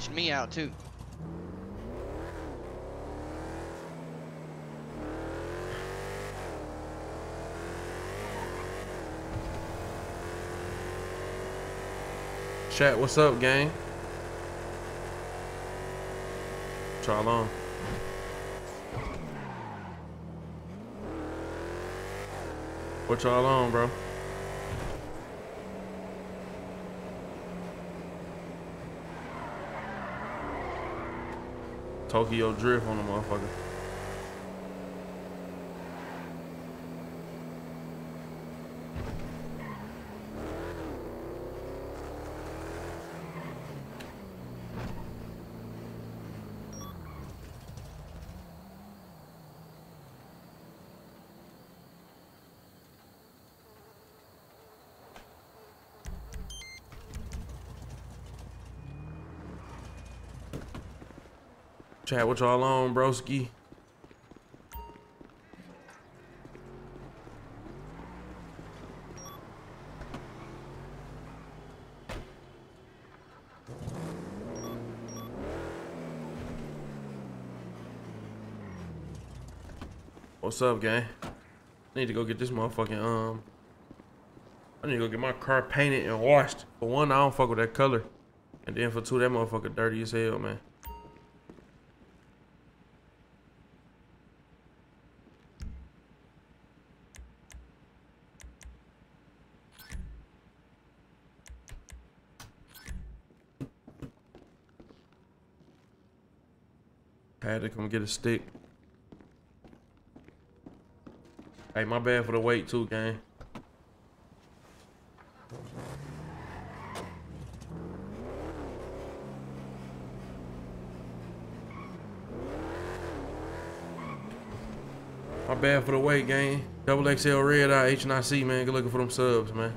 glitched me out too. Chat, what's up, gang? Try on. What y'all on, bro? Tokyo Drift on the motherfucker. Chat, what y'all on, broski? What's up, gang? Need to go get this motherfucking, um... I need to go get my car painted and washed. For one, I don't fuck with that color. And then for two, that motherfucker dirty as hell, man. had to come get a stick. Hey, my bad for the wait too, gang. My bad for the wait, gang. Double XL Red Eye HNIC, man. Good looking for them subs, man.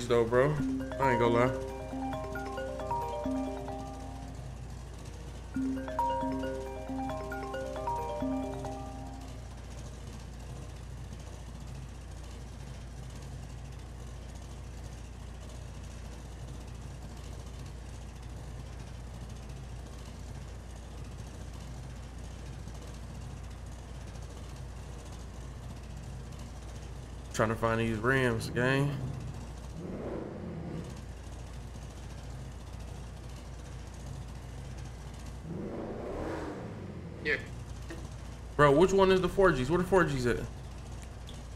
Some though, bro. I ain't gonna lie. Trying to find these rims, gang. Here. Bro, which one is the 4Gs? What are 4Gs at?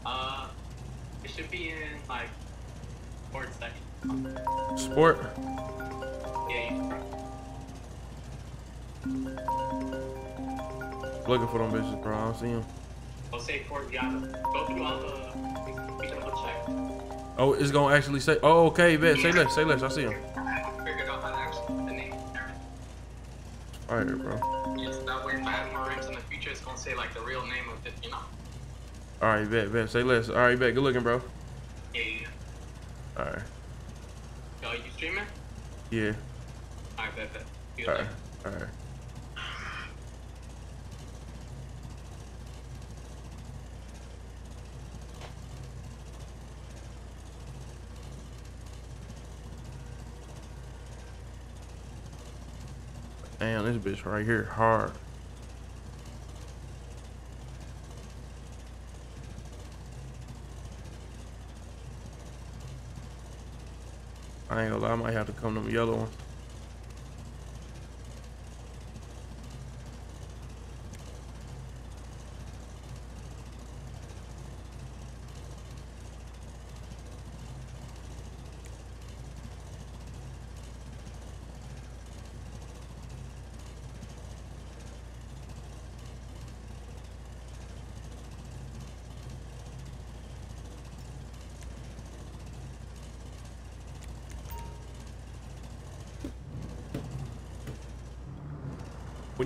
Uh, it should be in, like, sports section. Sport? Yeah, Looking for them bitches, bro. I don't see them. I'll say Forgiato. Go through all the. We can double check. Oh, it's gonna actually say. Oh, okay, bet. Say less. Say less. I see him. Figured out how to actually the name. All right, bro. All right, bet, bet. Say less. All right, bet. Good looking, bro. Yeah, yeah. All right. Yo, you streaming? Yeah. Alright, bet, bet. See you All later. right. All right. Damn, this bitch right here hard. I ain't gonna lie, I might have to come to the yellow one.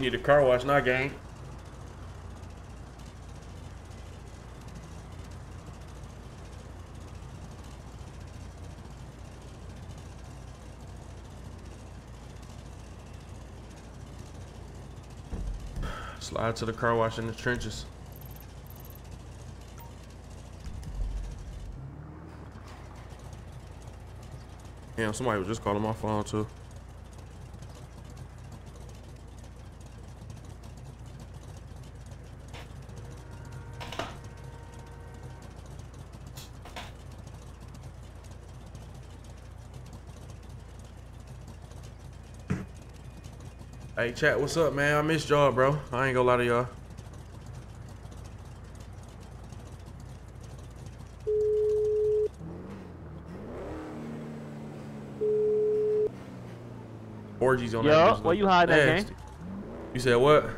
Need a car wash now, gang. Slide to the car wash in the trenches. Yeah, somebody was just calling my phone too. Hey, chat, what's up, man? I missed y'all, bro. I ain't gonna lie to y'all. Orgies on that. Yo, where you hiding that nasty. You said what?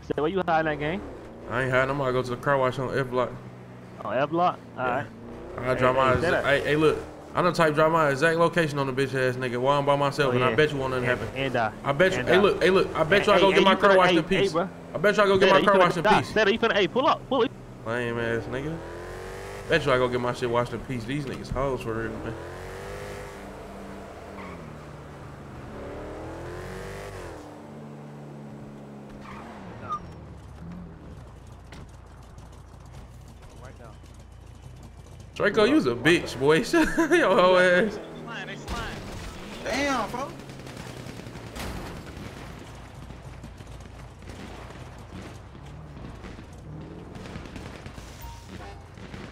Say, where you hiding that game? I ain't hiding. I'm gonna go to the car wash on F block. On F block? Alright. I drop my hey, say exact, that. hey, hey, look. I done type drop my exact location on the bitch ass nigga while I'm by myself, Oh, and I bet you won't nothing happen. and uh, I bet you. and, Hey, uh, look. Hey, look. I bet you I go hey, get my car washed hey, in peace. Hey. I bet you I go get my car washed in peace. That, you finna, hey, pull up, pull up. Lame ass nigga. Bet you I go get my shit washed in peace. These niggas hoes for real, man. Draco, you was a bitch, boy. Shut your whole ass. Damn, bro.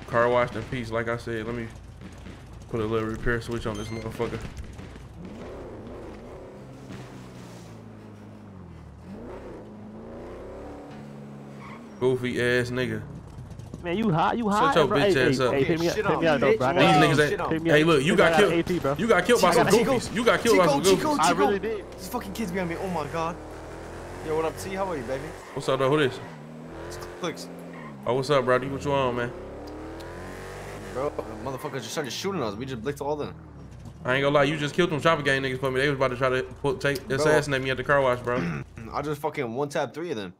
Car washed in peace, like I said. Let me put a little repair switch on this motherfucker. Goofy ass nigga. Man, you hot, you hot. Shut your bitch hey, ass hey, up. Hey, pick me up, Shit pick on me up, though, bro. I bitch. got- These niggas ain't. Hey, look, you Pick got killed. AP, bro. You got killed by some Chico, goofies. You got killed by some Chico, goofies. Chico, I really did. These fucking kids be on me. Oh my god. Yo, what up, T? How are you, baby? What's up, though? Who this? It's clicks. Oh, what's up, brody? What you on, man? Bro, motherfuckers just started shooting us. We just blicked all them. I ain't gonna lie, you just killed them chopper gang niggas for me. They was about to try to put, take assassinate me at the car wash, bro. I just fucking one tap three of them.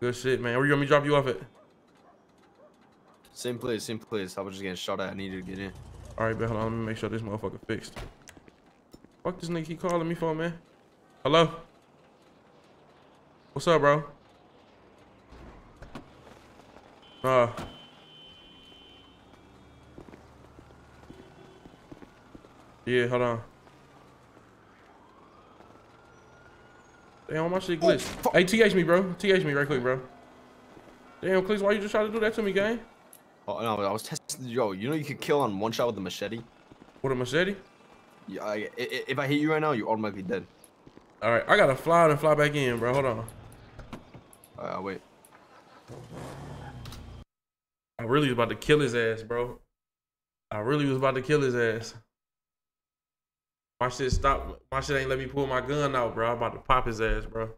Good shit, man. Where you want me to drop you off at? Same place, same place. I was just getting shot at. I needed to get in. All right, bet. Hold on. Let me make sure this motherfucker fixed. Fuck this nigga keep calling me for, man. Hello? What's up, bro? Uh. Yeah, hold on. Damn, my shit glitched. fuck. hey, TH me, bro. TH me right quick, bro. Damn, Cleese, why you just try to do that to me, gang? Oh no, I was testing. Yo, you know you could kill on one shot with a machete. With a machete? Yeah, I, if I hit you right now, you're automatically dead. All right, I gotta fly out and fly back in, bro. Hold on. Uh, wait. I really was about to kill his ass, bro. I really was about to kill his ass. My shit stopped. My shit ain't let me pull my gun out, bro. I'm about to pop his ass, bro.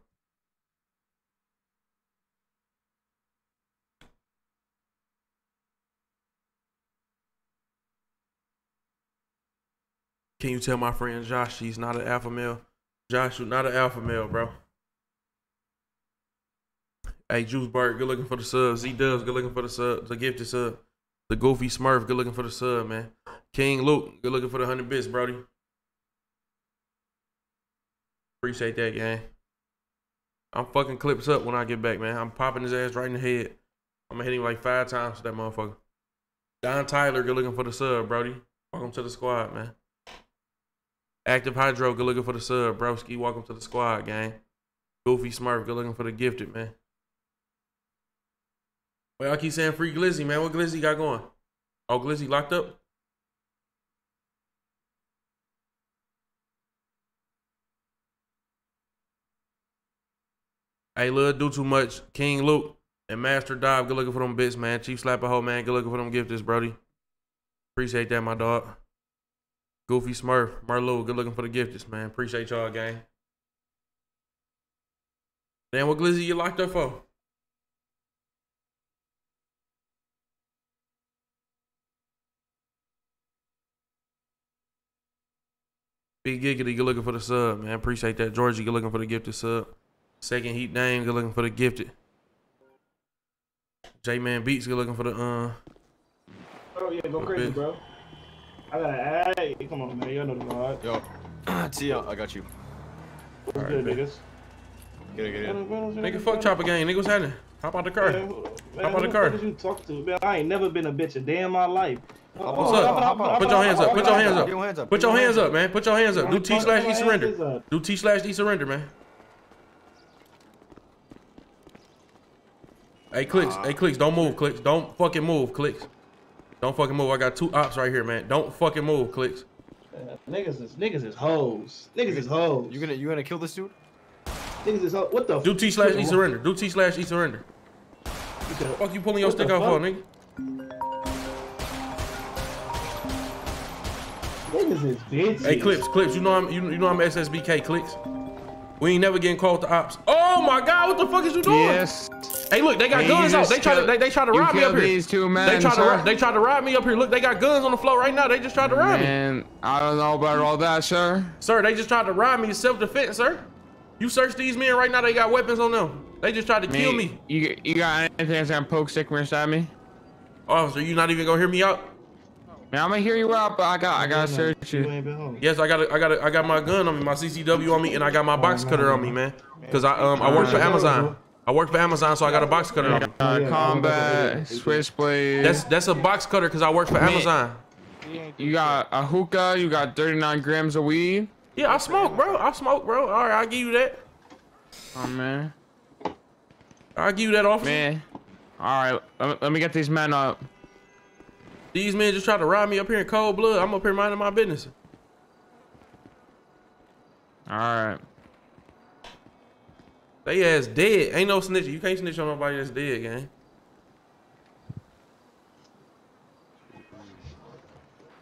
Can you tell my friend Josh he's not an alpha male? Josh, you're not an alpha male, bro. Hey, Juice Bart, good looking for the sub. Z Dubs, good looking for the sub. The gifted sub. The Goofy Smurf, good looking for the sub, man. King Luke, good looking for the 100 bits, Brody. Appreciate that, gang. I'm fucking clips up when I get back, man. I'm popping his ass right in the head. I'm gonna hit him like five times for that motherfucker. Don Tyler, good looking for the sub, Brody. Welcome to the squad, man. Active Hydro, good looking for the sub, broski. Welcome to the squad, gang. Goofy Smurf, good looking for the gifted, man. Well, I keep saying free Glizzy, man. What Glizzy got going? Oh, Glizzy locked up? Hey, Lil, do too much. King Luke and Master Dive, good looking for them bits, man. Chief Slapper Ho, man, good looking for them gifters, Brody. Appreciate that, my dog. Goofy Smurf, Marlo, good looking for the gifters, man. Appreciate y'all, gang. Damn, what Glizzy you locked up for? Big Giggity, good looking for the sub, man. Appreciate that. Georgie, good looking for the gifted sub. Second Heat Dame, good looking for the gifted. J Man Beats, good looking for the uh. Oh yeah, go crazy, Big. bro. I gotta, hey, come on, man. You know the vibe. Yo, T, I got you. What's good, niggas? Get it, get it. Nigga, fuck Chopper Gang. Nigga, what's happening? Hop out the car. Man, Hop out the car. fuck is you talk to? Man, I ain't never been a bitch a day in my life. Oh, what's up? Put your hands up. Put your hands Put your hands up. up. Put your hands up, man. Put your hands up. Do T slash E surrender. Do T slash E surrender, man. Hey, clicks. Ah. Hey, clicks. Don't move, clicks. Don't fucking move, clicks. Don't fucking move. I got two ops right here, man. Don't fucking move, clicks. Uh, Niggas is niggas is hoes. Niggas is hoes. You gonna you gonna kill this dude? niggas is hoes. What the? Do T slash E surrender. Do T slash E surrender. surrender. Fuck you pulling your stick out for, fuck? nigga. Niggas is bitches. Hey, clips, clips. You know I'm you, you know I'm SSBK clicks. We ain't never getting called to ops. Oh my god, what the fuck is you doing? Yes. Hey, look, they got Hey, guns out. They try to they, they try to rob me up here. these two men, they try to sir? rob, they try to rob me up here. Look, they got guns on the floor right now. They just tried to rob me. Man, I don't know about all that, sir. Sir, they just tried to rob me. It's self-defense, sir. You search these men right now, they got weapons on them. They just tried to kill me. You you got anything that's gonna poke stick me at me? Officer, you not even gonna hear me out? Man, I'm gonna hear you out, but I got I gotta search You you. ain't been home. Yes, I got a, I got a, I got my gun on me, my CCW on me, and I got my box cutter on me, man. Cause I um I work for Amazon. I work for Amazon, so I got a box cutter on me. Uh, combat, switchblade. That's that's a box cutter because I work for Amazon. you got a hookah. You got 39 grams of weed. Yeah, I smoke, bro. I smoke, bro. All right, I'll give you that. Oh man, I'll give you that, officer. man. All right, let me, let me get these men up. These men just tried to rob me up here in cold blood. I'm up here minding my business. All right. They ass dead. Ain't no snitching. You can't snitch on nobody that's dead, gang.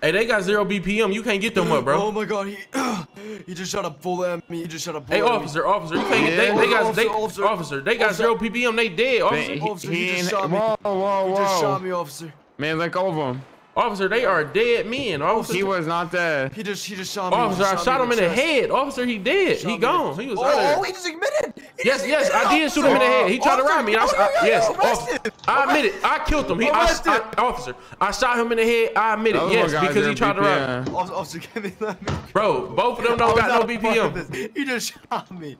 Hey, they got zero BPM. You can't get them up, bro. Oh my god, he he just shot a bullet at me. He just shot a bullet. Hey, at me. officer, officer, you can't get. They, they got, they, Officer, officer, officer. they got Officer. zero BPM. They dead, officer. Man, he, Officer, he he just shot me. whoa, whoa, He just shot me, officer. Man, let go of him. Officer, they are dead men. Officer, He was not dead. He just he just shot me. He officer, I shot him in the chest. head. Officer, he dead. He gone. He was Oh, out there. oh, he just admitted. He Yes, just yes, admitted, I did shoot him in the head. He tried to Officer, rob me. I, I, yes, yeah, officer. I admit it. I killed him. He, I, I, officer, I shot him in the head. I admit it. Yes, because he are tried to rob me. BPM. Officer, officer, give me that. Bro, both of them don't got no a part of BPM. this. He just shot me.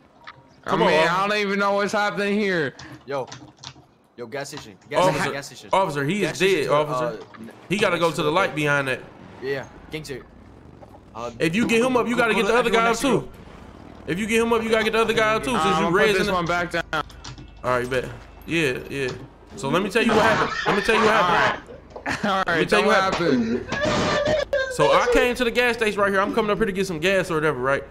I Come mean, on. I don't even know what's happening here. Yo, yo, gas station. Gas Officer, station. Gas station. officer, he is Gas station dead, to, officer. uh, He got to go to the light behind that. Yeah, gangster. Uh, If you get him up, you got to get the other guy up too. If you get him up, you got to get the other guy up too. Since you gonna raising this one back down. All right, bet. Yeah, yeah. So let me tell you what happened. Let me tell you what happened. All me tell tell you what what happened. So I came to the gas station right here. I'm coming up here to get some gas or whatever, right?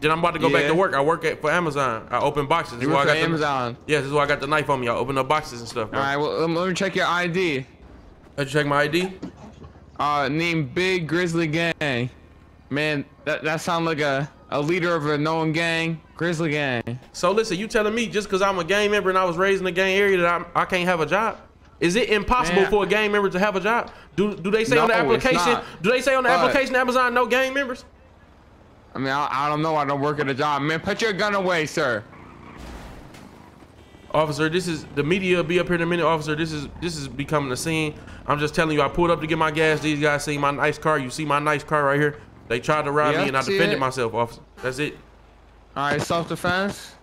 Then I'm about to go back to work. I work at for Amazon. I open boxes. You work I for got the- Amazon. Yes, this is why I got the knife on me. I open up boxes and stuff. Bro. All right, well, let me- let me check your ID. Let you check my ID. Uh, named Big Grizzley Gang. Man, that that sounds like a a leader of a known gang, Grizzley Gang. So listen, you telling me just because I'm a gang member and I was raised in the gang area that I'm, I can't have a job? Is it impossible Man. for a gang member to have a job? Do do they say on the application? Do they say on the But- application Amazon no gang members? I mean, I, I don't know. I don't work at a job. Man, put your gun away, sir. Officer, this is the media will be up here in a minute. Officer, this is this is becoming a scene. I'm just telling you, I pulled up to get my gas. These guys see my nice car. You see my nice car right here. They tried to rob Yeah, me and I defended it. myself, officer. That's it. All right, self-defense.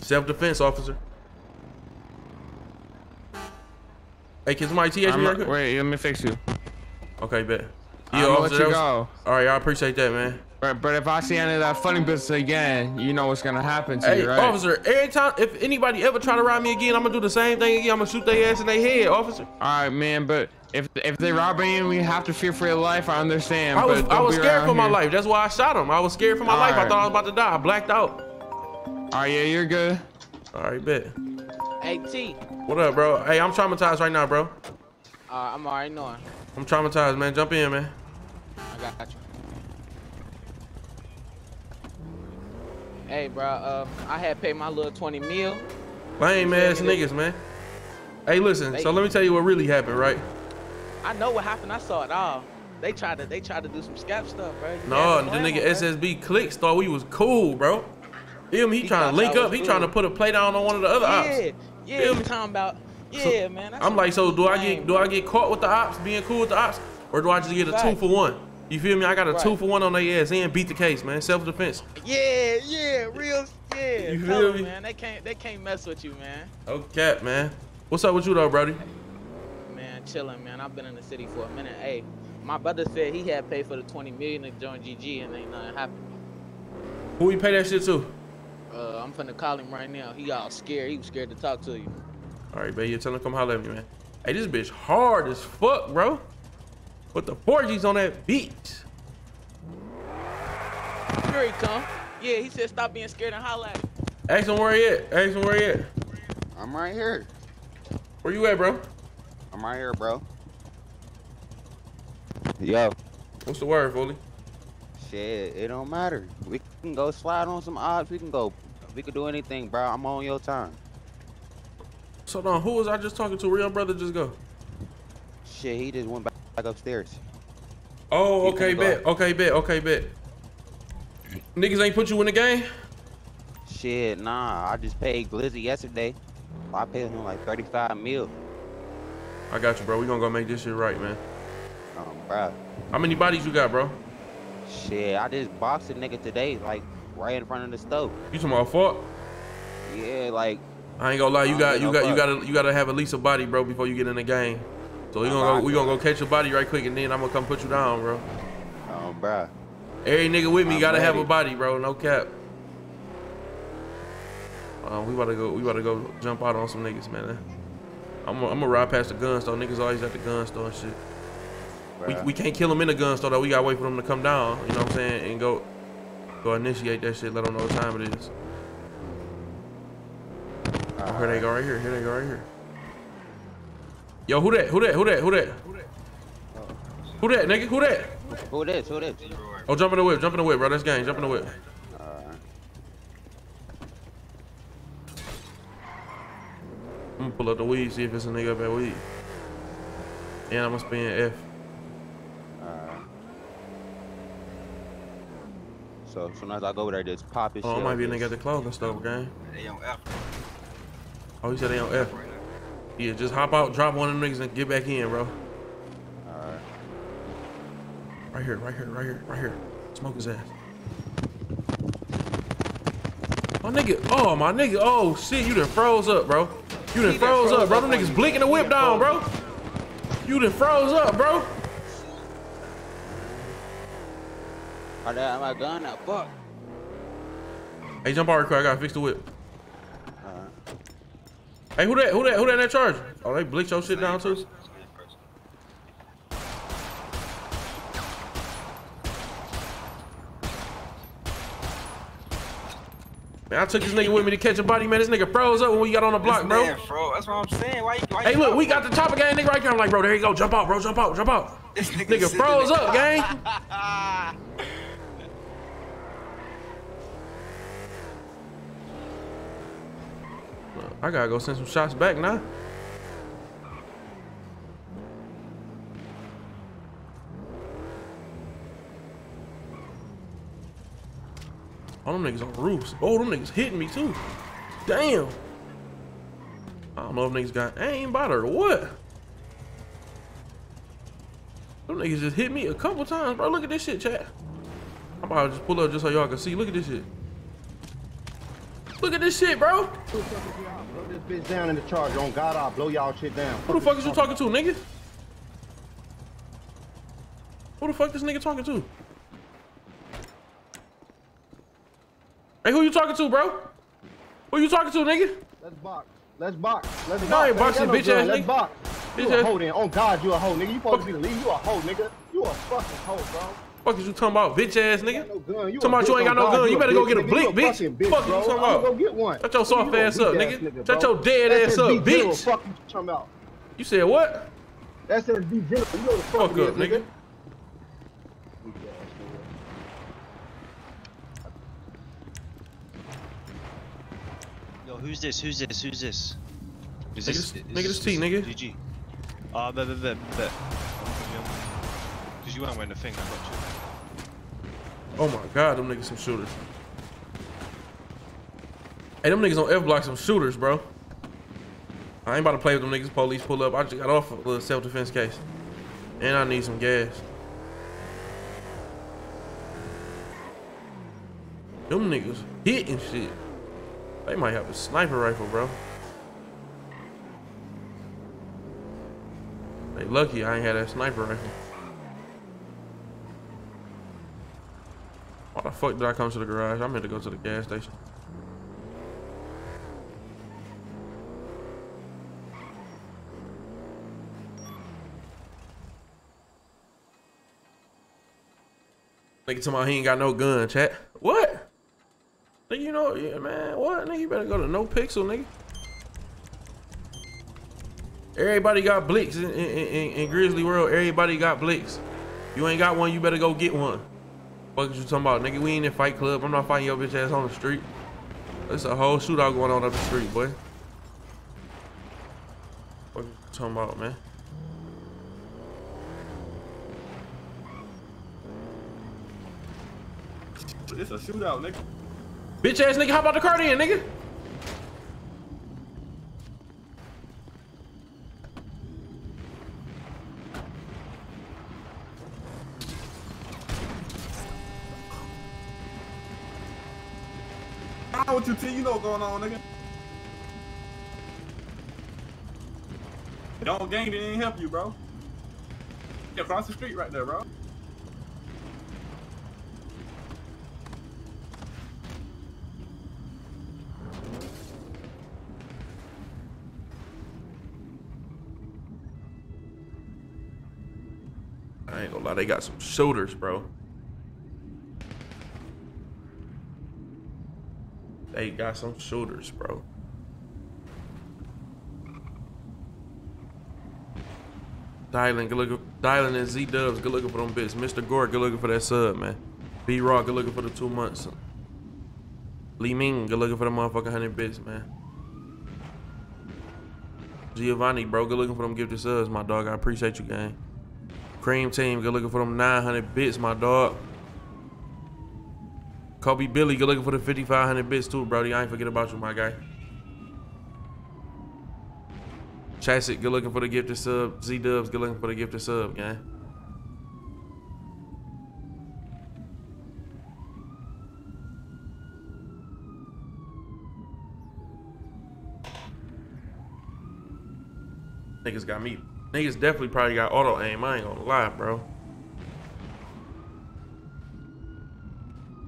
Self-defense, officer. Hey, can somebody TH me wait, let me fix you. Okay, bet. I'm gonna let you was- go. All right, I appreciate that, man. But, but if I see any of that funny business again, you know what's gonna happen to Hey, you, right? officer, every time, if anybody ever try to rob me again, I'm gonna do the same thing again. I'm gonna shoot their ass in their head, officer. All right, man. But if if they rob me and we have to fear for your life. I understand. I was, but I was scared around for my life. That's why I shot him. I was scared for my life. I thought I was about to die. I blacked out. All right, yeah, you're good. All right, bet. Hey T, What up, bro? Hey, I'm traumatized right now, bro. uh, I'm already knowing. I'm traumatized, man. Jump in, man. I got you. Hey, bro. Uh, I had paid my little 20 mil. Lame ass niggas, man. Hey, listen. So let me tell you what really happened, right? I know what happened. I saw it all. They tried to they tried to do some scap stuff, bro. You No, the nigga bro. SSB clicks thought we was cool, bro. Feel me? He, He trying to link up. He trying to put a play down on one of the other ops. Yeah, yeah, me? talking about. Yeah, So, man. I'm like, so do I lame, get do I get caught with the ops being cool with the ops, or do I just get a two for one? You feel me? I got a two for one on their ass and beat the case, man. Self defense. Yeah, yeah, real. Yeah, You tell feel 'em, me? man. They can't, they can't mess with you, man. Okay, man. What's up with you though, Brody? Man, chilling, man. I've been in the city for a minute. Hey, my brother said he had paid for the 20 million to join GG and ain't nothing happened. Who we pay that shit to? Uh, I'm finna call him right now. He all scared. He was scared to talk to you. All right, babe. You tell him come holler at me, man. Hey, this bitch hard as fuck, bro. Put the 4Gs on that beach. Here he come. Yeah, he said stop being scared and holla at him. Ask him where he at. Ask him where he at. I'm right here. Where you at, bro? I'm right here, bro. Yo, What's the word, Foley? shit, it don't matter. We can go slide on some odds. We can go. We can do anything, bro. I'm on your time. So now, who was I just talking to? Real brother, just go. Shit, he just went back, back upstairs. Oh, You okay, bet. Okay, bet. Okay, bet. Niggas ain't put you in the game. Shit, nah. I just paid Glizzy yesterday. I paid him like 35 mil. I got you, bro. We gonna go make this shit right, man. Um, bro. How many bodies you got, bro? Shit, I just boxed a nigga today, like right in front of the stove. You talking about fuck? Yeah, like I ain't gonna lie. You got, you got, you gotta, you gotta have at least a body, bro, before you get in the game. So we gonna go, we gonna go catch your body right quick, and then I'm gonna come put you down, bro. um, bro. Every nigga with me I'm gotta have a body, bro. No cap. Uh, we about to go. We about to go jump out on some niggas, man. I'm gonna I'm gonna ride past the gun store. Niggas always at the gun store and shit. We, Bruh. we can't kill them in the gun store though. We gotta wait for them to come down. You know what I'm saying? And go go initiate that shit. Let them know what time it is. Oh, here they go right here. Here they go right here. Yo, who that? Who that? Who that? Who that? Who that, nigga? Who that? Who this? Who this? Oh, jump in the whip. Jump in the whip, bro. That's gang. Jump in the whip. Alright. I'm gonna pull up the weed, see if it's a nigga up at weed. And I'm gonna spin F. Alright. So as soon as I go over there, just pop his Oh, shit. it might be a over nigga at the clothing store, gang. Oh, he said they on F. Yeah, just hop out, drop one of them niggas, and get back in, bro. Alright. Right here, right here, right here, right here. Smoke his ass. My nigga, oh my nigga, oh shit, you done froze up, bro. You done froze froze up, bro. Them niggas blinking the whip down, bro. You done froze up, bro. I got my gun up. Fuck. Hey, jump out real quick. I gotta fix the whip. Hey, who that? Who that? Who that in that charge? Oh, they blinked your shit down too. Man, I took this nigga with me to catch a body, man. This nigga froze up when we got on the block, bro. Man, bro, that's what I'm saying. Why you? Why Hey, you look, we got the top chopper gang nigga right there. I'm like, bro, there you go. Jump out, bro. Jump out. Jump out. This nigga, Nigga froze up, gang. I gotta go send some shots back now. All them niggas on roofs. Oh, them niggas hitting me too. Damn. I don't know if niggas got aim bot or what. Them niggas just hit me a couple times, bro. Look at this shit, chat. I'm about to just pull up just so y'all can see. Look at this shit. Look at this shit, bro. This bitch down in the charger. On God, I'll blow y'all shit down. Who the fuck is you talking to, nigga? Who the fuck this nigga talking to? Hey, who you talking to, bro? Who you talking to, nigga? Let's box. Let's box. Let's box. I ain't boxing, Ain't got no bitch ass Let's box. You Bitch a hoe then. On God, you a hoe, nigga. You supposed to be the lead. You a hoe, nigga. You a fucking hoe, bro. Fuck is you talking about, bitch ass nigga? no gun. You Talking a about you ain't got no God. gun. You a better go get a nigga. blick, bitch. bitch, Fuck you talking about? go get one. Shut your soft You ass up, bitch-ass nigga. bro. Shut your dead That's ass up, bitch. Fuck you talking about. You said what? That's that B General. You know the fuck, Fuck up, is, nigga. Yo, who's this? Who's this? Who's this? Is Nigga, this, this- is nigga, this T, nigga. GG. Ah, bet, bet, bet, bet. Because you weren't wearing the thing, I got you. Oh my god, them niggas some shooters. Hey, them niggas on F block some shooters, bro. I ain't about to play with them niggas. Police pull up. I just got off a little self-defense case. And I need some gas. Them niggas hitting shit. They might have a sniper rifle, bro. They lucky I ain't had that sniper rifle. Why the fuck did I come to the garage? I meant to go to the gas station. Nigga talking about he ain't got no gun, chat. What? Nigga, you know, yeah, man, what? Nigga, you better go to NoPixel, nigga. Everybody got blicks in, in, in, in Grizzley World. Everybody got blicks. You ain't got one, you better go get one. What is you talking about, nigga? We ain't in Fight Club. I'm not fighting your bitch ass on the street. There's a whole shootout going on up the street, boy. What you talking about, man? It's a shootout, nigga. Bitch ass nigga, hop out the car then, nigga. With you, know going on, nigga. Don't gang didn't help you, bro. Yeah, across the street right there, bro. I ain't gonna lie, they got some shoulders, bro. They got some shoulders, bro. Dylan, good looking. Dylan and Z Dubs, good looking for them bits. Mr. Gore, good looking for that sub, man. B Rock, good looking for the two months. Lee Ming, good looking for the motherfucking hundred bits, man. Giovanni, bro, good looking for them gifted subs, my dog. I appreciate you, gang. Cream Team, good looking for them 900 bits, my dog. Kobe Billy, good looking for the 5,500 bits too, Brody. I ain't forget about you, my guy. Chassit, good looking for the gifted sub. Z Dubs, good looking for the gifted sub, gang. Niggas got me. Niggas definitely probably got auto aim. I ain't gonna lie, bro.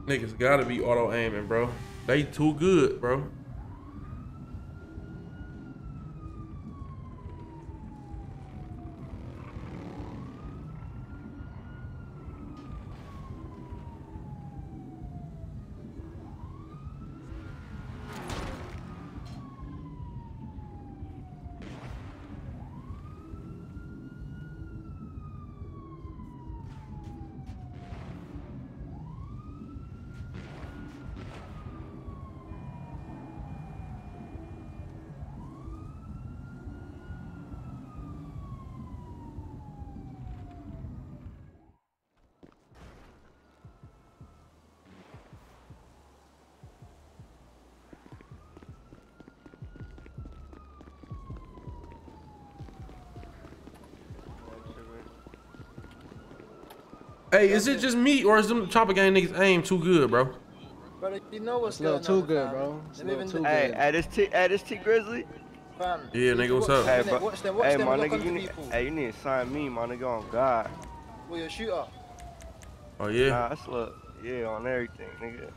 Niggas gotta be auto aiming, bro. They too good, bro. Hey, is it just me or is them chopper gang niggas aim too good, bro? Brother, you know what's It's a little going too on, good, bro. It's a They little live in too good. Hey, this T, hey, this Tee Grizzley. Fam, Yeah, nigga, what's up? Hey, Watch them, bro. watch them, watch Hey, them my lock nigga, onto you need, people. hey, you need to sign me, my nigga, on God. Well, you're a shooter. Oh yeah. Nah, that's look, yeah, on everything, nigga.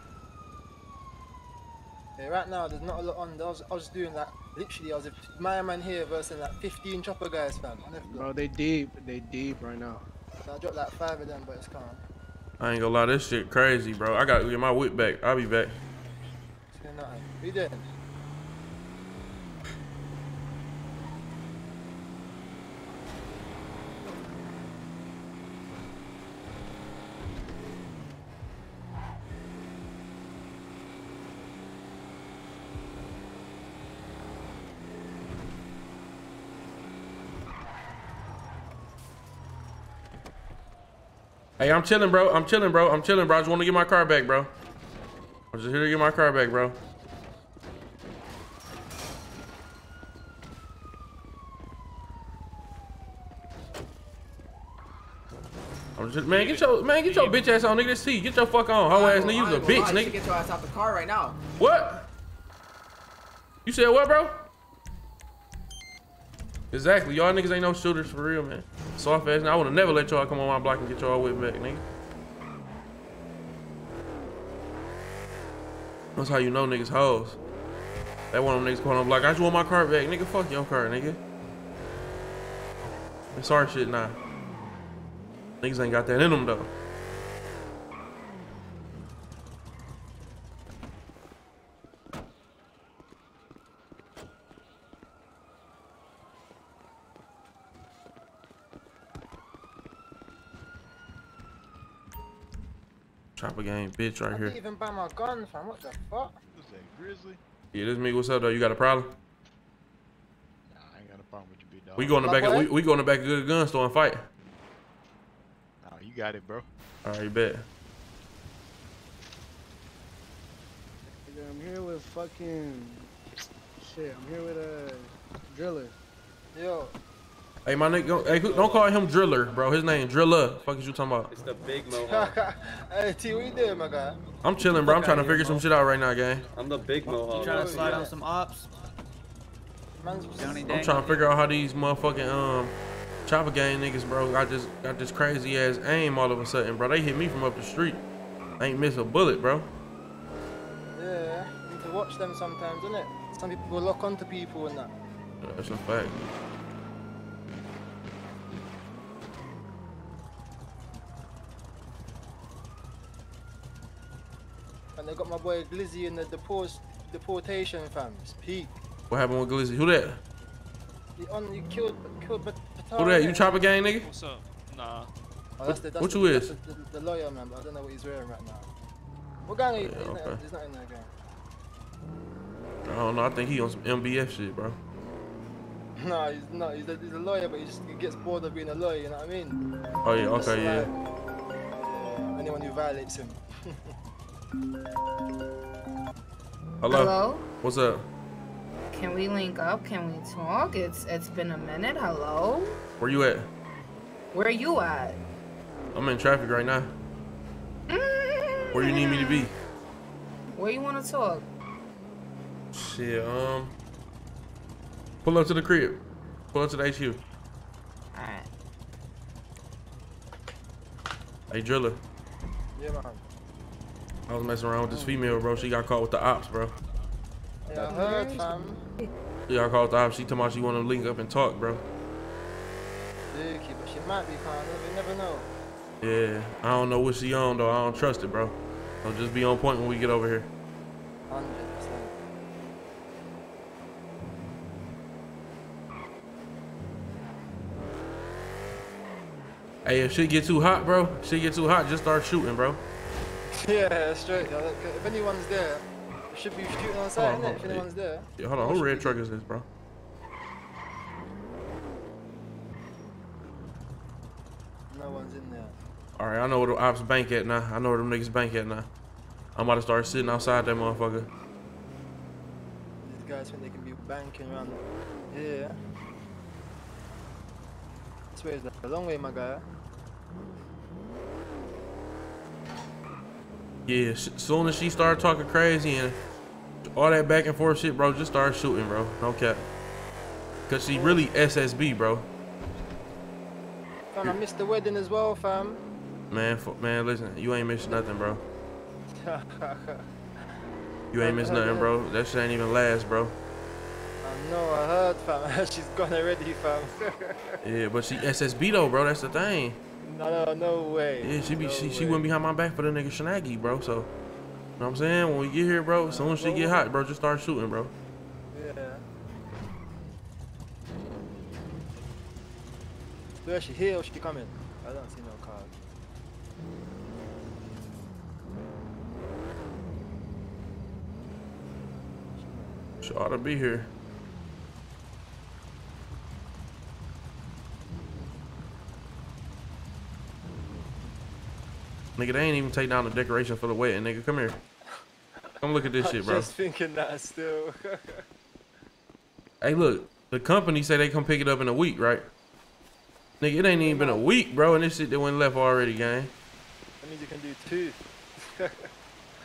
Yeah, right now, there's not a lot on. I was, I was doing like, literally, I was a my man here versus like 15 chopper guys, fam. Bro, they deep. They deep right now. So I dropped like five of them, but it's calm. I ain't gonna lie, this shit crazy, bro. I gotta get my whip back. I'll be back. It's nothing. You Hey, I'm chilling, bro. I'm chilling, bro. I'm chilling, bro. I just want to get my car back, bro. I'm just here to get my car back, bro. I'm just man, get your man, get your bitch ass on, nigga. This see, get your fuck on, hoe ass nigga. You a bitch, nigga. Get your ass out the car right now. What? You said what, bro? Exactly. Y'all niggas ain't no shooters for real, man. Soft. Now I would have never let y'all come on my block and get y'all whip back, nigga. That's how you know niggas hoes. That one of them niggas calling on block. I just want my car back, nigga. Fuck your car, nigga. It's our shit now. Niggas ain't got that in them though. Chopper game, bitch, right I here. didn't even buy my gun, fam. What the fuck? Who's that, Grizzley? Yeah, this me. What's up, though? You got a problem? Nah, I ain't got a problem with you, big dog. We go in the back. Of, we, we go in the back of good gun store and fight. Nah, you got it, bro. All right, bet. I'm here with fucking shit. I'm here with a uh, driller. Yo. Hey, my nigga, don't- hey, don't call him Driller, bro. His name Driller. Fuck is you talking about? It's the big mohawk. hey, T, what you doing, my guy? I'm chilling, bro. I'm trying to figure some shit out right now, gang. I'm the big mohawk. You trying to slide on some ops? I'm trying to figure out how these motherfucking um chopper gang niggas, bro, got this got this crazy ass aim all of a sudden, bro. They hit me from up the street. I ain't miss a bullet, bro. Yeah, you need to watch them sometimes, innit? Some people go lock onto people and that. Yeah, That's a fact. They got my boy Glizzy in the deport deportation, fam. It's peak. What happened with Glizzy? Who that? He on, you killed, killed Bat- Who that? You chopper gang nigga? What's up? Nah. Oh, that's the, that's What the, you that's is? The, the, the lawyer, man, but I don't know what he's wearing right now. What gang are you? Oh, yeah, he's, not, okay. he's not in that gang. I don't know. I think he on some MBF shit, bro. No, he's not. He's a, he's a lawyer, but he just he gets bored of being a lawyer, you know what I mean? Oh yeah, Just okay, yeah. like, yeah, Anyone who violates him. Hello. Hello? What's up? Can we link up? Can we talk? It's it's been a minute. Hello? Where you at? Where are you at? I'm in traffic right now. Where you need me to be? Where you want to talk? Shit, um. Pull up to the crib. Pull up to the HQ. Alright. Hey, Driller. Yeah, man. I was messing around with this female, bro. She got caught with the ops, bro. Yeah, I heard, fam. She got caught with the ops. She told me she want to link up and talk, bro. Dookie, but she might be kind of. You never know. Yeah, I don't know what she on though. I don't trust it, bro. So just be on point when we get over here. Hundred percent. Hey, if shit get too hot, bro, shit get too hot, just start shooting, bro. Yeah, straight. yeah, If anyone's there, should be shooting on sight, Hold innit? If anyone's there. Yeah, hold on, who red truck is this, bro? No one's in there. All right, I know where the ops bank at now. I know where them niggas bank at now. I'm about to start sitting outside that motherfucker. These guys think they can be banking around here. This way is like a long way, my guy. Yeah, soon as she started talking crazy and all that back and forth shit, bro, just start shooting, bro. No cap. Cause she really SSB, bro. Fam, I missed the wedding as well, fam. Man, f- man, listen, you ain't missed nothing, bro. You ain't missed nothing, bro. That shit ain't even last, bro. I know, I heard, fam. She's gone already, fam. Yeah, but she SSB though, bro. That's the thing. No, no, no way. Yeah, she be no she, she went behind my back for the nigga Shenagi, bro. So, you know what I'm saying? When we get here, bro, as soon as she get hot, bro, just start shooting, bro. Yeah. Where is she here or she coming? I don't see no cars. She ought to be here. Nigga, they ain't even take down the decoration for the wedding, nigga. Come here. Come look at this shit, bro. Just thinking that still. Hey, look. The company say they come pick it up in a week, right? Nigga, it ain't even been a week, bro, and this shit that went left already, gang. That means you can do two.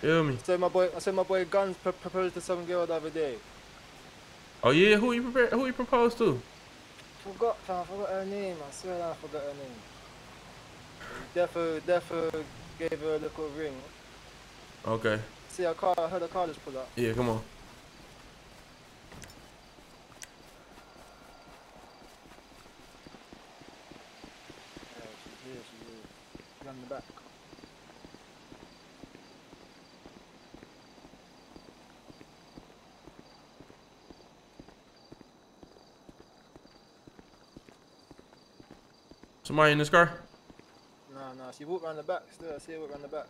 Feel me? So my boy, I said my boy Guns pr- proposed to some girl the other day. Oh yeah, who you prepare? Who you proposed to? Forgot, I forgot her name. I swear I forgot her name. Defo, Defo gave her a little ring. Okay. See, I car, I heard a car just pull up. Yeah, come on. Yeah, she's here, she's here. She's on the back. Somebody in this car? Nah, nah, she walked around the back still. I see her walk around the back.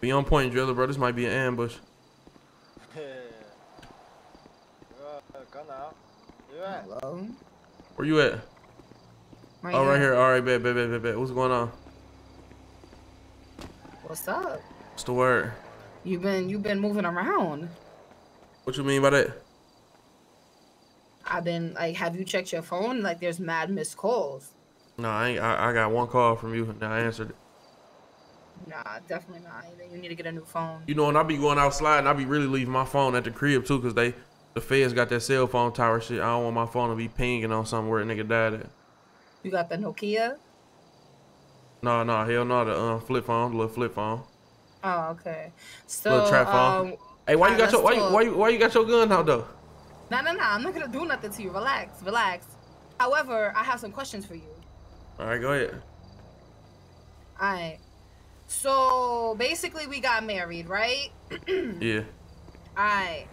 Be on point, Drilla, bro. This might be an ambush. Yeah. Right, come right? Hello? Where you at? Right oh, right here. here. All right, bet, bet, bet, bet, bet. What's going on? What's up? What's the word? You've been you've been moving around. What you mean by that? I've been like, have you checked your phone? Like, there's mad missed calls. No, I ain't. I, I got one call from you, and I answered it. Nah, definitely not. You need to get a new phone. You know, and I be going outside and I be really leaving my phone at the crib too, cause they, the feds got that cell phone tower shit. I don't want my phone to be pinging on something where a nigga died at. You got the Nokia? No, no, hell no, the um, flip phone, the little flip phone, Oh, okay. So, little trap phone. um, hey, why you alright, got your why you, why you why you got your gun out though? No, no, no. I'm not gonna do nothing to you. Relax, relax. However, I have some questions for you. All right, go ahead. Alright. So basically, we got married, right? Yeah. Alright.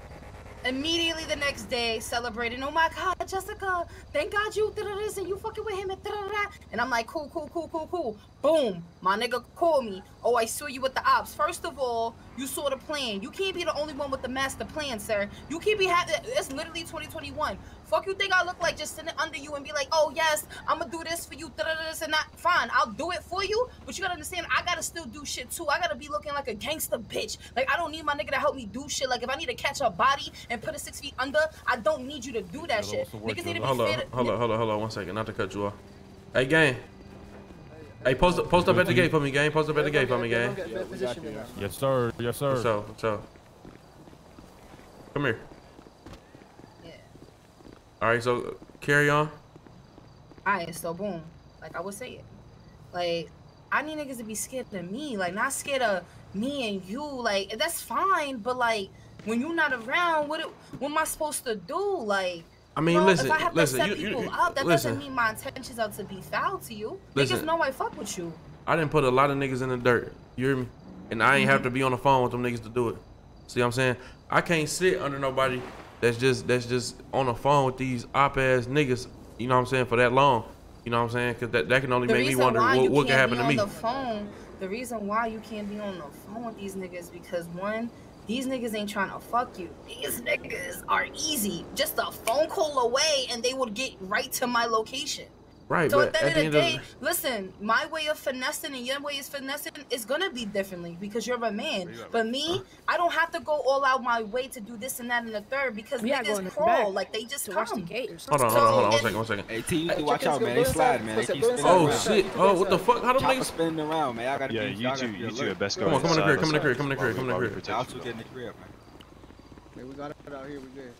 Immediately the next day, celebrating. Oh my God, Jessica! Thank God you did this and you fucking with him and. And I'm like, cool, cool, cool, cool, cool. Boom, my nigga called me. Oh, I saw you with the ops. First of all, you saw the plan. You can't be the only one with the master plan, sir. You can't be having. It's literally 2021. Fuck you think I look like just sitting under you and be like, oh yes, I'm gonna do this for you, da da da this and that. Fine, I'll do it for you, but you gotta understand, I gotta still do shit too. I gotta be looking like a gangster bitch. Like I don't need my nigga to help me do shit. Like if I need to catch a body and put it six feet under, I don't need you to do that shit. Niggas need to be Hold on, hold on, hold on, hold on, one second, not to cut you off. Hey, gang. Hey, post up, post up at the gate for me, gang. Post up at the gate for me, gang. Yes, sir. Yes, sir. What's up? What's up? Come here. All right, so carry on. Alright, so boom. Like I was saying. Like, I need niggas to be scared of me. Like, not scared of me and you. Like, that's fine, but like when you're not around, what it, what am I supposed to do? Like I mean, bro, listen, if I have listen, to set you- people you- up, that listen. doesn't mean my intentions are to be foul to you. Listen. Niggas know I fuck with you. I didn't put a lot of niggas in the dirt. You hear me? And I ain't Mm-hmm. have to be on the phone with them niggas to do it. See what I'm saying? I can't sit under nobody that's just that's just on the phone with these op ass niggas. You know what I'm saying? For that long. You know what I'm saying? Cause that, that can only The make me wonder what, what could happen to me. on the phone, the reason why you can't be on the phone with these niggas because one, these niggas ain't trying to fuck you. These niggas are easy. Just a phone call away and they would get right to my location. Right, So but at the at the end of the day, of listen, my way of finessing and your way is finessing is gonna be differently because you're a man. But me, I don't have to go all out my way to do this and that and the third because We gotta go in niggas crawl back like they just to come. watch the gate. Hold on, hold on, hold on, one second, one second. Hey, T, you need to watch out, man. They slide, man. They keep spinning Oh shit! Oh, what the fuck? How them Choppa niggas? spinning around, man. I gotta Yeah, be. you y'all two- you two alert. at best Come on, come in the crib, come in the crib, come in the crib, come in the crib. Y'all two get in the crib, man. Man, we got it out here. We good.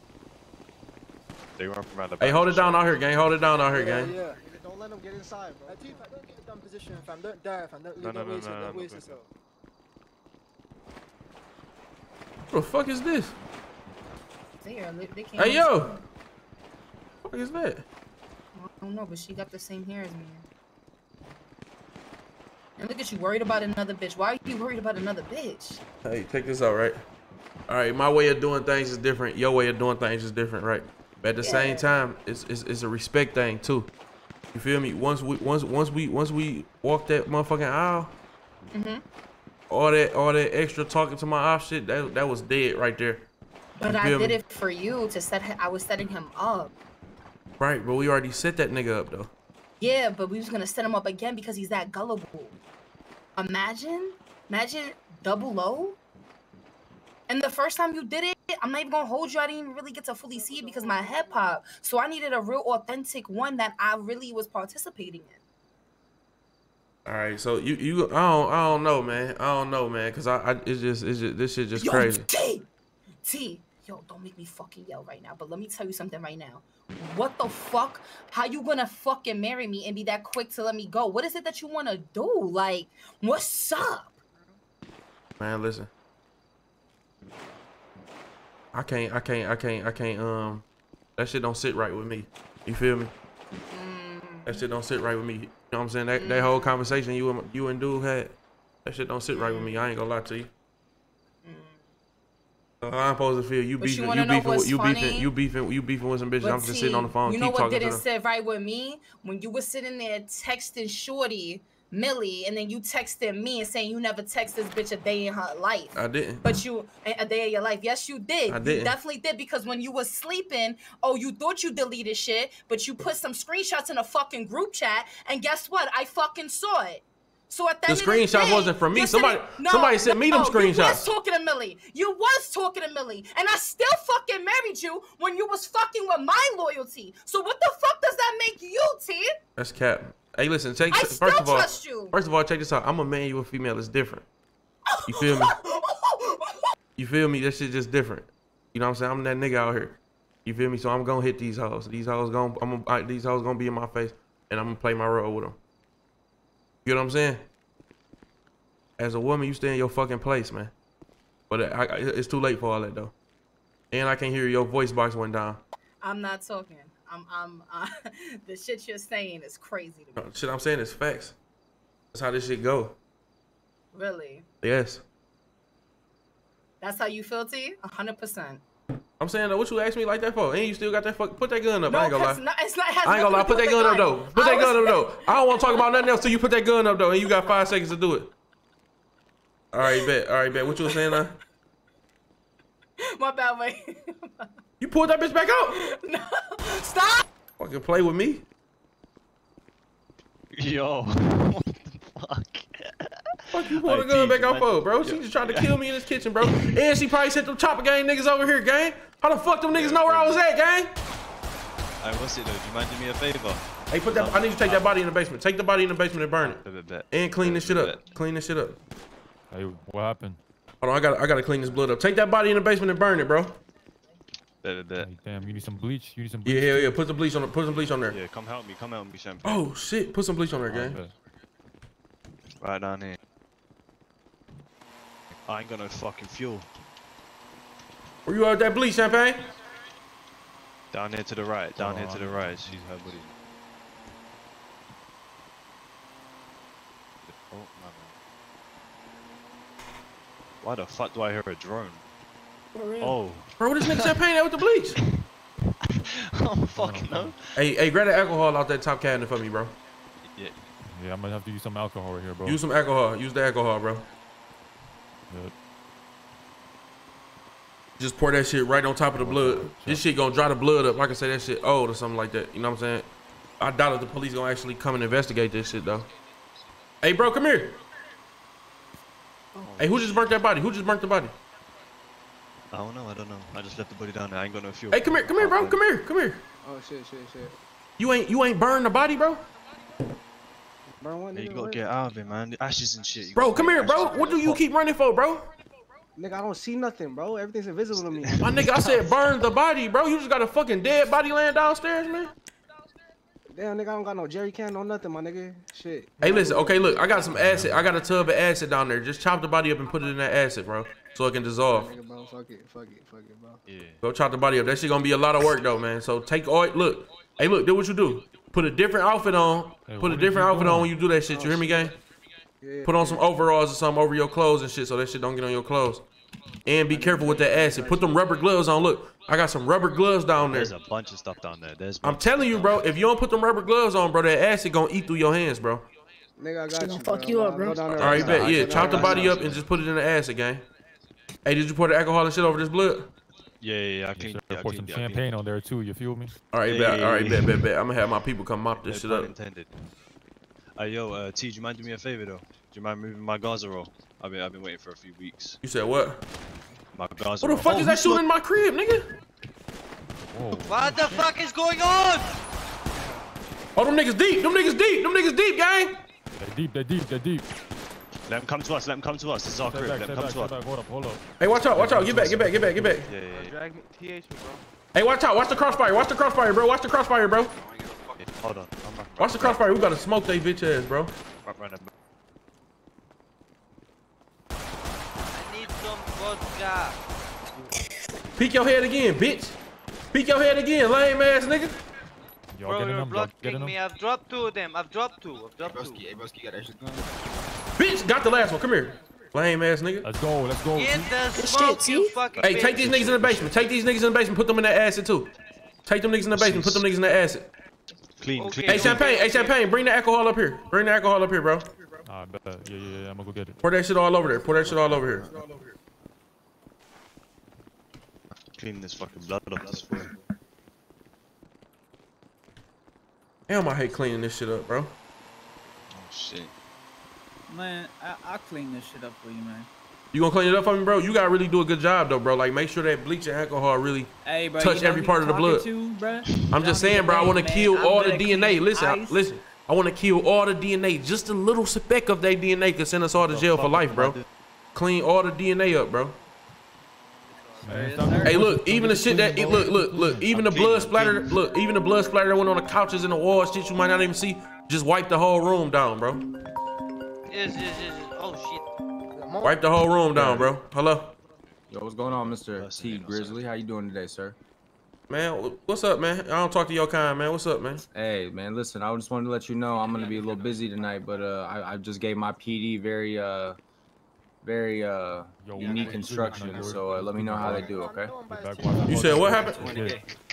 They run from around the back. Hey, hold it down out here, gang. Hold it down out here, gang. yeah. Don't let them get inside, bro. Hey, Tupac, don't get a dumb position, fam. Don't die, fam. Don't, No, don't no, no, waste, no, no, don't no, waste no. yourself. What the fuck is this? They are, they Hey yo! What the fuck is that? I don't know, but she got the same hair as me. And look at you worried about another bitch. Why are you worried about another bitch? Hey, take this out, right? All right, my way of doing things is different. Your way of doing things is different, right? But at the same time, it's, it's it's a respect thing too. You feel me? Once we once once we once we walk that motherfucking aisle, Mm-hmm. all that all that extra talking to my off shit, that that was dead right there. But I did me? it for you to set. I was setting him up. Right, but we already set that nigga up though. Yeah, but we was gonna set him up again because he's that gullible. Imagine, imagine double low. And the first time you did it, I'm not even gonna hold you. I didn't even really get to fully see it because my head popped. So I needed a real authentic one that I really was participating in. All right, so you you I don't I don't know, man. I don't know, man, cause I, I it's just it's just this shit just Yo, crazy. T, T, yo, don't make me fucking yell right now. But let me tell you something right now. What the fuck? How you gonna fucking marry me and be that quick to let me go? What is it that you wanna do? Like, what's up? Man, listen. I can't I can't I can't I can't um that shit don't sit right with me. You feel me? That shit don't sit right with me. You know what I'm saying? That that whole conversation you and you and dude had, that shit don't sit right with me. I ain't gonna lie to you. So I'm supposed to feel you you beefing, wanna you beefing, with- you beefing, you beefing, you beefing with some bitches. But I'm just sitting on the phone, You know what didn't sit right with me? When you were sitting there texting Shorty, Millie, and then you texted me and saying you never text this bitch a day in her life. I didn't. But you a day of your life. Yes, you did. I didn't. definitely did because when you was sleeping, oh, you thought you deleted shit, but you put some screenshots in a fucking group chat, and guess what? I fucking saw it. So at the, The screenshot day, wasn't from me. Somebody- no, somebody sent me them no, You was screenshots. talking to Millie. You was talking to Millie, and I still fucking married you when you was fucking with my loyalty. So what the fuck does that make you, T? That's cap. Hey, listen, take I first of all, you. first of all, check this out. I'm a man, you a female. It's different. You feel me? You feel me? That shit just different. You know what I'm saying? I'm that nigga out here. You feel me? So I'm gonna hit these hoes. These hoes gonna, I'm gonna, these hoes gonna be in my face, and I'm gonna play my role with them. You know what I'm saying? As a woman, you stay in your fucking place, man. But uh, I, I, it's too late for all that though. And I can hear your voice box went down. I'm not talking. I'm. I'm. Uh, the shit you're saying is crazy to me. Shit, I'm saying is facts. That's how this shit go. Really. Yes. That's how you feel, T? A hundred percent. I'm saying though, what you asked me like that for? And you still got that fuck? Put that gun up. I ain't gonna lie. not. It's not. I ain't gonna lie. Put that gun, gun up, though. Put I that gun up, though. I don't want to talk about nothing else till you put that gun up though, and you got five seconds to do it. All right, bet. All right, bet. What you was saying now? My bad, wait. You pulled that bitch back out. No. Stop. Fucking play with me. Yo. What the fuck Fuck you pulled the gun back out for, bro. She just tried to kill me in this kitchen, bro. And she probably sent them choppa gang niggas over here, gang. How the fuck them niggas know where I was at, gang? Hey, what's it though? Do you mind doing me a favor? Hey, put that. I need you to take that um, body in the basement. Take the body in the basement and burn it. And clean this shit up. Clean this shit up. Hey, what happened? Hold on, I gotta, I gotta clean this blood up. Take that body in the basement and burn it, bro. Bet, bet, bet. Hey, damn, you need some bleach. You need some bleach. Yeah, yeah, yeah. Put some bleach on. Put some bleach on there. Yeah, come help me. Come help me, champagne. Oh shit! Put some bleach on there, gang. Right down here. I ain't got no fucking fuel. Where you at that bleach, champagne? Down here to the right. Down here Oh, to the right. Oh, She's her buddy. Oh, my bad. Why the fuck do I hear a drone? Oh. Bro, what this nigga champagne out with the bleach? oh fucking no. Hey, hey, grab the alcohol out that top cabinet for me, bro. Yeah. Yeah, I'm gonna have to use some alcohol right here, bro. Use some alcohol. Use the alcohol, bro. Good. Just pour that shit right on top of the blood. This shit gonna dry the blood up. Like I say, that shit old or something like that. You know what I'm saying? I doubt if the police gonna actually come and investigate this shit though. Hey, bro, come here. Hey, who just burnt that body? Who just burnt the body? Oh, I don't know. I don't know. I just left the body down there. I ain't got no fuel. Hey, come here, come here, bro. Come here, come here. Oh shit, shit, shit. You ain't you ain't burned the body, bro. Burn one Yeah, you gotta what? get out of it, man. The ashes and shit. You Bro, come here, bro. What do you keep running for, bro? Nigga, I don't see nothing, bro. Everything's invisible to me. My nigga, I said burn the body, bro. You just got a fucking dead body laying downstairs, man. Damn, nigga, I don't got no jerry can, no nothing, my nigga. Shit. Hey, listen. Okay, look, I got some acid. I got a tub of acid down there. Just chop the body up and put it in that acid, bro, so it can dissolve. Nigga, bro, fuck it, fuck it, fuck it, bro. Yeah. Go chop the body up. That shit gonna be a lot of work though, man. So take all. Look, hey, look, do what you do. Put a different outfit on. Hey, Put a different outfit doing? on when you do that shit. You hear me, gang? Yeah, Put on some overalls or something over your clothes and shit, so that shit don't get on your clothes. And be careful with that acid. Put them rubber gloves on. Look, I got some rubber gloves down there. There's a bunch of stuff down there. There's. I'm telling you, bro. If you don't put them rubber gloves on, bro, that acid gonna eat through your hands, bro. Nigga, I got gonna you. fuck bro. you up, I'll bro. go All right, right bet. now. Yeah, chop the body up and just put it in the acid, gang. Hey, did you pour the alcohol and shit over this blood? Yeah, yeah, yeah. I can. cleaned sir. I Pour some cleaned it, I cleaned champagne on there too. You feel me? All right, Yeah, bet. All right, bet, bet, bet. I'm gonna have my people come mop this shit pun up. intended. Hey, yo, uh, T, do you mind doing me a favor though? Do you mind moving my Gaza roll? I've been, I've been waiting for a few weeks. You said what? My guys What the fuck is that shooting in my crib, nigga? What the fuck is going on? Oh, them niggas deep. Them niggas deep. Them niggas deep, gang. They're deep, they're deep, they're deep. Let them come to us. Let them come to us. This is our Step crib. back, Let them come back, to us. back. Hold up, hold up. Hey, watch out, watch out. Get back, get back, get back, get back. Yeah, yeah, yeah. Drag me, TH me, bro. Hey, watch out. Watch the crossfire. Watch the crossfire, bro. Watch the crossfire, bro. Hold on. I'm back. Watch the crossfire. We gotta smoke they bitch ass, bro. I need some vodka. Peek your head again, bitch. Peek your head again, lame ass nigga. Y'all Bro, getting you're them? Y'all blocking getting me. I've dropped two of them. I've dropped two. I've dropped two. Hey, broski, got extra gun. Bitch, got the last one. Come here. Lame ass nigga. Let's go, let's go. Get the smoke, shit, you fucking Hey, take these niggas in the basement. Take these niggas in the basement. Put them in that acid too. Take them niggas in the basement. Put them niggas in the acid. Clean, Okay. clean. Hey, champagne. Hey, champagne. Bring the alcohol up here. Bring the alcohol up here, bro. Nah, I bet. Yeah, yeah, yeah. I'm gonna go get it. Pour that shit all over there. Pour that shit all over here. Clean this fucking blood off this floor. Damn, I hate cleaning this shit up, bro. Oh shit. Man, I, I'll clean this shit up for you, man. You gonna clean it up for me, bro? You gotta really do a good job, though, bro. Like, make sure that bleach and alcohol really Hey, bro, touch you know every part of the blood. To, bruh? I'm just saying, bro. I want to man, kill I'm all the DNA. Listen, I- listen. I want to kill all the DNA. Just a little speck of their DNA could send us all to jail for life, bro. Clean all the DNA up, bro. Man, stop doing Hey, look, even the shit that Clean, look, look, look, even the blood clean, splatter, look, even the blood splatter that went on the couches and the walls, shit you might not even see. Just wipe the whole room down, bro. Yes, yes, yes, yes. Oh shit. Wipe the whole room down, bro. Hello, Yo, what's going on, Mr. Listen, Tee Grizzley? How you doing today, sir? man. What's up, man? I don't talk to your kind, man. What's up, man? Hey, man, listen, I just wanted to let you know I'm gonna be a little busy tonight, but uh, I, I just gave my PD very, uh, very uh, Yo, unique man, instructions. So uh, let me know how they do, okay? Get back, watch out, You said what happened?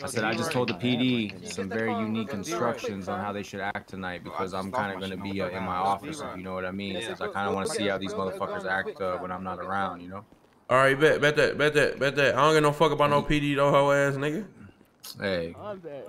I said I just told the PD some very unique instructions on how they should act tonight because I'm kind of gonna be uh, in my office, if you know what I mean. 'cause I kind of want to see how these motherfuckers act uh, when I'm not around, you know? All right, bet, bet that, bet that, bet that. I don't get no fuck about no PD though, hoe ass nigga. Hey,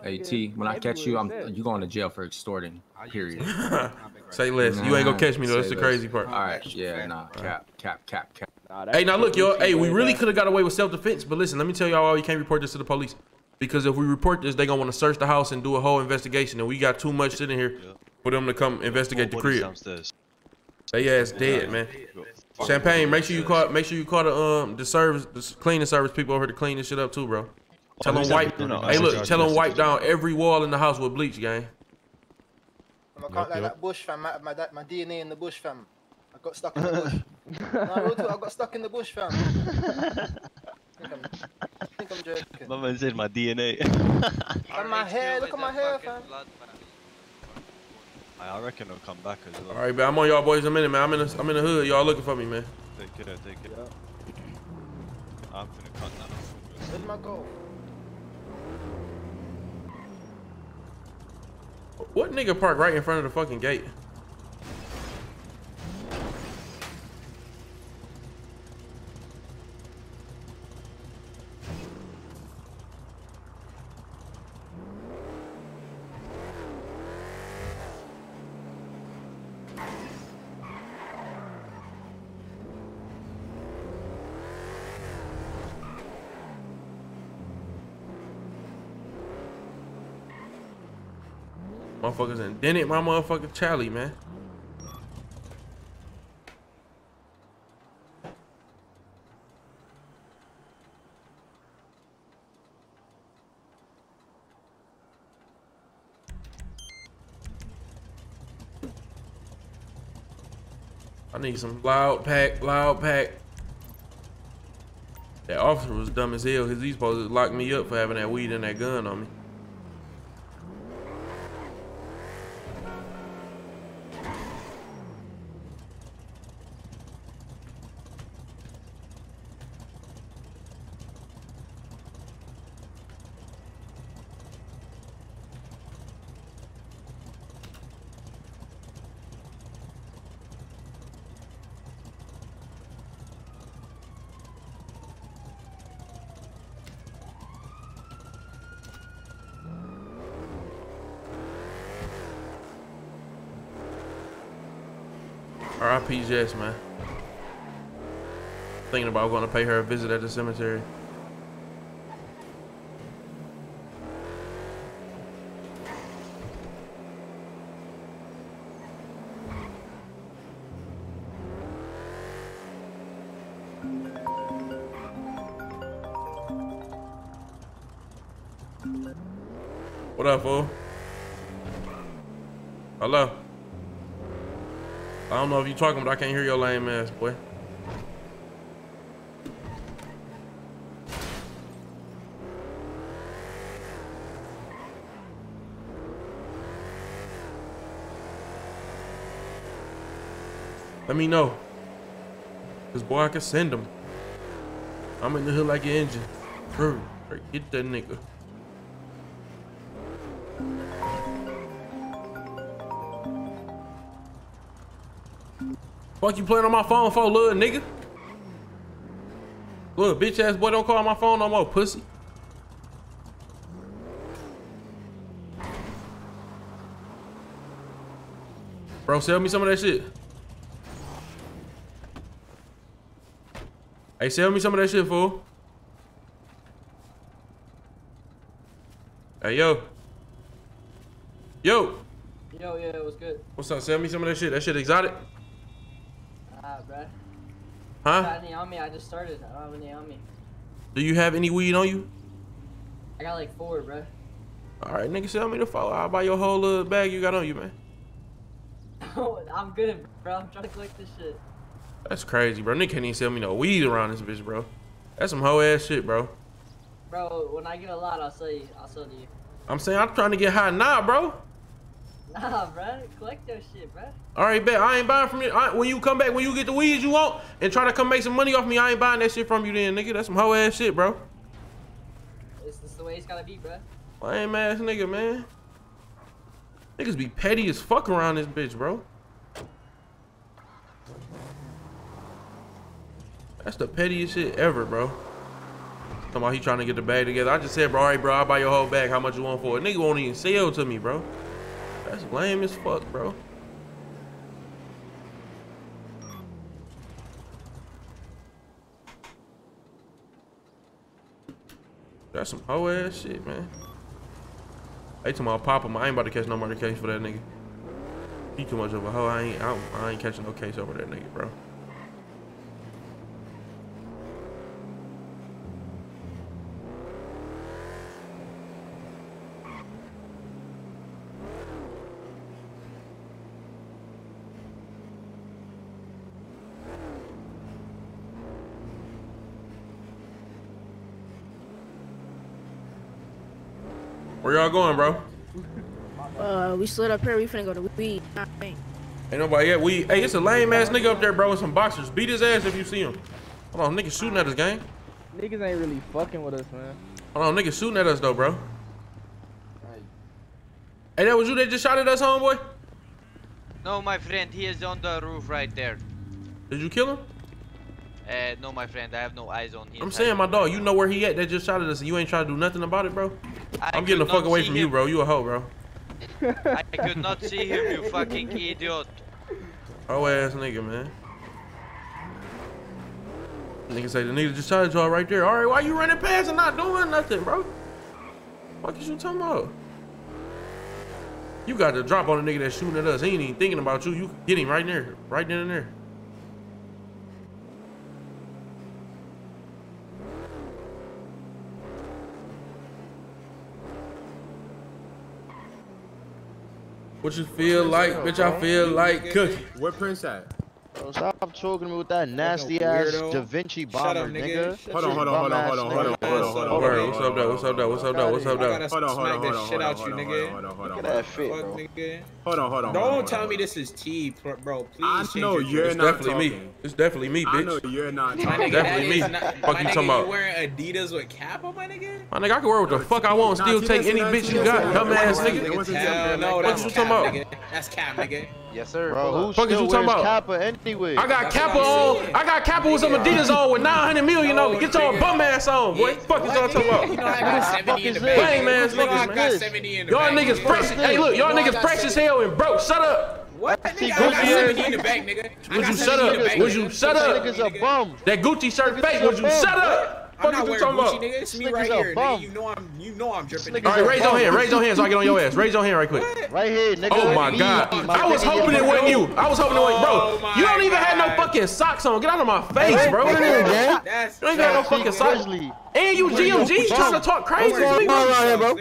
hey T, when I catch you, I'm you going to jail for extorting. Period. Say less. You ain't gonna catch me though. That's Say the less. crazy part. All right, yeah, nah, cap, cap, cap, cap. Hey, now look, y'all. Hey, we really could have got away with self-defense, but listen, let me tell y'all why we can't report this to the police. Because if we report this, they gonna want to search the house and do a whole investigation, and we got too much sitting here for them to come investigate the Four bodies crib. They ass dead, man. Champagne, make sure you call. Make sure you call the um the service, the cleaning service people over here to clean this shit up too, bro. Tell who's them wipe. Hey, Oh, look, tell them wipe down every wall in the house with bleach, gang. I can't Yup, like yup. that bush, fam. My, my, my DNA in the bush, fam. I got stuck in the bush. no, real talk, I got stuck in the bush, fam. I think I'm, I think I'm joking. My man said my DNA. And my hair, look at my hair, fam. I I reckon it'll come back as well. All right, man. I'm on y'all boys in a minute, man. I'm in the, I'm in the hood. Y'all looking for me, man. Take care, take care. I'm gonna cut that off. Where's my goal? What nigga parked right in front of the fucking gate? Motherfuckers and it my motherfucking Charlie, man. I need some loud pack, loud pack. That officer was dumb as hell because he's supposed to lock me up for having that weed and that gun on me. Jess, man. Thinking about going to pay her a visit at the cemetery. Know if you talking, but I can't hear your lame ass, boy. Let me know. Cause boy, I can send them. I'm in the hood like an engine. Bro, get that nigga. Fuck you playing on my phone for, little nigga? Little bitch ass boy, don't call my phone no more, pussy. Bro, sell me some of that shit. Hey, sell me some of that shit, fool. Hey, yo. Yo. Yo, yeah, it was good? What's up? Sell me some of that shit. That shit exotic? Ah, bruh. Huh? I got any on me? I just started. I don't have any on me. Do you have any weed on you? I got like four, bro. All right, nigga, sell me the four. I'll buy your whole little bag you got on you, man. I'm good, bro. I'm trying to collect this shit. That's crazy, bro. Nigga can't even sell me no weed around this bitch, bro. That's some hoe ass shit, bro. Bro, when I get a lot, I'll sell you. I'll sell to you. I'm saying I'm trying to get high now, bro. Nah, bro. Collect your shit, bruh. All right, bet. I ain't buying from you. I, when you come back, when you get the weed you want and try to come make some money off me, I ain't buying that shit from you then, nigga. That's some hoe ass shit, bro. This, this is the way it's gotta be, bro. Lame ass nigga, man. Niggas be petty as fuck around this bitch, bro. That's the pettiest shit ever, bro. Talking about he trying to get the bag together. I just said, bro, all right, bro, I'll buy your whole bag. How much you want for it? Nigga won't even sell to me, bro. That's lame as fuck, bro. That's some hoe ass shit, man. Hey, to my papa, I ain't about to catch no murder case for that nigga. He too much of a hoe. I ain't, I, I ain't catching no case over that nigga, bro. Where y'all going, bro? Uh, we slid up here. We finna go to weed. Ain't. Ain't nobody yet. We hey, it's a lame ass nigga up there, bro, with some boxers. Beat his ass if you see him. Hold on, nigga shooting at us, gang. Niggas ain't really fucking with us, man. Hold on, nigga shooting at us though, bro. Hey, that was you that just shot at us, homeboy? No, my friend, he is on the roof right there. Did you kill him? Uh, no, my friend, I have no eyes on him. I'm saying, my dog, you know where he at They just shot at us and you ain't trying to do nothing about it, bro? I I'm getting the fuck away see from you, bro. You a hoe, bro. I could not see him, you fucking idiot. Oh, Hoe ass nigga, man. Nigga say the nigga just shot y'all right there. All right, why you running past and not doing nothing, bro? What is you talking about? You got the drop on the nigga that's shooting at us. He ain't even thinking about you. You get him right there, right then and there. What you feel like, bitch? I feel like cooking. Where Prince at? Bro, stop choking me with that nasty ass. Da Vinci Shut bomber, up, nigga. nigga. Hold on, hold on, hold on, hold on, hold on, hold on, hold on, hold on. What's up, though? What's up, though? What's up, though? What's up, though? What's up, I though? gotta Hold on, hold smack on, the hold shit on, out you, hold on, nigga. hold on, hold on, hold that on. fit, nigga. Hold on, hold on. Don't tell me this is T, bro. bro. Please I know you're not definitely me. talking. It's definitely me, bitch. I know you're not My talking. nigga, Definitely me. Fuck you talking about? You wearing Adidas with cap on, my nigga? My nigga, I can wear what the fuck I want, still take any bitch you got, dumbass nigga. T-Listen, Hell no, What you talking about? That's cap, nigga. Yes, sir. Bro, who Fuck is you talking about? Kappa anyway? I got Kappa on. I got Kappa with some Adidas on with 900 million on. Get your bum ass on, boy. Fuck is y'all talking about? You know I got 70 in the Fuck bag. Lame ass You I niggas, got man. 70 in the Y'all bag, niggas nigga. fresh. Hey, look, y'all You know I niggas got fresh as hell and broke. Shut up. What? Gucci Nigga, I got ass- 70 in the back, nigga. I Would you shut up? Would you shut up? nigga's a bum. That Gucci shirt fake. Would you shut up? I'm Fuck not you wearing talking Gucci, about? nigga. It's me This right nigga's here, bum. nigga. You know I'm, you know I'm dripping. All right, raise your hand. Raise your hand so I get on your ass. Raise your hand right quick. Right here, nigga. Oh my god. I was hoping it wasn't you. I was hoping it wasn't Oh bro. You don't even have no fucking socks on. Get out of my face, bro. Put it in, gang. That's You ain't got no fucking socks. Grizzley. And you GMG trying to talk crazy to me, going on here, bro?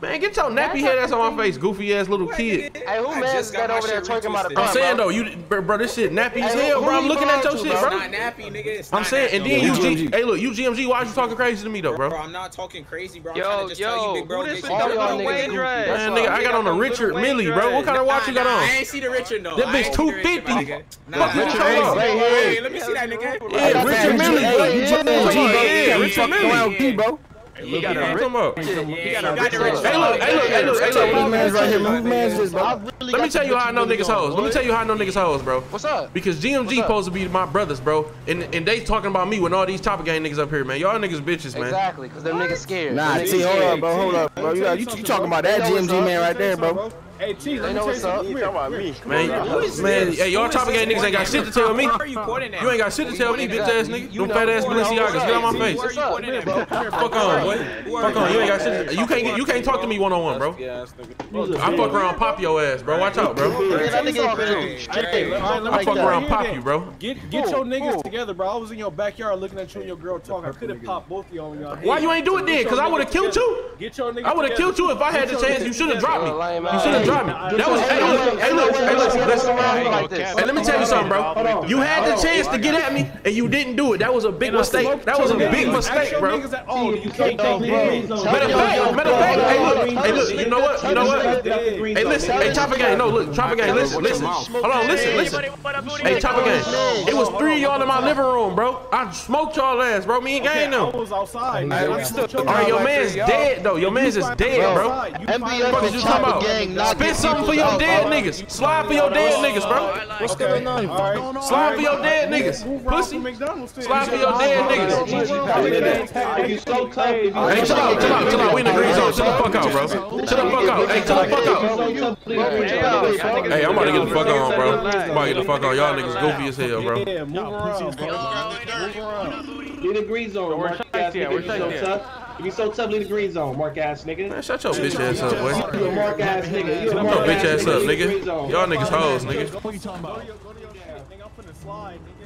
Nigga. Man, get your nappy head ass on my face, goofy ass little kid. Hey, who man is that over there talking about a car, I'm saying though, you bro, bro, this shit nappy as hell, bro. I'm looking at your belong to, shit, It's bro. not nappy, nigga. It's I'm not saying, and then you. G, hey look, you GMG, why you talking crazy to me though, Bro, bro? I'm not talking crazy, bro. I'm Yo, trying to just tell you, big bro. who this get with you the out little of Wayne the dress? Man, nigga, I got on a Richard Millie, bro. What kind of watch you got Nah, I ain't see the Richard though. That bitch ain't see the Richard, 250. my Fuck you Richard talking? Hey, let me see that nigga. Yeah, Richard Millie, bro. You talking about? Yeah, Richard Millie. bro. He got a talking about? Yeah, got the Richard. Hey, look, hey, look, hey, look, hey, Who look. man's right here, man? Who man's this, bro? Let me tell you how I know niggas hoes. Let me tell you how I know niggas hoes, bro. What's up? Because GMG supposed to be my brothers, bro, and and they talking about me with all these Choppa Gang niggas up here, man. Y'all niggas bitches, man. Exactly, because them niggas scared. Nah, Them T, niggas hold scared. up, bro. Hold up, bro. You, you talking about that GMG man right there, bro. Hey, T, They let me know what's up. You Come talking about me? Man, man, hey, y'all Choppa Gang niggas ain't got shit to tell me. Where are you pointing at? You ain't got shit to tell me, bitch ass nigga. You Them fat ass who Balenciagas, get out my face. Where are you pointing at, bro? Fuck on, boy. Fuck on. You ain't got shit. To, you can't you can't talk to me one on one, bro. I fuck around, pop your ass, bro. Watch out, bro. Yeah, that nigga ain't finna do Hey, shit. let- me- I fuck around, pop you, bro. Get get your niggas together, bro. I was in your backyard looking at you and your girl talking. I could have popped both of y'all in your head. Why you ain't do it then? Cause I would have killed you. Get your niggas I would have killed you if I had the chance. You niggas should have dropped me. You should have dropped me. That was. Hey, look, hey, look, hey, listen, listen. Hey, let me tell you something, bro. You had the chance to get at me, and you didn't do it. That was a big mistake. That was a big mistake, bro. You Matter of fact, matter of fact, hey look, hey look, you know what, you know what? Hey listen, hey Choppa Gang, no look, Choppa Gang, listen, listen. Hold on, listen, listen. Hey Choppa Gang, it was three of y'all in my living room, bro. I smoked y'all ass, bro. Me and Gang I them. was outside. Man. we I still smoked your All right, your man's dead though. Your man's is dead, bro. MBF Fuck is and you talking about? Gang Spit something for your dead niggas. Slide for your dead niggas, bro. What's going on? Slide for your dead niggas. Pussy. Slide for your dead niggas. You so crazy. Hey, chill out, chill out, chill out. We in the green zone. Chill the fuck out, bro. Chill the fuck out. Hey, chill the fuck out. Hey, I'm about to get the fuck on, bro. I'm about to get the fuck on. Y'all niggas goofy as hell, bro. Yeah, move around, bro. Move around. Leave the green zone, Where's mark Shiesty ass at? nigga. Where's You so Shiesty tough. If you so tough, leave the green zone, mark ass nigga. Man, shut your bitch ass up, boy. You a mark ass nigga. You a Shut your mark bitch ass up, Leave the green nigga. Y'all niggas hoes, nigga. Go to your, go to your gas, nigga. I'm finna slide, nigga.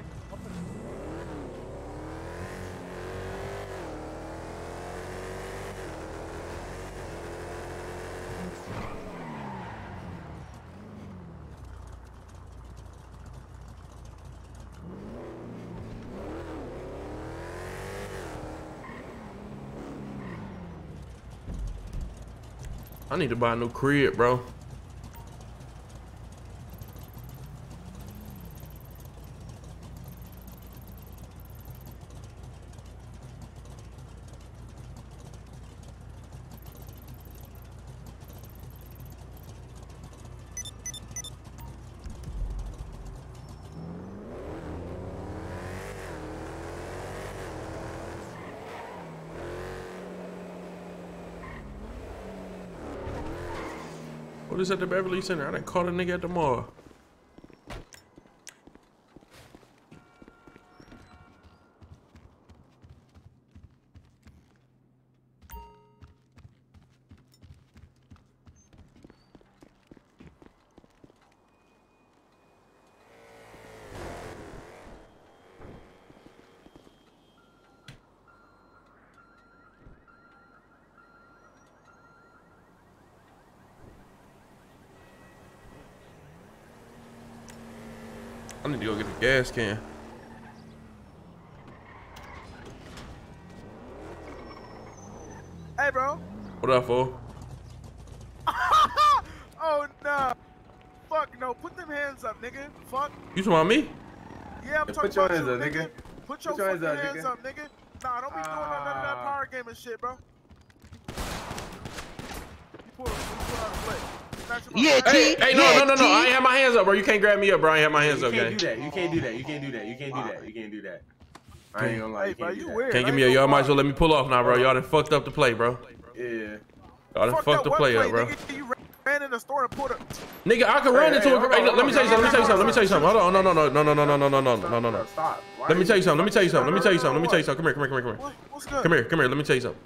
I need to buy a new crib, bro. What is at the Beverly Center? I done caught a nigga at the mall. Gas can. Hey, bro. What up, fool? oh, no. Fuck, no. Put them hands up, nigga. Fuck. You talking about me? Yeah, I'm Yeah, talking put your about hands you, up, nigga. Put your Put your hands fucking up, hands nigga. up, nigga. Nah, don't be doing none of that ah. power gaming shit, bro. You pull, you pull out a play. Snatch him up. Hey, hey, no, no, no, no. I have my hands up, bro. You can't grab me up, bro. I have my hands You up, can't do that. You can't do that. You can't do that. You can't do that. You can't do that. I ain't gonna lie. You can't do that. Can't give me a y'all might as well let me pull off now, bro. Y'all done fucked up the play, bro. Yeah. Y'all done fucked the play up, bro. ran in the store and pulled a. Nigga, I can run into a. Hey, let me tell you something. Let me tell you something. Let me tell you something. Hold on. No, no, no, no, no, no, no, no, no, no, no, no, no. Stop. Why Let me tell you something. Let me tell you something. Let me tell you something. Let me tell you something. Come here, come here, come here, come here, What's come good? here. Come here, come here. Let me tell you something.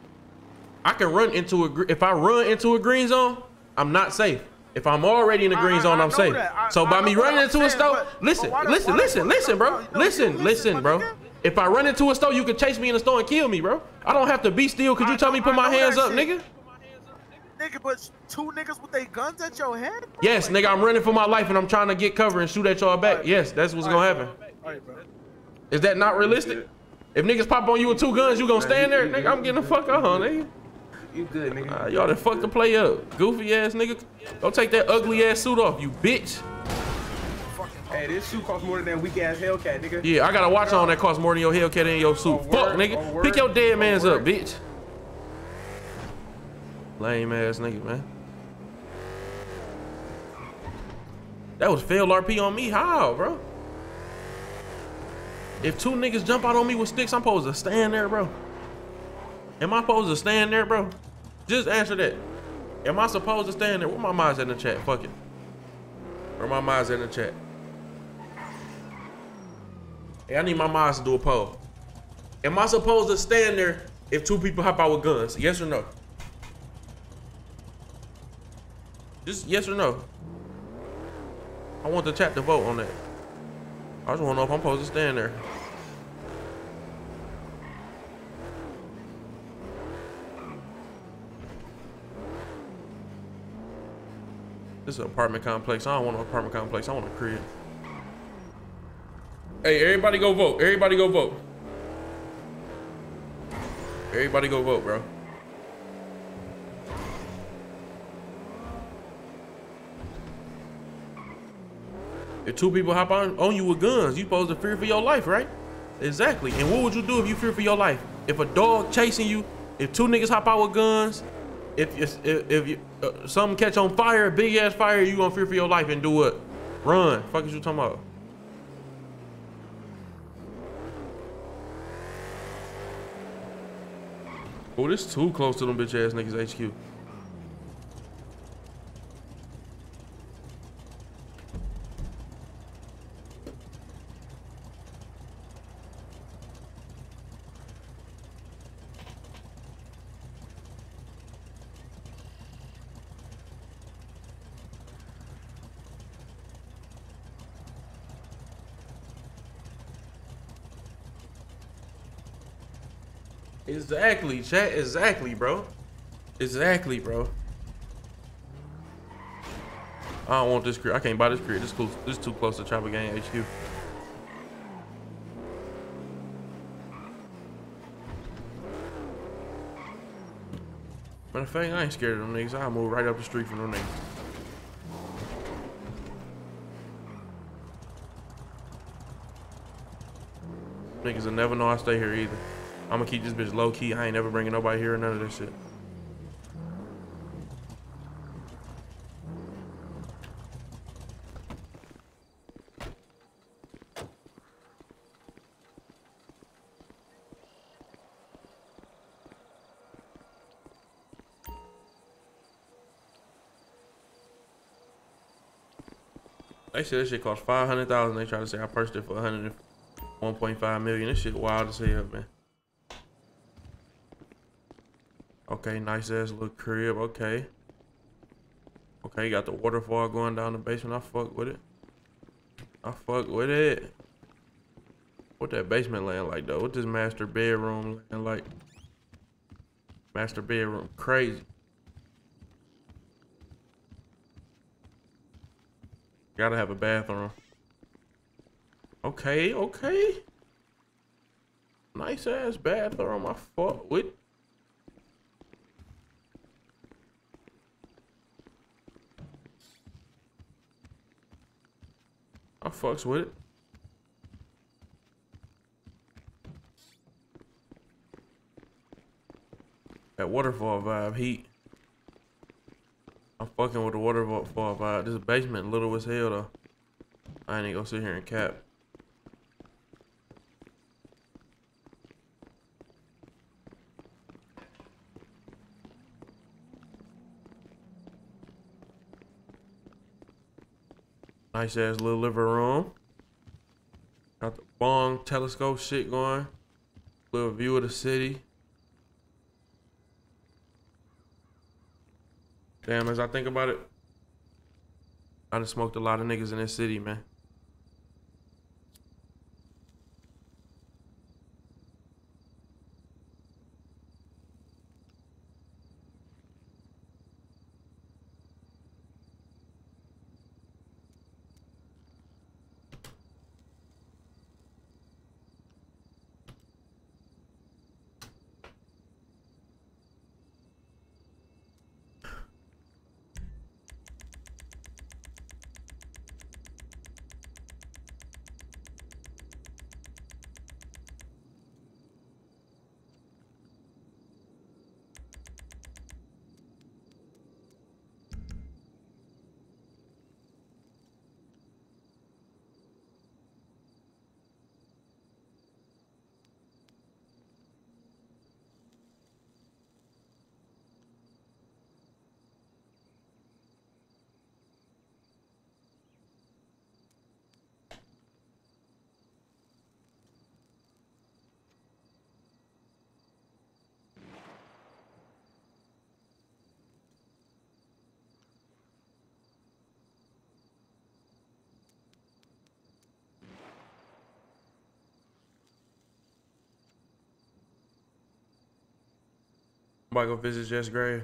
I can run into a. If I run into a green zone, I'm not safe. If I'm already in the green I- zone, I I'm safe. that. I- So I by know me running I'm into a store, listen, but why listen, why listen, fuck- listen, bro. no, you Listen, listen, bro. nigga. If I run into a store, you can chase me in the store and kill me, bro. I don't have to be still because you tell me put I my hands up, shit. nigga. Nigga, but two niggas with their guns at your head? Yes, nigga, I'm running for my life and I'm trying to get cover and shoot at y'all back. Yes, that's what's gonna happen. Alright. Is that not realistic? If niggas pop on you with two guns, you gonna stand there? Nigga, I'm getting the fuck out, nigga. You good, nigga. Uh, y'all done fucked the play up. Goofy ass nigga. Don't take that ugly ass suit off, you bitch. Hey, this shoe costs more than that weak ass Hellcat, nigga. Yeah, I got a watch on that costs more than your Hellcat in your suit. Oh, Fuck, word? nigga. Oh, Pick your dead Oh, mans up, bitch. Lame ass nigga, man. That was failed RP on me. How, bro? If two niggas jump out on me with sticks, I'm supposed to stand there, bro. Am I supposed to stand there, bro? Just answer that. Am I supposed to stand there? Where my minds in the chat? Fuck it. Where my minds in the chat? Hey, I need my minds to do a poll. Am I supposed to stand there if two people hop out with guns? Yes or no? Just yes or no. I want the chat to vote on that. I just want to know if I'm supposed to stand there. This is an apartment complex. I don't want an apartment complex. I want a crib. Hey, everybody go vote. Everybody go vote. Everybody go vote, bro. If two people hop on, on you with guns, you supposed to fear for your life, right? Exactly. And what would you do if you fear for your life? If a dog chasing you, if two niggas hop out with guns, if if, if you, uh, something catch on fire, big ass fire, you gonna fear for your life and do what? Run. Fuck is you talking about? Oh, this too close to them bitch ass niggas HQ. Exactly, chat. Exactly, bro. Exactly, bro. I don't want this crib. I can't buy this crib. This close. This too close to Choppa Gang HQ. Matter of fact, I ain't scared of them niggas. I'll move right up the street from them niggas. Niggas will never know I stay here either. I'm gonna keep this bitch low key. I ain't never bringing nobody here or none of this shit. They said this shit cost five hundred thousand. They try to say I purchased it for one hundred one point five million. This shit wild as hell, man. Okay, nice ass little crib. Okay. Okay, you got the waterfall going down the basement. I fuck with it. I fuck with it. What that basement land like though? What this master bedroom land like? Master bedroom, crazy. Gotta have a bathroom. Okay, okay. Nice ass bathroom. I fuck with. I fucks with it. That waterfall vibe, heat. I'm fucking with the waterfall vibe. This basement little as hell though. I ain't gonna sit here and cap. Nice ass little living room. Got the bong telescope shit going. Little view of the city. Damn, as I think about it, I done smoked a lot of niggas in this city, man. To go visit Jess Gray.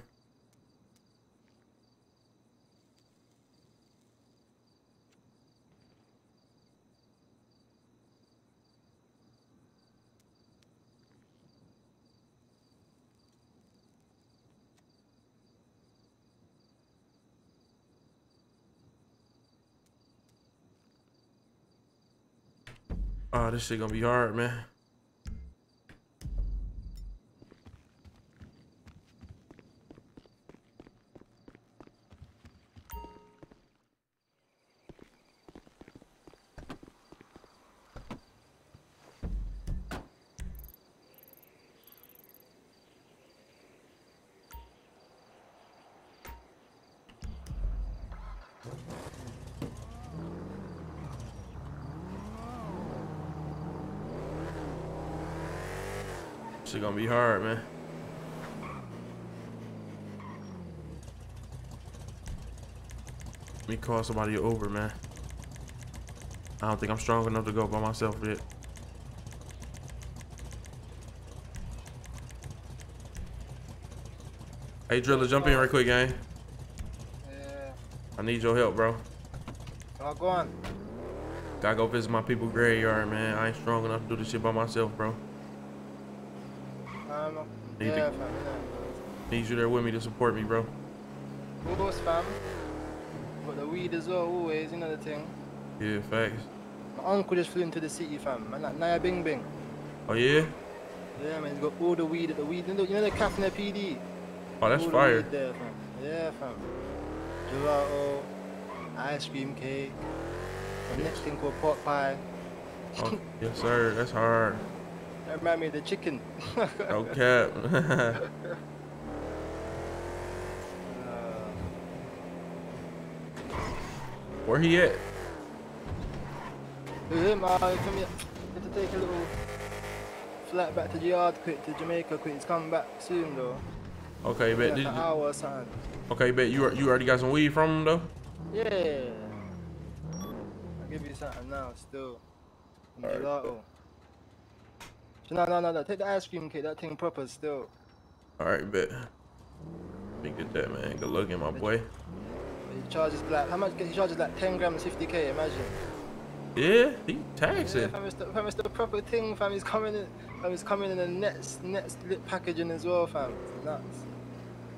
Oh, ah, this shit gonna be hard, man. Shit gonna be hard, man. Let me call somebody over, man. I don't think I'm strong enough to go by myself yet. Hey, Drilla, jump in right quick, gang. Yeah. I need your help, bro. Go on. Gotta go visit my people graveyard, man. I ain't strong enough to do this shit by myself, bro. Need yeah, to- fam. Need you there with me to support me, bro. Yeah. Boss, fam. But the weed as well, always, you know the thing. Yeah, facts. My uncle just flew into the city, fam. Man, like Naya Bing Bing. Oh, yeah? Yeah, man, he's got all the weed at the weed. You know, you know the cafe in the PD? Oh, that's all fire. The there, fam. Yeah, fam. Gelato, ice cream cake, the next thing called pork pie. Oh, yes, sir. That's hard. That remind me of the chicken. okay. cap. Where he at? Him, uh, come here. Need to take a little flight back to the yard quick, to Jamaica quick. He's coming back soon though. Okay, bet. Did hour or okay, bet. You you already got some weed from him though. Yeah. I'll give you something now, still. Alright, gelato. No, no, no, no. Take the ice cream cake. That thing proper still. All right, bet. Let me get that, man. Good looking, my boy. He charges like how much? He charges like 10 grams, 50k. Imagine. Yeah, he Yeah, fam, it's the, fam, it's the proper thing, fam. He's coming in, fam, he's coming in a net, net lit packaging as well, fam. It's nuts.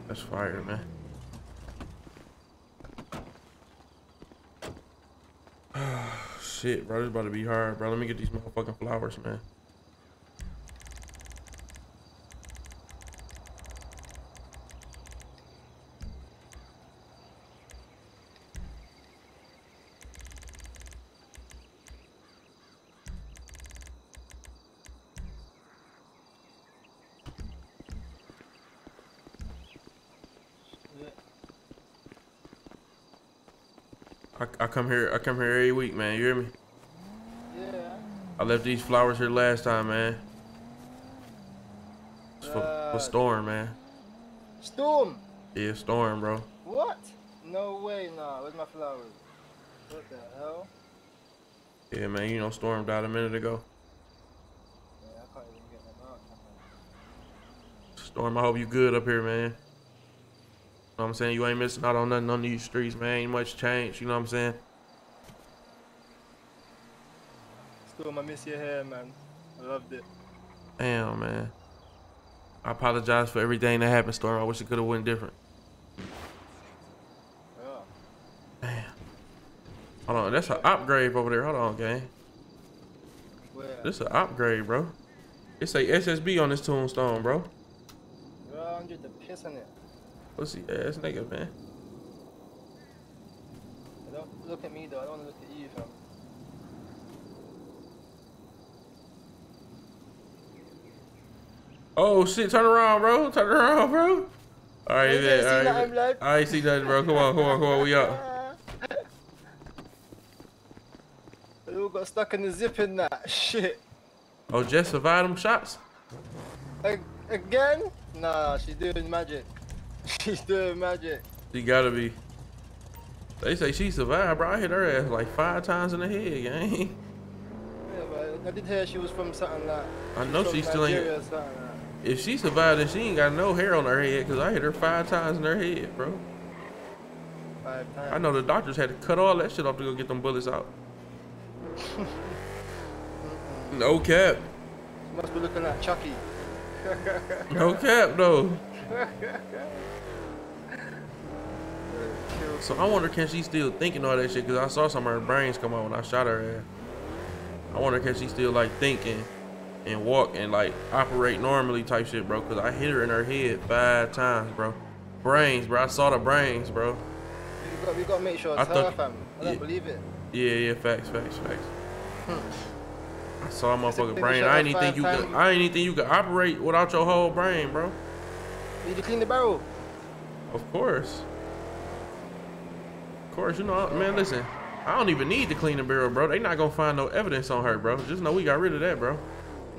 That's fire, man. Shit, bro, this about to be hard, bro. Let me get these motherfucking flowers, man. Come here. I come here every week, man. You hear me? Yeah. I left these flowers here last time, man. It's for, Uh, for Storm, man. Storm. Yeah, Storm, bro. What? No way, nah. Where's my flowers? What the hell? Yeah, man. You know Storm died a minute ago. Yeah, I can't even get them out. Storm, I hope you good up here, man. You know what I'm saying? You ain't missing out on nothing on these streets, man. Ain't much change. You know what I'm saying? I miss your hair, man. I loved it. Damn, man. I apologize for everything that happened, Storm. I wish it could have went different. Yeah. Hold on, that's an upgrade over there. Hold on, gang. Where? This an upgrade, bro. It's a SSB on this tombstone, bro. Bro, I'm just the piss on it. Pussy ass nigga, man. Don't look at me though. I don't want to look at you, fam. Oh shit, turn around, bro. Turn around, bro. All right, ain't see nothing, right. I ain't see nothing, bro. Come on, come on, come on. We up. All got stuck in the zip in that shit. Oh, Jess survived them shots? Ag- Again? Nah, she's doing magic. She's doing magic. She gotta be. They say she survived, bro. I hit her ass like five times in the head, gang. Yeah, but I did hear she was from something like. I know she still ain't- Nigeria like. If she survived, then she ain't got no hair on her head, cause I hit her five times in her head, bro. Five times. I know the doctors had to cut all that shit off to go get them bullets out. No cap. She must be looking like Chucky. No cap, though. So I wonder can she still thinking all that shit? Cause I saw some of her brains come out when I shot her ass. I wonder can she still like thinking and walk and like operate normally type shit, bro. Cause I hit her in her head five times, bro. Brains, bro. I saw the brains, bro. We got, we got to make sure I it's her, thought- fam. I don't believe it. Yeah, yeah, facts, facts, facts. I saw a motherfucking brain. I ain't even think you could. I ain't even think you could operate without your whole brain, bro. Did you clean the barrel? Of course. Of course, you know, man. Listen, I don't even need to clean the barrel, bro. They not gonna find no evidence on her, bro. Just know we got rid of that, bro.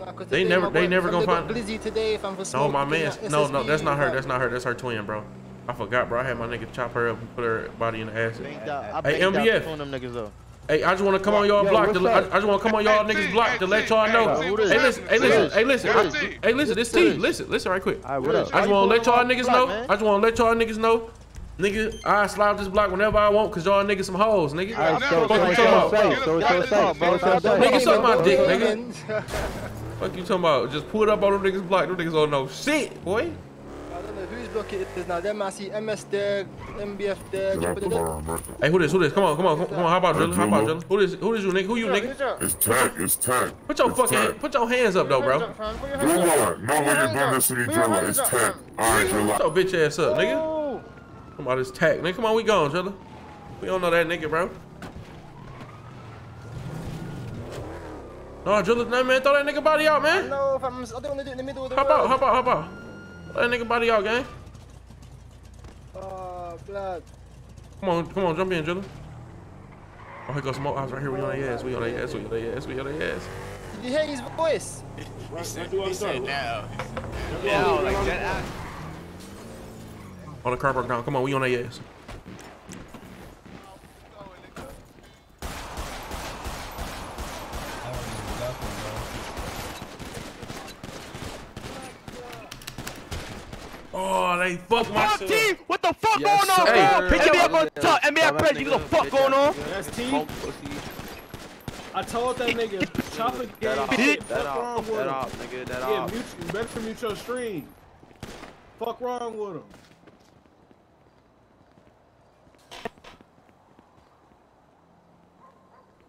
Nah, 'cause They never- they never gonna they got find- Blizzy today, fam, for oh, No, smoking my man. No, no, that's not her. That's not her. That's her twin, bro. I forgot, bro. I had my nigga chop her up and put her body in the acid. I Hey, banged MBF. two of them niggas though. Hey, I just want to come on y'all Yo, block. To, I, I just want to come on y'all niggas block to let y'all know. Hey, listen. Hey, listen. Hey, listen. I- Hey, listen. This Who T. Listen. Listen right quick. What up? I just want to let y'all niggas know. I just want to let y'all niggas know. Nigga, I slide this block whenever I want, cause y'all niggas some hoes, nigga. Alright, so- Fuck so you it's talking your about? say, so it's your say, so it's your say. Nigga, suck my dick, nigga. Fuck you talking about? Just pull it up on them niggas block. Them niggas don't know shit, boy. I don't know whose block it is now. Them I see MS there, MBF there. Hey, who this? Who this? Come on, come on, come on. How about Drilla? How about Drilla? Who this? Who this? You nigga? Who you nigga? It's tag, it's tag. Put your fucking hand, put your hands up though, bro. Drilla, no nigga don't listen to me, Drilla. It's tag. Alright, Drilla. Put your bitch ass up, nigga. Come on, this tack, nigga. Come on, we going, Drilla. We don't know that nigga, bro. No, Drilla, nah, man, throw that nigga body out, man. No, fam, I'm, I don't want to do it in the middle of the Hop road. out, hop out, hop out. Throw that nigga body out, gang. Oh, blood. Come on, come on, jump in, Drilla. Oh, here goes smoke house right here. We on their ass. We on their ass. We on their ass. We on their ass. Did you hear his voice? He said, he said now. Oh. Now, like that. On oh, the car broke down. Come on, we on their ass. Oh, they fucked my Fuck shit T! What the fuck Yes, going on, sir. bro? Hey, NBA pick on top, NBA president, you know the fuck going on? That's T. I told that nigga, Choppa Gang. That off, that Fuck off, wrong with that him? off, nigga, that yeah, off. Mute, you better mute your stream. Fuck wrong with him?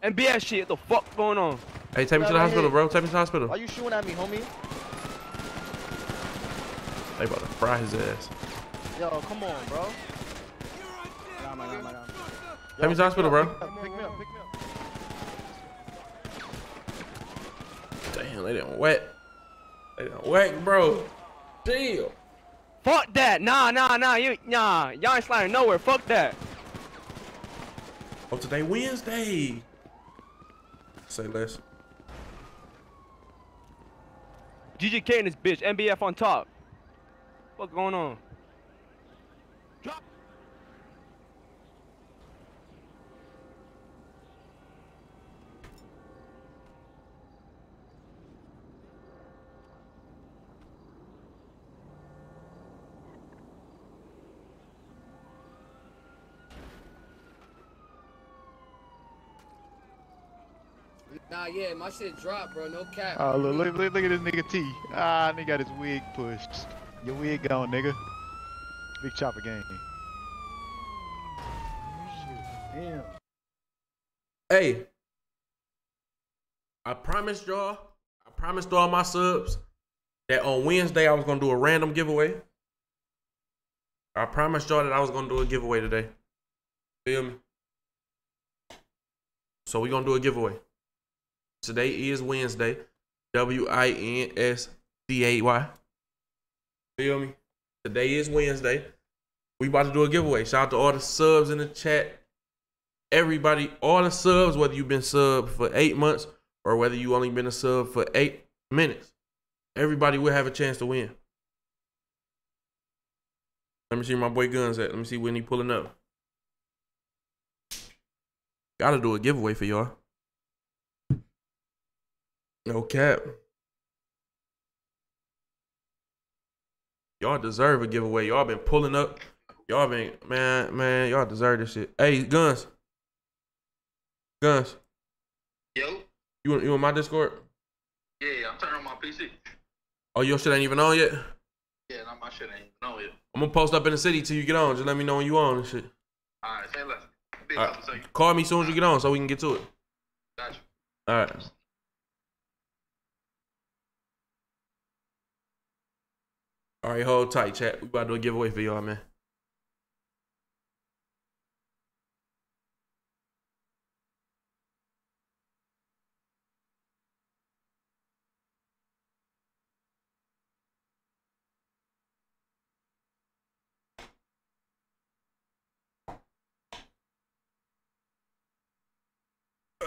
NBA shit, the fuck going on? Hey, take me to the hospital, bro. Take me to the hospital. Why you shooting at me, homie? They about to fry his ass. Yo, come on, bro. Nah, nah, nah, nah, nah. Take me to the hospital, bro. Pick me up, pick me up. Damn, they didn't wet. They didn't wet, bro. Damn. Fuck that, nah, nah, nah, you, nah, y'all ain't sliding nowhere, fuck that. Oh, today Wednesday. Say less. GGK in this bitch. MBF on top. What going on? Drop. Nah, yeah, my shit dropped, bro. No cap. Oh, look, look, look, look at this nigga T. Ah, nigga got his wig pushed. Your wig gone, nigga. Big Choppa Gang. Damn. Hey, I promised y'all, I promised all my subs that on Wednesday I was gonna do a random giveaway. I promised y'all that I was gonna do a giveaway today. Feel me? So we're gonna do a giveaway. Today is Wednesday. W I N S D A Y. Feel me? Today is Wednesday. We about to do a giveaway. Shout out to all the subs in the chat. Everybody, all the subs, whether you've been sub for eight months or whether you only been a sub for eight minutes, everybody will have a chance to win. Let me see my boy Guns at. Let me see when he pulling up. Gotta do a giveaway for y'all. No cap. Y'all deserve a giveaway. Y'all been pulling up. Y'all been man, man. Y'all deserve this shit. Hey, Guns. Guns. Yo. You want you on my Discord? Yeah, I'm turning on my PC. Oh, your shit ain't even on yet. Yeah, not my shit ain't even on yet. I'm gonna post up in the city till you get on. Just let me know when you on and shit. Alright, say less. Big All up, say. right. Call me as soon as you get on so we can get to it. Gotcha. All right. All right, hold tight, chat. We about to do a giveaway for y'all, man.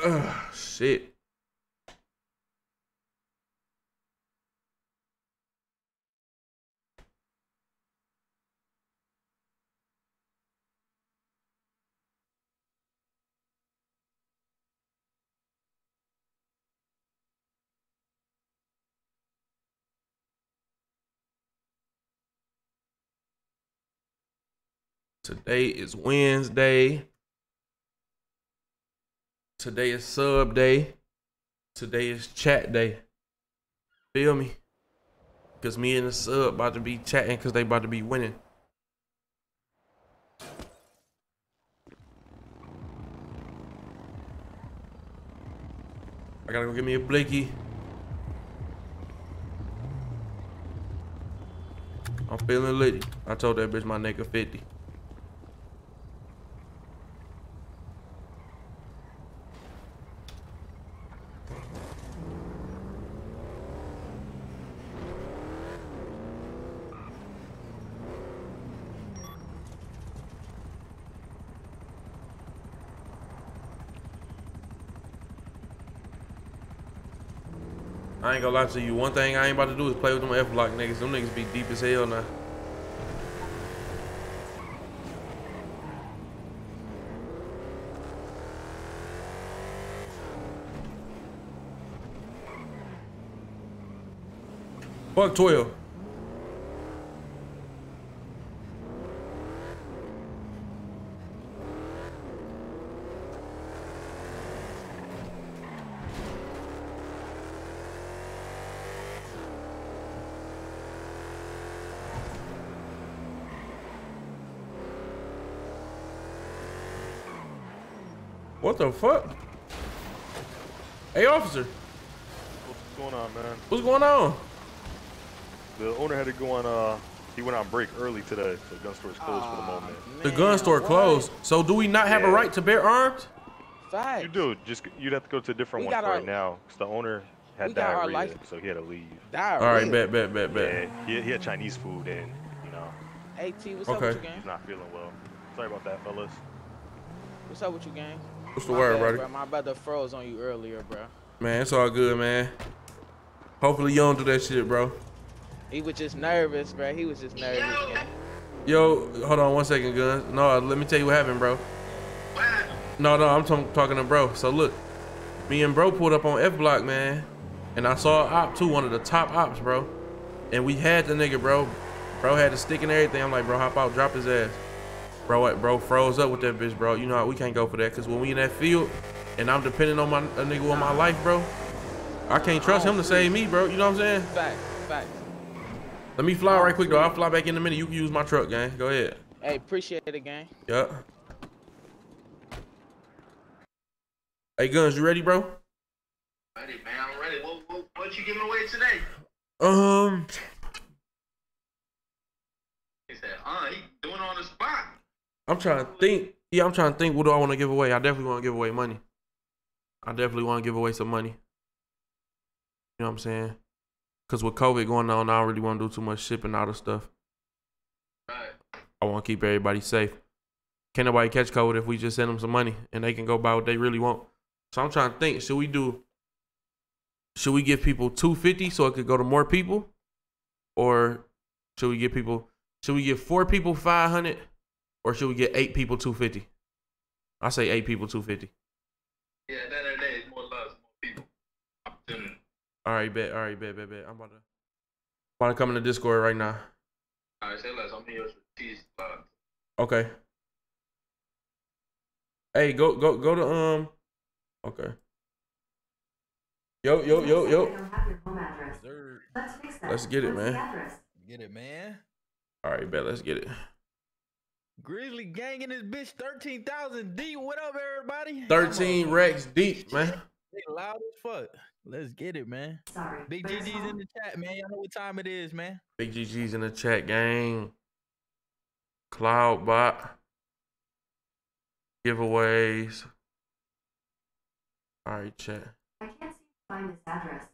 Ugh, shit. Today is Wednesday. Today is sub day. Today is chat day. Feel me? Cause me and the sub about to be chatting cause they about to be winning. I gotta go get me a blinky. I'm feeling litty. I told that bitch my nigga 50. Ain't gonna lie to you. One thing I ain't about to do is play with them F block niggas. Them niggas be deep as hell now. Fuck 12. The fuck? Hey, officer. What's going on, man? What's going on? The owner had to go on, uh, he went on break early today, so the gun store's closed for the moment. The gun store closed. So do we not have a right to bear arms? You do, just, you'd have to go to a different We one right our- now, because the owner had we got our diarrhea, license- so he had to leave. All right, bet, bet, bet, bet. Yeah, he, he had Chinese food and, you know. Hey T, what's Okay. up with you, gang? He's not feeling well. Sorry about that, fellas. What's up with you, gang? What's the My word, bad, brother? Bro. My brother froze on you earlier, bro. Man, it's all good, man. Hopefully you don't do that shit, bro. He was just nervous, bro. He was just nervous. gang. Yo, hold on one second, Guns. No, let me tell you what happened, bro. No, no, I'm talking to bro. So look, me and bro pulled up on F Block, man. And I saw an op too, one of the top ops, bro. And we had the nigga, bro. Bro had the stick and everything. I'm like, bro, hop out, drop his ass. Bro, what, bro, froze up with that bitch, bro. You know how we can't go for that, cause when we in that field, and I'm depending on my a nigga with my life, bro. I can't trust him to save me, bro. You know what I'm saying? Facts, facts. Let me fly right quick though. I'll fly back in a minute. You can use my truck, gang. Go ahead. Hey, appreciate it, gang. Yup. Hey, Guns, you ready, bro? Ready, man. I'm ready. What, what, what you giving away today? Um, He said, uh, he doing it on the spot. I'm trying to think. Yeah, I'm trying to think. What do I want to give away? I definitely want to give away money. I definitely want to give away some money. You know what I'm saying? Cause with COVID going on, I don't really want to do too much shipping out of stuff. Right. I want to keep everybody safe. Can't nobody catch COVID if we just send them some money and they can go buy what they really want. So I'm trying to think. Should we do? Should we give people 250 so it could go to more people, or should we give people? Should we give four people 500, or should we get eight people 250? I say eight people 250. Yeah, that that day is more love, more people. Opportunity. All right, bet. All right, bet, bet, bet. I'm about to, about to come in the Discord right now. All right, say less. I'm here with cheese. Uh, Okay. Hey, go go go to um. Okay. Yo yo yo yo. Let's get it, man. Get it, man. All right, bet. Let's get it. Grizzley gang in this bitch, 13,000 deep. What up, everybody? Thirteen racks deep, man. They loud as fuck. Let's get it, man. Sorry. Big GG's in the chat, man. Y'all know what time it is, man. Big GG's in the chat, gang. Cloudbot. Giveaways. All right, chat. I can't seem to find this address.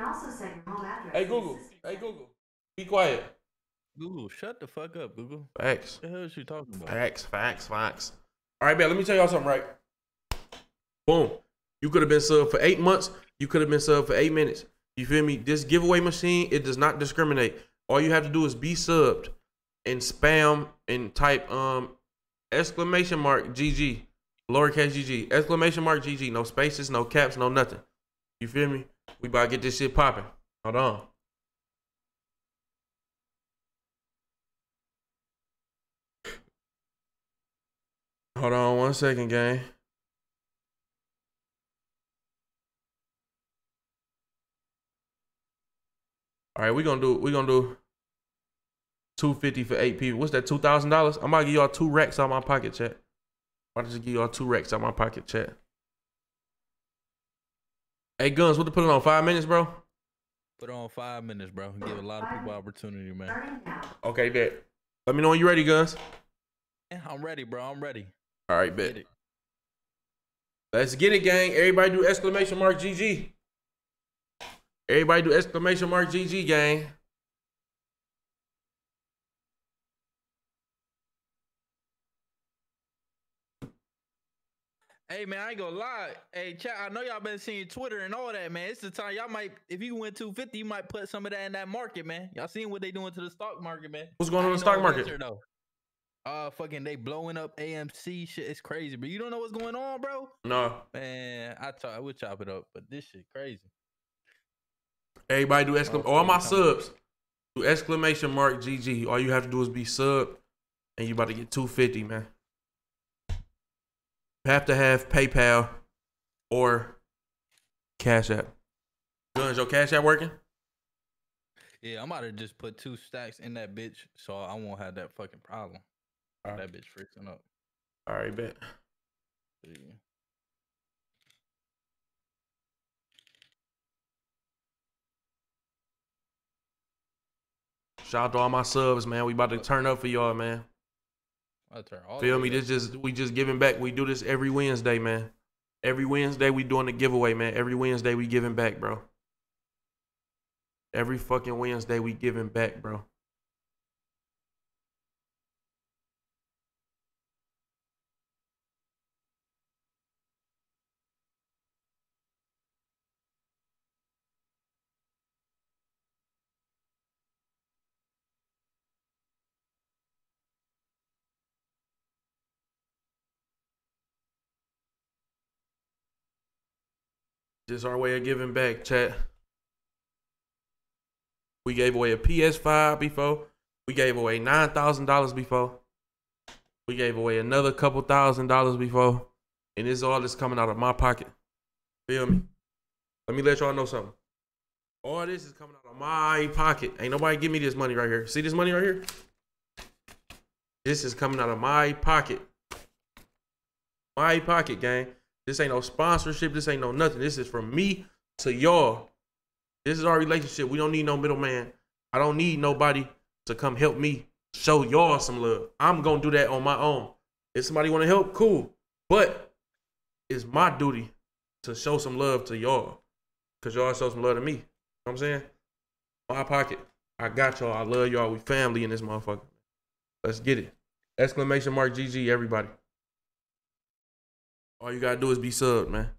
I can also set your home address. Hey Google. Hey Google. Be quiet. Google, shut the fuck up, Google. Facts. What the hell is you talking about? Facts, facts, facts. All right, man. Let me tell y'all something, right? Boom. You could have been subbed for eight months. You could have been subbed for eight minutes. You feel me? This giveaway machine, it does not discriminate. All you have to do is be subbed and spam and type um exclamation mark GG, lowercase GG, exclamation mark GG, no spaces, no caps, no nothing. You feel me? We about to get this shit popping. Hold on. Hold on one second, gang. All right, we gonna do we gonna do two fifty for eight people. What's that? Two thousand dollars. I'm about to give y'all two racks out my pocket, chat. I'm about to give y'all two racks out my pocket, chat. Hey, guns, what to put it on? Five minutes, bro. Put it on five minutes, bro. Give a lot of people opportunity, man. Okay, bet. Let me know when you ready, guns. I'm ready, bro. I'm ready. All right, bet. Let's get it, gang. Everybody do exclamation mark GG. Everybody do exclamation mark GG, gang. Hey man, I ain't gonna lie. Hey, chat, I know y'all been seeing Twitter and all that, man. It's the time y'all might, if you went 250, you might put some of that in that market, man. Y'all seen what they doing to the stock market, man. What's going on in the stock market? though. Uh, fucking, they blowing up AMC shit. It's crazy, but you don't know what's going on, bro. No. Man, I talk, I would chop it up, but this shit crazy. Everybody do exclamation. All my subs do exclamation mark GG. All you have to do is be sub, and you about to get 250, man. You have to have PayPal or Cash App. Guns, your Cash App working? Yeah, I'm about to just put two stacks in that bitch, so I won't have that fucking problem. That bitch freaking up. All right, bet. Yeah. Shout out to all my subs, man. We about to turn up for y'all, man. I'll turn all Feel me? This just we just giving back. We do this every Wednesday, man. Every Wednesday we doing the giveaway, man. Every Wednesday we giving back, bro. Every fucking Wednesday we giving back, bro. Just our way of giving back, chat. We gave away a PS5 before. We gave away nine thousand dollars before. We gave away another couple thousand dollars before. And this all is coming out of my pocket. Feel me? Let me let y'all know something. All this is coming out of my pocket. Ain't nobody give me this money right here. See this money right here? This is coming out of my pocket. My pocket, gang. This ain't no sponsorship. This ain't no nothing. This is from me to y'all. This is our relationship. We don't need no middleman. I don't need nobody to come help me show y'all some love. I'm gonna do that on my own. If somebody wanna help, cool. But it's my duty to show some love to y'all. Cause y'all show some love to me. You know what I'm saying? My pocket. I got y'all. I love y'all. We family in this motherfucker. Let's get it. Exclamation mark GG, everybody. All you gotta do is be subbed, man.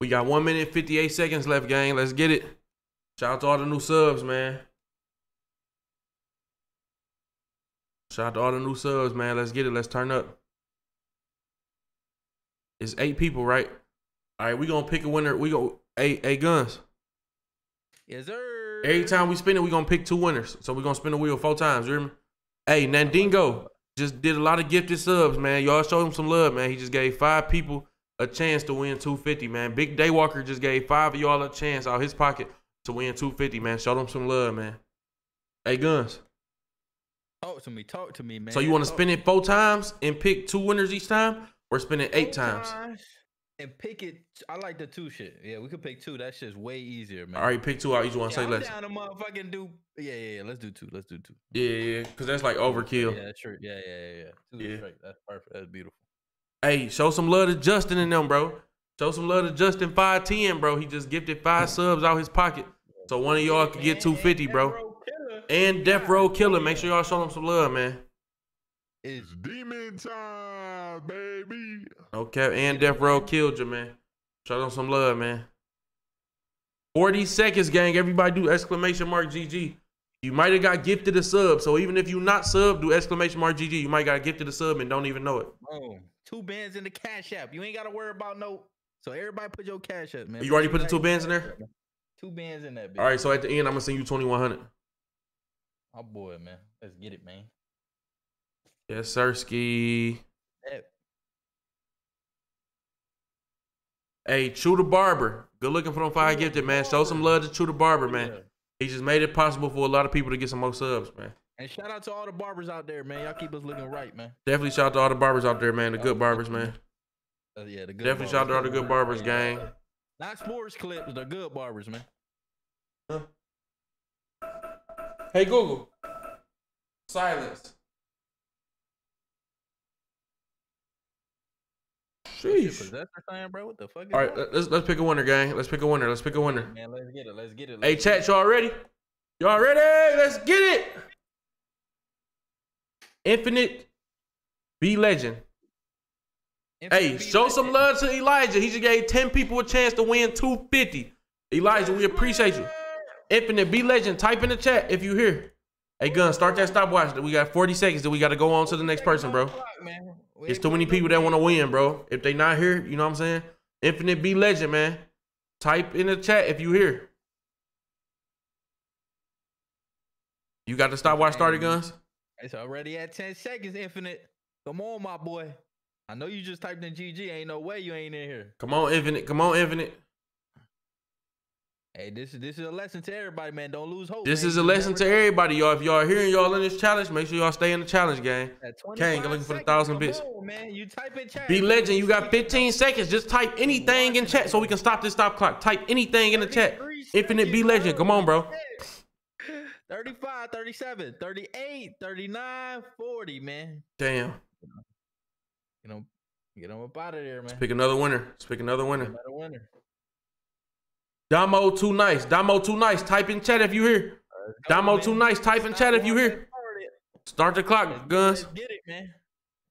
We got one minute, 58 seconds left, gang. Let's get it. Shout out to all the new subs, man. Shout out to all the new subs, man. Let's get it. Let's turn up. It's eight people, right? All right, we gonna pick a winner. We go eight eight guns. Yes, sir. Every time we spin it, we gonna pick two winners. So we gonna spin the wheel four times. You hear me? Hey, Nandingo just did a lot of gifted subs, man. Y'all show him some love, man. He just gave five people a chance to win 250, man. Big Daywalker just gave five of y'all a chance out of his pocket to win 250, man. Show them some love, man. Hey, guns. Talk to me. Talk to me, man. So you want to spin it four times and pick two winners each time, or spin it eight oh times? And pick it. I like the two shit. Yeah, we could pick two. That shit's way easier, man. All right, pick two out each one. Yeah, Say I'm less. down to motherfucking do. Yeah, yeah, yeah. Let's do two. Let's do two. Yeah, yeah, because that's like overkill. Yeah, that's true. Yeah, yeah, yeah, yeah. Two Yeah. straight. That's perfect. That's beautiful. Hey, show some love to Justin and them, bro. Show some love to Justin 510, bro. He just gifted five subs out his pocket. So one of y'all could get 250, bro. And Death Row Killer. Make sure y'all show them some love, man. It's demon time, baby. Okay, and Death Row killed you, man. Show them some love, man. 40 seconds, gang. Everybody do exclamation mark GG. You might have got gifted a sub. So even if you not sub, do exclamation mark GG. You might got gifted a sub and don't even know it. Boom. Two bands in the cash app. You ain't gotta worry about no. So everybody put your cash up, man. You already put the two your bands in there? Two bands in that. Bitch. All right, so at the end, I'm gonna send you 2100. Oh boy, man. Let's get it, man. Yes, sir, ski. Hey, the Barber. Good looking for them five gifted, man. Show some love to True the Barber, man. He just made it possible for a lot of people to get some more subs, man. And shout out to all the barbers out there, man. Y'all keep us looking right, man. Definitely shout out to all the barbers out there, man. The good barbers, man. Uh, yeah, the good Definitely shout out to all the barbers. good barbers, gang. Not sports clips, the good barbers, man. Hey, Google. Silence. Sheesh. Thing, bro. What the fuck? All right, that? let's let's pick a winner, gang. Let's pick a winner. Let's pick a winner. man. Let's get it. Let's get it. Hey, let's chat, y'all ready? Y'all ready? Let's get it. Infinite B Legend. Hey, show some love to Elijah. He just gave 10 people a chance to win 250. Elijah, we appreciate you. Infinite B Legend, type in the chat if you here. Hey, Gun, start that stopwatch. We got 40 seconds. Then we got to go on to the next person, bro. It's too many people that want to win, bro. If they not here, you know what I'm saying? Infinite B Legend, man. Type in the chat if you here. You got the stopwatch started, Guns? It's already at 10 seconds, Infinite. Come on, my boy. I know you just typed in GG. Ain't no way you ain't in here. Come on, Infinite. Come on, Infinite. Hey, this is this is a lesson to everybody, man. Don't lose hope. This man. is a lesson to everybody, y'all. If y'all hearing y'all in this challenge, make sure y'all stay in the challenge, gang. At Kang, 25 looking for the thousand bits. on, man. You type in chat. B Legend, you got 15 seconds. Just type anything in chat so we can stop this stop clock. Type anything in the chat. Infinite be Legend. Come on, bro. 35, 37, 38, 39, 40, man. Damn. You know, get them up out of there, man. Pick another winner. Let's pick another winner. Another winner. Damo too nice. Damo too nice. Type in chat if you here. Damo too nice. Type in chat if you here. Start the clock, guns. Get it, man.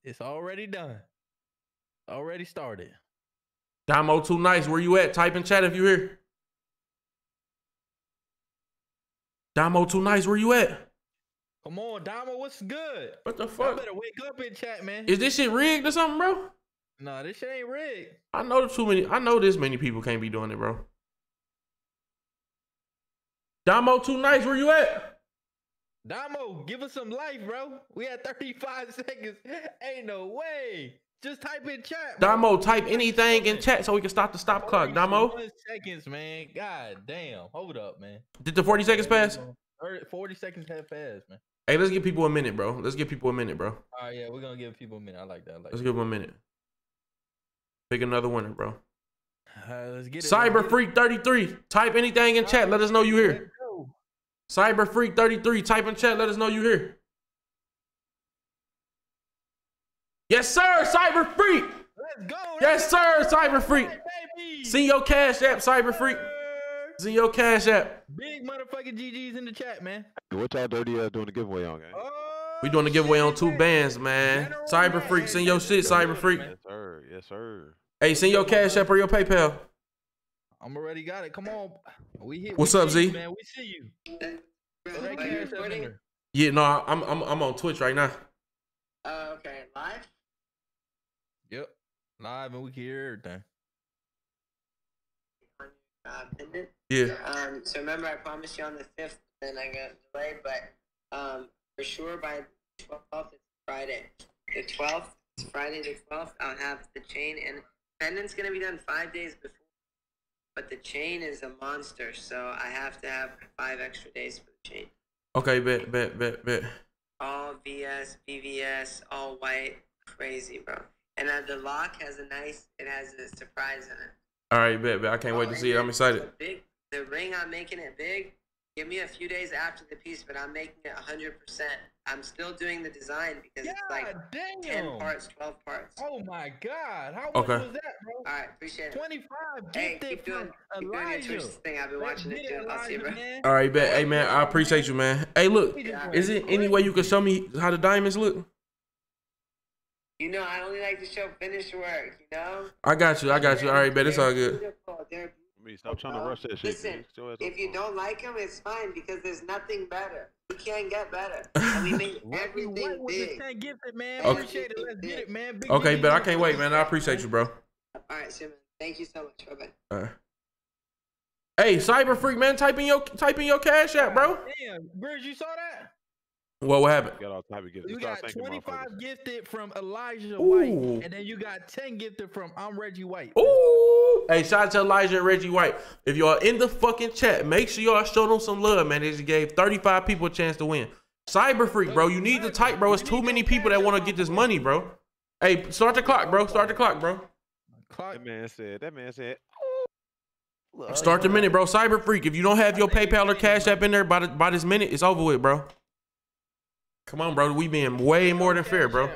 It's already done. Already started. Damo too nice. Where you at? Type in chat if you here. Damo too nice. Where you at? Come on, Damo, what's good? What the fuck? better wake up in chat, man. Is this shit rigged or something, bro? Nah, this shit ain't rigged. I know too many. I know this many people can't be doing it, bro. Damo too nice. Where you at? Damo, give us some life, bro. We had 35 seconds. Ain't no way. Just type in chat. bro. Damo, type anything in chat so we can stop the stop clock. Damo, 41 seconds, man. God damn. Hold up, man. did the 40 seconds pass? Er, 40 seconds have passed, man. Hey, let's give people a minute, bro. Let's give people a minute, bro. All right, yeah, we're gonna give people a minute. I like that. I like Let's that. give them a minute. Pick another winner, bro. All right, let's get it. Cyber Freak 33. Type anything in chat. Let us know you here. Cyber Freak 33. Type in chat. Let us know you here. Yes, sir. Cyber Freak. Let's go. Yes, sir. Cyber Freak. See your cash app, Cyber Freak. See your cash app. Big motherfucking GG's in the chat, man. What y'all dirty ass doing the giveaway on, gang? Oh, we doing the giveaway on two bands, man. Cyber Freak. Send your shit, Cyber Freak. Yes, sir. Yes, sir. Hey, send your cash app or your PayPal. I'm already got it. Come on. We hit. What's we up, see you, Z? man. We see you. Throw that cash up in there. Yeah, no, I'm I'm I'm on Twitch right now. Uh, okay, live? Yep. Live and we can hear everything. Uh, pendant? Yeah. Um, so remember I promised you on the 5th, then I got delayed, but um, for sure by the 12th, it's Friday. The 12th, it's Friday the 12th, I'll have the chain, and pendant's going to be done five days before. But the chain is a monster, so I have to have five extra days for the chain. Okay, bet, bet, bet, bet. All VS, BVS, all white, crazy, bro. And uh, the lock has a nice, it has a surprise in it. All right, bet, bet. I can't wait to see it. I'm excited. Big, the ring, I'm making it big. Give me a few days after the piece, but I'm making it 100%. I'm still doing the design because it's like 10 parts, 12 parts. Oh my God. How much Okay. was that, bro? All right, appreciate it. 25 Hey, gifted keep doing, from keep doing your Elijah. Twitch thing. I've been Let's watching it get too. I'll see you, bro. Man. All right, bet. Hey, man, I appreciate you, man. Hey, look, is it any way you can show me how the diamonds look? You know, I only like to show finished work, you know? I got you. I got you. All right, bet. It's all good. I mean, stop trying to rush that shit. Listen, man. Get your ass if you don't like them, it's fine because there's nothing better. You can't get better. And we make everything What was the big. 10 gifted, man? Okay. Appreciate it. Let's get it, man. Big Okay, GG. bet. I can't wait, man. I appreciate you, bro. All right, Simon. Thank you so much. Bye bye. All right. Hey, Cyber Freak, man, type in your type in your cash app, bro. Damn, Bridge, you saw that? What what happened? Got all type of gifts. You Start got 25 gifted from Elijah Ooh. White, and then you got 10 gifted from I'm Reggie White. Ooh. Hey, shout out to Elijah and Reggie White. If y'all in the fucking chat, make sure y'all show them some love, man. They just gave 35 people a chance to win. Cyber Freak, bro. You need to type, bro. It's too many people that want to get this money, bro. Hey, start the clock, bro. Start the clock, bro. That man said. That man said. Start the minute, bro. Cyber Freak. If you don't have your PayPal or Cash App in there by, the, by this minute, it's over with, bro. Come on, bro. We being way more than fair, bro.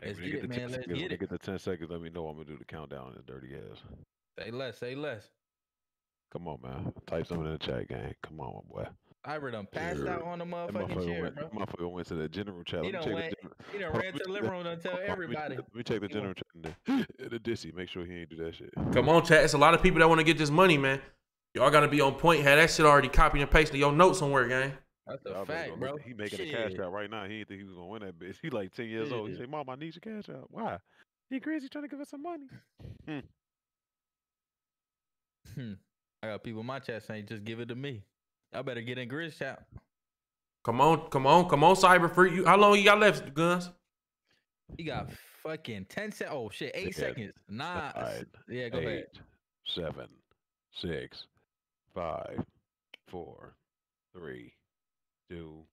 Hey, Let's get get, it, the 10 man. Let's seconds, get it. get the 10 seconds, let me know. I'm gonna do the countdown in dirty ass. Say less, say less. Come on, man. Type something in the chat, gang. Come on, my boy. Ira done passed Yeah. out on the That motherfucking chair, went, bro. that motherfucker went to the general chat. He Let done went, the general. he done on, ran to the me- living room and tell hold let me- everybody. Let me check the general chat. in. The Dissy. Make sure he ain't do that shit. Come on, chat. It's a lot of people that want to get this money, man. Y'all got to be on point. Have that shit already copied and pasted in your notes somewhere, gang. That's Y'all a better fact, bro. He making a cash Shit. out right now. He didn't think he was gonna win that bitch. He like 10 years old. He Yeah. say, Mom, I need your cash out. Why? He crazy trying to give us some money. Hmm. Hmm. I got people in my chat saying, just give it to me. Y'all better get in Grizz chat. Come on, come on, come on, Cyber Freak. You, how long you got left, guns? You got fucking 10 seconds. Oh, shit. Eight Ten, seconds. Nah. nine, Yeah, go ahead. eight, seven, six, five, four, three, two.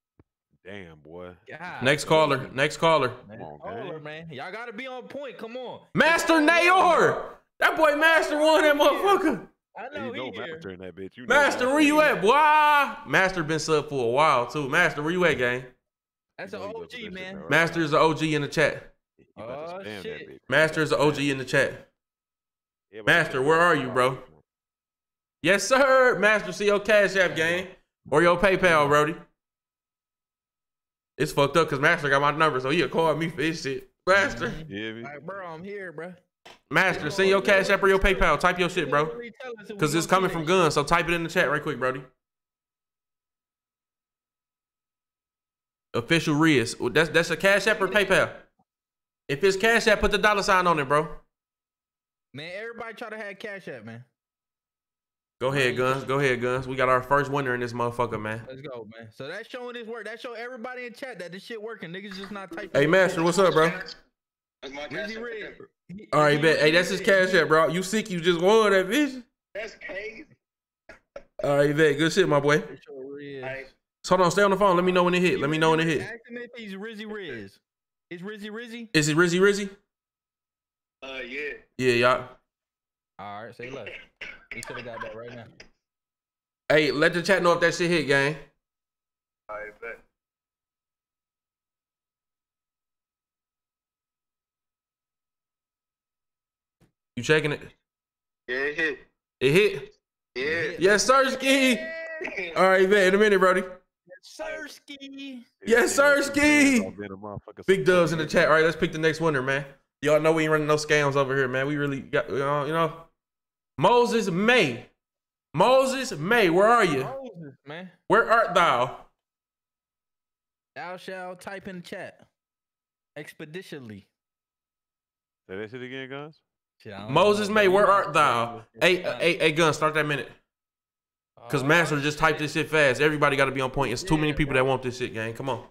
Damn, boy. God Next caller. Next caller. Come on, Caller, man. Y'all got to be on point. Come on. Master Nayor. That boy Master won that motherfucker. I know you know he here. Master in that bitch. You know Master, where you at, boy? Master been sub for a while too. Master, where you at, gang? That's an OG, man. Master is an OG in the chat. Oh, shit. Master is an OG in the chat. Master, where are you, bro? Yes, sir. Master, see your Cash App, gang. Or your PayPal, Brody. It's fucked up because Master got my number, so he'll call me for his shit. Master. Yeah, me. Like, bro, I'm here, bro. Master, send your cash app or your PayPal. Type your shit, bro. Cause it's coming from Gun, so type it in the chat right quick, Brody. Official Riz. That's that's a cash app or PayPal. If it's cash app, put the dollar sign on it, bro. Man, everybody try to have cash app, man. Go ahead, Guns. Go ahead, Guns. We got our first winner in this motherfucker, man. Let's go, man. So that's showing this work. That show everybody in chat that this shit working. Niggas just not typing. Hey, Master, what's up, bro? Rizzy Red. All right, bet. Hey, that's his cash app, bro. You sick? You just won that bitch. That's crazy. All right, bet. Good shit, my boy. So hold on, stay on the phone. Let me know when it hit. Let me know when it hit. Ask him if he's Rizzy Riz. Is Rizzy Rizzy? Is it Rizzy Rizzy? Uh, yeah. Yeah, y'all. All right, say less. We should have got that right now. Hey, let the chat know if that shit hit, gang. All right, bet. You checking it? Yeah, it hit. It hit. Yeah. Yes, sir, ski. All right, bet. In a minute, Brody. Sirski. Yes, sir, ski. Gonna be Big dubs in the chat. All right, let's pick the next winner, man. Y'all know we ain't running no scams over here, man. We really got, you know, you know. Moses May. Moses May, where are you? Moses, man. Where art thou? Thou shall type in the chat. Expeditionally. Say that shit again, guns. Shit, Moses know. May, where art thou? Uh, hey, hey, hey, gun, start that minute. Uh, Cause Master just typed this shit fast. Everybody got to be on point. It's too many people that want this shit, gang. Come on.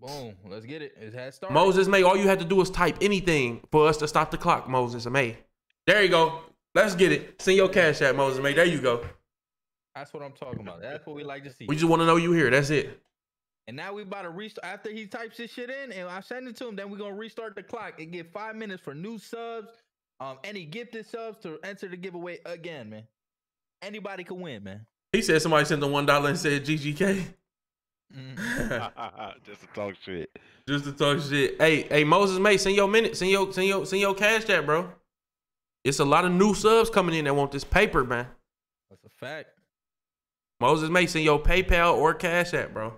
Boom. Let's get it. It has started. Moses May, all you had to do is type anything for us to stop the clock, Moses May. There you go. Let's get it. Send your cash app, Moses May. There you go. That's what I'm talking about. That's what we like to see. We just want to know you here. That's it. And now we about to restart after he types this shit in and I send it to him. Then we're gonna restart the clock and get five minutes for new subs, um, any gifted subs to enter the giveaway again, man. Anybody can win, man. He said somebody sent him one dollar and said GGK. Mm-hmm. Just to talk shit. Just to talk shit. Hey, hey, Moses May, send your minute, send your, send your, send your cash app, bro. It's a lot of new subs coming in that want this paper, man. That's a fact. Moses May, send your PayPal or cash app, bro.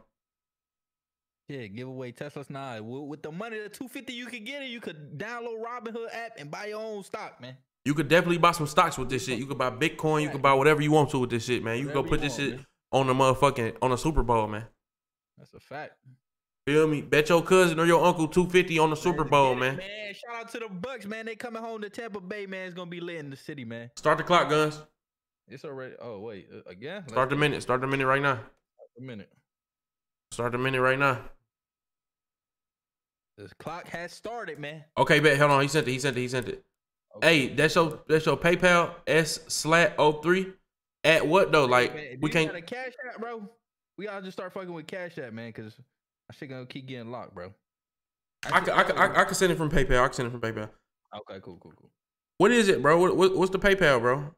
Yeah, give away Tesla's nine. With, with the money, the 250 you could get it, you could download Robinhood app and buy your own stock, man. You could definitely buy some stocks with this shit. You could buy Bitcoin. You could buy whatever you want to with this shit, man. You can go put this want, shit man. on the motherfucking on the Super Bowl, man. That's a fact. Feel me? Bet your cousin or your uncle two fifty on the Super Bowl, man. Man, shout out to the Bucks, man. They coming home to Tampa Bay, man. It's gonna be lit in the city, man. Start the clock, guns. It's already. Oh wait, uh, again? Start the minute. Start the minute right now. A minute. Start the minute right now. The clock has started, man. Okay, bet. Hold on. He sent it. He sent it. He sent it. Hey, that's your that's your PayPal S slat 03 at what though? Like Man, we can't. got a cash app, bro. We gotta just start fucking with cash app, man, because I shit gonna keep getting locked, bro. I could, I, could, I, could- I could send it from PayPal. I can send it from PayPal. Okay, cool, cool, cool. What is it, bro? What, what what's the PayPal, bro?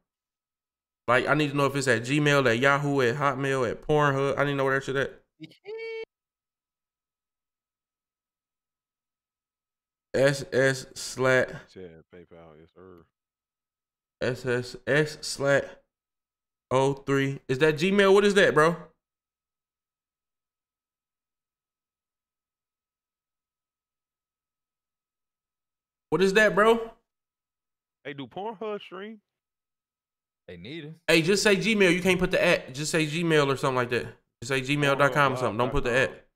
Like I need to know if it's at Gmail, at Yahoo, at Hotmail, at Pornhub. I need to know where that shit at. SS slat Chat, PayPal, yes sir. SSS slat 03. Is that Gmail? What is that, bro? What is that, bro? Hey, do Pornhub stream? They need it. Hey, just say Gmail. You can't put the at. Just say Gmail or something like that. Just say gmail.com or something. Don't put the at.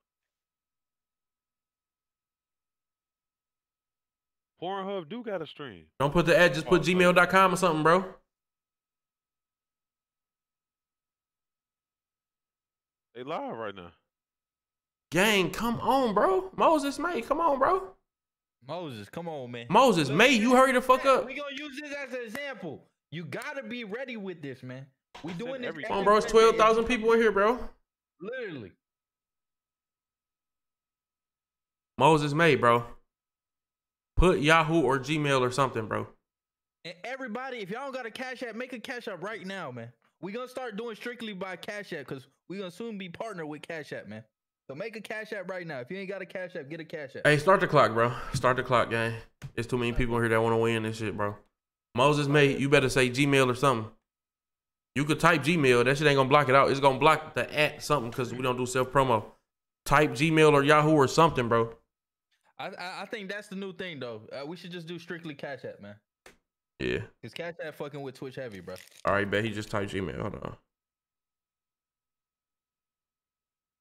Pornhub do got a stream. Don't put the at. Just put oh, gmail.com or something, bro. They live right now. Gang, come on, bro. Moses May, come on, bro. Moses, come on, man. Moses May, you hurry the fuck up. We gonna use this as an example. You gotta be ready with this, man. We doing this. Come on, bro. It's 12,000 people in here, bro. Literally. Moses May, bro. Put Yahoo or Gmail or something, bro. And everybody, if y'all don't got a cash app, make a cash app right now, man. We gonna start doing strictly by cash app because we gonna soon be partnered with cash app, man. So make a cash app right now. If you ain't got a cash app, get a cash app. Hey, start the clock, bro. Start the clock, gang. It's too many people in here that want to win this shit, bro. Moses May, you better say Gmail or something. You could type Gmail. That shit ain't gonna block it out. It's gonna block the at something because we don't do self promo. Type Gmail or Yahoo or something, bro. I, I I think that's the new thing though. Uh, we should just do strictly Cash App, man. Yeah. Cause Cash App fucking with Twitch heavy, bro. All right, bet he just typed Gmail. Hold on.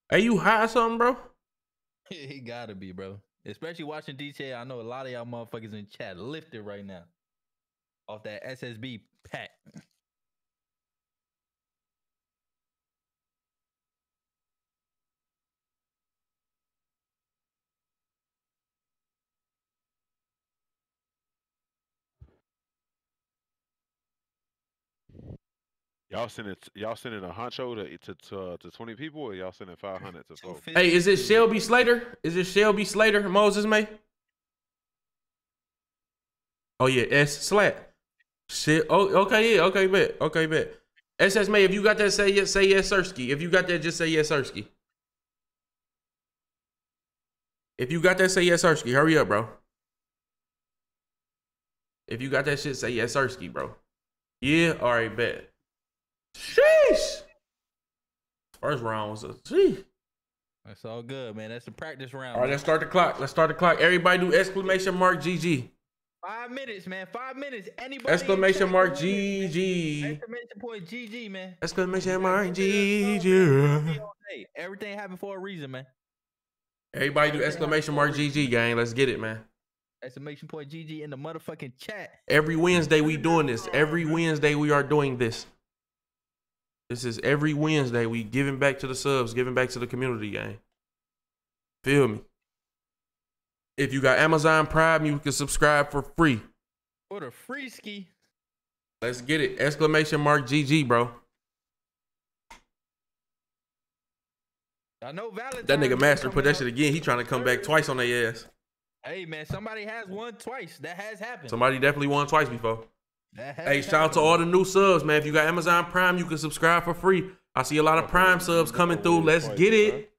Hey, you high or something, bro? he gotta be, bro. Especially watching DJ. I know a lot of y'all motherfuckers in chat lifted right now off that SSB pack. Y'all sending y'all sending a honcho to to to, uh, to twenty people, or y'all sending five hundred to folks? Hey, is it Shelby Slater? Is it Shelby Slater? Moses May? Oh yeah, S Slat. Shit. Oh, okay, yeah, okay, bet, okay, bet. SS May, if you got that, say yes, say yes, Sirski. If you got that, just say yes, Sirski. If you got that, say yes, Sirski. Hurry up, bro. If you got that shit, say yes, Sirski, bro. Yeah, all right, bet. Sheesh. First round was a gee. That's all good, man. That's the practice round. All right, let's start the clock. Let's start the clock. Everybody do exclamation mark GG. Five minutes, man. Five minutes. Anybody? Exclamation mark? GG. Exclamation point GG, man. Exclamation mark GG. Hey, everything happened for a reason, man. Everybody do exclamation mark GG, gang. Let's get it, man. Exclamation point GG in the motherfucking chat. Every Wednesday we doing this. Every Wednesday we are doing this. This is every Wednesday we giving back to the subs, giving back to the community, gang. Feel me? If you got Amazon Prime, you can subscribe for free. For the free ski. Let's get it. Exclamation mark GG, bro. I know Valentine. That nigga Master put that shit again. He trying to come back twice on their ass. Hey man, somebody has won twice. That has happened. Somebody definitely won twice before. That has Hey, shout out to all the new subs, man. If you got Amazon Prime, you can subscribe for free. I see a lot of Prime subs coming through. Let's get it.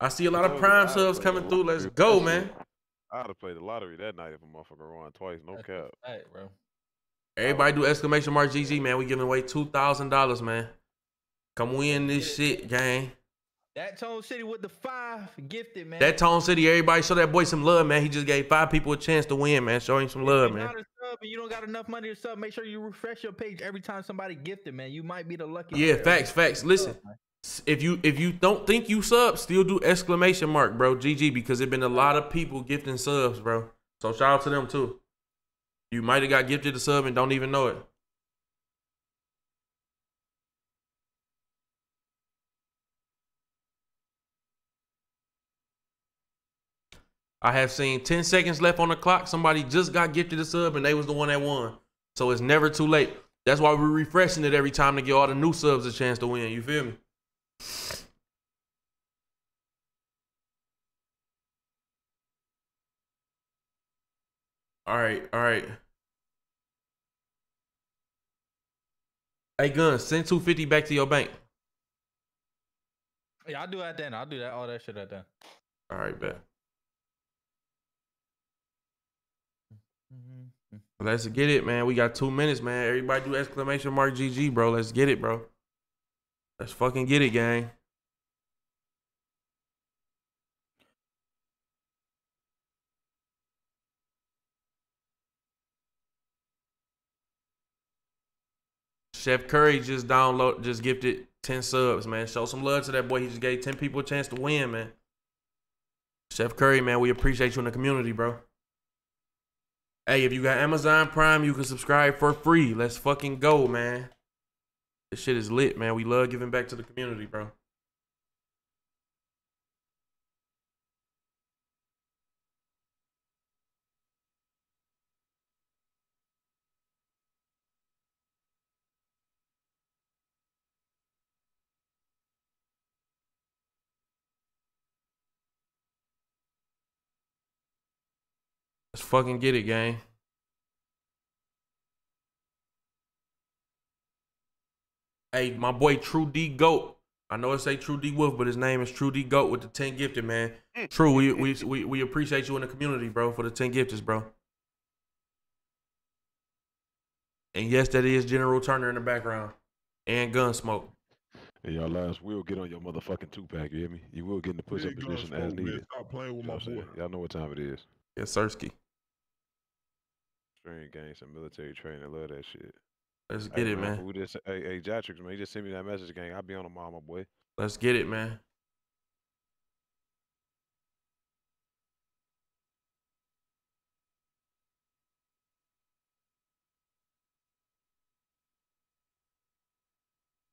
I see a lot of Prime subs coming through. Let's go, man. I'd have played the lottery that night if a motherfucker won twice, no cap. Hey, bro. Everybody do exclamation mark GG, man. We giving away two thousand dollars, man. Come win this shit, gang. That Tone City with the five gifted, man. That Tone City, everybody show that boy some love, man. He just gave five people a chance to win, man. Show him some love, man. And you don't got enough money to sub, make sure you refresh your page every time somebody gifted, man. You might be the lucky. Yeah, player. facts, facts. Listen, if you if you don't think you sub, still do exclamation mark, bro. GG, because there been a lot of people gifting subs, bro. So shout out to them too. You might have got gifted a sub and don't even know it. I have seen 10 seconds left on the clock. Somebody just got gifted a sub and they was the one that won. So it's never too late. That's why we're refreshing it every time to give all the new subs a chance to win. You feel me? All right, all right. Hey, Gun, send 250 back to your bank. Yeah, I'll do that then. I'll do that all that shit at then. All right, bet. Let's get it, man. We got two minutes, man. Everybody do exclamation mark GG, bro. Let's get it, bro. Let's fucking get it, gang. Chef Curry just download, just gifted 10 subs, man. Show some love to that boy. He just gave 10 people a chance to win, man. Chef Curry, man, we appreciate you in the community, bro. Hey, if you got Amazon Prime, you can subscribe for free. Let's fucking go, man. This shit is lit, man. We love giving back to the community, bro. Let's fucking get it, gang. Hey, my boy True D Goat. I know it say True D Wolf, but his name is True D Goat with the 10 gifted, man. Mm. True, we, we we we appreciate you in the community, bro, for the 10 gifters, bro. And yes, that is General Turner in the background. And Gunsmoke. Hey, y'all last will get on your motherfucking two pack, you hear me? You will get in the push up position as smoke, man. needed. Stop playing with you know my boy. Y'all know what time it is. Yes, Sirski. Training gang, some military training. I love that shit. Let's Hey, get it, man. Who just, hey, hey, Jatrix, man, you just send me that message, gang. I'll be on the mama, boy. Let's get it, man.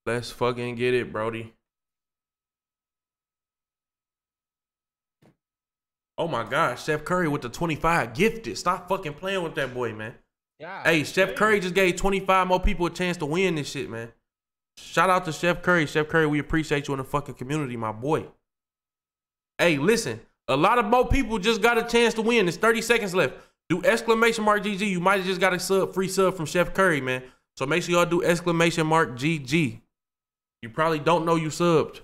Let's fucking get it, Brody. Oh my gosh, Steph Curry with the 25 gifted. Stop fucking playing with that boy, man. Yeah. Hey, Steph Curry just gave 25 more people a chance to win this shit, man. Shout out to Steph Curry. Steph Curry, we appreciate you in the fucking community, my boy. Hey, listen, a lot of more people just got a chance to win. There's 30 seconds left. Do exclamation mark GG. You might have just got a sub, free sub from Chef Curry, man. So make sure y'all do exclamation mark GG. You probably don't know you subbed.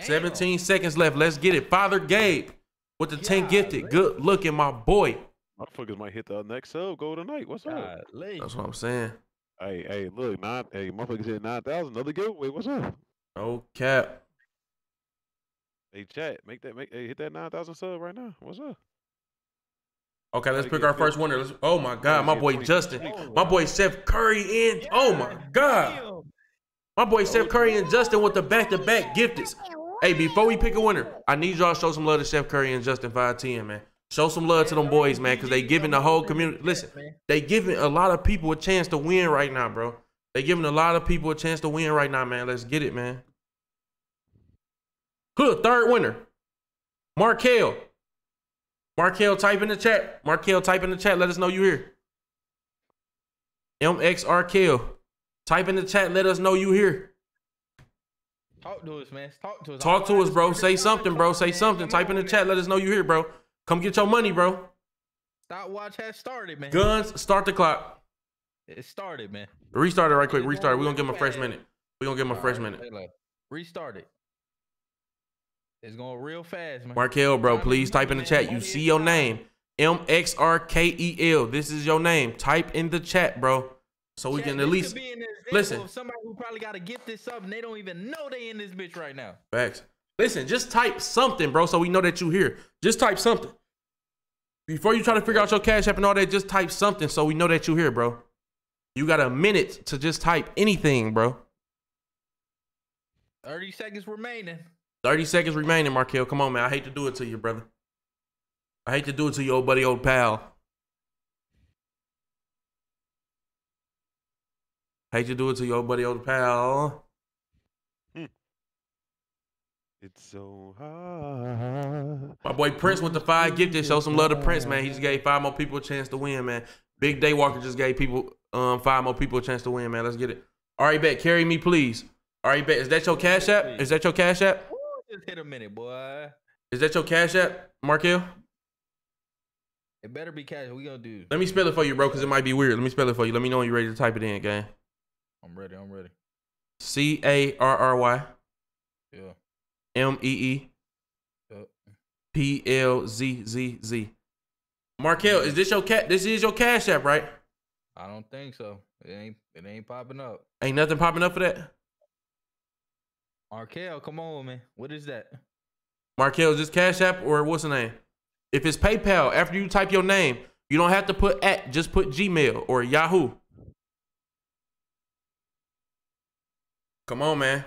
17 seconds left. Let's get it. Father Gabe with the 10 gifted. Good looking, my boy. Motherfuckers might hit the next sub goal tonight. What's up? That's what I'm saying. Hey, hey, look, nine. Hey, motherfuckers hit nine thousand. Another giveaway. What's up? No cap. Hey, chat, make that, make, hey, hit that nine thousand sub right now. What's up? Okay, let's pick our first winner. Let's, oh my God, my boy Justin. Oh my boy Steph Curry in. Oh my God. My boy Steph Curry and Justin with the back-to-back gifteds. Hey, before we pick a winner, I need y'all to show some love to Steph Curry and Justin 510, man. Show some love to them boys, man, because they giving the whole community. Listen, they giving a lot of people a chance to win right now, bro. They giving a lot of people a chance to win right now, man. Let's get it, man. The third winner? Markel. Markel, type in the chat. Markel, type in the chat. Let us know you're here. MXRKL. Type in the chat. Let us know you're here. Talk to us, man. Talk to us. Talk to us, bro. Say something, bro. Say something. Type in the chat. Let us know you're here, bro. Come get your money, bro. Stopwatch has started, man. Guns, start the clock. It started, man. Restart it right quick. Restart it. We're gonna give him a fresh minute. We're gonna give him a fresh minute. Restart it. It's going real fast, man. Markel, bro, please type in the chat. You see your name. M-X-R-K-E-L. This is your name. Type in the chat, bro. So we can at least listen. Somebody who probably got to get this up and they don't even know they in this bitch right now. Facts. Listen, just type something, bro, so we know that you here. Just type something. Before you try to figure out your cash app and all that, just type something so we know that you here, bro. You got a minute to just type anything, bro. 30 seconds remaining. 30 seconds remaining, Markel. Come on, man. I hate to do it to you, brother. I hate to do it to you, old buddy, old pal. Hate to do it to your buddy, old pal. It's so hard. My boy Prince with the five gifted. Show some love to Prince, man. He just gave five more people a chance to win, man. Big Day Walker just gave people um five more people a chance to win, man. Let's get it. All right, bet. Carry me, please. All right, bet. Is that your cash app? Is that your cash app? Just hit a minute, boy. Is that your cash app, Markel? It better be cash. We gonna do. Let me spell it for you, bro, because it might be weird. Let me spell it for you. Let me know when you're ready to type it in, gang. I'm ready. I'm ready. C A R R Y Yeah. M E E Yep. P L Z Z Z. Markel, is this your cat? This is your cash app, right? I don't think so. It ain't. It ain't popping up. Ain't nothing popping up for that. Arkel, come on, man. What is that? Markel, is this cash app or what's the name? If it's PayPal, after you type your name, you don't have to put at, just put Gmail or Yahoo. Come on, man.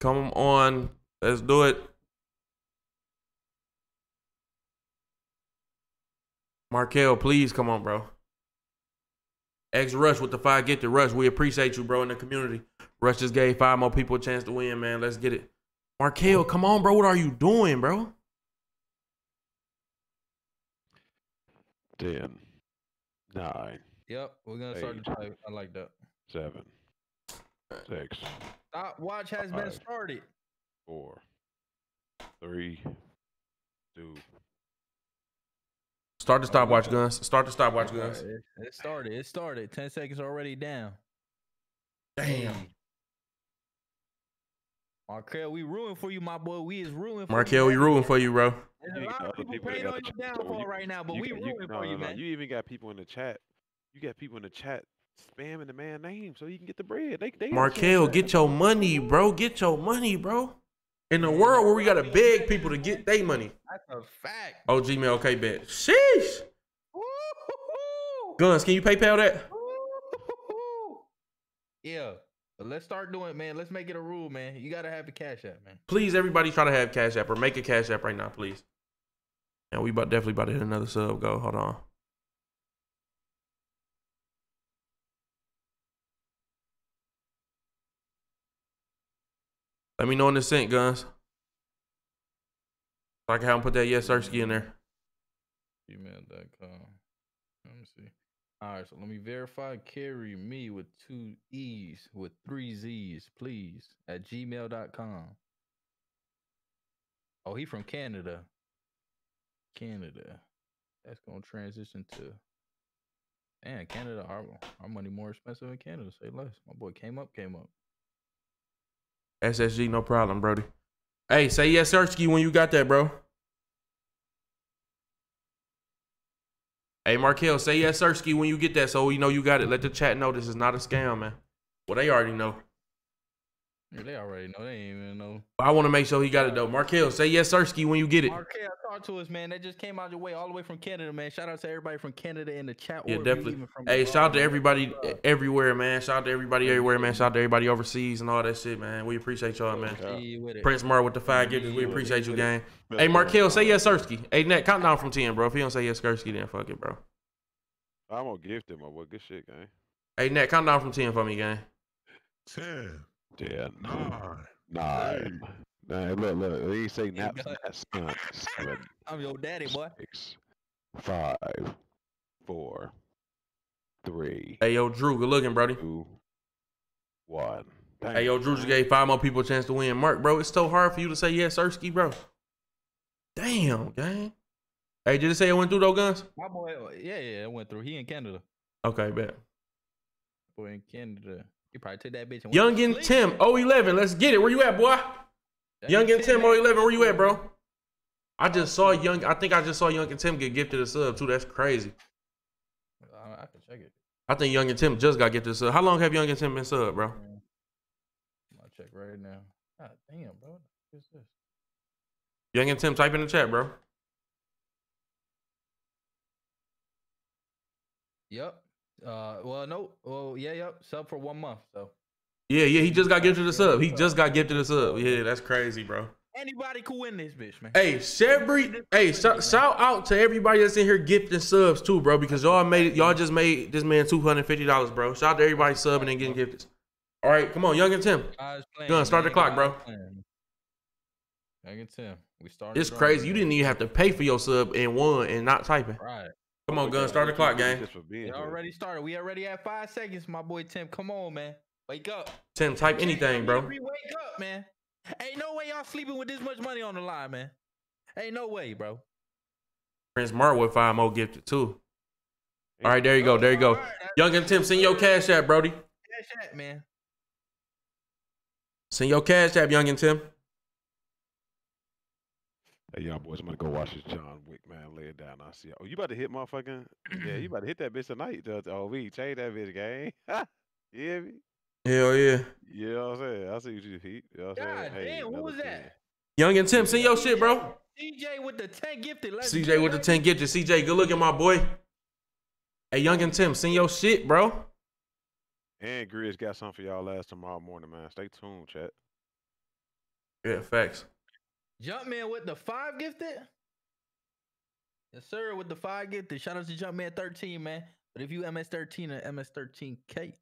Come on. Let's do it. Markel, please come on, bro. X Rush with the five get the rush. We appreciate you, bro, in the community. Rush just gave five more people a chance to win, man. Let's get it. Markel, come on, bro. What are you doing, bro? Ten, nine, Yep. We're gonna start the Eight. type. I like that. seven, six, Stopwatch has been Five. started. four, three, two. Start the stopwatch guns. Start the stopwatch guns. It, it started. It started. Ten seconds already down. Damn. Markel, we rooting for you, my boy. We is rooting for Markel, you. we rooting for you, bro. There's You a lot of people people that praying on your downfall you- right now, but you we you- rooting no, for you, no, no, man. You even got people in the chat. You got people in the chat spamming the man name so you can get the bread. They, they Markel, get your money, bro. Get your money, bro. In the world where we gotta beg people to get their money. That's a fact. Oh, Gmail, okay, bet. Sheesh. Guns, can you PayPal that? Yeah. Let's start doing it, man. Let's make it a rule, man. You gotta have the cash app, man. Please, everybody, try to have Cash App or make a Cash App right now, please. And we about definitely about to hit another sub. Go, hold on. Let me know in the sync, guns. So I can have him put that yes Sirski in there. Gmail.com. Let me see. All right, so let me verify. Carry me with two E's with three Z's, please, at gmail.com. Oh, he from Canada. Canada. That's gonna transition to. Man, Canada, our, our money more expensive in Canada. Say less. My boy came up, came up. SSG, no problem, Brody. Hey, say yes Sirski when you got that, bro. Hey, Markel, say yes Sirski when you get that so you know you got it. Let the chat know this is not a scam, man. Well, they already know. Yeah, they already know. They ain't even know. I want to make sure he got it though. Markel, say yes Sirski when you get it. Markel, talk to us, man. They just came out your way all the way from Canada, man. Shout out to everybody from Canada in the chat. Yeah, or if you definitely. even from Hey, abroad, shout out to man. everybody everywhere, man. Shout out to everybody everywhere, man. Shout out to everybody overseas and all that shit, man. We appreciate y'all, man. G with it. Prince Mar with the five gifters. We G with it, appreciate G you, with gang. Best Hey, friend. Markel, say yes Sirski. Hey, Nat, count down from 10, bro. If he don't say yes Sirski, then fuck it, bro. I'm gonna gift him, my boy. Good shit, gang. Hey, Nat, count down from 10 for me, gang. Ten. Ten. Nine. Nine. Nine. Look, look. He say naps, God. naps, naps. Seven, I'm your daddy, boy. six, five, four, three, Hey, yo, Drew, good looking, Brody. two, one. Hey, yo, Drew just gave five more people a chance to win. Mark, bro, it's so hard for you to say yes Sirski, bro. Damn, gang. Hey, did it say it went through those guns? My boy, uh, yeah, yeah, it went through. He in Canada. Okay, bet. Boy in Canada. He probably took that bitch and Young and. Tim, 011. Let's get it. Where you at, boy? Young and Tim, 011. Where you at, bro? I just saw Young. I think I just saw Young and Tim get gifted a sub too. That's crazy. I, I can check it. I think Young and Tim just got gifted a sub. How long have Young and Tim been sub, bro? I'll check right now. God damn, bro. What's this? Young and Tim, type in the chat, bro. Yep. Uh, well, no. Well, yeah, yep. Sub for one month. So Yeah, yeah. He just got gifted a sub. He just got gifted a sub. Yeah, that's crazy, bro. anybody could win this bitch, man. Hey, Chevry. Hey, shout, shout out to everybody that's in here gifting subs too, bro. Because y'all made it. Y'all just made this man two hundred fifty dollars, bro. Shout out to everybody subbing and getting gifted. All right, come on, Young and Tim. I was playing, Gun, start the clock, bro. was playing. I can tell. We started. It's crazy. You didn't even have to pay for your sub and one and not typing. Right. Come on, Gun, start the clock, gang. Just for We here. already started. We already at five seconds, my boy Tim. Come on, man. Wake up. Tim, type anything, bro. Wake up, man. Ain't no way y'all sleeping with this much money on the line, man. Ain't no way, bro. Prince Mark with five more gifted too. All right, there you go. There you go. Young and Tim, send your cash app, Brody. Cash app, man. Send your cash app, Young and Tim. Hey, y'all boys, I'm gonna go watch this John Wick, man. Lay it down. I see. Oh, you about to hit motherfucking? yeah, you about to hit that bitch tonight. Oh, we change that bitch, gang. you hear me? Hell yeah. You know what I'm saying? I see what you heat. You know what I'm saying? God Hey, damn, who was 10. that? Young and Tim, send your shit, bro. CJ with the 10 gifted. Let's CJ with the 10 gifted. CJ, good looking, my boy. Hey, Young and Tim, send your shit, bro. And Grizz got something for y'all last tomorrow morning, man. Stay tuned, chat. Yeah, facts. Jumpman with the five gifted. Yes, sir, with the five gifted. Shout out to Jumpman 13, man. But if you MS13 or MS13K,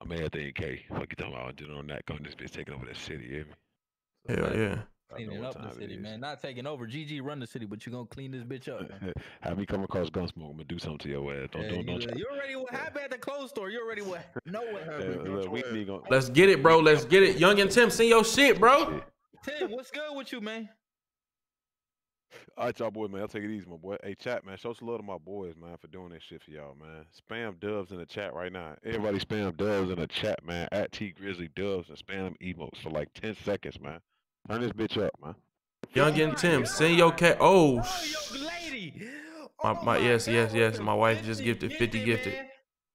I'm at the K. Fuck you talking about doing on that? Going this bitch taking over the city, you hear me? Hell yeah. I know cleaning up the city, man. Not taking over. GG run the city, but you're gonna clean this bitch up. Have me come across Gunsmoke. I'm gonna do something to your ass. Don't, Yeah, don't, don't. you, try- you already what happened at the clothes store. You already what know what Hey, happened. look, gonna- Let's get it, bro. Let's get it. Young and Tim, send your shit, bro. Tim, what's good with you, man? All right, y'all boys, man. I'll take it easy, my boy. Hey, chat, man. Show some love to my boys, man, for doing this shit for y'all, man. Spam dubs in the chat right now. Everybody spam dubs in the chat, man. At Tee Grizzley dubs and spam them emotes for like 10 seconds, man. Turn this bitch up, man. Youngin Tim, send your cat. Oh, oh sh- oh, my, my yes, yes, yes. My wife just gifted 50 gifted.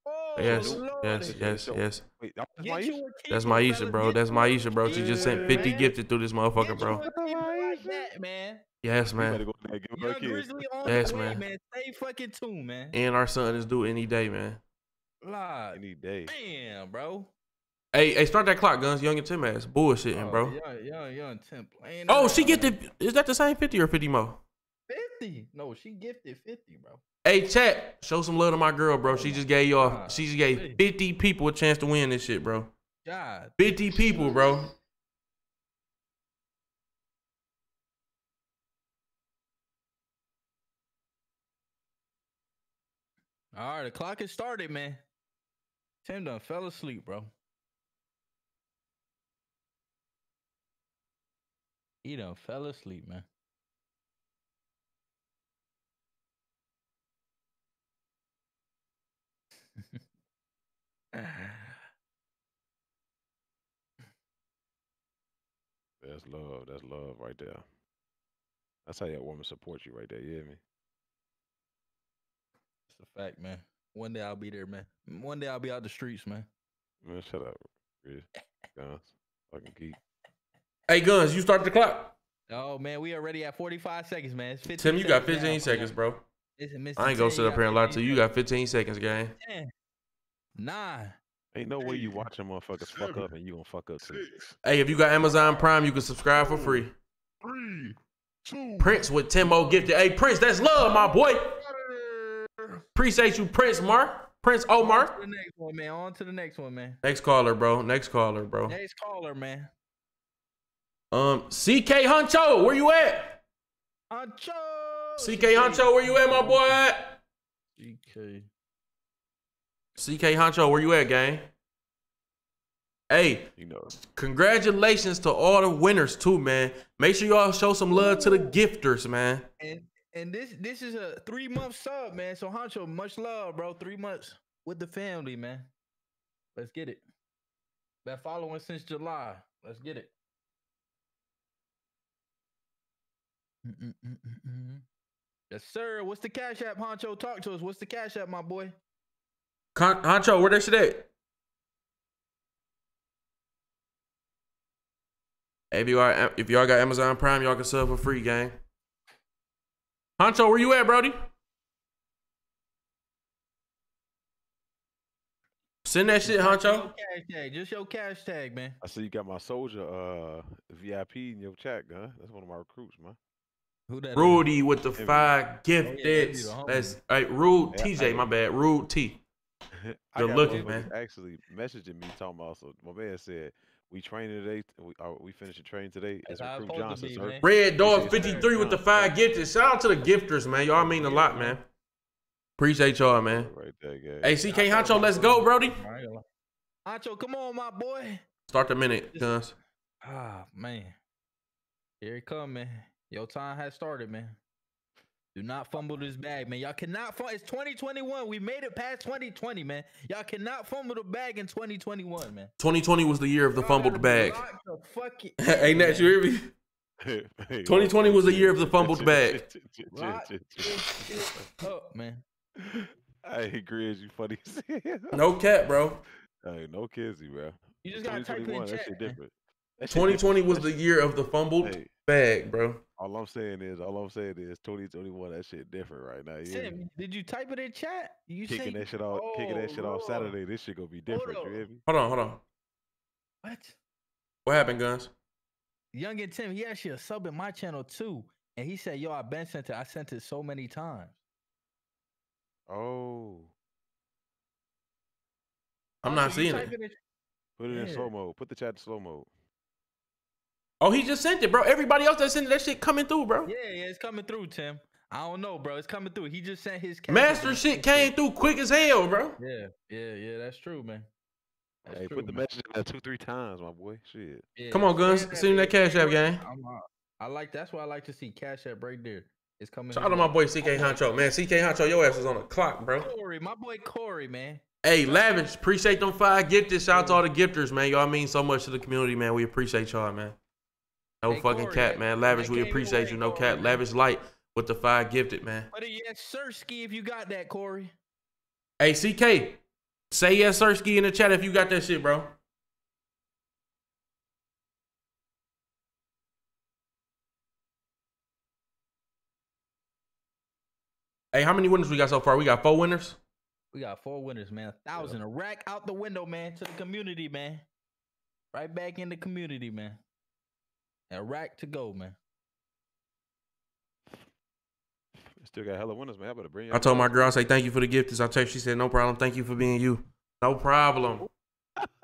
Oh, yes, yes, yes, yes. Wait, that was Get Maisha? you a That's kid, Maisha, bro. That's Maisha, bro. She just sent 50 gifted through this motherfucker, bro. Like that, man. Yes, man. go in there and give her Young a kiss. Grizzley on Yes, man. man. Stay fucking tuned, man. And our son is due any day, man. Live. Any day. Damn, bro. Hey, hey, start that clock, guns. Young and Tim ass bullshitting, oh, bro. Young, young, young Tim playing. Oh, she man. gifted. Is that the same 50 or 50 more? 50. No, she gifted 50, bro. Hey, chat, show some love to my girl, bro. She oh, just gave y'all. She just gave 50 people a chance to win this shit, bro. God. 50 people, bro. All right, the clock has started, man. Tim done fell asleep, bro. He done fell asleep, man. That's love. That's love right there. That's how your woman supports you right there. You hear me? It's a fact, man. One day I'll be there, man. One day I'll be out the streets, man. Man, shut up, Chris. Guns. Fucking geek. Hey, guns, you start the clock. Oh man, we already at 45 seconds, man. It's 15 Tim, you got seconds now, 15 seconds, bro. Listen, Mr. I ain't gonna sit up here and got lie to you. You got 15 seconds, gang. Ten, Nine. Ain't no way you watching motherfuckers fuck up and you gonna fuck up too. Hey, if you got Amazon Prime, you can subscribe for free. Three, two, Prince with Timo gifted. Hey, Prince, that's love, my boy. Appreciate you, Prince Mark. Prince On Omar. to the next one, man. On to the next one, man. Next caller, bro. Next caller, bro. Next caller, man. Um, CK Huncho, where you at? Huncho. CK Huncho, where you at, my boy? At? CK. CK Huncho, where you at, gang? Hey, You know. congratulations to all the winners too, man. Make sure y'all show some love to the gifters, man. And and this this is a three month sub, man. So Honcho, much love, bro. Three months with the family, man. Let's get it. Been following since July. Let's get it. Mm-mm-mm-mm-mm. Yes, sir. What's the cash app, Honcho? Talk to us. What's the cash app, my boy? Con- Huncho, where that shit at? Hey, if you are, if y'all got Amazon Prime, y'all can sub for free, gang. Huncho, where you at, Brody? Send that shit, Huncho. Your cash. Just your cash tag, man. I see you got my soldier uh VIP in your chat, huh? That's one of my recruits, man. Who that? is? Rudy with the Heavy. five Oh, yeah, gifted. the homie. That's hey, Rude Yeah, TJ, my bad. Rude T. Good looking, man. Actually, messaging me talking about so my man said we training today. We uh, we finished the train today. That's As how it's recruit supposed to Johnson, be, sir. man. Red Dog 53 with the five gifted. Shout out to the gifters, man. Y'all mean a lot, man. Appreciate y'all, man. Right there, guys. Hey, CK Huncho, let's go, Brody. I ain't gonna lie. Honcho, come on, my boy. Start the minute, guns. Ah, man. Here it come, man. Your time has started, man. Do not fumble this bag, man. Y'all cannot fumble. It's 2021. We made it past 2020, man. Y'all cannot fumble the bag in 2021, man. 2020 was the year of the fumbled bag. Lock the fuck it. Ain't that you hear me? 2020 was the year of the fumbled bag. Lock this shit up, man. Hey, Grizz, you funny. No cap, bro. Hey, no kizzy, bro. You just gotta type in 2021, that shit different. That shit 2020 different. was the year of the fumbled Hey. bag, bro. All I'm saying is, all I'm saying is, 2021, that shit different right now. You hear? Tim, did you type it in chat? You kicking say, that shit off, kicking that Oh, shit off oh, Saturday. This shit gonna be different. You on. hear me? Hold on, hold on. What? What happened, guns? Young and Tim, he actually a sub in my channel too. And he said, Yo, I've been sent it. I sent it so many times. Oh, I'm Honcho, not you seeing type it. put it in slow mode. Put the chat to slow mode. Oh, he just sent it, bro. Everybody else that sent it, that shit coming through, bro. Yeah, yeah, it's coming through, Tim. I don't know, bro. It's coming through. He just sent his cash Master shit came through quick as hell, bro. Yeah, yeah, yeah. That's true, man. That's Hey, true, put the man. message in there two, three times, my boy. Shit. Yeah, Come on, guns. send Send me that cash app, cash. gang. I'm out. I like that's why I like to see cash app right there. It's coming. Shout out to my boy CK Honcho. Man, CK Honcho, your ass is on the clock, bro. Corey, my boy Corey, man. Hey, Lavish, appreciate them five gifters. Shout out to all the gifters, man. Y'all mean so much to the community, man. We appreciate y'all, man. No Hey, fucking Corey, cap, man. Lavish, we appreciate you. No Corey, cap. man. Lavish light with the five gifted, man. Put a yes, Sirski, if you got that, Corey. Hey, CK, say yes, Sirski in the chat if you got that shit, bro. Hey, how many winners we got so far? We got four winners. We got four winners, man. A thousand. A rack out the window, man, to the community, man. Right back in the community, man. A rack to go, man. Still got hella winners, man. I better bring you. I told my girl, I say thank you for the gift. As I text, she said no problem. Thank you for being you. No problem.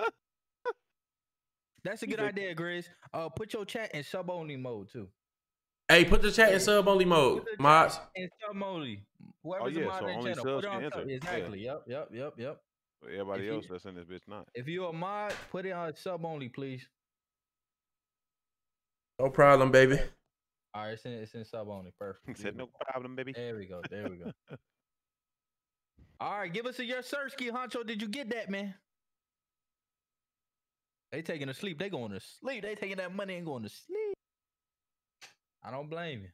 That's a good idea, Grizz. Uh, put your chat in sub only mode too. Hey, put the chat in sub only mode, Put the chat mods. in sub only. Whoever's Oh, yeah, so only channel, put subs on can top. enter. Yeah. Exactly. Yep. Yep. Yep. Yep. But everybody If you- else that's in this bitch not. If you're a mod, put it on sub only, please. No problem, baby. All right, it's in, it's in sub only. Perfect. Said no problem, baby. There we go. There we go. All right, give us a your search key, Honcho. Did you get that, man? They taking a sleep. They going to sleep. They taking that money and going to sleep. I don't blame you.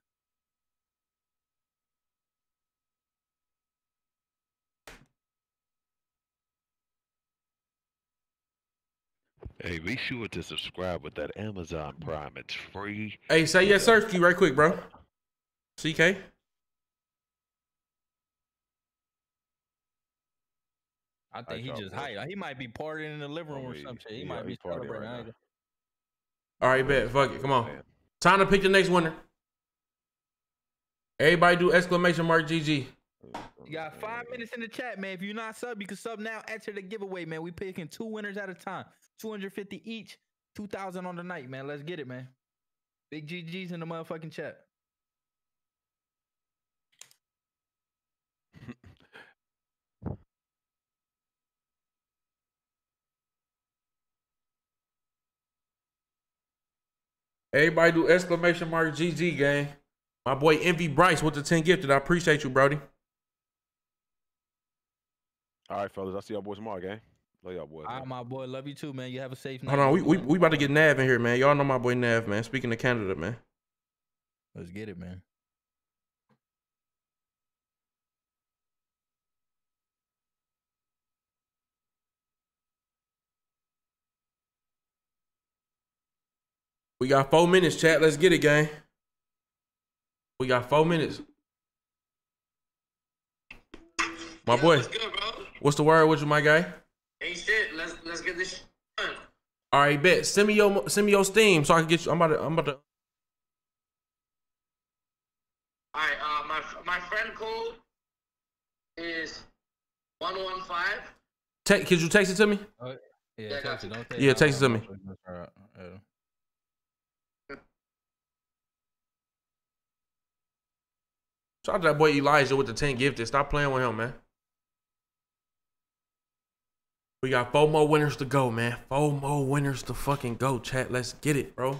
Hey, be sure to subscribe with that Amazon Prime. It's free. Hey, say yes, Sirski, right quick, bro. CK. I think he just boys. hyped. He might be partying in the living room or oh, some shit. He yeah, might be partying celebrating. right now. All right, bet. Fuck it. Come on. Time to pick the next winner. Everybody do exclamation mark GG. You got five minutes in the chat, man. If you're not sub, you can sub now. Enter the giveaway, man. We picking two winners at a time. 250 each. 2000 on the night, man. Let's get it, man. Big GG's in the motherfucking chat. Everybody do exclamation mark GG, gang. My boy Envy Bryce with the 10 gifted. I appreciate you, Brody. All right, fellas. I'll see y'all boys tomorrow, gang. Love y'all boys. All right, my boy. Love you too, man. You have a safe night. Hold on, we, man. we we about to get Nav in here, man. Y'all know my boy Nav, man. Speaking of Canada, man. Let's get it, man. We got four minutes, chat. Let's get it, gang. We got four minutes. My boy. What's good, bro? What's the word with you, my guy? Ain't shit. Let's let's get this shit done. All right, bet. Send me your send me your Steam so I can get you. I'm about to. I'm about to. All right. Uh, my my friend code is one one five. Te- could you text it to me? Oh, yeah, Yeah, text it. Don't Yeah, text it to me. All right. yeah. Shout out to that boy Elijah with the 10 gifted. Stop playing with him, man. We got four more winners to go, man. Four more winners to fucking go, chat. Let's get it, bro.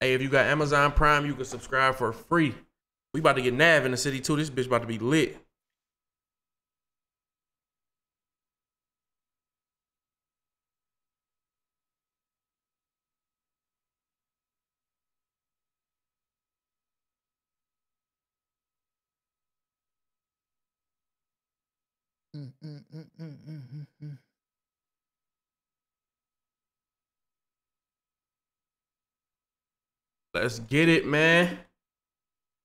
Hey, if you got Amazon Prime, you can subscribe for free. We about to get Nav in the city too. This bitch about to be lit. Let's get it, man.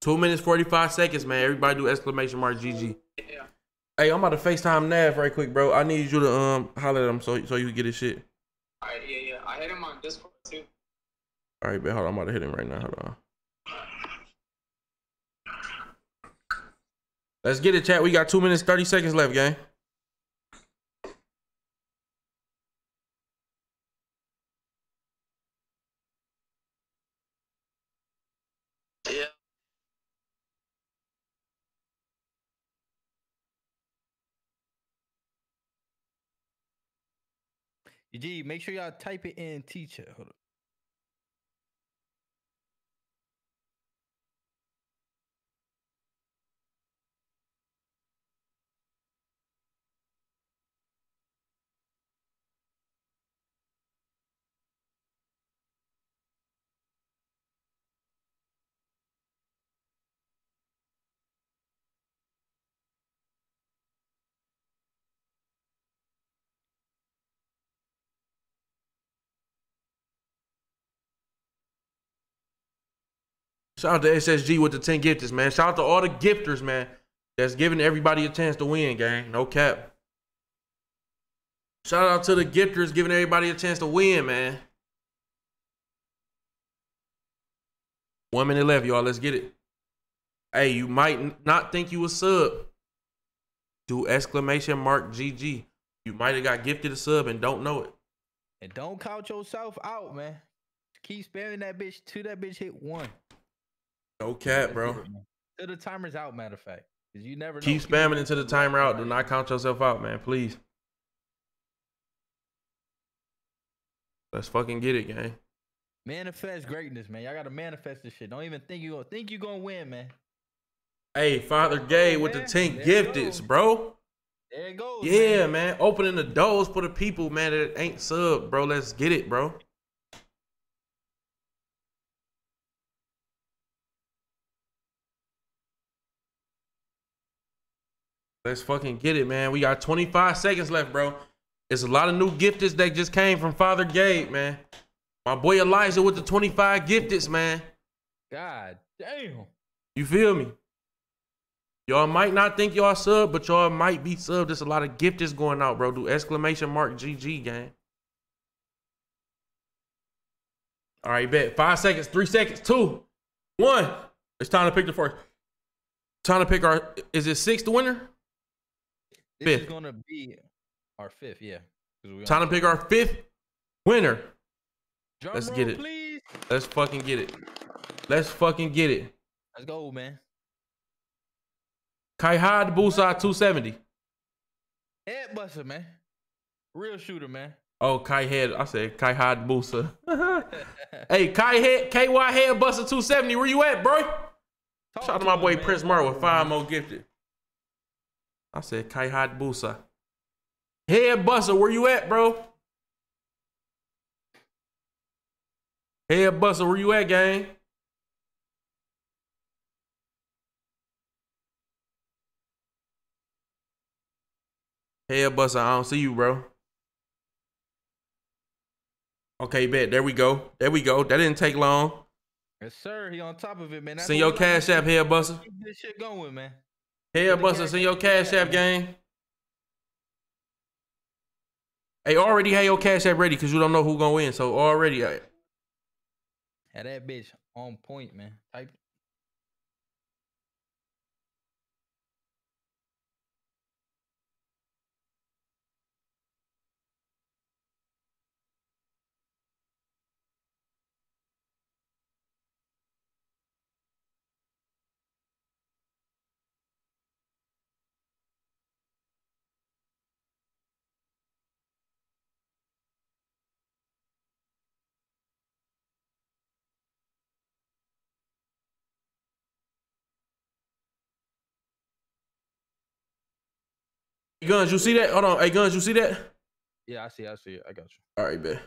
Two minutes, 45 seconds, man. Everybody do exclamation mark GG. Hey, I'm about to FaceTime Nav right quick, bro. I need you to um holler at him so so you can get his shit. All right. Yeah, yeah. I hit him on Discord too. All right, bet. Hold on. I'm about to hit him right now. Hold on. Let's get it, chat. We got two minutes, 30 seconds left, gang. G, make sure y'all type it in teacher. Hold up. Shout out to SSG with the 10 gifters, man. Shout out to all the gifters, man. That's giving everybody a chance to win, gang. No cap. Shout out to the gifters giving everybody a chance to win, man. One minute left, y'all. Let's get it. Hey, you might not think you a sub. Do exclamation mark GG. You might have got gifted a sub and don't know it. And don't count yourself out, man. Keep spamming that bitch till that bitch hit one. No cap, bro. Till the timer's out, matter of fact. Cause you never know. Keep spamming until the timer out. Do not count yourself out, man. Please. Let's fucking get it, gang. Manifest greatness, man. Y'all gotta manifest this shit. Don't even think you gonna think you gonna win, man. Hey, Father Gay with the 10 gifteds, bro. There it goes. Yeah, man. Opening the doors for the people, man, that ain't sub, bro. Let's get it, bro. Let's fucking get it, man. We got 25 seconds left, bro. It's a lot of new gifteds that just came from Father Gabe, man. My boy Elijah with the 25 gifteds, man. God damn. You feel me? Y'all might not think y'all sub, but y'all might be sub. There's a lot of gifteds going out, bro. Do exclamation mark GG, gang. All right, bet. Five seconds, three seconds, two, one. It's time to pick the first. Time to pick our. Is it sixth winner? This Fifth. is gonna be our fifth, yeah. Time to pick our fifth winner. Drum Let's roll, get it. please. Let's fucking get it. Let's fucking get it. Let's go, man. Kaihad Busa 270. Head buster, man. Real shooter, man. Oh, Kai Head. I said Kai Head Busa. hey, Kai Head, KY Head Buster 270. Where you at, bro? Shout out to my boy Prince Mar with five more gifted. I said Kai Head Busa. Head Buster, where you at, bro? Head Buster, where you at, gang? Head Buster, I don't see you, bro. Okay, bet. There we go. There we go. That didn't take long. Yes, sir. He on top of it, man. That's Send your cash app, Head Buster. Keep this shit going, man. Head Buster, send your cash app, gang. Hey, already have your cash app ready because you don't know who gonna win. So already, uh, Had that bitch on point, man. Type. Guns, you see that? Hold on. Hey, Guns, you see that? Yeah, I see. I see it. I got you. All right, bet.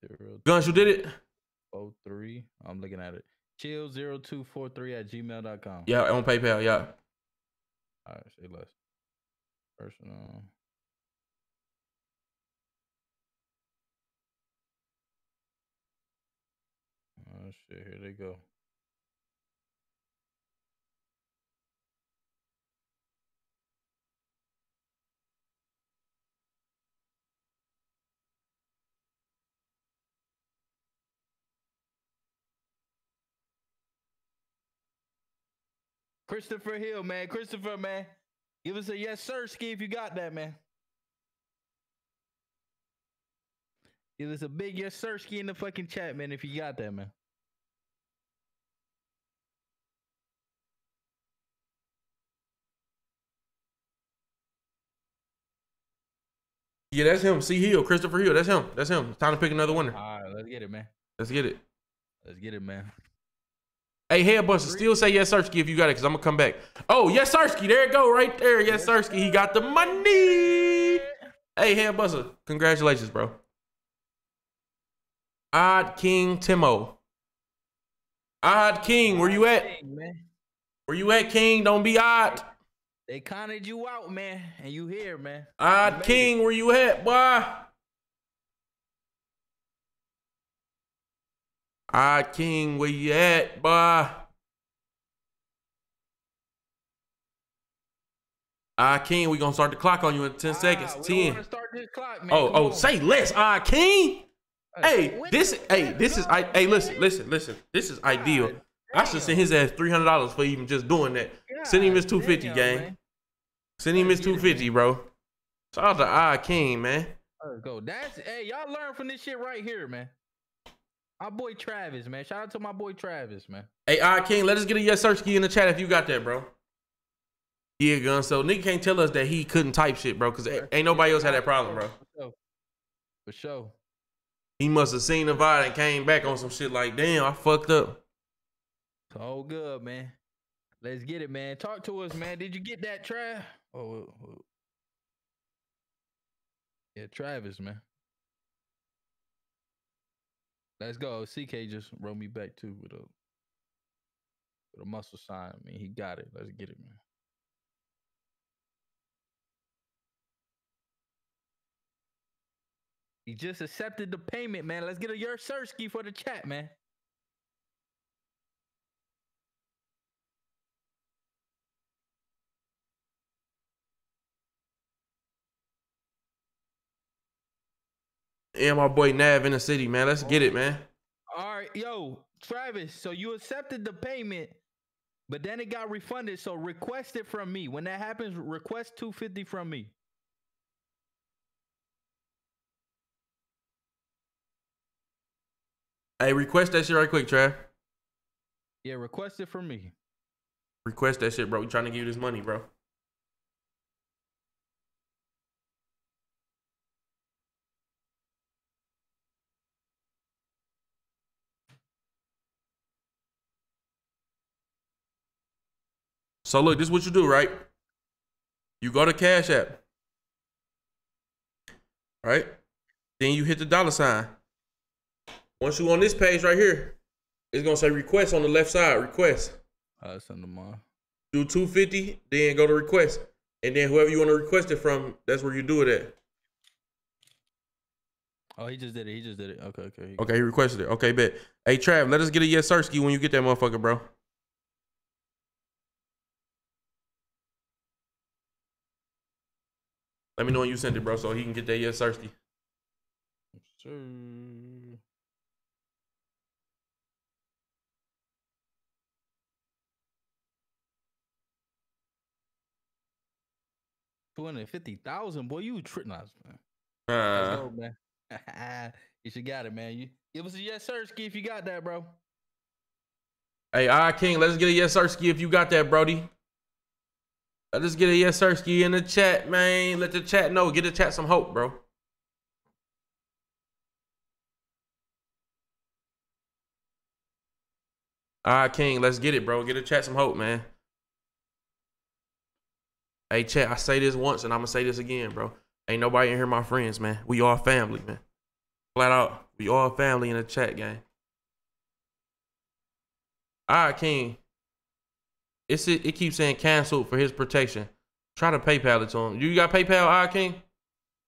Zero, Guns, you did it? oh, three. I'm looking at it. Chill zero two four three at gmail.com. Yeah, on PayPal. Yeah. All right, say less. Personal. Oh shit, here they go. Christopher Hill, man. Christopher, man. Give us a yes, sir, ski if you got that, man. Give us a big yes, sir, ski in the fucking chat, man, if you got that, man. Yeah, that's him. C Hill, Christopher Hill. That's him. That's him. It's time to pick another winner. All right, let's get it, man. Let's get it. Let's get it, man. Hey, head buster, still say yes, Sersky, if you got it, because I'm gonna come back. Oh, yes, Sersky, there it go, right there. Yes, Sersky, he got the money. Hey, head buster, congratulations, bro. Odd King Timo. Odd King, where you at? Where you at, King? Don't be odd. They counted you out, man, and you here, man. Odd King, where you at, boy? Odd King, where you at, boy? Odd King, we gonna start the clock on you in 10 ah, seconds. Ah, We 10. want to start this clock, man. Oh, Come oh, on. say less, Odd King. Hey, this, hey, this is, I, hey, listen, listen, listen. This is ideal. I should send his ass three hundred dollars for even just doing that. Send him his two fifty, gang. Send him his two fifty, bro. Shout out to Odd King, man. Let's go. That's hey, y'all learn from this shit right here, man. My boy Travis, man. Shout out to my boy Travis, man. Hey, Odd King, let us get a yes search key in the chat if you got that, bro. Yeah, gun. So nigga can't tell us that he couldn't type shit, bro, because ain't nobody else had that problem, bro. For sure. For sure. He must have seen the vibe and came back on some shit like, damn, I fucked up. It's all good, man. Let's get it, man. Talk to us, man. Did you get that, Trav? Oh, oh, oh. yeah, Travis, man. Let's go. CK just wrote me back too with a with a muscle sign. I mean, he got it. Let's get it, man. He just accepted the payment, man. Let's get a your search key for the chat, man. And my boy Nav in the city, man. Let's get it, man. All right, yo, Travis. So you accepted the payment, but then it got refunded. So request it from me. When that happens, request two fifty from me. Hey, request that shit right quick, Trav. Yeah, request it from me. Request that shit, bro. We trying to give you this money, bro. So look, this is what you do, right? You go to Cash App. Right? Then you hit the dollar sign. Once you on this page right here, it's gonna say request on the left side. Request. Uh, send them on. Do 250, then go to request. And then whoever you want to request it from, that's where you do it at. Oh, he just did it. He just did it. Okay, okay. Okay, he requested it. Okay, bet. Hey Trav, let us get a yes Sersky when you get that motherfucker, bro. Let me know when you send it, bro, so he can get that yes Sersky. Sir. Two hundred fifty thousand, boy. You tripping nah, man. Let's Uh, go, man. you should got it, man. You give us a yes search key if you got that, bro. hey, I King, let us get a yes Sersky if you got that, Brody. Let us get a yes Sersky in the chat, man. Let the chat know. Get the chat some hope, bro. All right, King, let's get it, bro. Get the chat some hope, man. Hey, chat, I say this once and I'm gonna say this again, bro. Ain't nobody in here my friends, man. We all family, man. Flat out. We all family in the chat game. All right, King. It's it, it keeps saying canceled for his protection. Try to PayPal it to him. You got PayPal, I King?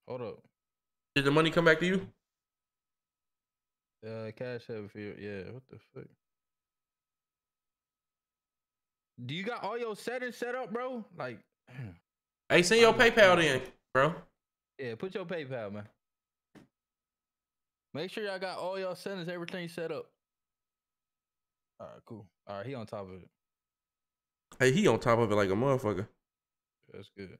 Hold up. Did the money come back to you? Uh, cash app for you. Yeah. What the fuck? Do you got all your settings set up, bro? Like, Hey, send your PayPal then, bro. yeah, put your PayPal, man. Make sure y'all got all your settings, everything set up. All right, cool. All right, he on top of it. Hey, he on top of it like a motherfucker. That's good.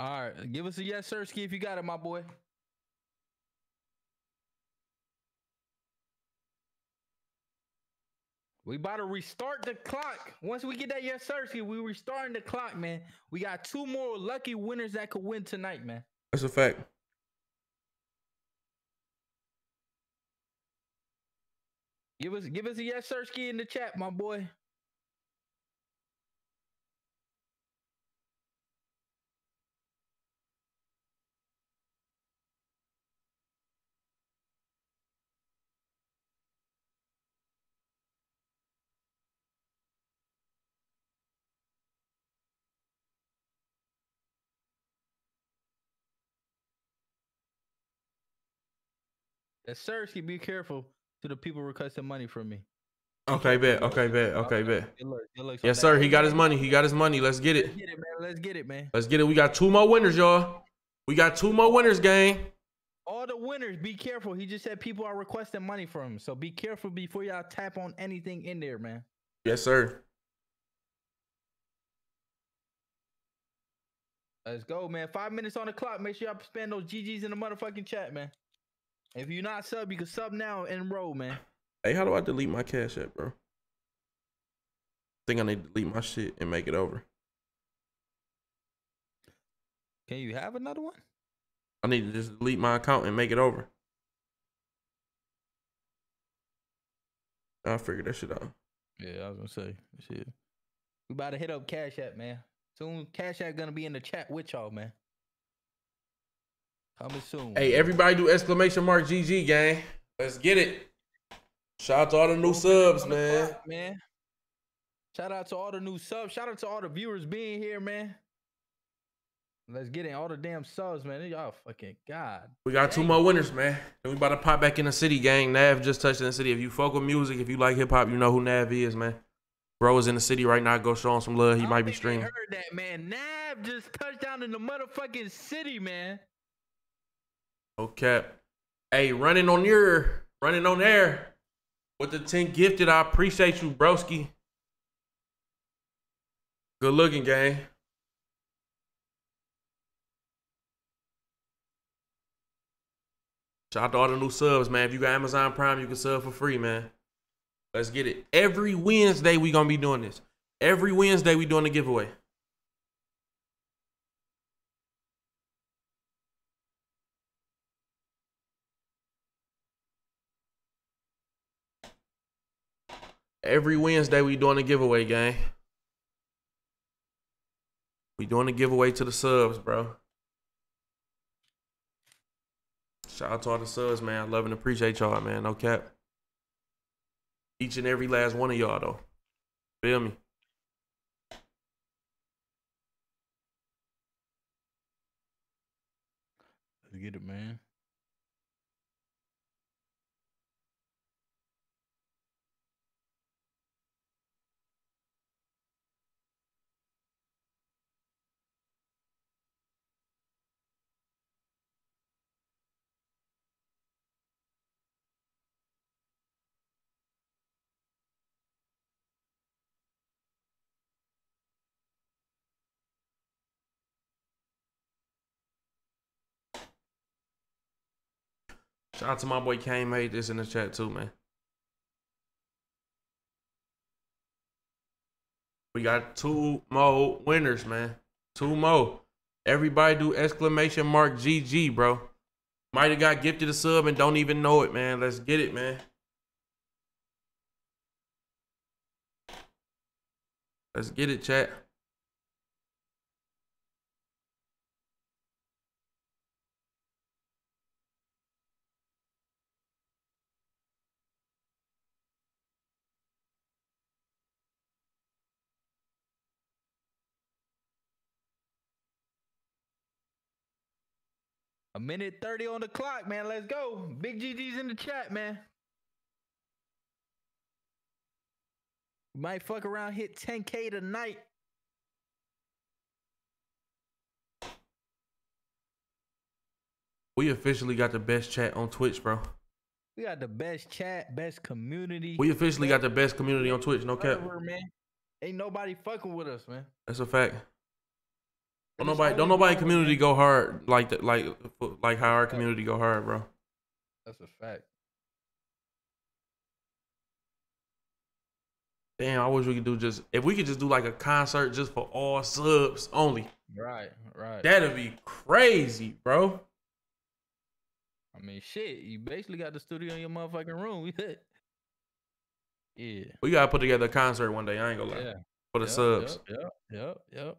All right, give us a yes, sir, ski if you got it, my boy. We about to restart the clock. Once we get that yes, sir, ski, we restarting the clock, man. We got two more lucky winners that could win tonight, man. That's a fact. Give us, give us a yes, sir, ski in the chat, my boy. Ski, be careful to the people requesting money from me. Okay, bet. Okay, bet. Okay, bet. Good luck, good luck Yes, sir. He got his money. He got his money. Let's get it. Let's get it, man. Let's get it, man. Let's get it. We got two more winners, y'all. We got two more winners, gang. All the winners, be careful. He just said people are requesting money from him. So be careful before y'all tap on anything in there, man. Yes, sir. Let's go, man. Five minutes on the clock. Make sure y'all spend those GGs in the motherfucking chat, man. If you're not sub, you can sub now and enroll, man. Hey, how do I delete my cash app, bro? think I need to delete my shit and make it over. Can you have another one? I need to just delete my account and make it over. I'll figure that shit out. Yeah, I was gonna say shit. We about to hit up Cash App, man. Soon Cash App gonna be in the chat with y'all, man. Coming soon. Hey, everybody do exclamation mark GG, gang. Let's get it. Shout out to all the new subs, man. man. Shout out to all the new subs. Shout out to all the viewers being here, man. Let's get in all the damn subs, man. Y'all fucking god. We got two more winners, man. And we about to pop back in the city, gang. Nav just touched in the city. If you fuck with music, if you like hip hop, you know who Nav is, man. Bro is in the city right now. Go show him some love. He might be streaming. Heard that, man. Nav just touched down in the motherfucking city, man. Okay. Hey, running on your, running on air with the 10 gifted. I appreciate you, broski. Good looking, gang. Shout out to all the new subs, man. If you got Amazon Prime, you can sub for free, man. Let's get it. Every Wednesday, we to be doing this. Every Wednesday, we doing a giveaway. Every Wednesday, we doing a giveaway, gang. We doing a giveaway to the subs, bro. Shout out to all the subs, man. I love and appreciate y'all, man. No cap. Each and every last one of y'all, though. Feel me? Let's get it, man. Shout out to my boy Kane made this in the chat too, man. We got two more winners, man. Two more. Everybody do exclamation mark GG, bro. Might have got gifted a sub and don't even know it, man. Let's get it, man. Let's get it, chat. A minute 30 on the clock, man. Let's go. Big GG's in the chat, man. Might fuck around, hit 10K tonight. We officially got the best chat on Twitch, bro. We got the best chat, best community. We officially got the best community on Twitch, no cap. Man. Ain't nobody fucking with us, man. That's a fact. Don't nobody, don't nobody community go hard like that, like like how our community go hard, bro. That's a fact. Damn, I wish we could do just if we could just do like a concert just for all subs only. Right, right. That'd be crazy, bro. I mean, shit. You basically got the studio in your motherfucking room. yeah. We gotta put together a concert one day. I ain't gonna lie. Yeah. For the Yep, subs. Yep, yep, yep, yep.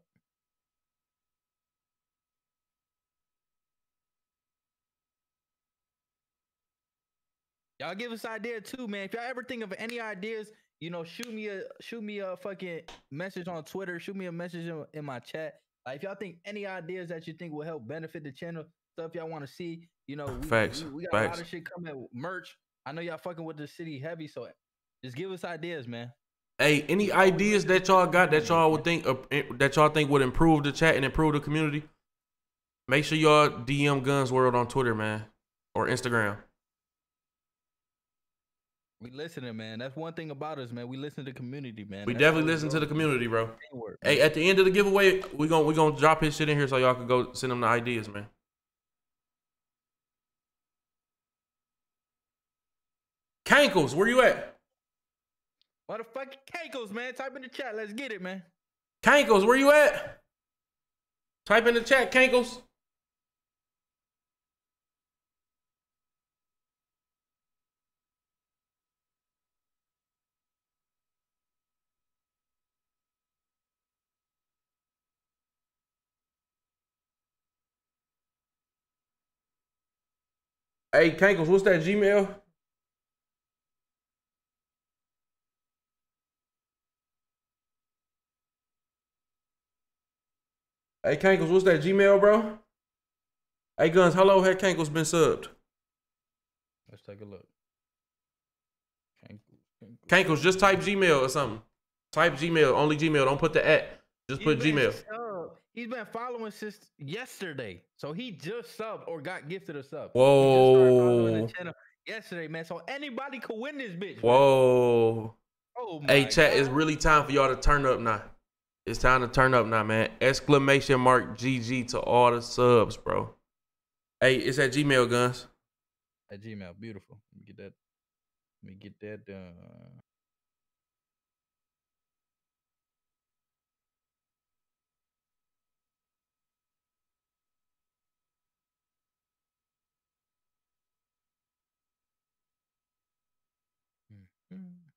Y'all give us idea too, man. If y'all ever think of any ideas, you know, shoot me a shoot me a fucking message on Twitter. Shoot me a message in, in my chat. Like, if y'all think any ideas that you think will help benefit the channel, stuff y'all want to see, you know, we, Facts, we, we got a lot facts. of shit coming. Merch. I know y'all fucking with the city heavy, so just give us ideas, man. Hey, any ideas that y'all got that y'all would think uh, eh, that y'all think would improve the chat and improve the community? Make sure y'all DM Guns World on Twitter, man, or Instagram. We listening, man. That's one thing about us, man. We listen to the community, man. We That's definitely listen to the community, bro. Hey, at the end of the giveaway, we gonna we gonna drop his shit in here so y'all can go send him the ideas, man. Cankles, where you at? Motherfucking Cankles, man. Type in the chat. Let's get it, man. Cankles, where you at? Type in the chat, Cankles. Hey, Cankles, what's that Gmail? Hey, Cankles, what's that Gmail, bro? Hey, Guns, how long had Cankles been subbed? Let's take a look. Cankles, just type Gmail or something. Type Gmail, only Gmail. Don't put the at. Just put Gmail. sub- He's been following since yesterday. So he just subbed or got gifted a sub. Whoa. Channel yesterday, man. So anybody could win this bitch. man. Whoa. Oh Hey, chat, it's really time for y'all to turn up now. It's time to turn up now, man. Exclamation mark GG to all the subs, bro. Hey, it's at Gmail, Guns. At Gmail, beautiful. Let me get that. Let me get that done.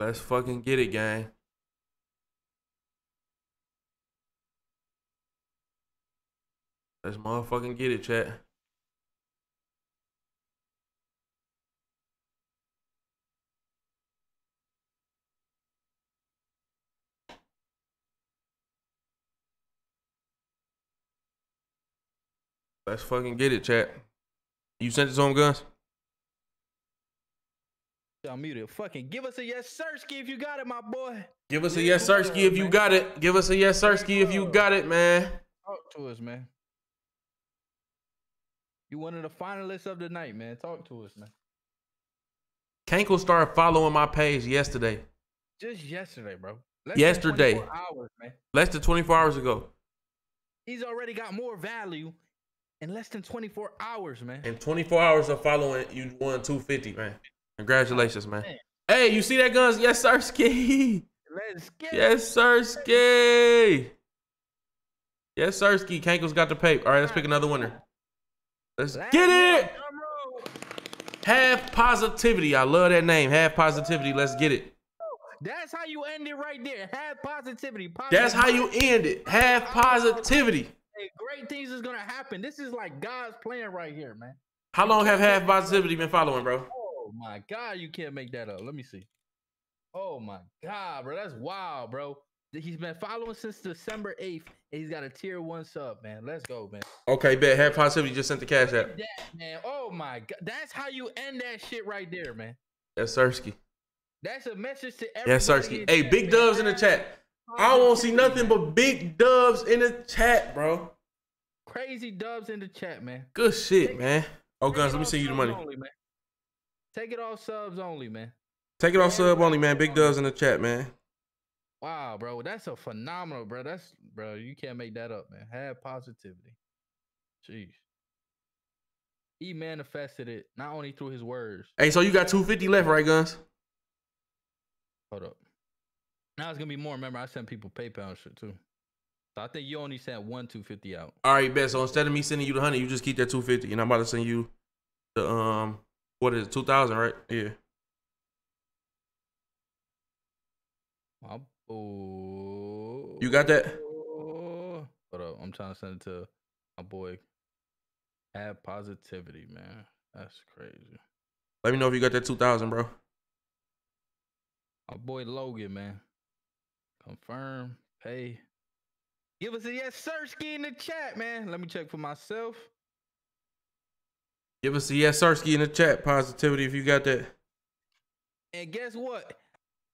Let's fucking get it, gang. Let's motherfucking get it, chat. Let's fucking get it, chat. You sent it to him, Guns? I'm muted. Fucking give us a yes, Sirski, if you got it, my boy. Give us a yes, Sirski, if you got it. Give us a yes, Sirski, if you got it, man. Talk to us, man. You one of the finalists of the night, man. Talk to us, man. Kankle started following my page yesterday. Just yesterday, bro. Less Yesterday. 24 hours, man. Less than 24 hours ago. He's already got more value in less than 24 hours, man. In 24 hours of following, you won 250, man. Congratulations, man. Hey, you see that guns? Yes, sir, ski. Let's get Yes, sir, ski. Yes, sir, ski. Kankle's got the paper. All right, let's pick another winner. Let's get it. Have positivity. I love that name. Have positivity. Let's get it. That's how you end it right there. Have positivity. That's how you end it. Have positivity. Hey, great things is gonna happen. This is like God's plan right here, man. How long have half positivity been following, bro? Oh my God, you can't make that up. Let me see. Oh my God, bro, that's wild, bro. He's been following since December 8th, and he's got a tier one sub, man. Let's go, man. Okay, bet. Have positivity just sent the cash out. That, man. Oh my God, that's how you end that shit right there, man. That's Sirski. That's a message to everybody. Yes, in Sirski. Hey, big man. doves in the chat. I won't see nothing but big doves in the chat, bro. Crazy dubs in the chat, man. Good shit, man. Oh, guns, let me see you the money. Only. Take it off subs only, man. Take it off sub only, man. Big doves in the chat, man. Wow, bro, that's a phenomenal, bro. That's bro, you can't make that up, man. Have positivity. Jeez. He manifested it not only through his words. Hey, so you got 250 left, right, Guns? Hold up. Now it's gonna be more. Remember, I sent people PayPal and shit too. So I think you only sent one two fifty out. All right, bet. So instead of me sending you the hundred, you just keep that 250, and I'm about to send you the um, what is it, 2,000, right? Yeah. My boy. You got that? Hold up. I'm trying to send it to my boy. Have positivity, man. That's crazy. Let me know if you got that 2,000, bro. My boy Logan, man. Confirm, pay. Give us a yes, sir, ski in the chat, man. Let me check for myself. Give us a yes, Sarsky in the chat. Positivity if you got that. And guess what?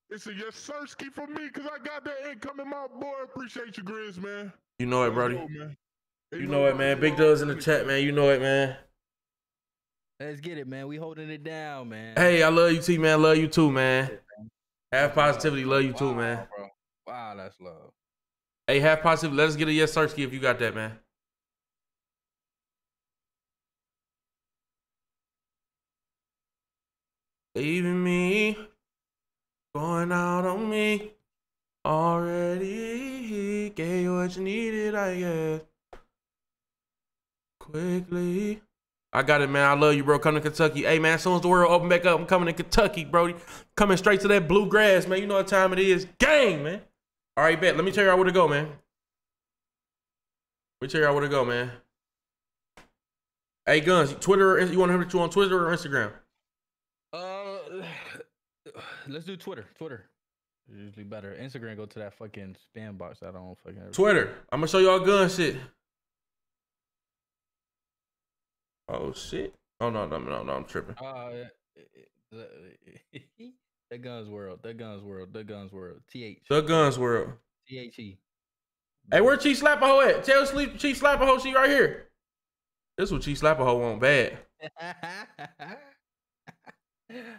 It's a yes, Sirski for me, because I got that income incoming, my boy. Appreciate you, Grizz, man. You know it, Brody. Yo. You know it, man. Big does in the chat, man. You know it, man. Let's get it, man. We holding it down, man. Hey, I love you, T, man. Love you too, man. Have positivity. Love you too, man. Bro. Wow, that's love. Hey, have positivity. Let us get a yes, Sarsky if you got that, man. Leaving me, going out on me. Already gave you what you needed, I guess. Quickly. I got it, man. I love you, bro. Come to Kentucky. Hey, man, as soon as the world open back up, I'm coming to Kentucky, bro. Coming straight to that bluegrass, man. You know what time it is. Gang, man. All right, bet. Let me tell you all where to go, man. Let me tell you all where to go, man. Hey, Guns, Twitter, you want to hit you on Twitter or Instagram? Let's do Twitter. Twitter. Usually better. Instagram, go to that fucking spam box. I don't fucking. ever- Twitter. I'm gonna show y'all gun shit. Oh shit. Oh no, no, no, no, I'm tripping. Uh, that guns world. That guns world. That guns world. Th. The Guns World. T H E. Hey, where Chief Slapperho at? Tell Sleep Chief Slapperho she right here. This what Chief Slapperho want bad.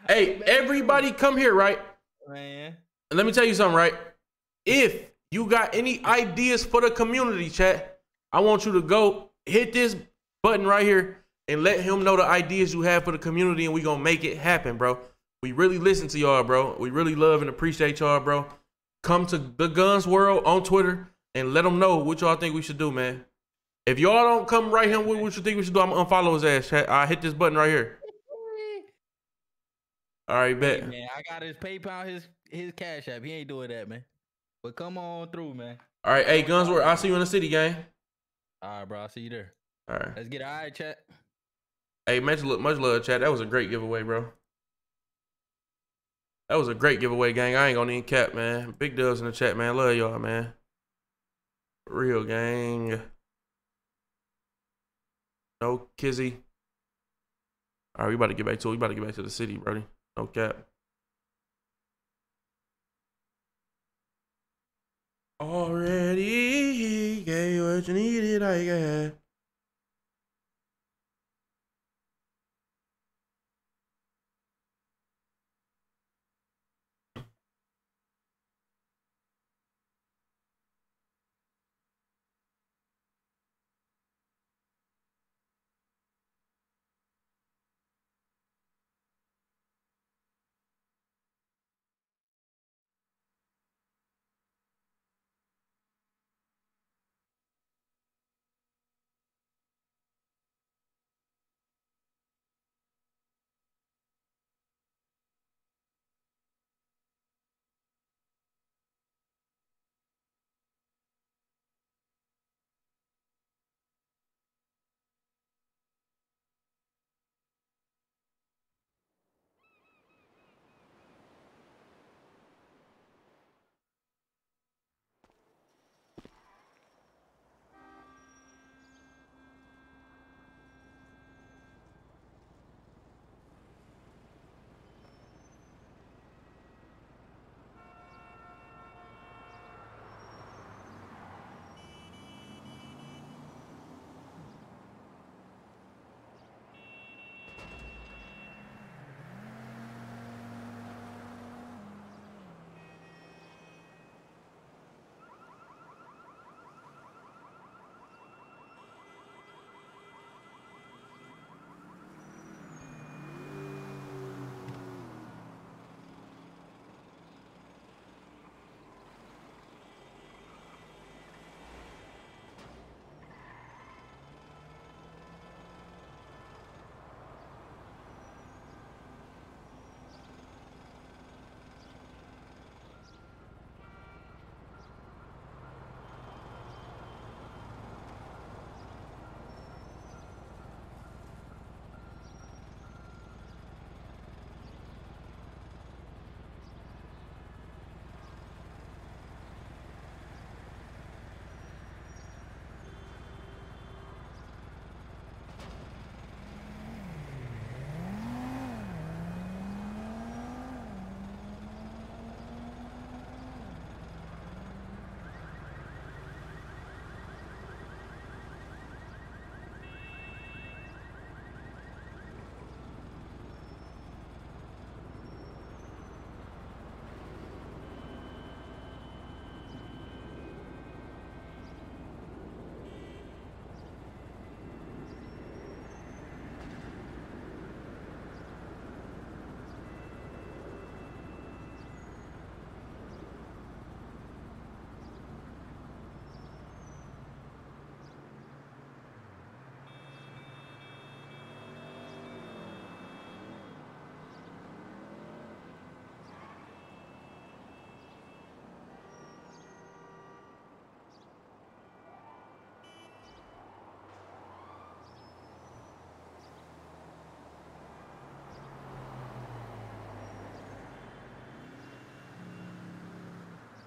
Hey, everybody come here, right? Man. And let me tell you something, right? If you got any ideas for the community, chat, I want you to go hit this button right here and let him know the ideas you have for the community, and we gonna make it happen, bro. We really listen to y'all, bro. We really love and appreciate y'all, bro. Come to the Guns World on Twitter and let them know what y'all think we should do, man. If y'all don't come right here with what you think we should do, I'm gonna unfollow his ass. I hit this button right here. All right, bet. Man, I got his PayPal, his his Cash App. He ain't doing that, man. But come on through, man. All right, hey, Guns World. I'll see you in the city, gang. All right, bro. I'll see you there. All right. Let's get it. All right, chat. Hey, much love, much love, chat. That was a great giveaway, bro. That was a great giveaway, gang. I ain't gonna even cap, man. Big dubs in the chat, man. Love y'all, man. Real gang. No kizzy. All right, we about to get back to it. We about to get back to the city, Brody. Cap. Already gave what you needed, I guess.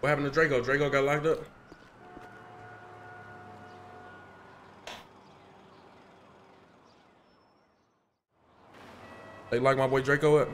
What happened to Draco? Draco got locked up? They locked my boy Draco up?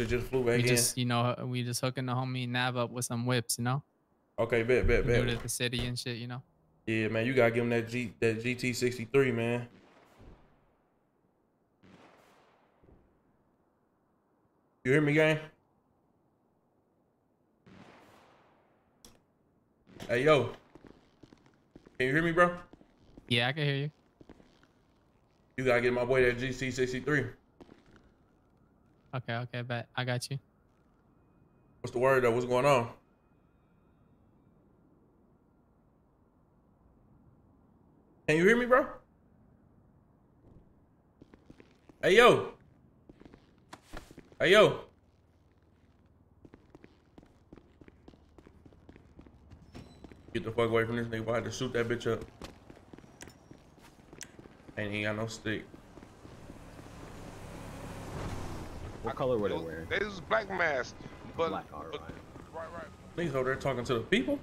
Shit just flew back we in. just, you know, we just hooking the homie Nav up with some whips, you know. Okay, bet, bet, New bet. to the city and shit, you know. Yeah, man, you gotta give him that G that GT sixty three, man. You hear me, gang? Hey, yo. Can you hear me, bro? Yeah, I can hear you. You gotta get my boy that GT sixty three. Okay, okay, bet. I got you. What's the word though? What's going on? Can you hear me, bro? Hey, yo. Hey, yo. Get the fuck away from this nigga. I had to shoot that bitch up. Ain't he got no stick. What color were they wearing? They was black mask, but Black, alright. right, right. Niggas over there talking to the people.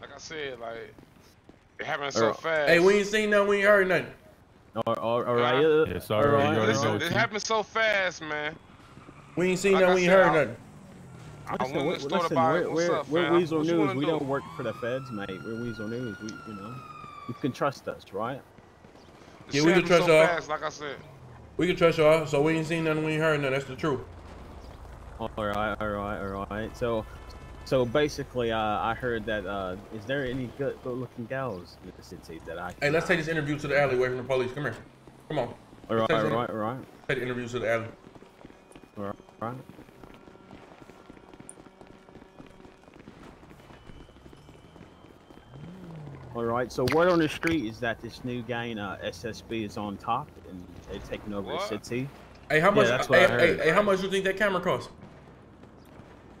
Like I said, like it happened so Alright. fast. Hey, we ain't seen nothing. We ain't heard nothing. All, all, all right. Uh, uh, Yeah, sorry, all right, you already Listen, all it happened so fast, man. We ain't seen Like I nothing. We ain't heard nothing. I Listen, went we're, to the listen, we're. What's we're, up, we're? Weazel What News. We do? don't work for the feds, mate. We're Weazel News. We, you know, you can trust us, right? It Yeah, we can trust so y'all. fast, like I said. We can trust y'all. So we ain't seen nothing. We ain't heard nothing. That's the truth. All right, all right, all right. So, so basically, uh, I heard that. Uh, is there any good, good-looking gals in the city that I? Hey, let's take this interview to the alley away from the police. Come here. Come on. All Let's right, take this all inter- right, all right. Take the interview to the alley. All right, all right. All right. So word on the street is that this new gang, uh, SSB, is on top and they're taking over What? the city. Hey, how Yeah, much? that's what hey, I heard. hey, how much do you think that camera cost?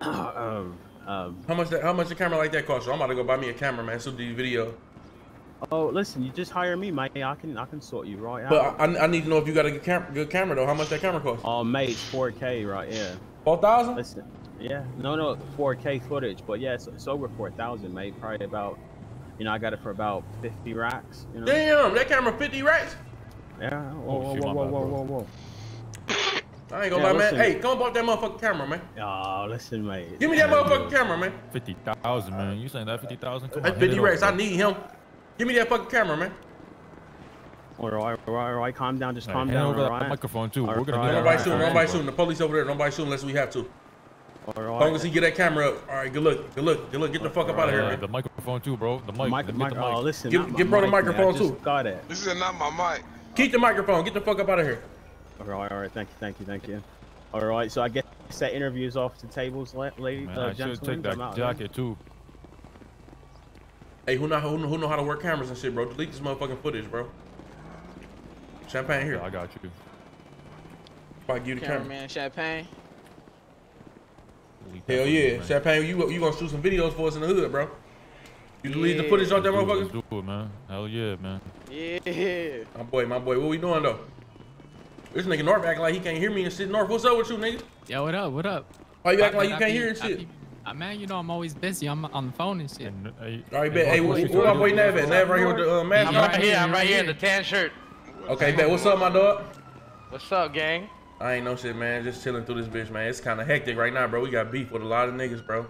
um, um, How much? That, how much a camera like that cost? So I'm about to go buy me a camera, man. So do video. oh, listen, you just hire me, mate. I can, I can sort you right But out. I, I need to know if you got a good, cam- good camera though. How much that camera cost? Oh, mate, it's 4K, right? Yeah. Four thousand? Listen, yeah, no, no, 4K footage, but yeah, it's, it's over 4,000, mate. Probably about, you know, I got it for about 50 racks. You know? Damn, that camera 50 racks? Yeah. Whoa, whoa, whoa, whoa, whoa, whoa, whoa. I ain't gonna Yeah, lie, man. Hey, come on, that motherfucking camera, man. Oh, listen, mate. Give me that motherfucking camera, man. Fifty thousand, man. You saying that fifty thousand? That's 50 racks. I need him. Give me that fucking camera, man. All right, all right, all right. Calm down. Just calm hand down, over all that microphone too. All We're gonna right, do that all Nobody right, shooting. all right. Nobody shooting. The police over there. Nobody shooting unless we have to. All As long as he get that camera up. All right, good look. Good look. Good look. Get the fuck up out of here, man. the microphone too, bro. The mic. Mic, Let mic, get the mic. oh, listen. Give- not my give bro the mic, man. microphone, I too. Got it. This is not my mic. Keep the microphone. Get the fuck up out of here. All right, all right. Thank you, thank you, thank you. All right. So I guess that interviews off the tables, la- ladies, Man, uh, I should take that out, man. jacket too. Hey, who know who know, who know how to work cameras and shit, bro? Delete this motherfucking footage, bro. Champagne here. Yeah, I got you. If I give you the camera. Cameraman Champagne. Delete Hell yeah, man. Champagne, you you gonna shoot some videos for us in the hood, bro? You delete the Yeah. footage off that it, motherfucker? let's do it, man. Hell yeah, man. Yeah. My boy, my boy, what we doing though? This nigga North acting like he can't hear me and shit. North, what's up with you, nigga? Yo, what up? What up? Why you acting like I you can't be- hear and shit? be- uh, man, you know I'm always busy. I'm on the phone and shit. And, hey, All right, bet. Hey, Mark, where what you where my tryna boy do? Nav at? Nav right here with the uh, mask I'm right here, I'm right here in the tan shirt. Okay, bet. What's up, my dog? What's up, gang? I ain't no shit, man. Just chilling through this bitch, man. It's kind of hectic right now, bro. We got beef with a lot of niggas, bro.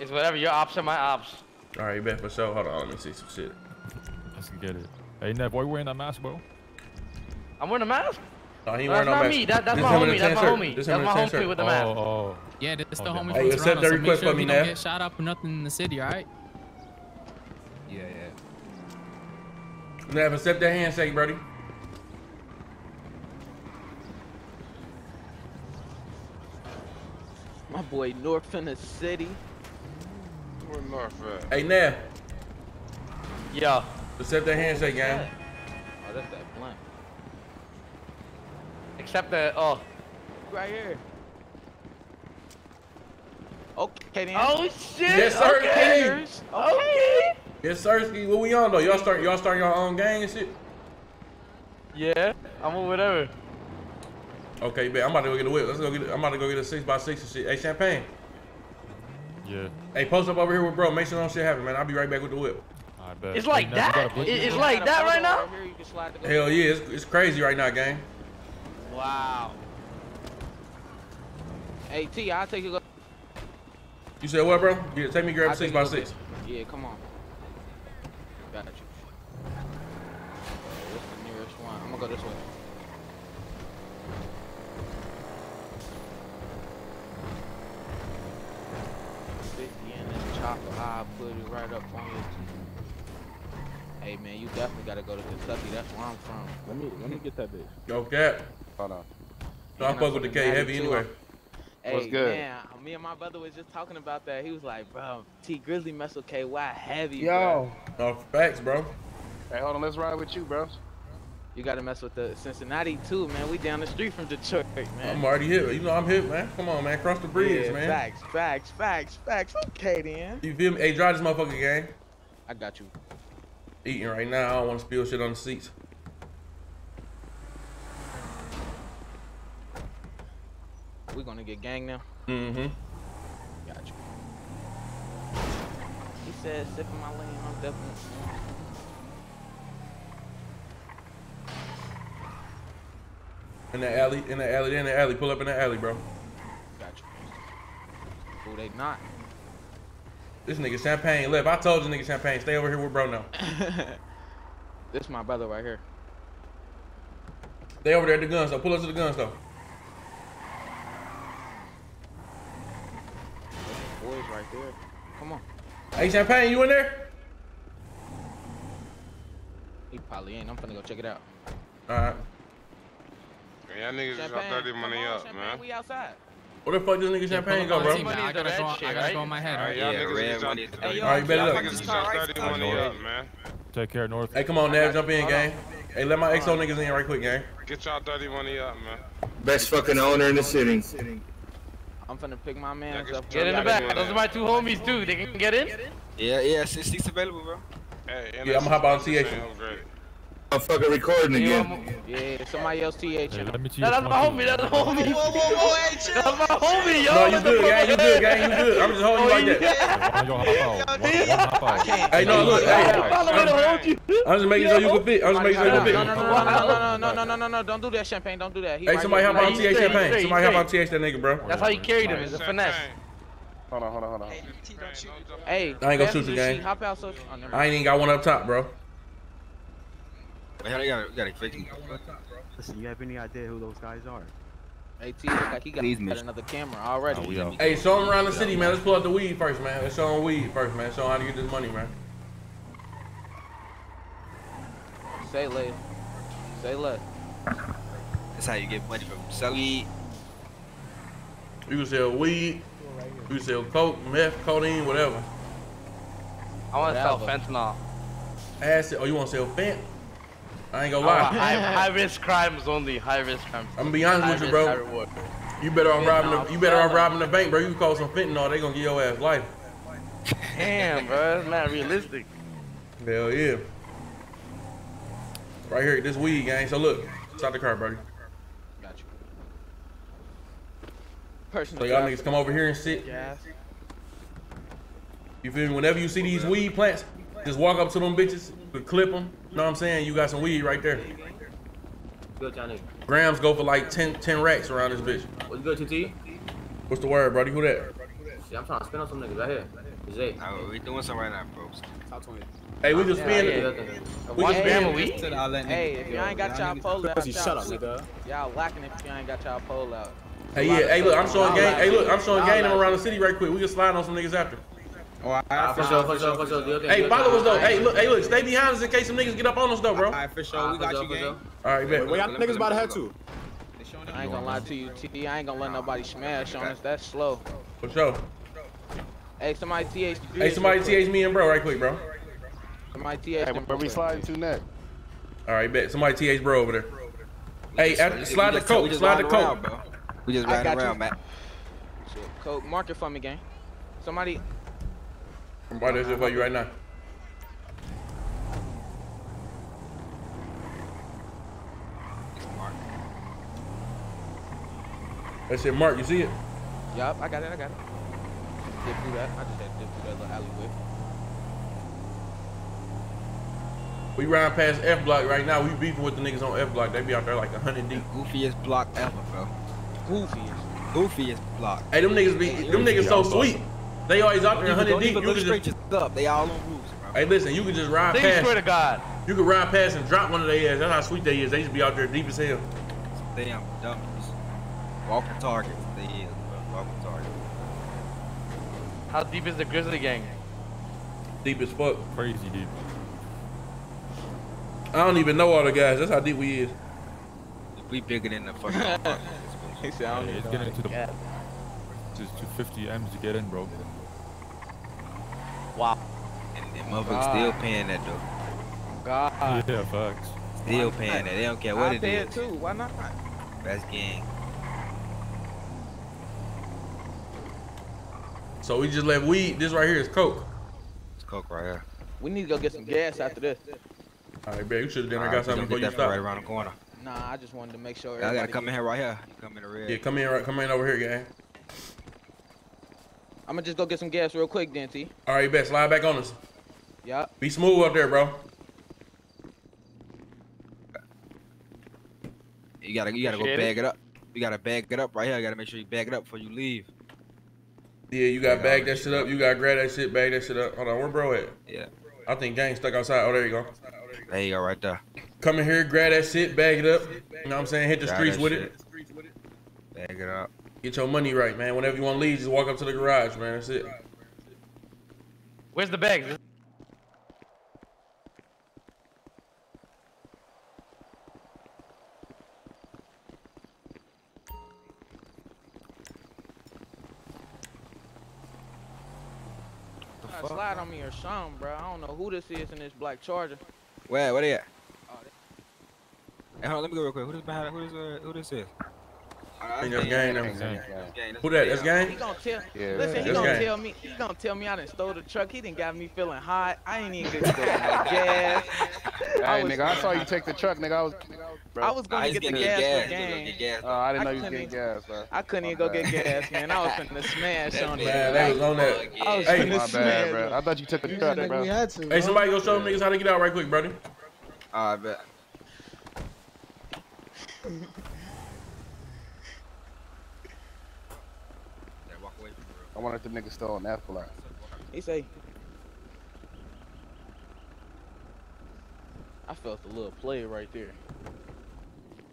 It's whatever your ops are my ops. All right, bet for sure. Hold on, let me see some shit. Let's get it. Hey, Nev, why you wearing that mask, bro? I'm wearing a mask. No, he ain't No, wearing that's no not mask. me. That, that's This my him in a homie. That's my homie. That's him in a my homie with the Oh, mask. oh. Yeah, this the Oh, homie damn. Hey, from accept Toronto. that so make request sure for me, he don't get shot up or nothing in the city, all right? Yeah, yeah. Never accept that handshake, buddy. My boy North in the city. Where North at? Hey, Nav. Yeah. Accept that handshake, gang. Oh, that's that blunt. Except that, oh. Right here. Okay then. Oh shit! Yes, sir. Okay. King. Okay. Yes, sir. Ski. What we on though? Y'all start. Y'all start your own gang and shit. Yeah, I'm on whatever. Okay, bet. I'm about to go get a whip. Let's go get. I'm about to go get a six by six and shit. Hey, champagne. Yeah. Hey, post up over here with bro. Make sure no shit happen, man. I'll be right back with the whip. I bet. It's like Hey, Nav, you got that. a It's like that right now. Here you can slide to go. Hell yeah, it's, it's crazy right now, gang. Wow. Hey T, I'll take you. You said what, bro? Yeah, take me grab I'll six by six. get- Yeah, come on. Got you. What's the nearest one? I'm gonna go this way. Fifty in this chopper, I'll put it right up on you. Hey man, you definitely gotta go to Kentucky. That's where I'm from. Let me let me get that bitch. Go cat. Hold on. So I And fuck I'm with the from K heavy anyway. Hey, What's good? man, me and my brother was just talking about that. He was like, bro, Tee Grizzley mess with KY heavy, Yo. No facts, bro. Hey, hold on. Let's ride with you, bro. You gotta mess with the Cincinnati too, man. We down the street from Detroit, man. I'm already hit. You know I'm hit, man. Come on, man. Cross the bridge, yeah, man. Facts, facts, facts, facts. Okay then. You feel me? Hey, drive this motherfucker, gang. I got you. Eating right now. I don't want to spill shit on the seats. We gonna get gang now. Mm-hmm. Got you. He said, sipping my lane. I'm definitely. In the alley, in the alley, in the alley. Pull up in the alley, bro. Got you. Who they not? This nigga Champagne left. I told you nigga Champagne, stay over here with bro now. this my brother right here. They over there at the gun store. Pull up to the gun store. Boys right there. Come on. Hey, Champagne, you in there? He probably ain't. I'm finna go check it out. Alright. Y'all niggas just Champagne, got 30 money on, up, Champagne, man. We outside. Where the fuck this nigga Champagne go, bro? I gotta go. I gotta go in my head. Alright, Right? y'all Yeah, niggas red just money. Hey, Alright, you better Y'all look. niggas just got 30 money up, man. Take care, North. Hey, come on, Nav, jump in, gang. Hey, let my XO niggas in right quick, gang. Get y'all 30 money up, man. Best fucking owner in the city. I'm finna pick my man up. Get in the back. Those are my two homies too. They can get in. Yeah, yeah, six seats available, bro. Hey, Yeah, I'ma hop on TH. I'm fucking recording again. Yeah, somebody else TH. Hey, let me to That's my homie. That's my homie. That's my homie, yo. No, you good, fuck? gang. You good, gang. You good. I'm just holding you like that. One of y'all hop out. One, one hop out. Hey, no, look. Hey, Follow me to hold. I'm just making sure you can fit. I'm just making sure you can fit. No, no, no, no, no, no, no, no, no, no, no, don't do that, Champagne. Don't do that. Hey, somebody here. hop on TH Champagne. Somebody hop on. TH that nigga, bro. That's how you carried him. It's a finesse. Hold on, hold on, hold on. Hey, I ain't gonna shoot you, Bessie, gang. Hop out so. Oh, I ain't even got one up top, bro. Wait, hold on, you gotta, gotta fake me. Listen, you have any idea who those guys are? Hey, T, look like he got, Please, got another camera already. Oh, we. Hey, show them around the city, man. Let's pull out the weed first, man. Let's show them weed first, man. Show them how to get this money, man. Say less. Say less. That's how you get money from selling. Weed. You can sell weed. You can sell coke, meth, codeine, whatever. I want to sell fentanyl. Acid. Oh, you want to sell fent? I ain't gonna I want lie. high, high risk crimes only. High risk crimes. I'm gonna be honest High with you, bro. high. You better off robbing. The, you better off fentanyl. robbing the bank, bro. You call some fentanyl, they gonna give your ass life. Damn, bro. That's not realistic. Hell yeah. Right here, this weed, gang. So look, stop the car, buddy. Got you. Personal So y'all niggas come over here and sit. Gas. You feel me? Whenever you see these weed plants, just walk up to them bitches, clip them. You know what I'm saying? You got some weed right there. Good, y'all nigga. Grams go for like 10, 10 racks around this bitch. What's good, TT? What's the word, buddy? Who that? Shit, I'm trying to spin on some niggas right here. Zay. Oh, we doing something right now, bro. Talk to me. Hey, we just Yeah, spin yeah, it. yeah. We can Hey, spin hey, it. Hey, if y'all ain't got y'all pole out, Pussy, shut up, nigga. Y'all lacking if y'all ain't got y'all pole out. Hey, yeah. Hey, look, I'm showing Y'all gang. Hey, look, I'm showing Y'all gang them around the city right quick. We can slide on some niggas after. Oh, alright, for sure, for sure, for sure. Do your Hey, follow us though. Hey, look, hey, look, stay behind us in case some niggas get up on us though, bro. Alright, for sure. We got you, gang. All right, bet. Where y'all niggas about to head to? I ain't gonna lie to you, T. I ain't gonna let nobody smash on us. That's slow. For sure. Hey, somebody TH. Hey, somebody TH me and bro right quick, bro. Somebody TH. Hey, where we sliding to next? All right, bet. Somebody TH bro over there. Hey, just- after, we slide the just- we coat. just Slide the riding around, coat. bro. We just riding around, man. Shit, Coke, mark it for me, gang. Somebody. I'm about that shit for you right now. That shit, Mark. You see it? Yup, I got it. I got it. Dip through that. I just had to dip through that little alleyway. We riding past F block right now. We beefing with the niggas on F block. They be out there like a hundred deep. Goofiest block ever, bro. Goofiest. Goofiest block. Hey, them niggas be them niggas so sweet. They always out there Don't hundred deep. You can look just up. They all on roofs, bro. hey, listen. You can just ride Niggas past. swear to God. You can ride past and drop one of their ass. That's how sweet they is. They just be out there deep as hell. Damn dummies. Walking targets. They is, bro. Walking targets. How deep is the Grizzley Gang? Deep as fuck. Crazy deep. I don't even know all the guys. That's how deep we is. We bigger than the fucking. apartment. He said, I don't Yeah, even it's know getting how into to the get. just to 50 M's to get in, bro. Wow. And, and motherfuckers still paying that though. God. Yeah, facts. Still paying that. They don't care what I it pay is. it too. Why not? That's gang. So we just left weed. This right here is coke. It's coke right here. We need to go get some gas after this. All right, bet you should have done. I got something we before gonna you get that stop. right around the corner. Nah, I just wanted to make sure. I gotta come in here right here. Come in the red. Yeah, come in, right, come in over here, gang. I'm gonna just go get some gas real quick, then, T. All right, bet. Slide back on us. Yup. Be smooth up there, bro. You gotta, you gotta go bag it up. You gotta bag it up right here. You gotta make sure you bag it up before you leave. Yeah, you got to bag that shit up. You got to grab that shit, bag that shit up. Hold on, where bro at? Yeah. I think gang stuck outside. Oh, there you go. There you go, right there. Come in here, grab that shit, bag it up. You know what I'm saying? Hit the Grab streets with shit. it. Bag it up. Get your money right, man. Whenever you want to leave, just walk up to the garage, man. That's it. Where's the bags? Nah, slide on me or something, bro. I don't know who this is in this black charger. Where? Where they at? Hey, hold on, let me go real quick. Who this behind? Who this? Uh, who this is? I think that's gang. That's Them. gang. Who that? That's He gonna tell. Yeah, listen, he that's gonna gang. tell me. He gonna tell me I done stole the truck. He done got me feeling hot. I ain't even get to go get no gas. Hey, nigga, I saw you take the truck, nigga. I was, bro. I was gonna he's get the gonna gas, get for gas. He's gonna gang. get gas. Oh, I didn't I know you was couldn't getting gas, bro. I couldn't even go get gas, man. I was finna smash on Man, that. they was on that. I was Hey, finna My bad, smash. bro. I thought you took the truck, bro. Hey, somebody go show them niggas how to get out right quick, brother. All right, bet. Yeah, walk away from the road. I wanted the nigga still on that fly. He say. I felt a little play right there.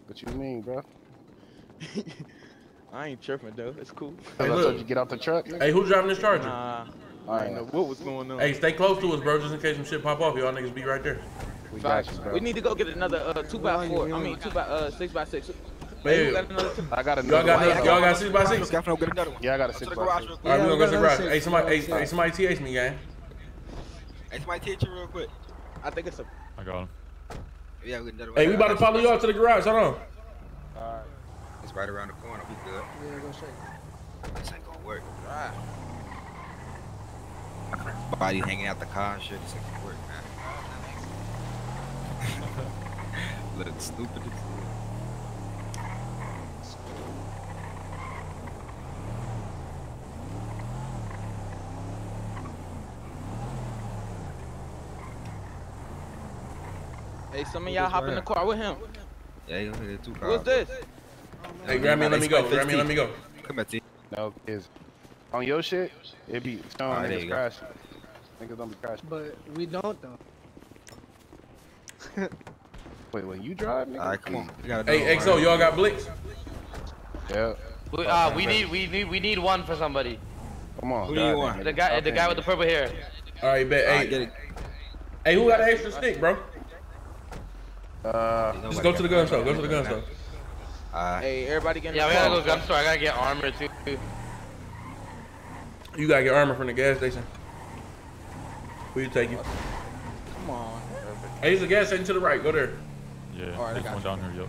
What you mean, bro? I ain't tripping though. It's cool. I Hey, told look. you get out the truck, nigga. Hey, who's driving this charger? Nah, I ain't know what was going on. Hey, stay close to us, bro, just in case some shit pop off. Y'all niggas be right there. We got you, bro. We need to go get another uh, two by four. I mean two by uh six by six. Man. Hey, got? I got a Y'all got another- y'all got six by six? Scaff, get another one. Yeah, I got a six by six. All right, we gonna go to the garage. Hey, somebody, hey, hey, somebody TH me, gang. Hey, somebody teach you real quick. I think it's a. I got him. Yeah, we another one. Hey, we about to follow y'all to the garage. Hold on. It's right around the corner. We good. Yeah, go straight. This ain't gonna work. Right. Body hanging out the car and shit. This ain't gonna work, man. Look stupid Hey, some of y'all this hop in the car with him. Yeah, you gonna hit two cars. What's this? Hey, grab me and let me go. Grab me and let me go. Come here, T. No, is on your shit, it be showing Alright, there niggas you go. crashing. Niggas don't be crashing. But we don't though. Wait, when you drive, nigga? All right, come on. We gotta Hey, XO, y'all got Blix? Yeah. We, uh, we need, we need, we need one for somebody. Come on. Who do you want? The guy, the guy with the purple hair. All right, bet. Alright, Hey, get it. hey, who got an extra stick, bro? Uh, Just go to the gun store. Go to the gun store. Hey, everybody get in Yeah, we gotta car. go gun store. I gotta get armor too. You gotta get armor from the gas station. Who you take you? Come on. Hey, there's a gas station to the right. Go there. Yeah, Alright, I got one you. down here, yo.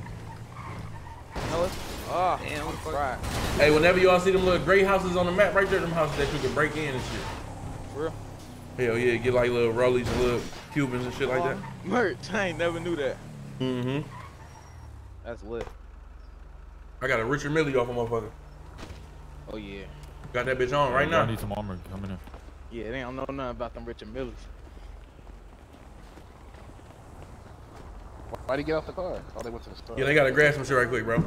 No, it's oh damn, what the fuck? Hey, whenever you all see them little gray houses on the map right there, them houses that you can break in and shit. For real? Hell yeah, get like little rollies and little Cubans and shit like that. Merch, I ain't never knew that. Mm-hmm. That's lit. I got a Richard Mille off a motherfucker. Oh yeah. Got that bitch on right I now. I need some armor. Come in here. Yeah, they don't know nothing about them Richard Millers. Why'd he get off the car? Oh, they went to the store. Yeah, they gotta grab some shit right quick, bro.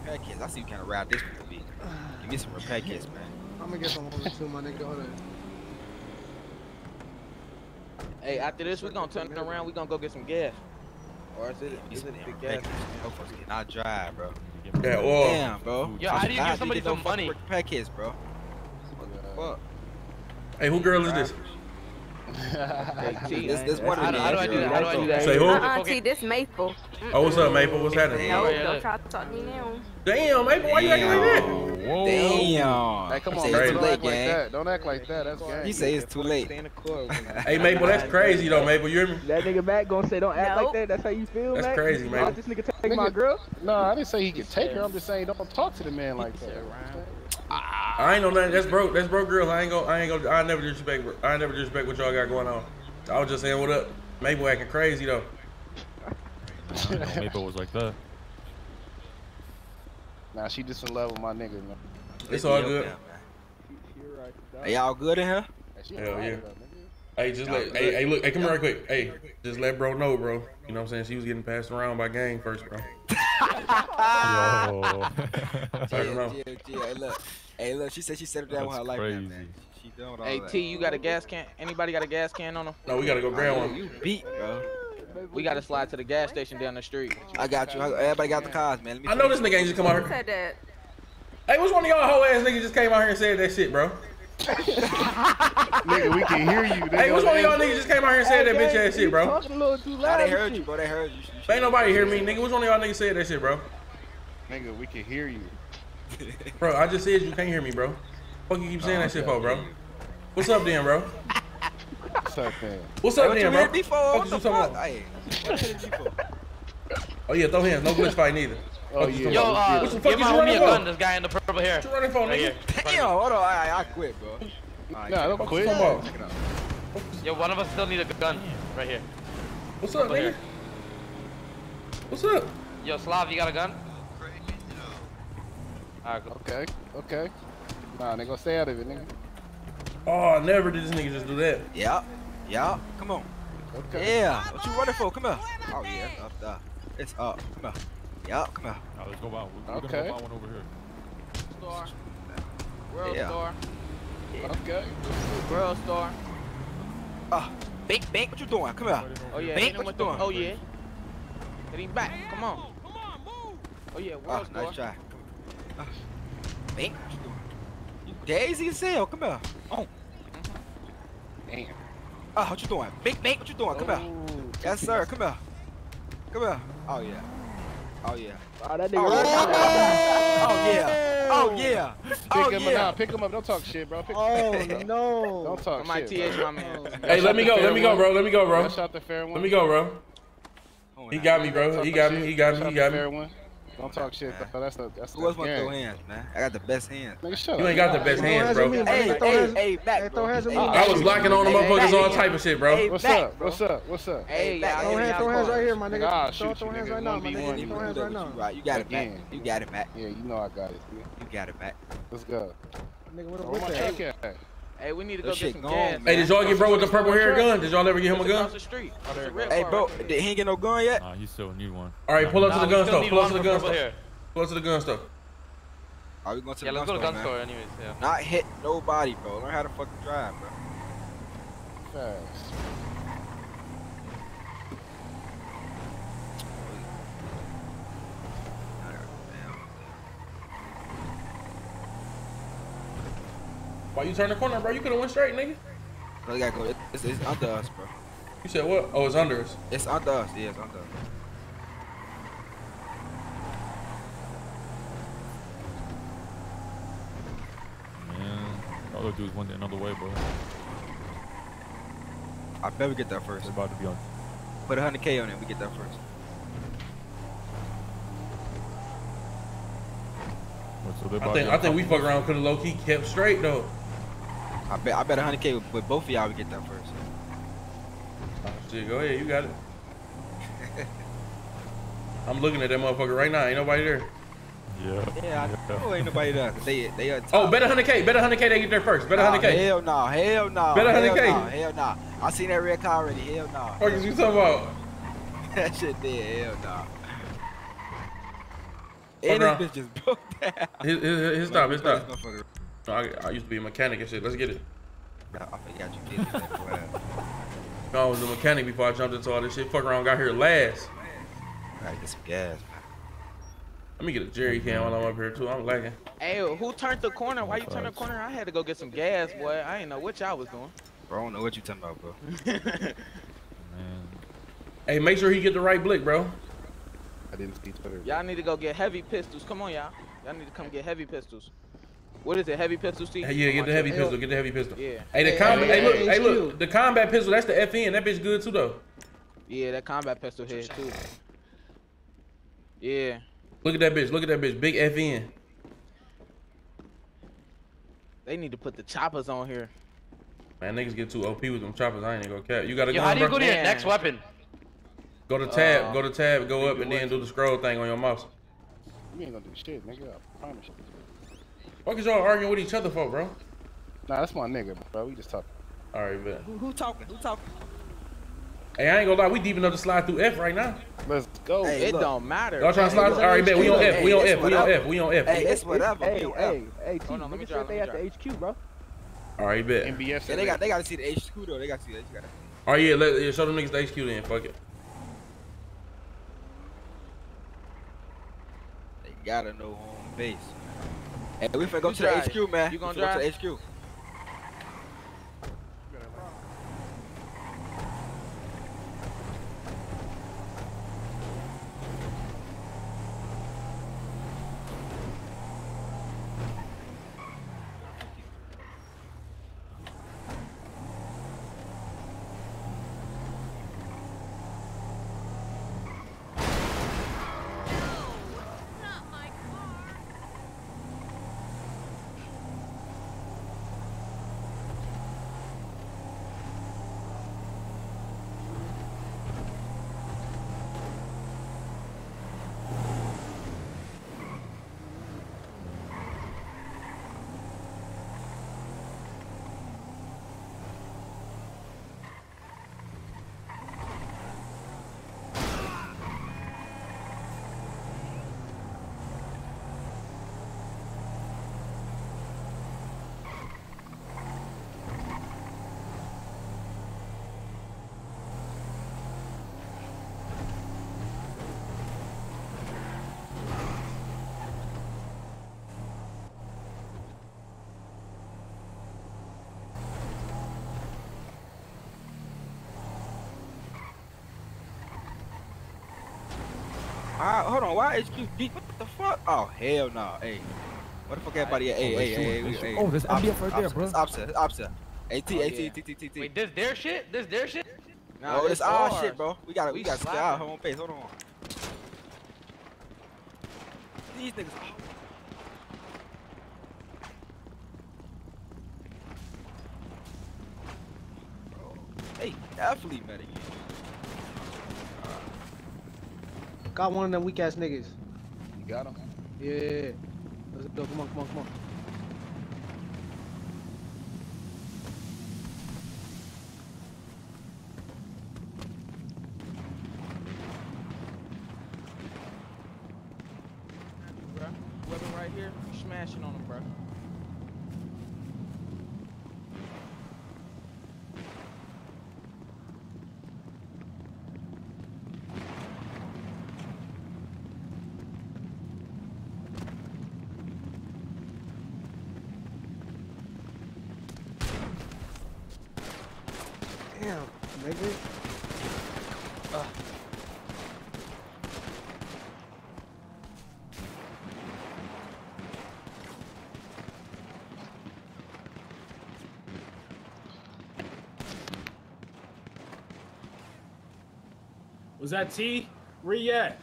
Repair kits. I see you kind of ride this with me. Give me some repair kits, man. I'm gonna get some over too, my nigga. Hold on. Hey, after this, we're gonna turn it around. We're gonna go get some gas. Or is it? Is it the gas? Motherfuckers cannot drive, bro. Yeah, oil. Damn, bro. Yo, how do you God, give somebody get no some money? fucking Repair bro. What the fuck? Hey, who girl is this? This, this one How of do- how do I do that? How do I do that? Say who? Uh-uh, T, this Maple. Oh, what's up, Maple? What's happening? No, don't try to talk to me now. Damn, Maple, why you acting like that? Whoa. Damn. Hey, come on, Say man. it's too Don't late, act like gang. that. Don't act like that. That's gang. He say it's too late. Stay in the car with me. Hey, Maple, that's crazy though, Maple. You hear me? That nigga Mac gonna say don't act Nope. like that. That's how you feel, That's Mac? crazy, You man. This nigga take Nigga- my girl. No, I didn't say he could take her. I'm just saying don't talk to the man like that. I ain't know nothing. That's broke. That's broke girl. I ain't go. I ain't go. I never disrespect. I never disrespect what y'all got going on. I was just saying what up. Maple acting crazy though. I didn't know Maple was like that. Nah, she just in love with my nigga, man. It's all good. Hey, y'all good in here? Hey, Hell alright yeah. Hey, just let. Hey, hey, look. Hey, come here right quick. Hey, just let bro know, bro. You know what I'm saying? She was getting passed around by gang first, bro. Yo. Let her know. Yeah, yeah, yeah. Hey, look. Hey, look. She said she settled down with her That's life now, crazy. man. She done with all Hey that. T, you got a gas can? Anybody got a gas can on them? No, we gotta go grab one. You beat, bro. We gotta slide to the gas station down the street. I got you. Everybody got the cars, man. Let me I know this nigga ain't just come out Who here. said that? Hey, which one of y'all hoe ass niggas just came out here and said that shit, bro? Nigga, we can hear you. Nigga. Hey, which one of y'all niggas just came out here and said that bitch ass shit, bro? Talking a little too Nah, loud. they heard you, bro. They heard you. You Ain't nobody hear me, nigga. Which one of y'all niggas said that shit, bro? Nigga, we can hear you. Bro, I just said you can't hear me, bro. Fuck you keep saying that shit for, bro? What's up, then, bro? What's up, man? What's Hey, up, what you then, bro? for? Fuck What you the talking fuck? Hey, what you heard me for? Oh yeah, throw hands. No glitch fight neither. Oh, yeah. Yo, about? uh, what the fuck give is my you homie running a gun. This guy in the purple hair. What you running for, Right nigga? here. Damn, hold on. I, I quit, bro. Nah, don't quit. you talking about? check it out. Yo, one of us still need a gun. Right here. What's up, nigga? What's up? Yo, Slav, you got a gun? Alright, go. Okay, okay. Nah, nigga, stay out of it, nigga. Oh, I never did this nigga just do that. Yeah, yeah. Come on. Okay. Yeah. What you running for? Come here. Oh yeah, it's up there. It's up. Come here. Yeah, come here. Now let's go out. We're, we're Okay. gonna go buy one over here. Store. World Yeah. store. Okay. World store. Ah, Bink, Bink, what you doing? Come here. Oh yeah, Bink, what you doing? Oh yeah. Hit him back. Come on. Oh yeah, Ah, world store. nice try. Ah, Bink, what you doing? You Daisy as hell. Come here. Oh. Damn. Ah, what you doing? Bink, Bink, what you doing? Come here. Yes, sir. Come here. Come here. Oh yeah. Oh yeah. Oh, that nigga. Oh yeah. Oh yeah. Oh yeah. Pick Oh him up, yeah. nah, pick him up. Don't talk shit, bro. Pick Oh up. no. Don't talk My shit. TH, bro. my man. Hey, let me go. Let me go, bro. Let me go, bro. That's shot the fair one. Let me go, bro. Oh, He got me, bro. He got me. He got me. Shot He the got fair me. One. Don't talk shit, bro. That's the that's Who else the want to throw hands, man? I got the best hands. Nigga, shut You up. ain't got the best Throw hands, hands bro. on me, my Hey, hey, hey, back, Hey, bro. throw hands Hey. I was locking on the Hey, motherfuckers, all type of shit, bro. What's up? What's up? What's up? Hey, back, y'all. Throw hit hands, throw hands right here, my Nigga, nigga. I'll Throw, shoot throw hands right now, my nigga. you Throw hands right now. You right. You got it back. You got it back. Yeah, you know I got it. You got it back. Let's go. Nigga, with a Where my whip truck at. at? Hey, we need to That go shit get some gone, gas. man. Hey, did y'all get bro with the purple hair gun? Did y'all ever get him a gun? across the street. There's a red Hey, bro, right did he ain't get no gun yet? Nah, he still need one. All right, pull up to the gun still store. Pull up to the gun purple store. Pull up to the gun store. Are we going to Yeah, the let's gun go to store, gun store anyways, yeah. Not hit nobody, bro. Learn how to fucking drive, bro. Fast. Why you turn the corner, bro? You could have went straight, nigga. No, you gotta go. It's, it's under us, bro. You said what? Oh, it's under us. It's under us. Yeah, it's under us. Man, all the dudes went another way, bro. I bet we get that first. They're about to be on. Put 100k on it. We get that first. What, so they're I think I think we fuck around could have low key kept straight though. I bet. I bet 100k with, with both of y'all. We get that first. Oh, shit, go ahead, you got it. I'm looking at that motherfucker right now. Ain't nobody there. Yeah. Yeah, I know ain't nobody there. They they are Oh, top. bet 100k. Bet 100k they get there first. Bet Nah, 100k. Hell no, hell no. Bet hell 100K. Hell no, Hell no. I seen that red car already. Hell no. What is you talking about? that shit there. Hell no. Fuck And around. this bitch just broke down. His, his, his stop, his stop. Motherfucker- No, I, I used to be a mechanic and shit. Let's get it. I forgot you did that. I was a mechanic before I jumped into all this shit. Fuck around, got here last. Gotta get some gas. Let me get a jerry can while I'm up here too. I'm lagging. Hey, who turned the corner? Why you turn the corner? I had to go get some gas, boy. I didn't know what y'all was doing. Bro, I don't know what you talking about, bro. Hey, make sure he get the right blick, bro. I didn't speak Twitter. Y'all need to go get heavy pistols. Come on, y'all. Y'all need to come get heavy pistols. What is it? Heavy pistol, Steve? Hey, yeah, get the heavy pistol. Get the heavy pistol. Yeah. Hey, the Hey, combat. hey, Hey, look. hey, Hey, look. The combat pistol. That's the FN. That bitch good too, though. Yeah, that combat pistol here too. Yeah. Look at that bitch. Look at that bitch. Big FN. They need to put the choppers on here. Man, niggas get too OP with them choppers. I ain't even gonna cap. You gotta Yo, go. how do you go to your next weapon? Go to tab. Uh, go to tab. Go up and then do the scroll thing on your mouse. You ain't gonna do shit, nigga. I promise you. What is y'all arguing with each other for, bro? Nah, that's my nigga, bro. We just talking. All right, bet. Who, who talking? Who talking? Hey, I ain't gonna lie. We deep enough to slide through F right now. Let's go. Hey, it look. don't matter. Y'all trying to slide? look, All right, bet. We on hey, F. We on F. We on. F. We on F. Hey, it's whatever. Hey, hey, hey, T, Hold on, let me niggas they at the HQ, bro. All right, bet. NBF Yeah, they got they got to see the HQ though. They got to see that. You gotta- All right, yeah. Let, yeah, show them niggas the HQ then. Fuck it. They gotta know home base. Hey, we finna go You to the HQ, man. You gonna We drive? Go to the HQ. Ah, hold on. Why HQ deep? What the fuck? Oh hell no. Hey, what the fuck everybody at? Hey, Oh, hey, they hey, shooting, hey, they hey. shooting. Oh, there's Opposite, MDF right there, opposite, bro. It's opposite. It's opposite. AT, Oh, AT, yeah. T, T, T, T. Wait, this their shit? This their shit? Nah, Oh, this it's our ours. shit, bro. We got to We We got to stay slapping. our home base. Hold on. These niggas. Bro, They definitely met again. I got one of them weak ass niggas. You got him? Yeah. Let's go. Come on, come on, come on. Bro. Weapon right here. You smashing on them, bro. Was that T? At?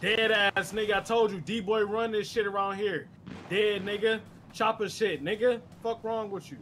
Dead ass nigga. I told you, D boy run this shit around here. Dead nigga. Chopper shit, nigga. Fuck wrong with you?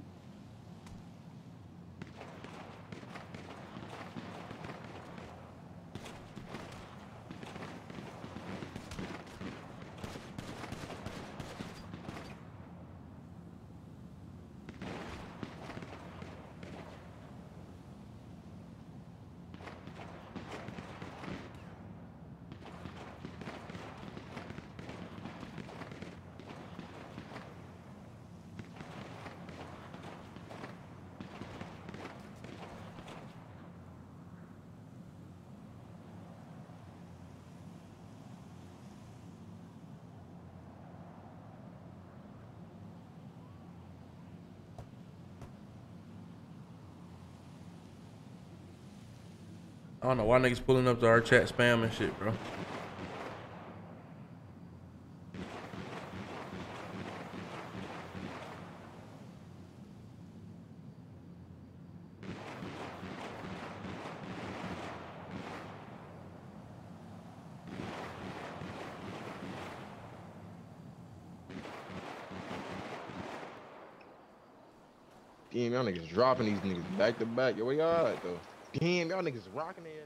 Don't know why niggas pulling up to our chat spam and shit, bro. Damn, y'all niggas dropping these niggas back to back. Yo, where y'all at though? Damn, y'all niggas rocking their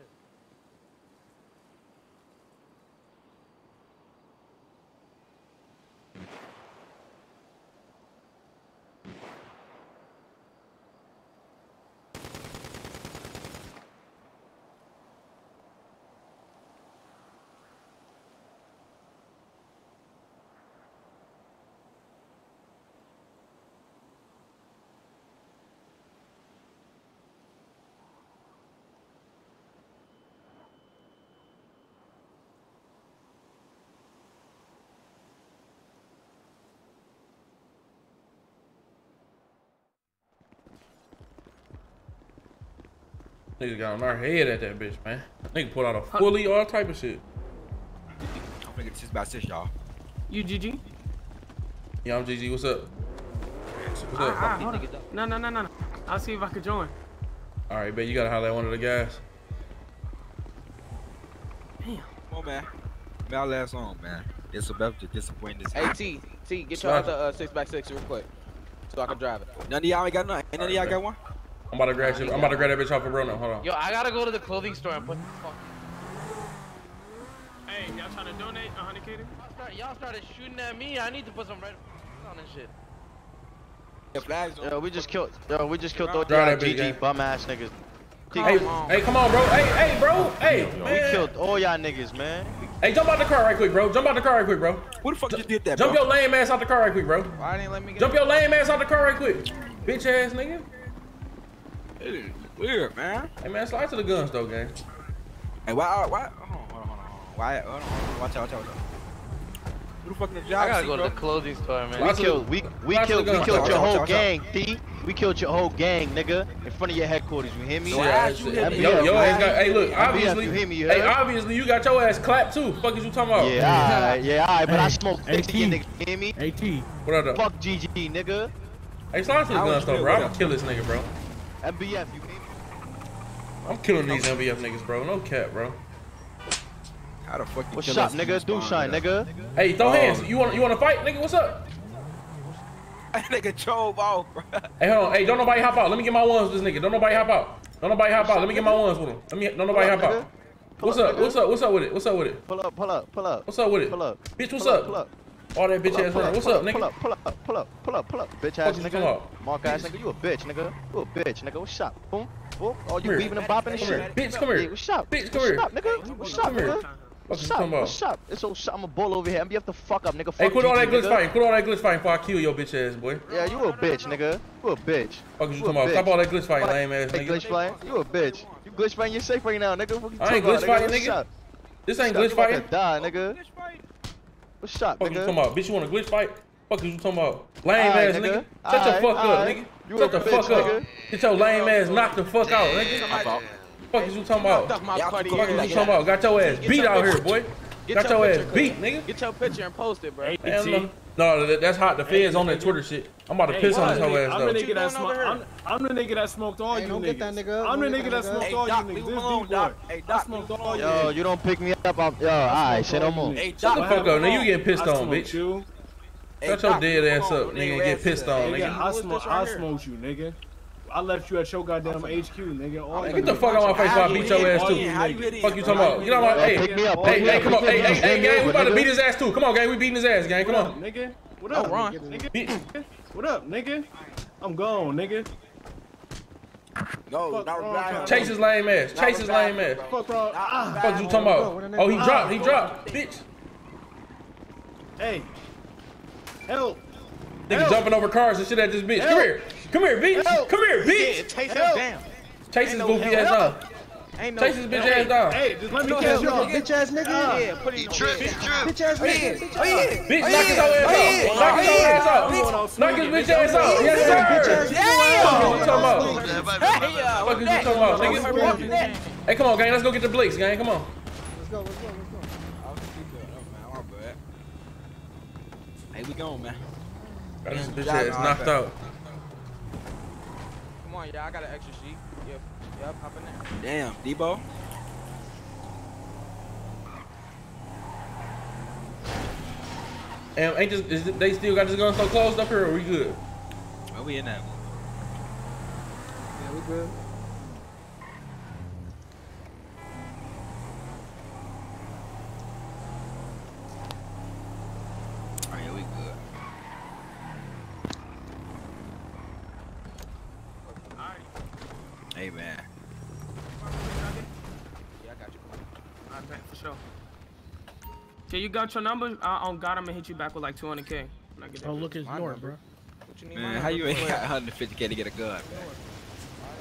ass. Nigga got on our head at that bitch, man. Nigga put out a fully all type of shit. I'm gonna get six by six, y'all. You GG? Yeah, I'm GG. What's up? What's up? Ah, ah. No, no, no, no, no. I'll see if I can join. All right, bet you gotta holler at one of the guys. Come on, man. Man, our last song, man. It's about to disappoint this. Hey T, T, get your other uh, six by six real quick, so I can drive it. None of y'all ain't got none. Ain't none of y'all got one? I'm about to grab shit. I'm about to grab that bitch off of Bruno. Hold on. Yo, I gotta go to the clothing store and put the fuck. Hey, y'all trying to donate 100k? Y'all started shooting at me. I need to put some red on this shit. Yo, we just killed. Yo, we just killed those Drive GG gang. bum ass niggas. Hey, hey, come on, bro. Hey, hey, bro. Hey, We man. killed all y'all niggas, man. Hey, jump out the car right quick, bro. Jump out the car right quick, bro. Who the fuck just did that, Jump bro? your lame ass out the car right quick, bro. Why didn't you let me get Jump your lame ass out the car right quick. Bitch ass nigga. It is weird, man. Hey, man, slide to the guns, though, gang. Hey, why? Uh, why? Hold on, hold on, hold on. Why? Uh, hold on, hold on. Watch out, watch out, watch out. Who the fuck in the job? I gotta seat, go to the clothing store, man. We killed. We we Watch killed. We killed your whole gang, D. We killed your whole gang, nigga, in front of your headquarters. You hear me? Yo, ass, yo, yo ass got, hey, look, obviously, you hear me? You hey, obviously, you got your ass clapped too. Fuck is you talking about? Yeah, alright, yeah, alright, but I smoke Hey, dick in nigga. You hear me? AT. What up, though? Fuck GG, nigga. Hey, slide to the How gun would stuff, you bro. I'm gonna kill this nigga, bro. MBF, you hear me? I'm killing these MBF niggas, bro. No cap, bro. How the fuck you What's kill up, us nigga? Do shine, nigga. Hey, throw Oh. hands. You want you want to fight, nigga? What's up? nigga drove off, bro. Hey, hold on. Hey, don't nobody hop out. Let me get my ones with this nigga. Don't nobody hop out. Don't nobody hop out. Let me get my ones with him. Let me. Don't nobody hop out. What's up? What's up? What's up with it? What's up with it? Pull up, pull up, pull up. What's up with it? Pull up. Bitch, what's up? Pull up. All that bitch Pull ass up, running. What's up, up, nigga? Pull up, pull up, pull up, pull up, pull up, bitch ass nigga. Mark ass nigga, you a bitch, nigga. You a bitch, nigga. What's up? Boom, boom. All you here. weaving and bopping and shit. Bitch, come here. Yeah, what's up? Bitch, come what's here. up, nigga? What's up, nigga? What's up? What's up? It's so shit. I'm a bull over here. MBF the fuck up, nigga. Hey, Fuck quit all that glitch nigga. fighting. Quit all that glitch fighting before I kill your bitch ass, boy. Yeah, you a bitch, nigga. You a bitch. Fuck you a talking about? Stop all that glitch fighting, lame ass Hey, nigga. glitch fighting? You a bitch. You glitch fighting. You're safe right now, nigga. I ain't glitch about, fighting, nigga. This ain't glitch up? You about fighting. to die, nigga. What's up, Fuck you talking about? Bitch, you want a glitch fight? Fuck is you talking about? Lame Alright, ass nigga. nigga. Shut the Alright, fuck up, alright. nigga. You Shut the bitch, fuck up. Get your lame ass knocked the fuck out, nigga. Fuck is you talking about? Fuck my Fuck is you talking about? Got your ass beat out here, boy. Get Got your your ass picture, beat, nigga. Get your picture and post it, bro. Hell no. No, that- that's hot. The feds on that Twitter shit. I'm about to Hey, piss on I'm this whole nigga- ass I'm though. the nigga that smoked. I'm, I'm the nigga that smoked all you niggas. that nigga up, I'm the nigga that that smoked up. all Doc, you niggas. This alone, D-boy. Hey, I smoked all you Yo, you don't pick me up. I'm, yo, alright, shit, I'm on. Shut the fuck up, nigga. You getting pissed on, bitch. Shut your dead ass up, nigga, and get pissed on, Nigga, nigga. I, smoke, I smoked you, nigga. I left you at your goddamn HQ, nigga. All Get the fuck out my face before I beat your ass too. you. Fuck you talking about? Get on my Hey, hey, pick me up, hey, pick me hey, up, come on, hey, hey, hey, gang, we about to beat his ass too. Come on, gang, we beating his ass, gang. Come on. nigga? What up, Ron. nigga? What up, nigga? I'm gone, nigga. No, Fuck not wrong, Chase his lame ass. Chase his lame ass. Fuck wrong. Ah. Fuck you talking about? Oh, he dropped. He dropped. Bitch. Hey. Help. Nigga jumping over cars and shit at this bitch. Come here. Come here, bitch. Help. Come here, bitch. Yeah, chase him Help. down. Chase his goofy ass down. Ain't no. Chase his bitch Hey, ass down. Hey, just let me catch you up. bitch ass nigga. Yeah, put it in Trip. Bitch ass nigga. bitch Oh, ass- yeah. Bitch, knock his whole ass out. Knock his whole ass out. Bitch. Knock his bitch ass out. Yes, sir. Damn. Fuck you talking about? Hey, uh, Fuck you talking about, nigga? Hey, come on, gang. Let's go get the Blicks, gang. Come on. Let's go, let's go, let's go. Hey, we gone, man. Got this bitch ass knocked out. Come on, y'all. I got an extra sheet. Yep. Yep. Hop in there. Damn, Debo. And ain't just is it- they still got this gun so closed up here? Or we good? Are we in that? One. Yeah, we good. All right, we good. Hey, man. Yeah, I got you. Come on. Alright, bet, for sure. Okay, you got your number? I, on God, I'm gonna hit you back with like 200k. when I get Oh, look, it's My North, number. bro. What you need? Man, how you ain't got 150k to get a gun, man?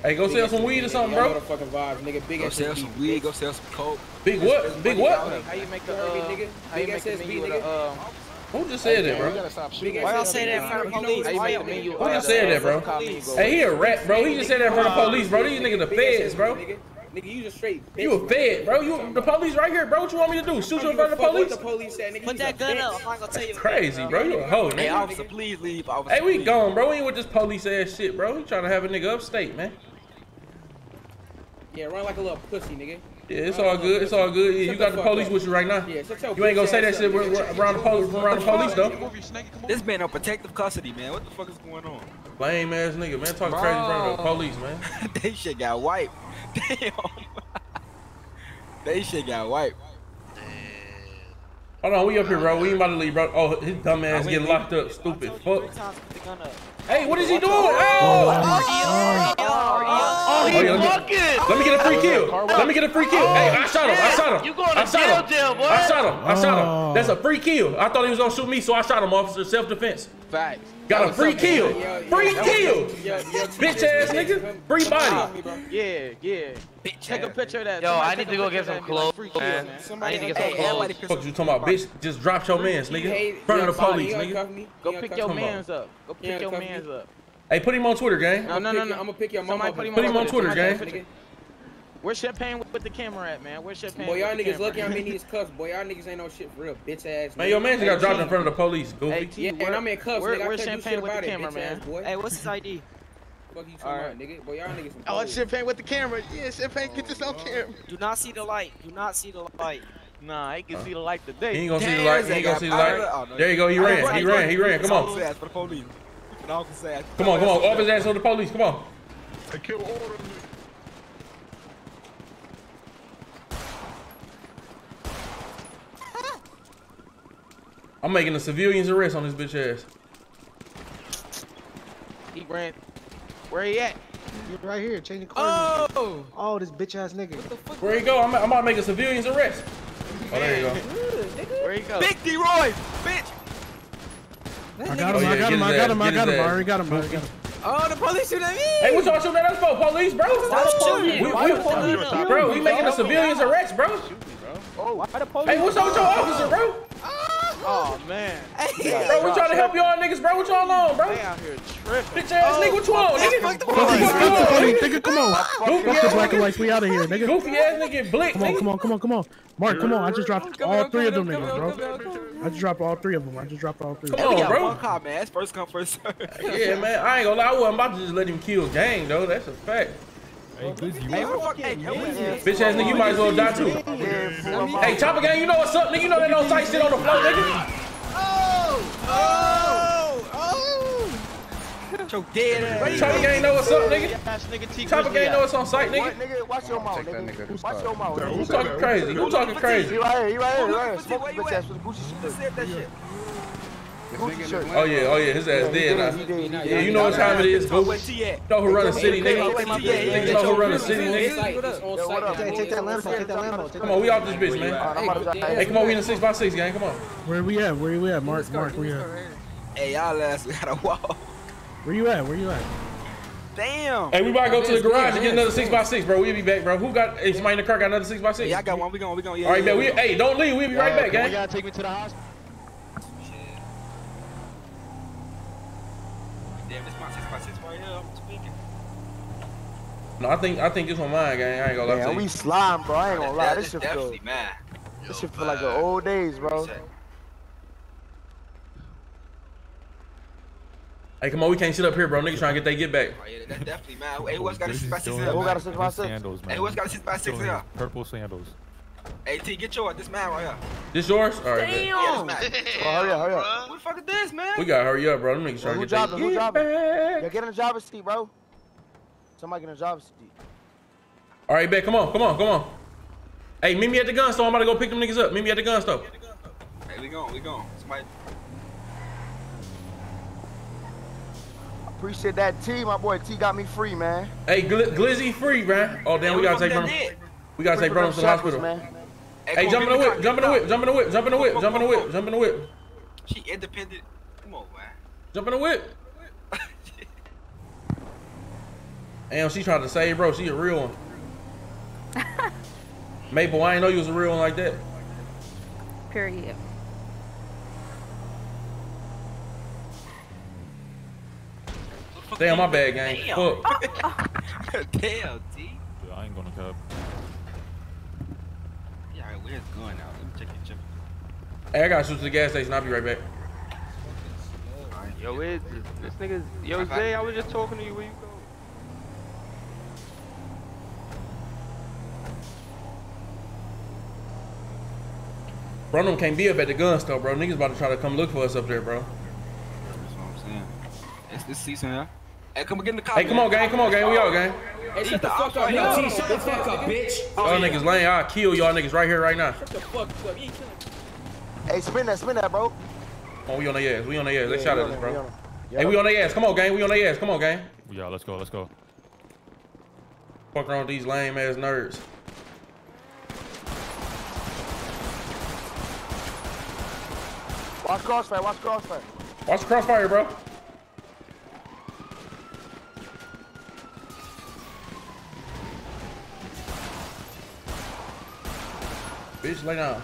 Hey, go sell some weed or something, bro. Motherfucking vibes, nigga. Big Go ass sell some weed, go sell some coke. Big what? Big what? How you make the You heard me, uh, nigga? How you Big make the SSB, menu with nigga. a um? Who just said that, bro? gotta stop shooting. Why y'all say that in front of How police? Why y'all the menu? Who just said that, bro? Hey, he a rat, bro. He just said that in front of police, bro. These niggas the feds, bro. Nigga, nigga, you just straight bitch. You a fed, bro. You the police right here, bro. What you want me to do? Shoot you in front of the police? What the police said, nigga. Put that gun bitch. up. I'm not gonna tell you. Crazy, bro. You a hoe, Hey, nigga. officer, please leave. Officer, Hey, we please. gone, bro. We ain't with this police ass shit, bro. We trying to have a nigga upstate, man. Yeah, run like a little pussy, nigga. Yeah, it's all good. It's all good. Yeah, you got the police with you right now. Yeah, shut your You ain't gonna say that shit up, we're- nigga. we're around the police, around the police though. This man on protective custody, man. What the fuck is going on? Lame ass nigga, man. Talking crazy in front of the police, man. they shit got wiped. Damn. they shit got wiped. Hold on, we up here, bro. We ain't about to leave, bro. Oh, his dumb ass we getting leave. locked up. Stupid fuck. Oh, Hey, what is he doing? Oh! Oh, oh! oh, yeah, let, me, let me get a free kill. Let me get a free kill. Hey, I shot him. I shot him. You going to I shot jail, him. boy. I shot him. I shot Oh. him. That's a free kill. I thought he was gonna shoot me, so I shot him, officer. Self defense. Facts. Got a free kill. Free kill. Bitch ass nigga. Free body. Yeah, yeah. Take a picture of that. Yo, I need to go get some and be like, clothes, man. I need to get some clothes. Fuck you talking about, bitch? Just drop your mans, nigga. In front of the police, nigga. Go pick your mans up. Go pick your mans up. Hey, put him on Twitter, gang. No, no, no, no. I'm gonna pick your mama put up. him Put him on Twitter, gang. Take a picture. Where's Champagne with the camera at, man? Where's Champagne? Boy, y'all niggas lucky camera? I'm in these cuffs. Boy, y'all niggas ain't no shit for real, bitch ass. Man, nigga. your man just Hey, got dropped in front of the police, Hey, goofy. T, Yeah, where, and I'm in cuffs, where, nigga. Where's Champagne with the about it, camera, man? ass boy. Hey, what's his ID? Fuck you talking Alright. about, nigga? Boy, y'all niggas Oh, hoes. Champagne with the camera. Yeah, Champagne, get this on oh. camera. Do not see the light. Do not see the light. Nah, I can see the light today. He ain't gonna see the light. He ain't gonna see the light. Oh, no. There you go. He ran. He ran. He ran. Come on. Officer ass for the police. An officer ass. Come on. Come on. Off his ass on the police. Come on. Hey, kill order. I'm making a civilian's arrest on this bitch ass. He ran. Where he at? You right here, changing coordinates. Oh! Oh, this bitch ass nigga. Where you go? I'm, I'm about to make a civilian's arrest. Oh, there you go. Where he go? Big D Roy, bitch. I got Oh, him, yeah, I got him, I got him, I got him. I ass. already got him, I already got him. Oh, the police shooting at me. Hey, what y'all shooting at us for? Police, bro? Stop shooting. We, we, Why the police- bro, we making a civilian's arrest, bro. Oh, why the police? Hey, what's up with your officer, bro? Oh Oh, man. Bro, we trying to help y'all niggas, bro. What y'all on, bro? They out here tripping. Bitch ass oh, nigga, what you on, nigga? What the fuck on, Nigga, come on. Goofy Fuck the ass black and nigga. whites. We out of here, nigga. Goofy ass nigga, blick, Come on, come on, come on, come on. Mark, come on. I just dropped all three of them niggas, bro. I just dropped all three of them. I just dropped all three. of Hey, we on, bro. one car, man. That's first come, first serve. Yeah, man. I ain't gonna lie. I wasn't about to just let him kill gang, though. That's a fact. Hey, Glizzy, you Hey, up? who the fuck? Hey, hey, what is this? Bitch ass nigga, you might as well die too. Hey, Choppa gang, you know what's up, nigga? You know that no tight shit on the floor, nigga. Oh! Oh! Oh! oh. Your dead ass. Choppa gang know what's up, nigga. Ass nigga T Choppa gang know what's on site, nigga. nigga? Watch your mouth, nigga. nigga Watch your mouth. Who talking crazy? Who talking He crazy? right here, he right here, he right here. Smoke you bitch ass with the Gucci Who shit. said that shit? Gucci shirt. Oh yeah, oh yeah, his ass dead did. Yeah, you know what time it is, boo. where T at? You know who run the city, nigga. where T at? Niggas know who run the city, nigga. Yo, what up? Take, take that Lambo, take that Lambo. Come on, we out this bitch, man. Alright, I'm about to die. Hey, come on, we in the six x six gang. Come on. Where we at? Where we at? Mark, Mark, where you at? Hey, y'all ass got a wall. Where you at? Where you at? Damn. Hey, we about to go to the garage and get another six x six, bro. We'll be back, bro. Who got? Hey, somebody in the car got another six x six. Yeah, I got one. We going, we going. Yeah, All right, man. We hey, don't leave. We'll be right back, Come on, gang. y'all take me to the hospital. Damn, this my six by six right here. I'm speaking. No, I think I think this one mine, gang. I ain't gonna lie to Man, you. we slime, bro. I ain't gonna lie. This is shit feel, definitely mad. this shit feel like the old days, bro. Hey, come on, we can't sit up here, bro. Niggas trying to get they get back. Oh yeah, that's definitely mad. Hey, what's got a six by six here? Who got a man? six by six? Hey, what's got a six by six here? Purple sandals. Hey, T, get yours. This man right here. This yours? All right, bet. Yeah, this man. Oh, hurry up, hurry up. What the fuck is this, man? We gotta hurry up, bro. Them niggas trying Who to get driving? they Who get driving? back. Yo, get in the driver's seat, bro. Somebody get in the driver's seat. All right, bet. Come on, come on, come on. Hey, meet me at the gun store. I'm about to go pick them niggas up. Meet me at the gun store. Hey, we going, we going. Somebody. Appreciate that T, my boy T got me free, man. Hey, Gl- Glizzy free, man. Oh damn, we gotta take them. them. We gotta take Free Bruno to the hospital. man. Hey, jump in the whip, jump in the whip, jump in the whip, jump in the whip, jump in the whip, jump in the whip, She independent. Come on, man. jump in the whip. Damn, she tried to save, bro. She a real one. Maple, I ain't know you was a real one like that. Period. Damn, my bad, gang. Damn. Fuck. Damn, T. Yeah, I ain't gonna cap. Yeah, alright, where's going now? Let me check your chip. Hey, I gotta shoot to the gas station. I'll be right back. Yo, it, this nigga's, yo, Zay, I was just talking to you. Where you go? Bro, them can't be up at the gun store, bro. Niggas about to try to come look for us up there, bro. That's what I'm saying. It's this season, huh? Hey, come get in the car. Hey, come on, gang. Come on, gang. We all gang. Hey, shut the fuck up, Yo, yo. T, shut the fuck up, bitch. Y'all niggas lame. I'll kill y'all niggas right here, right now. Shut the fuck up. You ain't killing Hey, spin that, spin that, bro. Oh, we on their ass. We on their ass. They Yeah, shot we at on us, it, bro. we on it. Hey, we on their ass. Come on, gang. We on their ass. Come on, gang. Yeah, let's go, let's go. Fuck around with these lame ass nerds. Watch crossfire, watch crossfire. Watch the crossfire, bro. Bitch, lay down.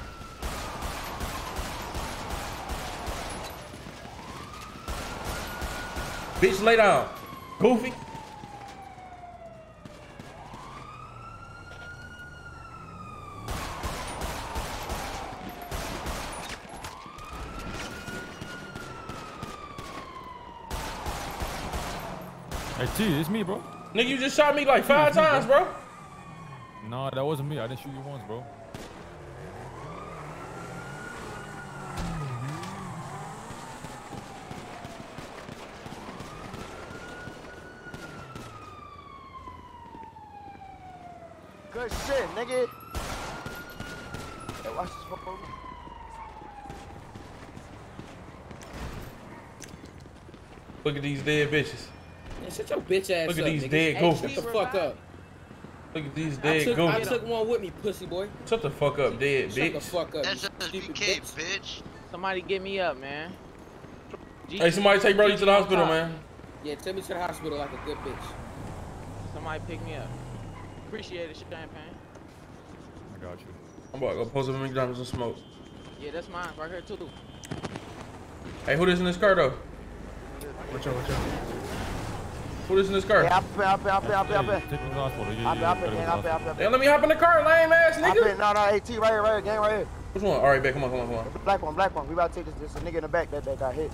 Bitch, lay down. Goofy. Hey, T, it's me, bro. Nigga, you just shot me like five times, bro. Nah, that wasn't me. I didn't shoot you once, bro. Good shit, nigga. Hey, watch this motherfucker. Look at these dead bitches. Man, shut your bitch ass Look at up, these nigga. dead Hey, goofies. Shut the fuck up. Look at these I dead took, I took one with me, pussy boy. Shut the fuck up, dead Shut the fuck up, you stupid bitch. bitch. Somebody get me up, man. Hey, somebody take Brody to the hospital, man. Yeah, take me to the hospital like a good bitch. Somebody pick me up. Appreciate it, champagne. I got you. I'm about to go post up at McDonald's and smoke. Yeah, that's mine right here too. Hey, who this in this car though? Watch out, watch out. Who this in this car? Me to the hospital. Yeah, Up there, yeah, up there, gotta go gang, to up the there, up there. Hey, let me hop in the car, lame ass Up nigga. there, no, no, AT, right here, right here, gang, right here. Which one? All right, bet. Come on, come on, come on. Black one, black one. We about to take this, this a nigga in the back that, that got hit.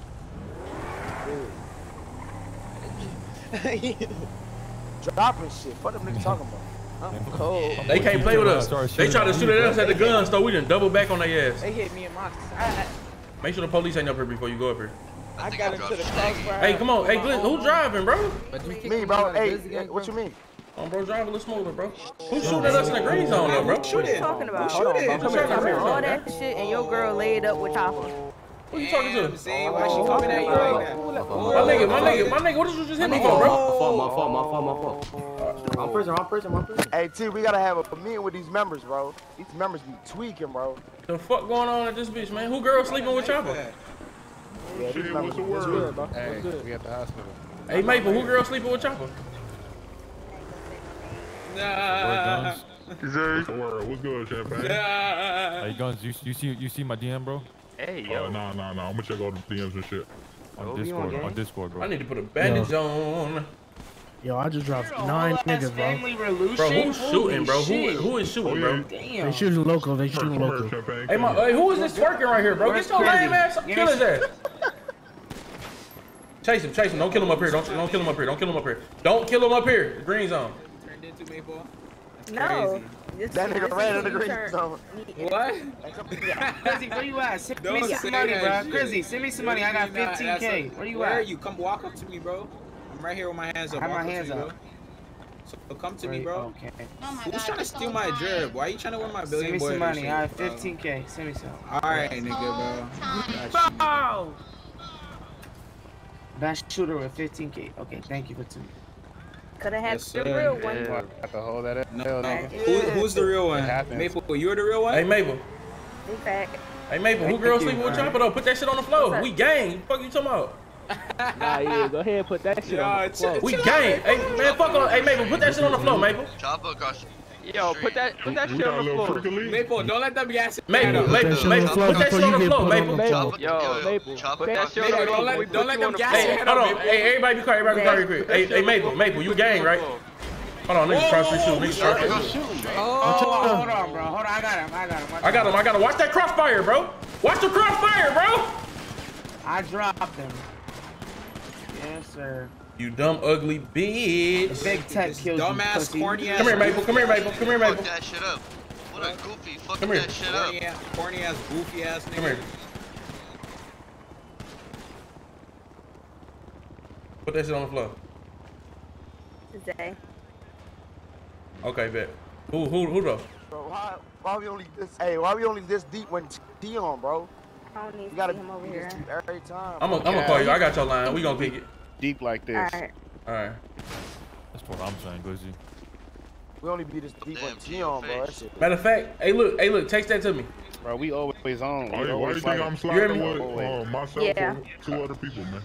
Yeah. Dropping shit. What them niggas talking about? I'm cold. They can't play with us. They shoot try to shoot at us at the gun store. We didn't double back on their ass. They hit me in my side. Make sure the police ain't up here before you go up here. I got into the crossfire. Hey, come on. Hey, Glenn, who um, driving, bro? Me, bro. Hey, hey, what you mean? Come on, bro. Drive a little smoother, bro. Who's shooting at us in the green zone, though, bro? What you talking about? Hold on, bro. You Come here, talking about all that shit and your girl laid up with Choppa. Who you talking to? See why she oh, coming at you like that? My nigga, my nigga, my nigga. What did you just hit me for, bro? My fault, my fault, my fault, my fault. Wrong person, wrong person, wrong person. Hey, T, we gotta have a meeting with these members, bro. These members be tweaking, bro. The fuck going on at this bitch, man? Who girl sleeping with Choppa? Yeah, these Shit, members what's the word? tweaking, bro. Hey, good? we at the hospital. Hey, Maple, who girl sleeping with Choppa? Nah. What's the word? What's good, Champagne? Hey, Guns, you, you see you see my DM, bro? Hey, Oh, nah, nah, nah. I'm gonna check all the DMs and shit. On Oh, Discord, on, on? Discord, bro. I need to put a bandage on. Yo, I just dropped nine niggas, bro. Bro, who's shooting, bro? Who, who is shooting, oh, bro? Damn. They shooting local. They shooting Come here, local. Champagne. Hey, my, hey, who is this twerking right here, bro? Get your lame ass. Kill his ass. Chase him, chase him. Don't kill him up here. Don't, don't kill him up here. Don't kill him up here. Don't kill him up here. Green zone. Turned into me, boy. No. This, That nigga this ran in the green turn- zone. What? Grizzy, where you at? Send me Don't some say money, bro. shit. Grizzy, send me some money. I got Nah, that's 15k. a- Where you Where are you? Come walk up to me, bro. I'm right here with my hands up. I have my hands to me, up. Bro. So come to me, bro. Okay. Who's trying to steal my jerb? Why are you trying to win my billion Send billion me some money. shit, I have 15k. Send me some. All right, nigga, bro. Got you. Bow! Best shooter with 15k. Okay, thank you for two. Could have had Yes, the sir. real one. Yeah. Have to hold that up. No, no. nigga. Who, who's the real one? happens. Maple, you're the real one? Hey, Mabel. In fact, Hey, Maple, who girl sleeping with Choppa, though? Put that shit on the floor. We gang. Fuck you talking about? Nah, yeah, go ahead, and put that shit on the floor. We gang. Hey, man, fuck on. Hey, Maple, put that shit on the floor, Maple. Choppa across Yo, put that put that We shit on the floor. freak. Maple, don't let them gas it. Maple. Maple, shit on the Maple, put that shit on the floor, Maple. Maple. Yo, Maple. Put that shit on the floor. floor. Don't let, don't let them gas your Hey, hold on. Hey, everybody be quiet. Everybody be quiet. real quick. Hey, hey, Maple, Maple, you gang, right? Hold on, niggas cross the shoot. Niggas cross the shoot. Oh, hold on, bro. Hold on. I got him. I got him. I got him. I got him. Watch that crossfire, bro. Watch the crossfire, bro. I dropped him. Yes, sir. You dumb, ugly bitch. Big tech killed you, Dumbass, pussy. corny ass. Come here, Maple. Come here, Maple. Come here, Fuck Maple. that shit up. What a goofy fucking Come here. that shit up. Corny ass, corny ass, goofy ass nigga. Come here. Put that shit on the floor. today. Okay, bet. Who, who, who though? Bro, why, why we only this? Hey, why we only this deep when T on, bro? I don't need You to gotta see him over here. every time. I'm bro. gonna call you. I got your line. We gonna pick it. Deep like this. Alright. All right. That's what I'm saying, Glizzy. We only be this deep when Damn, T on, bro. That face. shit. Matter of fact, hey, look, hey, look, text that to me. Bro, we always on. Why, We why always you think. I'm hear sliding me? with uh, myself Yeah. and two other people, man?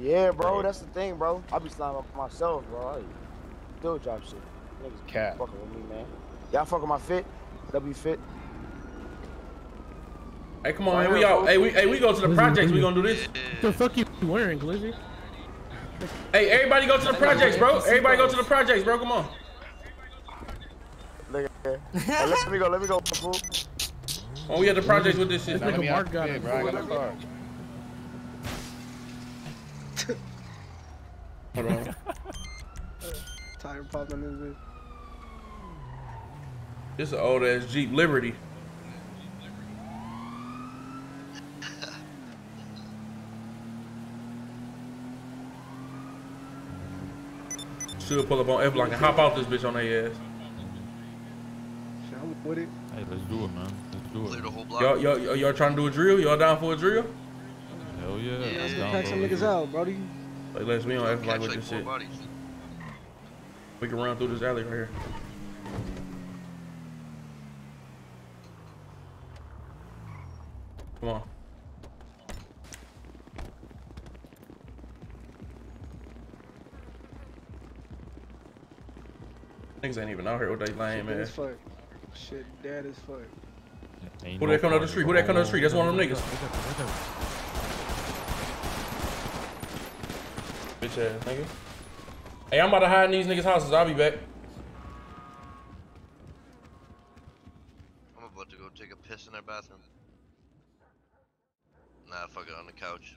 Yeah, bro. That's the thing, bro. I be sliding up myself, bro. I still drop shit. Niggas Cap. fucking with me, man. Y'all fucking my fit. W fit. Hey, come on, man. We out. Hey, we, hey, we go to the projects. We gonna do this. What the fuck you wearing, Glizzy? Hey, everybody go to the projects, bro. Everybody go to the projects, bro. Come on. Look at that. Hey, let me go. Let me go, fool. Oh, we at the projects with this shit. Now, let me Mark out got the it. bro. I got my car. Hold on. Tire popping in this. This is an old ass Jeep Liberty. Should pull up on F block and hop off this bitch on their ass. With it. Hey, let's do it, man. Let's do Clear it. the whole block. Y'all, y'all, y'all, y'all trying to do a drill? Y'all down for a drill? Hell yeah. Yeah, let's yeah, Pack some niggas out, brody. Like, let's we on F block Catch with like this shit. bodies. We can run through this alley right here. Come on. Niggas ain't even out here with they lame Shit, is Fuck. Shit, dead as fuck. Ain't Who no they coming down the street? Who they coming out the street? That's one of them niggas. Bitch ass nigga. Hey, I'm about to hide in these niggas' houses. I'll be back. I'm about to go take a piss in their bathroom. Nah, fuck it, on the couch.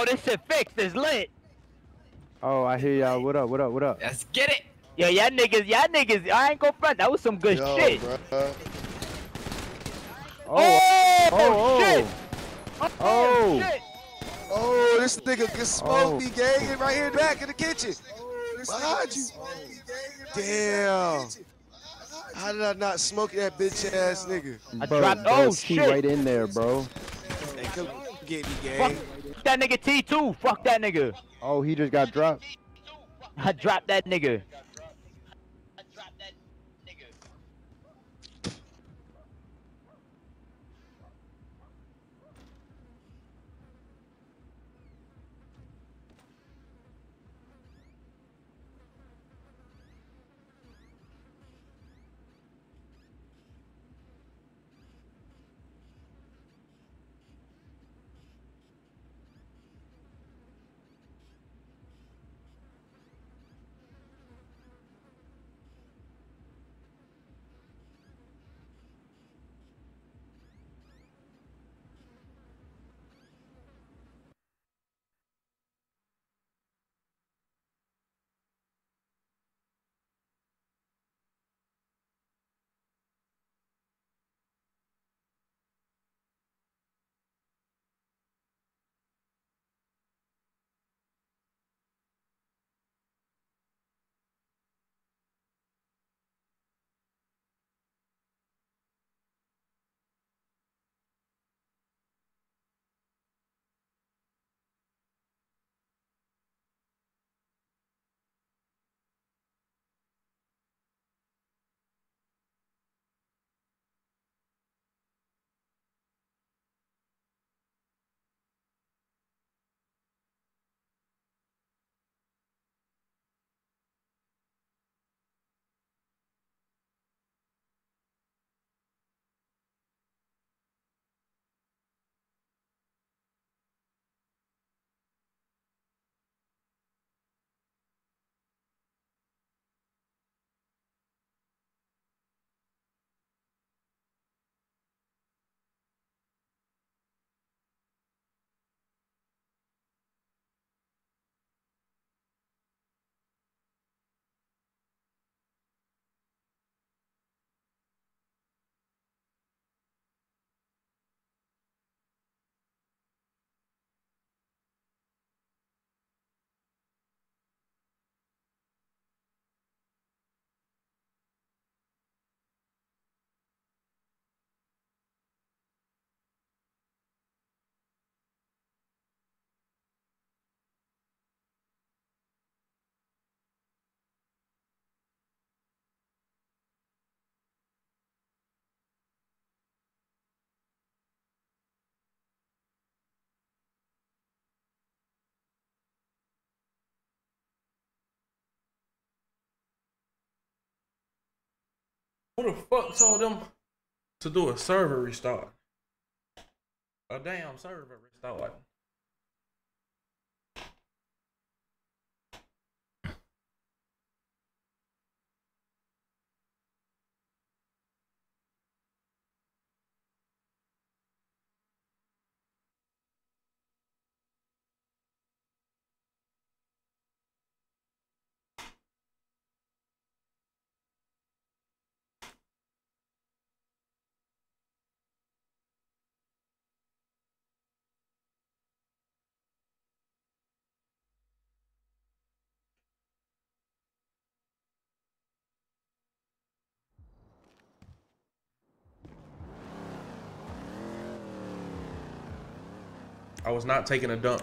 Oh, this shit fixed. It's lit. Oh, I hear y'all. What up? What up? What up? Let's get it. Yo, y'all niggas, y'all niggas, I ain't gonna front. That was some good Yo, shit. bruh. Oh, oh, oh, oh, oh shit. Oh. shit. Oh, this nigga can smoke Oh. me, gang, right here back in the kitchen. Behind you. Damn. How did I not smoke that bitch ass nigga? Bro, dropped- bro, oh, shit. right in there, bro. Hey, come get me, Fuck that nigga T2. Fuck that nigga. Oh, he just got dropped. I dropped that nigga. Who the fuck told them to do a server restart? A damn server restart. I was not taking a dump.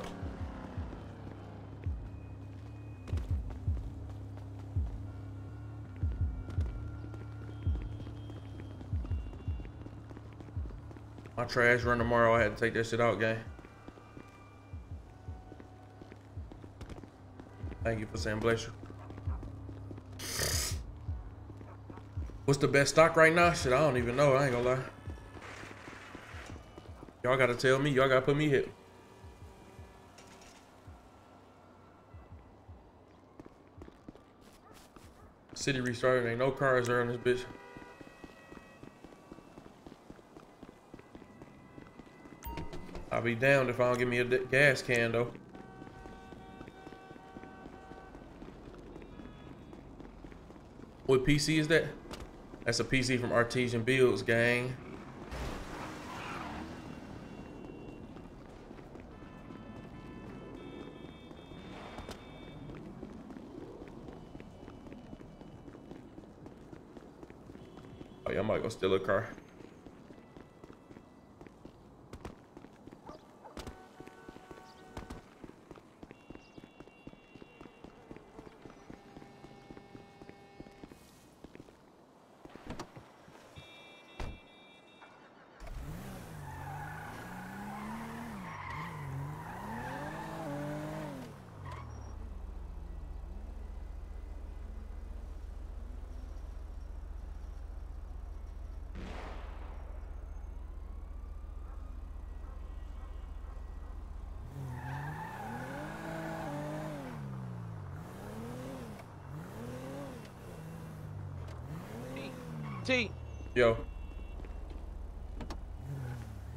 My trash run tomorrow. I had to take that shit out, gang. Thank you for saying bless you. What's the best stock right now? Shit, I don't even know. I ain't gonna lie. Y'all gotta tell me. Y'all gotta put me hit. city restarted. Ain't no cars around this bitch. I'll be damned if I don't give me a gas can though. What PC is that? That's a PC from Artesian Builds, gang. Go steal a car. T. Yo.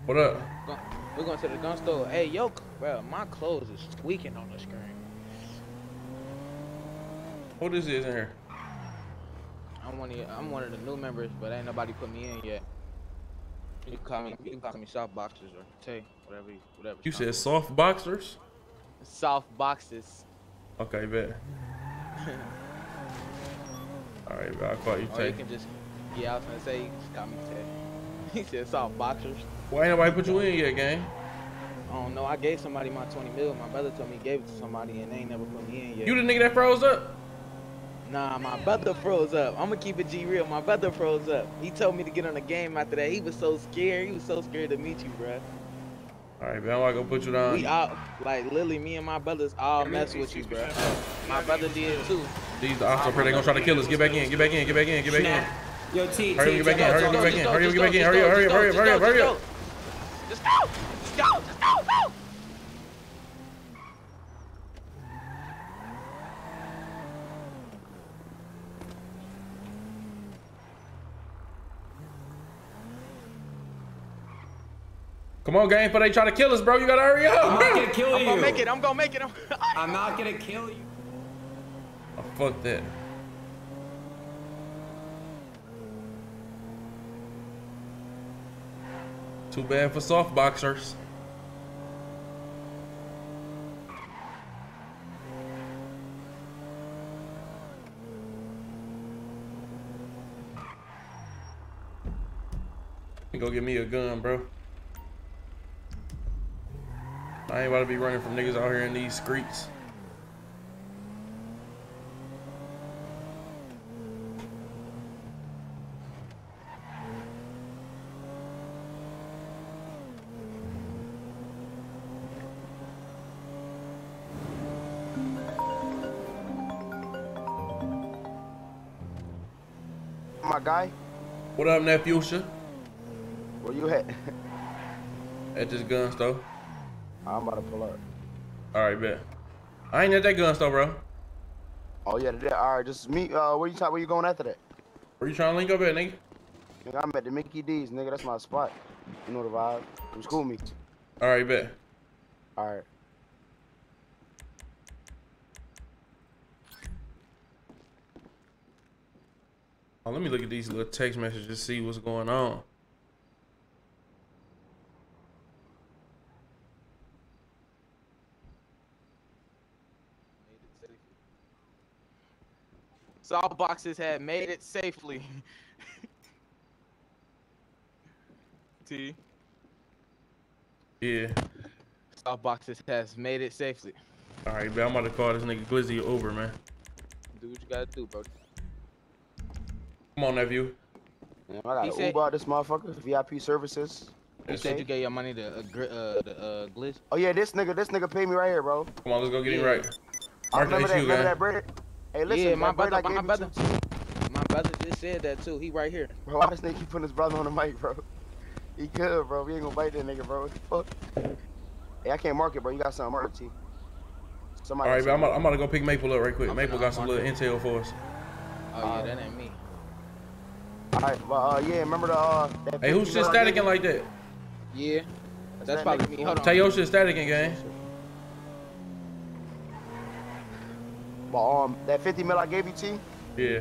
What up? Go- We're going to the gun store. Hey, yo, bro, my clothes is squeaking on the screen. What is this in here? I'm one of the- I'm one of the new members, but ain't nobody put me in yet. You can call me you can call me soft boxers or Tay, whatever you, whatever. You said soft boxers? soft boxes. Okay, bet. Alright, bro, I'll call you Or you can just yeah, I was gonna say you can just call me Tay. He said soft boxers. Why ain't nobody put you in yet, gang? I don't know. I gave somebody my 20 mil. My brother told me he gave it to somebody and they ain't never put me in yet. You the nigga that froze up? Nah, my brother froze up. I'm gonna keep it G real. My brother froze up. He told me to get on the game after that. He was so scared. He was so scared to meet you, bruh. Alright, man, I'm gonna go put you down. We all like Lily, me and my brothers all mess with you, bruh. My brother did too. These the officer, they gonna try to kill us. Get back in, get back in, get back in, get back in. Yo, T, Hurry up, get back in, hurry up, get back in, hurry up, get back in, hurry up, hurry up, hurry up, hurry up, hurry up. Just go! Just go! Just go! Go! Come on, gang, before they try to kill us, bro. You gotta hurry up, I'm not gonna kill I'm you. gonna make it. I'm gonna make it. I'm I'm not gonna kill you. Oh, fuck that. Too bad for soft boxers. Go get me a gun, bro. I ain't about to be running from niggas out here in these streets. My guy, What up, nephew? where you at? At this gun store. I'm about to pull up. All right, bet. I ain't at that gun store, bro. Oh yeah, that, all right. Just me. Uh, where you talk? Where you going after that? Where you trying to link up at, nigga? Nigga, I'm at the Mickey D's, nigga. That's my spot. You know the vibe. Come school me. All right, bet. All right. Oh, let me look at these little text messages, to see what's going on. Soft boxes had made it safely. T. Yeah. Soft boxes has made it safely. All right, bet. I'm about to call this nigga Glizzy over, man. Do what you gotta do, bro. Come on, nephew. Damn, I got He an said- Uber out this motherfucker. VIP services. You said you gave your money to uh, gr- uh, the uh, glitch. Oh yeah, this nigga, this nigga paid me right here, bro. Come on, let's go get him Yeah. right. I remember that that, HU, remember guy. that bread? Hey, listen, yeah, my brother, my brother, my brother just said that too. He right here. Bro, why this nigga keep putting his brother on the mic, bro? He good, bro. We ain't gonna bite that nigga, bro. What the fuck? Hey, I can't mark it, bro. You got something marked, T. All Somebody. right, bet. I'm about, I'm about to go pick Maple up right quick. I'm Maple finna got some unmark little intel for us. Oh yeah, that ain't me. All right, but uh, yeah, remember the uh. That Hey, who's 50 shit mil I gave staticking you? like that? Yeah, that's that probably me. fool? Hold on. Tell your shit staticking, gang. But um, that 50 mil I gave you, T. Yeah.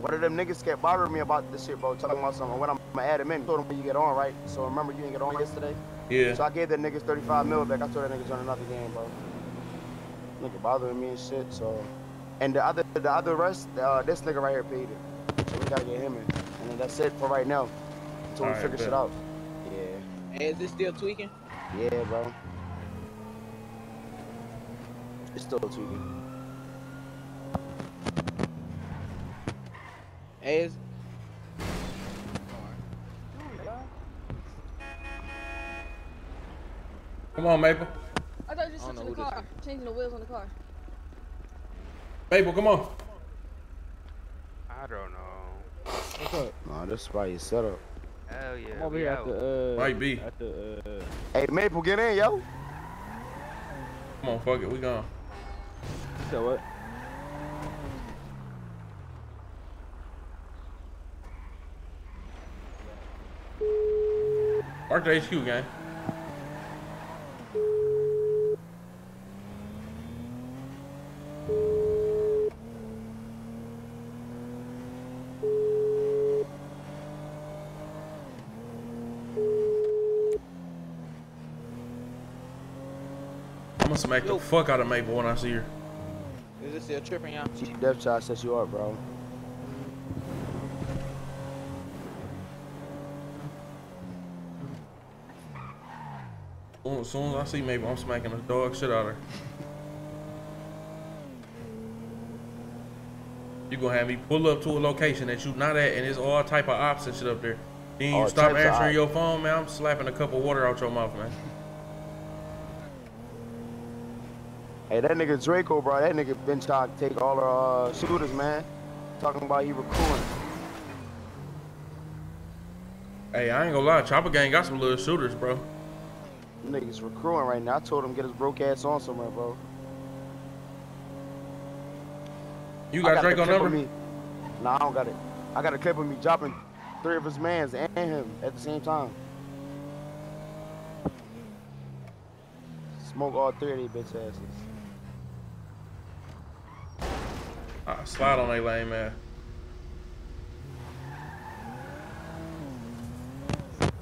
One of them niggas kept bothering me about this shit, bro. Talking about something. When I'm gonna add him in, told him when you get on, right? So remember you didn't get on yesterday. Yeah. So I gave that niggas 35 mil back. I told that niggas on another game, bro. Nigga bothering me and shit. So, and the other, the other rest, uh, this nigga right here paid it. So we gotta get him in, and then that's it for right now. Until we Alright, figure shit out. Yeah. Hey, is this still tweaking? Yeah, bro. It's still tweaking. Hey, is, Come on, Maple. I thought you just I switching the car, changing the wheels on the car. Maple, come on. I don't know. What's up? Nah, this is probably your setup. Hell yeah. I'm over we here at the, uh... Might be. At the, uh... Hey, Maple, get in, yo. Come on, fuck it. We gone. So what? Mark the HQ, gang. I'm gonna smack the fuck out of Maple when I see her. is this still tripping, y'all? She death child set you up, bro. Soon- As soon as I see Maple, I'm smacking the dog shit out of her. You gonna have me pull up to a location that you not at, and it's all type of ops and shit up there. Then you All stop answering your phone, man. I'm slapping a cup of water out your mouth, man. Hey, that nigga Draco, bro, that nigga been trying to take all our uh, shooters, man. Talking about he recruiting. Hey, I ain't gonna lie, Choppa Gang got some little shooters, bro. Them Niggas recruiting right now. I told him get his broke ass on somewhere, bro. You I got the Draco clip of number? Me. Nah, I don't got it. I got a clip of me dropping three of his mans and him at the same time. Smoke all three of these bitch asses. I slide on that lane, man.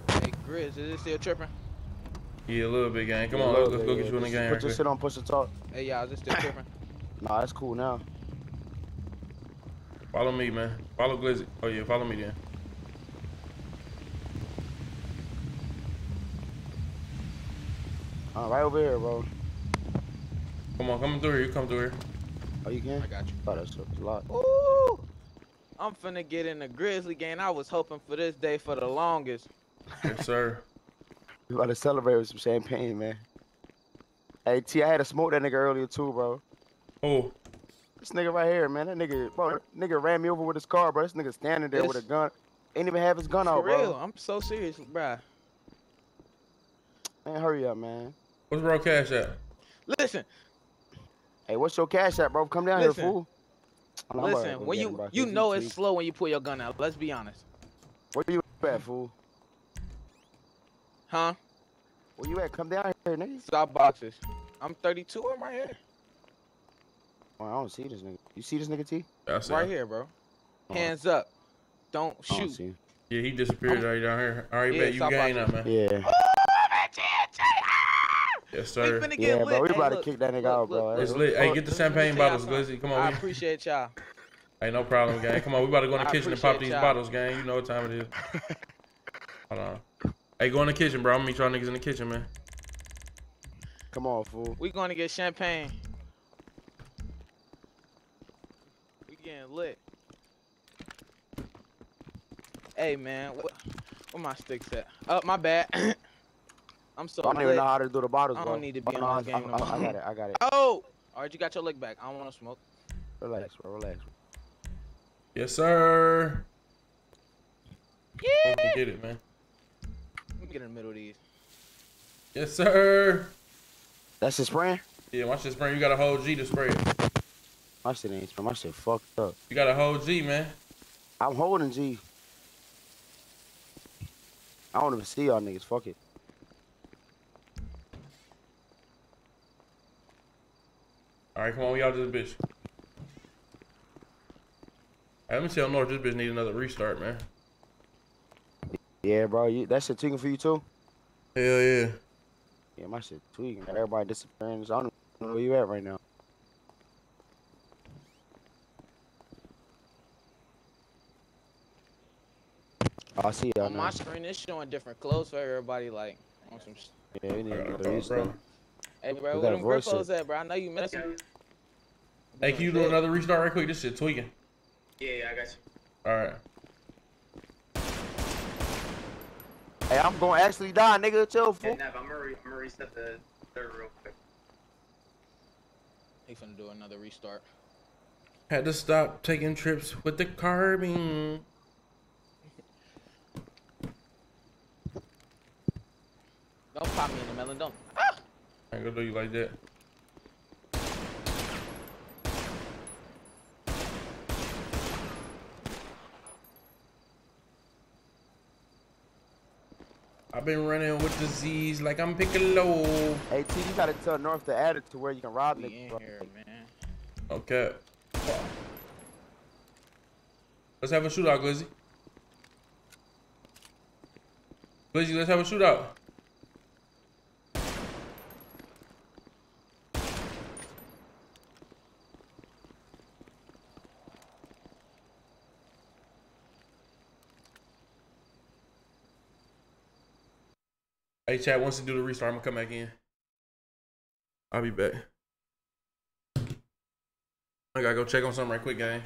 Hey, Grizz, is this still tripping? Yeah, a little bit, gang. Come Yeah, on, let's, let's yeah, go get yeah. you in the game. Put right your quick. shit on push the talk. Hey, y'all, is this still tripping? Nah, it's cool now. Follow me, man. Follow Glizzy. Oh yeah, follow me then. Uh, right over here, bro. Come on, come through here. You come through here. Oh, you can? I got you. Oh, that's a lot. Ooh! I'm finna get in the Grizzley game. I was hoping for this day for the longest. Yes, sir. We about to celebrate with some champagne, man. Hey, T, I had to smoke that nigga earlier too, bro. Oh. This nigga right here, man. That nigga, bro, that nigga ran me over with his car, bro. This nigga standing there with a gun. Ain't even have his gun For out, real, bro. I'm so serious, bro. Man, hurry up, man. What's bro cash at? Listen, Hey, what's your cash at, bro? Come down Listen. here, fool. I'm about to listen. When you him, you know it's slow when you pull your gun out. Let's be honest, Where you at, fool? Huh? Where you at? Come down here, nigga. Stop boxes. I'm 32. I'm right here. Oh, I don't see this nigga. You see this nigga, T? That's Right here, bro. Oh. Hands up. Don't I don't shoot. Yeah, he disappeared right down here. All right, Yeah, bet you stop gain up, watching. man. Yeah. Ah! Yes, We sir. finna get Yeah, lit. bro. We Hey, about to kick that nigga look, out, look, bro. It's lit. Hey, get the let me- let me champagne bottles, something. Glizzy. Come I on, we. appreciate y'all. Hey, no problem, gang. Come on, we about to go in the I kitchen and pop these bottles, gang. You know what time it is. Hold on. Hey, go in the kitchen, bro. I'm gonna meet y'all niggas in the kitchen, man. Come on, fool. We going to get champagne. We getting lit. Hey man, what, where my sticks at? Oh, my bad. I'm so I don't lit. even know how to do the bottles, I bro. don't need to be Oh, on no, this I- game I, no I, more. got it. I got it. Oh, all right, you got your lick back. I don't want to smoke. Relax, bro. Relax. Yes, sir. Yeah. Hope you get it, man. Let me get in the middle of these. Yes, sir. That's the spray? Yeah, watch shit spray. You got a whole G to spray it. My shit ain't spraying. My shit fucked up. You got a whole G, man. I'm holding G. I don't even see y'all niggas. Fuck it. All right, come on, we out this bitch. Hey, let me tell North this bitch need another restart, man. Yeah, bro. You, that shit tweaking for you too? Hell yeah. Yeah, my shit tweaking. Everybody disappearing. So I don't know where you at right now. Oh, I see y'all On now. my screen, it's showing different clothes for everybody. Like on some. sh- Yeah, we need I got another thought, restart. bro. Hey, bro, We where them grip voice it. clothes at, bro? I know you messing. Hey, can you do another restart right quick? This shit tweaking. Yeah, yeah, I got you. All right. Hey, I'm gonna actually die, nigga. Chill, Hey, fool. Nav, I'm gonna, re- I'm gonna reset the third real quick. He finna do another restart. Had to stop taking trips with the carbine. Don't pop me in the melon. Don't. I ain't gonna do you like that. I've been running with disease like I'm Piccolo. Hey, T, you gotta tell North to add it to where you can rob We niggas. bro. here, man. Okay. Let's have a shootout, Glizzy. Glizzy, let's have a shootout. Hey, Chad, once you do the restart, I'm gonna come back in. I'll be back. I gotta go check on something right quick, gang.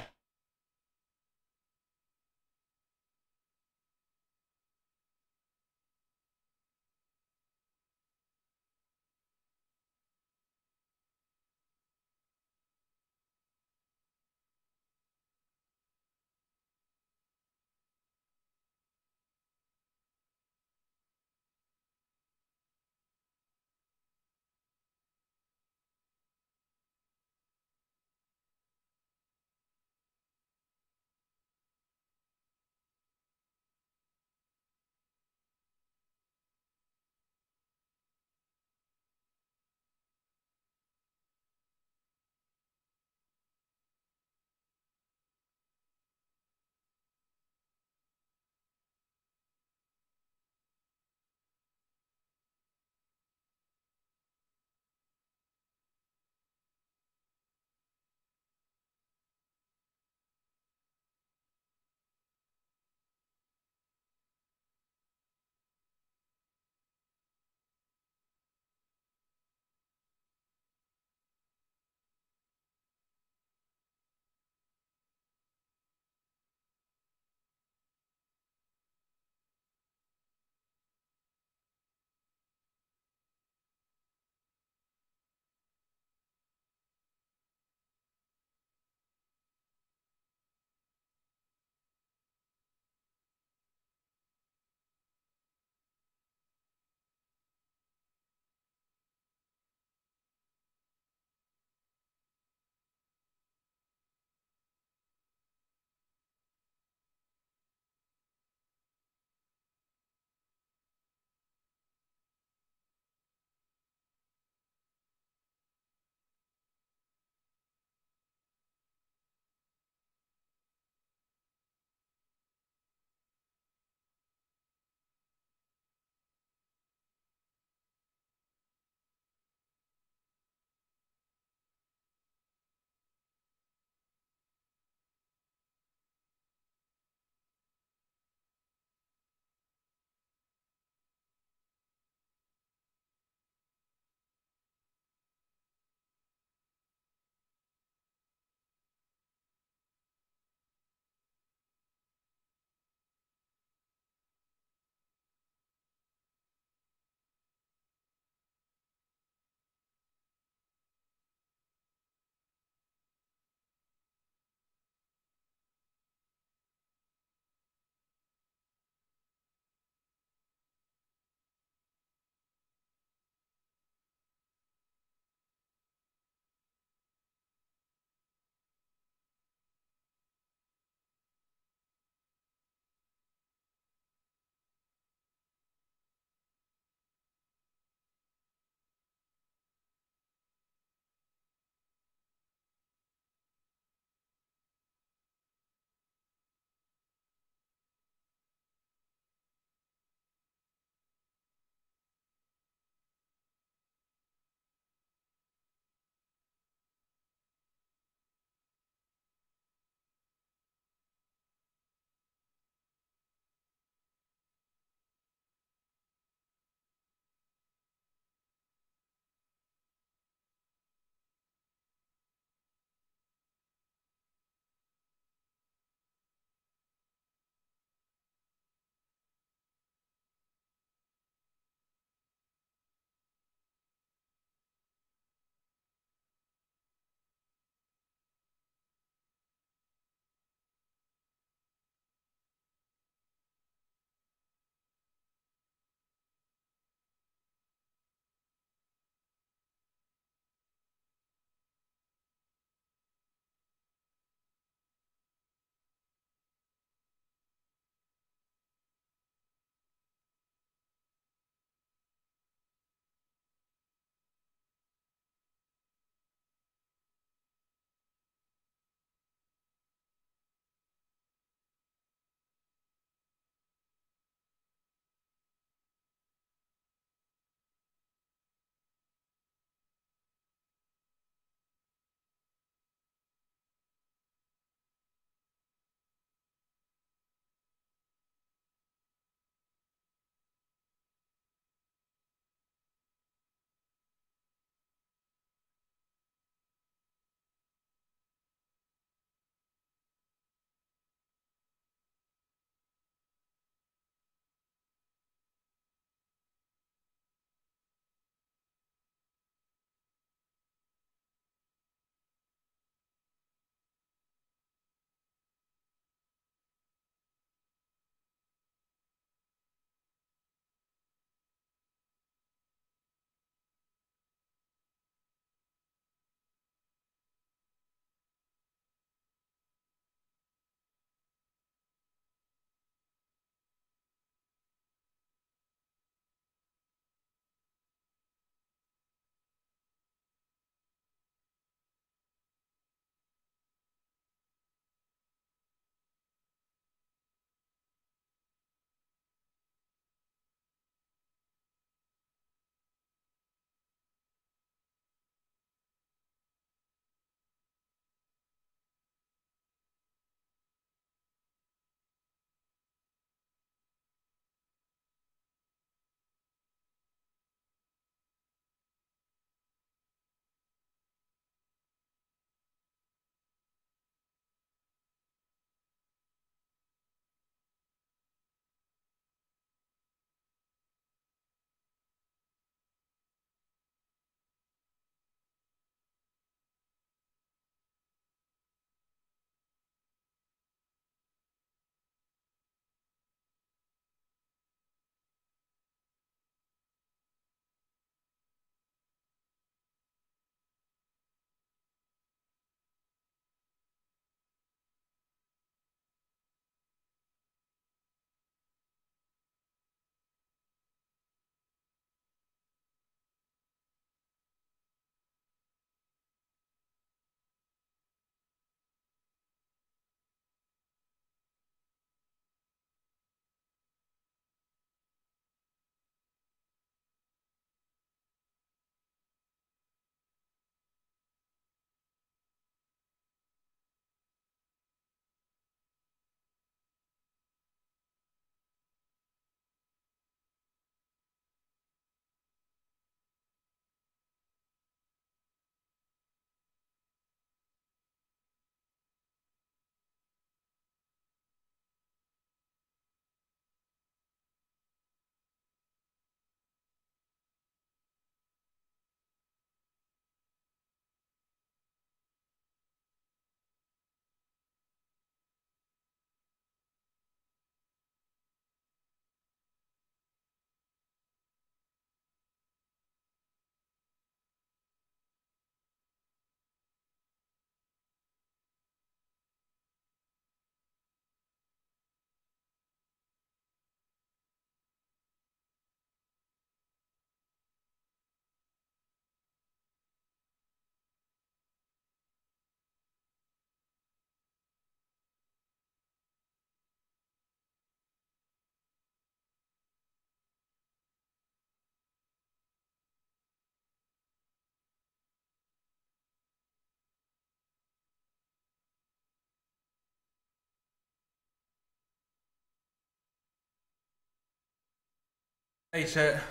Hey, chat.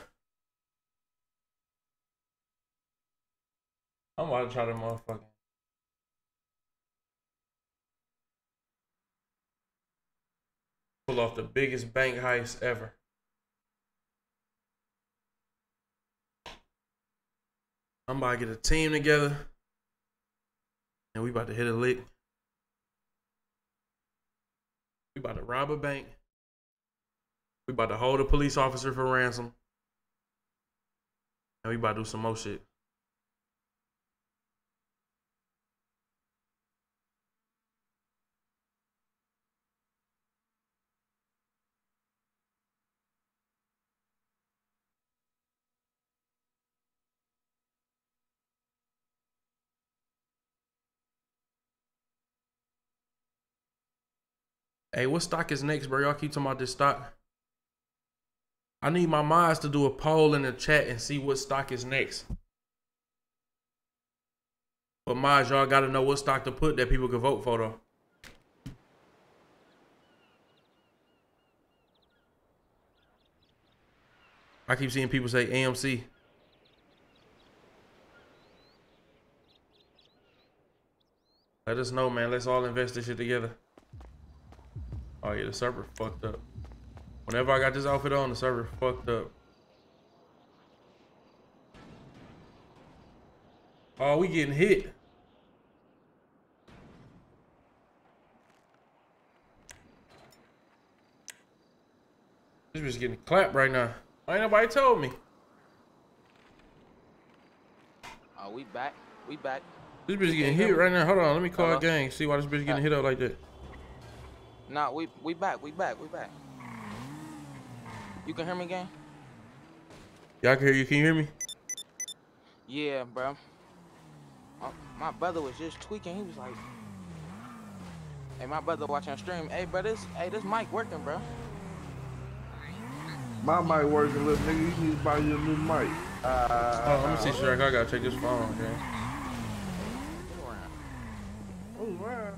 I'm about to try to motherfucking. Pull off the biggest bank heist ever. I'm about to get a team together. And we about to hit a lick. We about to rob a bank. We about to hold a police officer for ransom. And we about to do some more shit. Hey, what stock is next, bro? Y'all keep talking about this stock. I need my minds to do a poll in the chat and see what stock is next. But Maj, y'all gotta know what stock to put that people can vote for though. I keep seeing people say AMC. Let us know, man. Let's all invest this shit together. Oh yeah, the server fucked up. Whenever I got this outfit on, the server fucked up. Oh, we getting hit. This bitch getting clapped right now. Ain't nobody told me. Oh, we back. We back. This bitch getting hit right now. Hold on, let me call Hello? a gang. See why this bitch getting hit up like that. Nah, we we back. We back. We back. You can hear me, gang? Y'all can hear you. Can you hear me? Yeah, bro. My, my brother was just tweaking. He was like, "Hey, my brother watching stream. Hey, bro, this hey this mic working, bro. My mic working, little nigga. You need to buy you a new mic. Uh, Oh, let me see, Shrek. I gotta check this phone, okay? Oh, wow.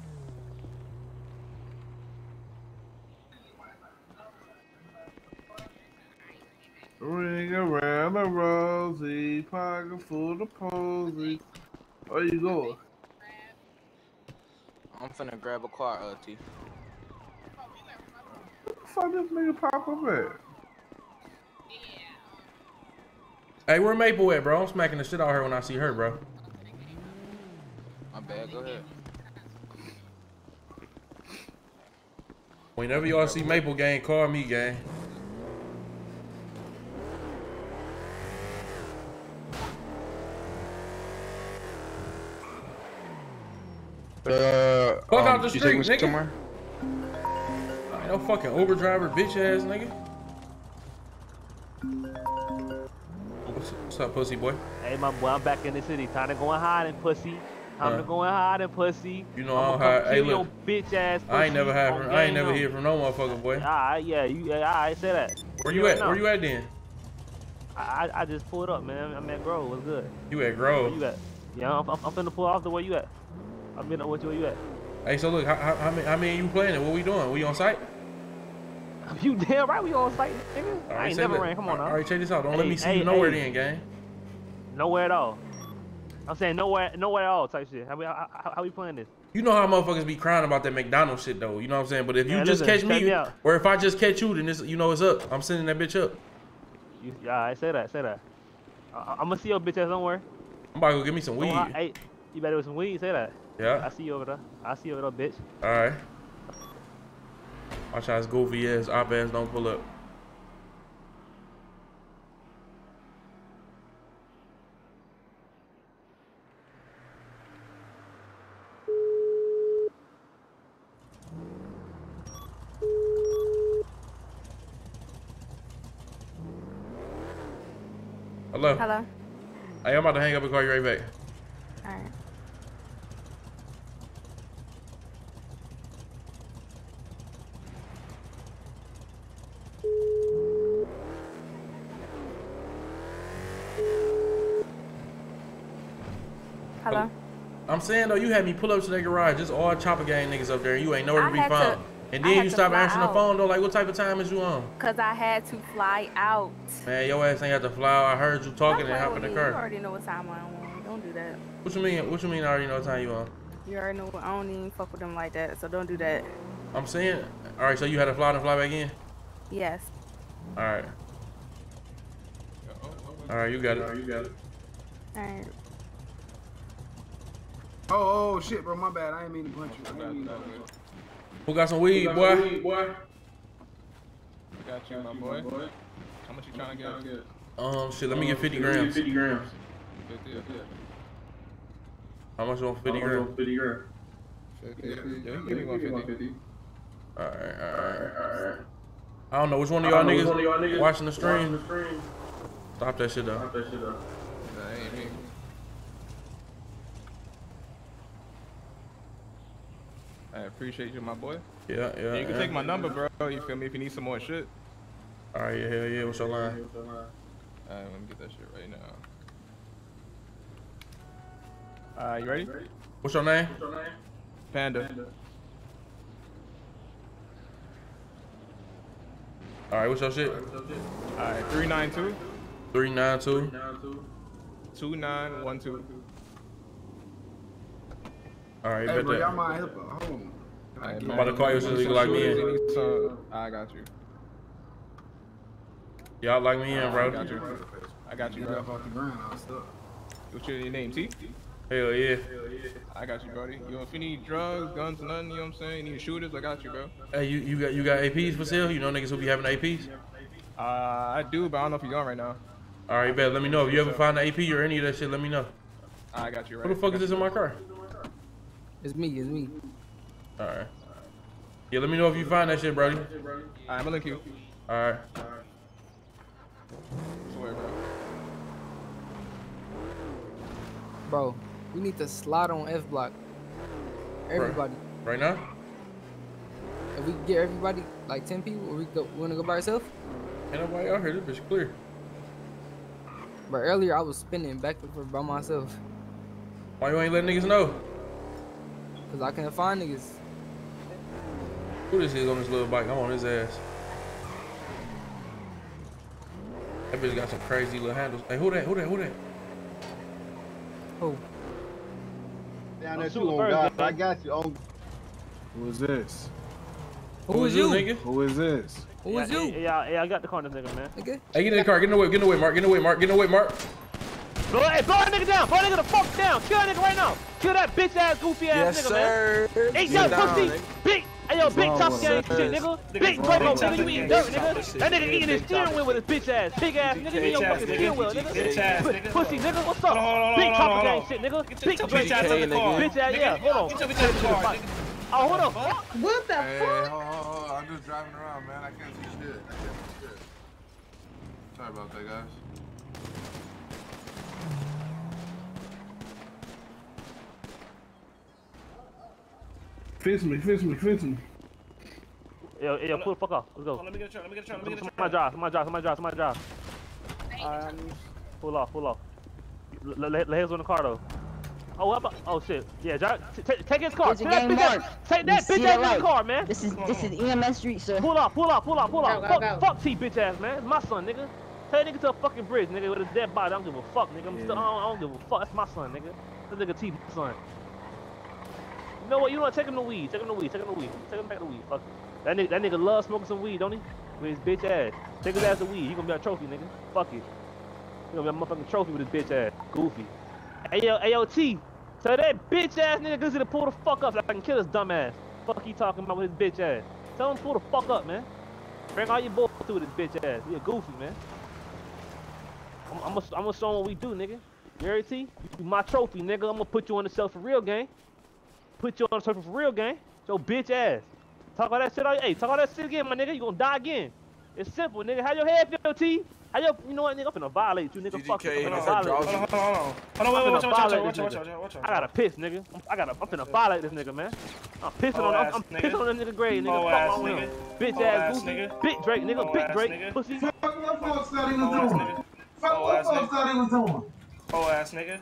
Ring around the rosy, pocket full of posies. Where you going? I'm finna grab a car, uh, T. What the fuck this nigga pop up at? Hey, where Maple at, bro? I'm smacking the shit out of her when I see her, bro. My bad. Go ahead. Whenever y'all see Maple gang, call me gang. Uh, Fuck um, out the you street, taking me nigga. somewhere? I ain't no fucking Uber driver, bitch ass nigga. What's, what's up, pussy boy? Hey, my boy, I'm back in the city. Time to go and hide in pussy. Time Huh. to go and hide in pussy. You know I I'ma don't come hide- hey, kill look. bitch ass. Pussy I ain't never had from, I ain't never hear from no motherfucker, boy. Alright, yeah, you, yeah, alright, say that. Where you at? now? Where you at then? I, I I just pulled up, man. I'm at Grove. What's good? You at Where Grove? you at? Yeah, I'm, I'm, I'm finna pull off the way you at. I'm in with you. Where you at? Hey, so look, how, how, how many, how many you playing it? What we doing? We on site? You damn right we on site, nigga. I ain't never that. ran. Come on now. Alright, check this out. Don't let me see hey, you nowhere hey. then, gang. Nowhere at all. I'm saying nowhere, nowhere at all type shit. How we, how, how, we playing this? You know how motherfuckers be crying about that McDonald's shit though. You know what I'm saying? But if you Man, just listen, catch me, me or if I just catch you, then it's, you know it's up. I'm sending that bitch up. You, yeah, I say that, say that. I, I'm gonna see your bitch ass somewhere. I'm about to go get me some weed. Don't hi- Hey, you better with some weed. Say that. Yeah. I see you over there. I see you over there, bitch. All right. Watch how this goofy ass op ass don't pull up. Hello. Hello. Hey, I'm about to hang up and call you right back. Alright. Hello. I'm saying though, you had me pull up to that garage, just all choppa gang niggas up there. You ain't nowhere to I be had to- found. And then you stop fly answering the phone though. Like what type of time is you on? Cause I had to fly out. Man, your ass ain't got to fly. out. I heard you talking Don't and play hop in with the me. You already know what time I'm on. Don't do that. What you mean? What you mean? I already know what time you on? You already know. I don't even fuck with them like that. So don't do that. I'm saying. All right. So you had to fly out and fly back in. Yes. All right. All right. You got it. You got it. Alright. Oh, oh shit, bro. My bad. I didn't mean to punch you. I didn't mean to. Who got some weed, got boy? some weed, boy. Got you, my boy. How much you trying to get? Um, shit. Let me get 50 grams. 50 grams. 50, How much you want for 50 grams? 50 grams. 50. Yeah, you give me 150. All right. All right. All right. I don't know which one of y'all I don't know which niggas, one of y'all niggas watching the stream. watching the stream. Stop that shit though. Stop that shit though. That ain't me. I appreciate you, my boy. Yeah, yeah. You can yeah. take my number, bro. You feel me? If you need some more shit. All right. Yeah. Hell yeah. What's your line? Alright, let me get that shit right now. Alright, you ready? What's your name? What's your name? Panda. All right. What's your shit? Alright, 392 Three nine two. 2912. All right. Hey, Bet bro, y'all that. mind help? Hold on. I'm about to call you so you can lock me in. need some- I got you. Y'all like me in, I got you. I got you, bro. off the ground. I'll stop. What's your name, T? Hell yeah. I got you, buddy. You if you need drugs, guns, nothing, you know what I'm saying? You need shooters, I got you, bro. Hey, you, you got you got APs for sale? You know niggas who be having APs? Uh, I do, but I don't know if you're going right now. All right, bet. Let me know if you ever find an AP or any of that shit. Let me know. I got you right. Who the fuck is this in my car? It's me. It's me. All right. Yeah, let me know if you find that shit, Brody. Alright, I'm gonna link you. All right. Swear, bro. Bro, we need to slide on F block. Everybody. Right now? If we can get everybody, like 10 people, we go, we wanna go by ourselves? Ain't nobody out here. This bitch clear. But earlier I was spinning back and forth by myself. Why you ain't letting niggas know? Cause I couldn't find niggas. Who this is on this little bike? I'm on his ass. That bitch got some crazy little handles. Hey, who that? Who that? Who that? Who? Down there too, on birds, God. I got you. On Who is this? Who is you? nigga? Who is this? Who is yeah, you? Yeah, yeah, I got the corner, nigga, man. Nigga. Hey, get in the car. Get in the way. Get in the way, Mark. Get in the way, Mark. Get in the way, Mark. Blow, hey, blow that nigga down. Blow that nigga the fuck down. Kill that nigga right now. Kill that bitch ass, goofy ass Yes, nigga, sir. man. Hey, Get yo, down, pussy. nigga. Big. Hey, yo, big top with gang shit, nigga. Niggas Big wrong Draco, with nigga. You him. eating dirt, nigga. That nigga eating his steering wheel with his bitch ass. Big ass, nigga. Eat your fucking steering wheel, Bitch nigga. ass nigga. Pussy, nigga. What's up? Hold on, hold Big on, choppa gang shit, nigga. Big your bitch bitch ass out the car. Bitch ass, yeah. Hold on. Get your bitch out the car, nigga. Oh, hold on. What the Hey, fuck? hold on, hold on. I'm just driving around, man. I can't see shit. I can't see shit. Sorry about that, guys. Fix me, fix me, fix me. Yo, yo, pull the fuck off. Let's go. Let me get a truck. Let me get a truck. Let me get a truck. Somebody drive. Somebody drive. Somebody drive. Somebody drive. Um, pull off. Pull off. Let let- let on the car though. Oh, what about? Oh shit. Yeah, drive. t- t- take his car. Take that bitch ass- Take that bitch ass in the car, man. This is this is EMS Street, sir. Pull off. Pull off. Pull off. Pull off. Go, go, fuck, go. fuck T bitch ass man. It's my son, nigga. Take that nigga to a fucking bridge, nigga, with a dead body. I don't give a fuck, nigga. I'm still, I, don't, I don't give a fuck. That's my son, nigga. This nigga T my son. You know what? You know what? Take him to weed. Take him to weed. Take him to weed. Take him back to weed. Fuck. That nigga, that nigga loves smoking some weed, don't he? With his bitch ass. Take his ass to weed. He gonna be a trophy, nigga. Fuck it. He gonna be a motherfucking trophy with his bitch ass. Goofy. Hey yo, hey yo, T. Tell that bitch ass nigga Glizzy to pull the fuck up so I can kill his dumb ass. Fuck he talking about with his bitch ass. Tell him to pull the fuck up, man. Bring all your bull through with his bitch ass. You a goofy, man. I'm, I'm gonna I'm show him what we do, nigga. You T? You my trophy, nigga. I'm gonna put you on the shelf for real, gang. Put you on the shelf for real, gang. Your bitch ass. Talk all that shit. Out, hey, talk all that shit again, my nigga. You gonna die again. It's simple, nigga. How your head feel, T? How your, you know what, nigga? I'm finna violate you, nigga. Fuck you. I'm finna violate Hold on, hold on, hold on. Hold on, wait, I'm wait, watch out, watch out, watch out, watch out. I gotta piss, nigga. I'm- I gotta, I'm finna violate this nigga, man. I'm pissing Hoe on, I'm, I'm pissing on that nigga grave, nigga. Hoe Fuck ass nigga. him. Bitch Hoe ass ass goofy. nigga. Big Drake, nigga. Hoe Big ass Drake. nigga. Pussy. Hoe ass nigga. Hoe ass nigga. Hoe ass nigga.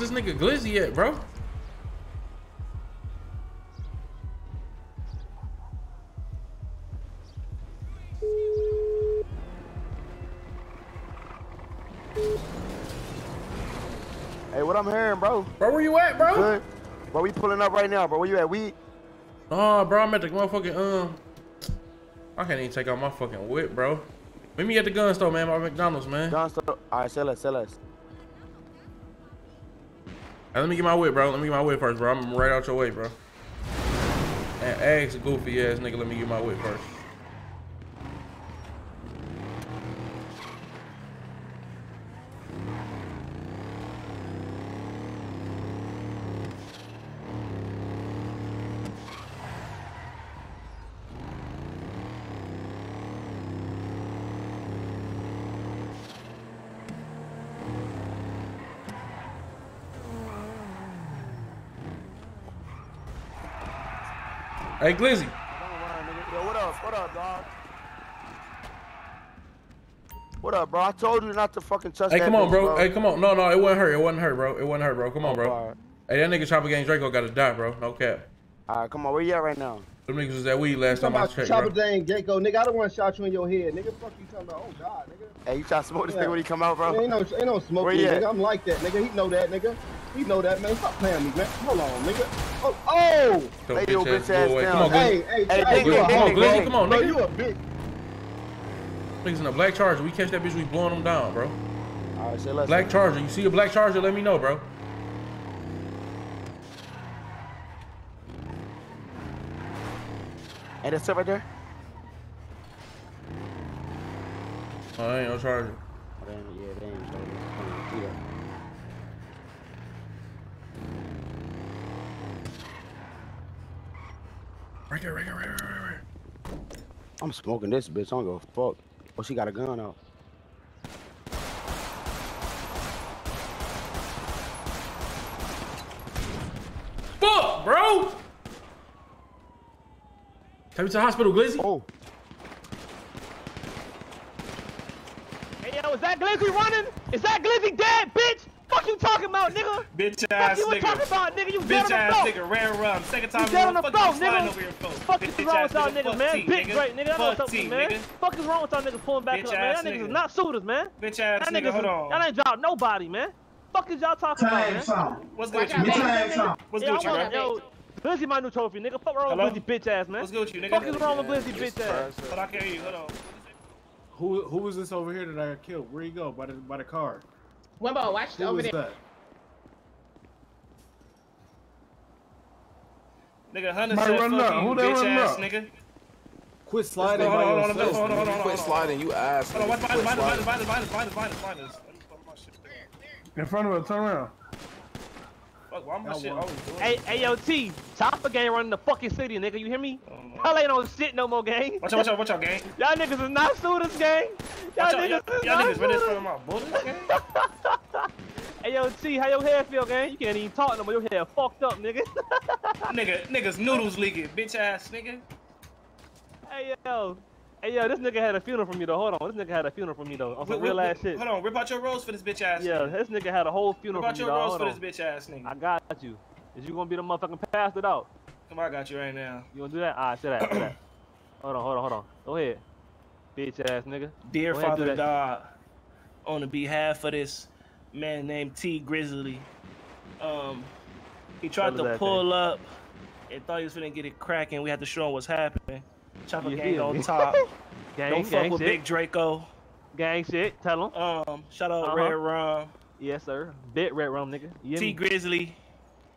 Is this nigga Glizzy at, bro? Hey, what I'm hearing, bro? Bro, where you at, bro? Good. Bro, we pulling up right now, bro. Where you at? We Oh, bro, I'm at the motherfucking um. I can't even take out my fucking whip, bro. Meet me at the gun store, man. By McDonald's, man. Gun store. All right, sell us, sell us. Let me get my whip, bro. Let me get my whip first, bro. I'm right out your way, bro. And ask a goofy ass nigga, let me get my whip first. Hey, Glizzy. Yo, what up? What up, dog? What up, bro? I told you not to fucking touch Hey, that come on, bitch, bro. Hey, come on. No, no, it wasn't her. It wasn't her, bro. It wasn't her, bro. Come on, oh, bro. alright. Hey, that nigga Choppa Gang Draco got to die, bro. No cap. All right, come on. Where you at right now? Them niggas was that weed last Talking time I checked, Chopper bro. Dang Gecko, nigga. I don't want to shot you in your head, nigga. Fuck you talking about? Oh God, nigga. Hey, you try to smoke this Yeah. nigga when he come out, bro? Ain't no, ain't no smoke, Where me, you nigga. I'm like that, nigga. He know that, nigga. He know that, man. Stop playing me, man. Hold on, nigga. Oh, oh. Yo, Hey, yo, bitch ass, bitch go ass away. down. Come on, Hey, Glizzy. hey, Hey, hey, ding, you ding, a ding, Come on, Glizzy. Come on, Nigga, nigga. you a bitch. Niggas in a black charger. We catch that bitch, we blowing them down, bro. All right, say less. Black charger. You see a black charger? Let me know, bro. Hey, that's it right there? Oh, I ain't no charger. Oh, damn, yeah, they ain't it. Come on, see that. Right there, right there, right there, right there. I'm smoking this bitch. I don't give a fuck. Oh, she got a gun out. Fuck, bro. Take me to the hospital, Glizzy. Oh. Hey yo, is that Glizzy running? Is that Glizzy dead, bitch? Fuck you talking about, nigga? Bitch Fuck ass you nigga. talking about, nigga? You dead Bitch on the ass floor. nigga, rare rum. Second time You dead on the fuck floor, you sliding nigga. over your phone. Fuck is Bitch wrong ass with y'all nigga, niggas, man? T, Big nigga. great, nigga. I know Fuck something, T, man. nigga. Fuck is wrong with y'all niggas pulling back Bitch up, man? ass Y'all niggas nigga. is not suitors, man. Bitch ass Y'all nigga, niggas, hold is- on. y'all ain't dropped nobody, man. Fuck is y'all talking about, man? What's good with you, Watch out, nigga? man. What's Yeah, good with you, I? Yo, Glizzy my new trophy, nigga. Fuck wrong Hello? with Glizzy bitch ass, man. What's good with you, nigga? Fuck is wrong with Glizzy bitch ass? Hold on, I can hear you. Hold on. Who who was this over here that I killed? Where you go? By the by the car. Wimbo, watch Who over was there. that? Nigga, Hunter Might said run fuck up. you, Who that bitch ass up? nigga. Quit sliding Hold on, hold on, hold on, hold on, hold on, nigga. hold on, hold on. you ass. Hold on, watch behind us, behind us, behind us, behind us, behind us, behind us, behind us. Let me put my shit there. In front of us, turn around. Fuck, why my shit always doing Hey, this? hey, yo, T, Choppa gang running the fucking city, nigga. You hear me? Oh, y'all ain't on shit no more, gang. Watch out, watch out, watch out, gang. Y'all niggas is not suitors, gang. Y'all Watch out, niggas y'all- is y'all not niggas ready suitors. for my bullets, gang? Hey, yo, T, how your hair feel, gang? You can't even talk no more. Your hair fucked up, nigga. Nigga, niggas noodles leaking, bitch ass nigga. hey, yo. Hey, yo, this nigga had a funeral for me though. Hold on. This nigga had a funeral for me though. On some Rip- real rip- ass shit. Hold on, rip out your rose for this bitch ass Yeah, nigga. this nigga had a whole Rip funeral from out your rose for this bitch ass nigga. I got you. Is you gonna be the motherfucking pass it out? Come on, I got you right now. You gonna do that? Alright, say that, say that. Hold on, hold on, hold on. Go ahead. Bitch ass nigga. Dear ahead, Father that. God, on the behalf of this man named Tee Grizzley, um, he tried to that pull up and thought he was gonna get it cracking. We had to show him what's happening. Chopper You gang on me? top. Gang, Don't fuck with shit. Big Draco. Gang shit. Tell him. Um, shout out Uh-huh. Red Rum. Yes, sir. Bit red rum, nigga. You T? Grizzley.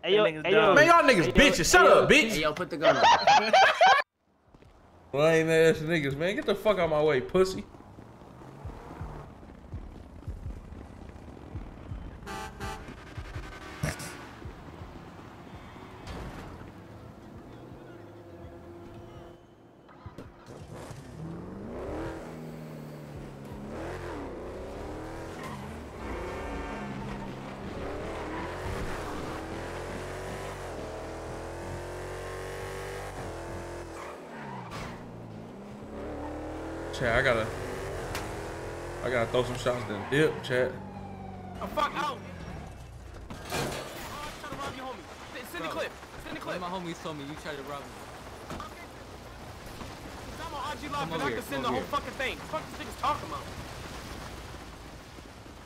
Hey, yo, That hey, yo. Man, y'all niggas Hey, yo, bitches. Shut hey, up, yo, bitch. Hey, yo, put the gun up. Lame ass niggas, man. Get the fuck out of my way, pussy. Chat, I gotta, I gotta throw some shots then dip, chat. Oh, fuck out. clip. Send the clip. My homies told me you tried to rob me. I'm on RG Live and I can send the whole here. fucking thing. Fuck this nigga's talking about.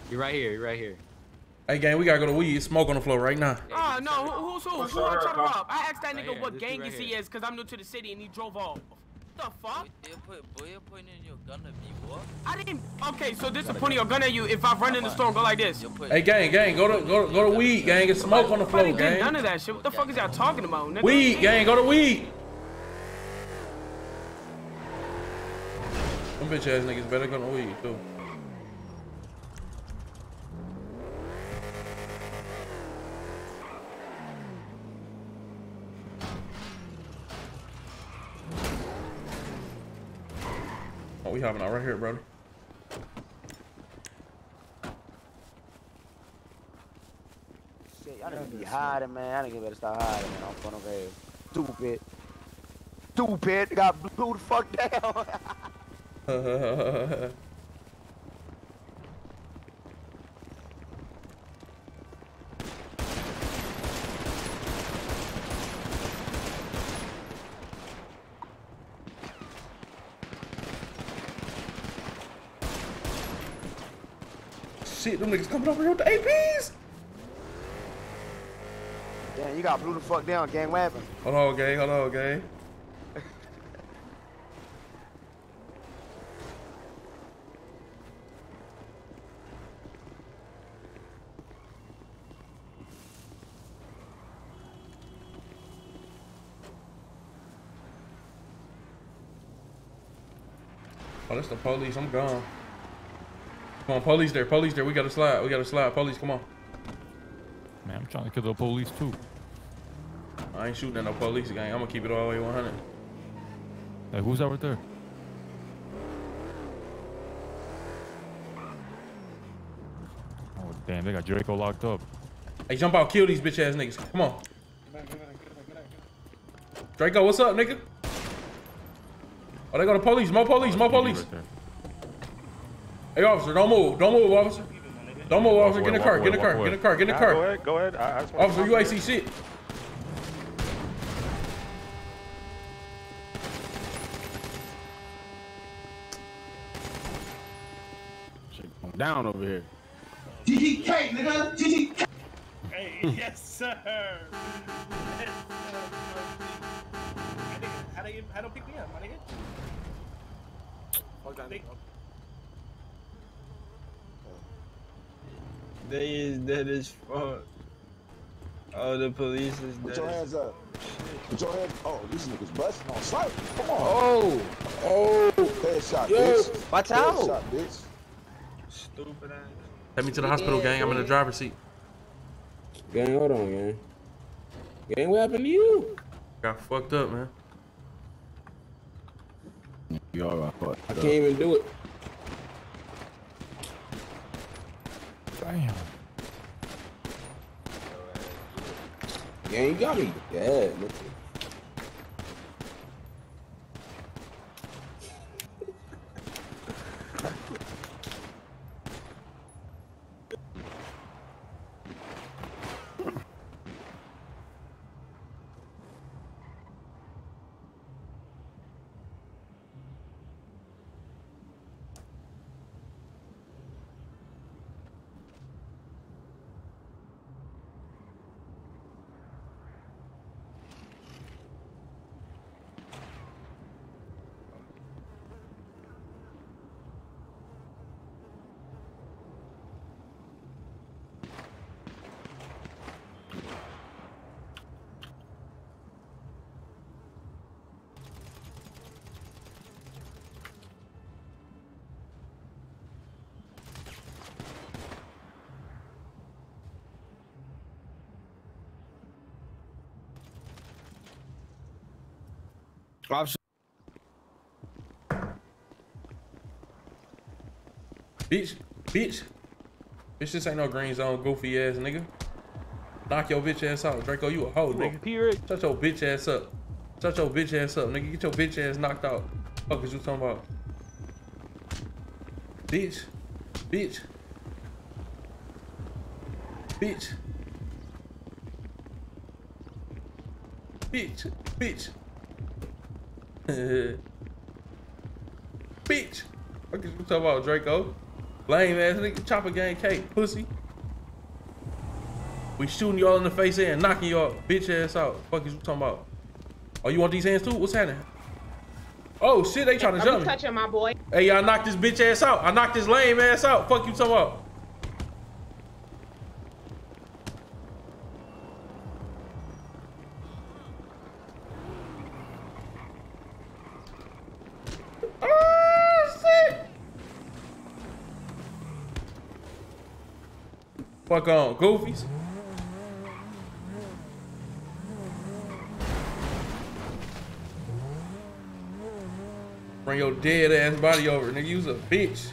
You're right here. You're right here. Hey, gang, we gotta go to weed. Smoke on the floor right now. Ah, no, who, who's who? Who I up, trying to rob? I asked that Right nigga what gang dude is right he here. is because I'm new to the city and he drove off. What the fuck? You put boy, you're pointing your gun at me, what? I didn't. Okay, so this is pointing your gun at you if I run in the store go like this. Hey, gang, gang, go to go to, go to weed, gang. Get smoke on the floor, didn't get none of that shit. What the fuck is y'all talking about, nigga? Weed, gang, go to weed. Them bitch ass niggas better go to weed too. Oh, we hopping out right here, brother. Shit, y'all niggas be hiding, man. Y'all niggas better stop hiding, man. I'm fun okay. Stupid. Stupid. Got blew the fuck down. Shit, them niggas coming over here with the APs. Damn, you got blew the fuck down, gang. What happened? Hold on, gang. Hold on, gang. Oh, that's the police. I'm gone. Come on, police there. Police there. We got to slide. We got to slide. Police, come on. Man, I'm trying to kill the police too. I ain't shooting at no police gang. I'm gonna keep it all the way 100. Hey, who's that right there? Oh damn, they got Draco locked up. Hey, jump out, kill these bitch ass niggas. Come on. Draco, what's up, nigga? Oh, they got to police. More police. Oh, more police. Hey, officer, don't move. Don't move, officer. Don't move, officer. Get in the car. Get in the car. Get in the car. Get in the car. Go ahead, go ahead. I, I just Officer, you ain't see shit. Down over here. GGK, nigga. GGK. Hey, yes, sir. Yes, sir. My nigga, How they how they pick me up, my nigga? They- They is dead as fuck. Oh, the police is dead. Put your hands up. Put your hands. Oh, these niggas busting on sight. Come on. Oh. Oh. Headshot, Yo, bitch. watch out. Headshot, bitch. Stupid ass. Take me to the hospital, gang. I'm in the driver's seat. Gang, hold on, gang. Gang, what happened to you? Got fucked up, man. You all right, I can't even do it. Damn. Gang, you got me. dead. Officer. Bitch, bitch. Bitch, this ain't no green zone, goofy ass nigga. Knock your bitch ass out. Draco, you a hoe, nigga. Shut your bitch ass up. Shut your bitch ass up, nigga. Get your bitch ass knocked out. Fuck is you talking about? Bitch. Bitch. Bitch. Bitch. Bitch. Bitch. What you talking about, Draco? Lame ass nigga. Choppa gang cake. Pussy. We shooting y'all in the face and knocking y'all bitch ass out. Fuck is you talking about? Oh, you want these hands too? What's happening? Oh shit, they trying to jump me. touching my boy? Hey, y'all knocked this bitch ass out. I knocked this lame ass out. Fuck you talking about? Fuck on, goofies. Bring your dead ass body over, nigga. You's a bitch.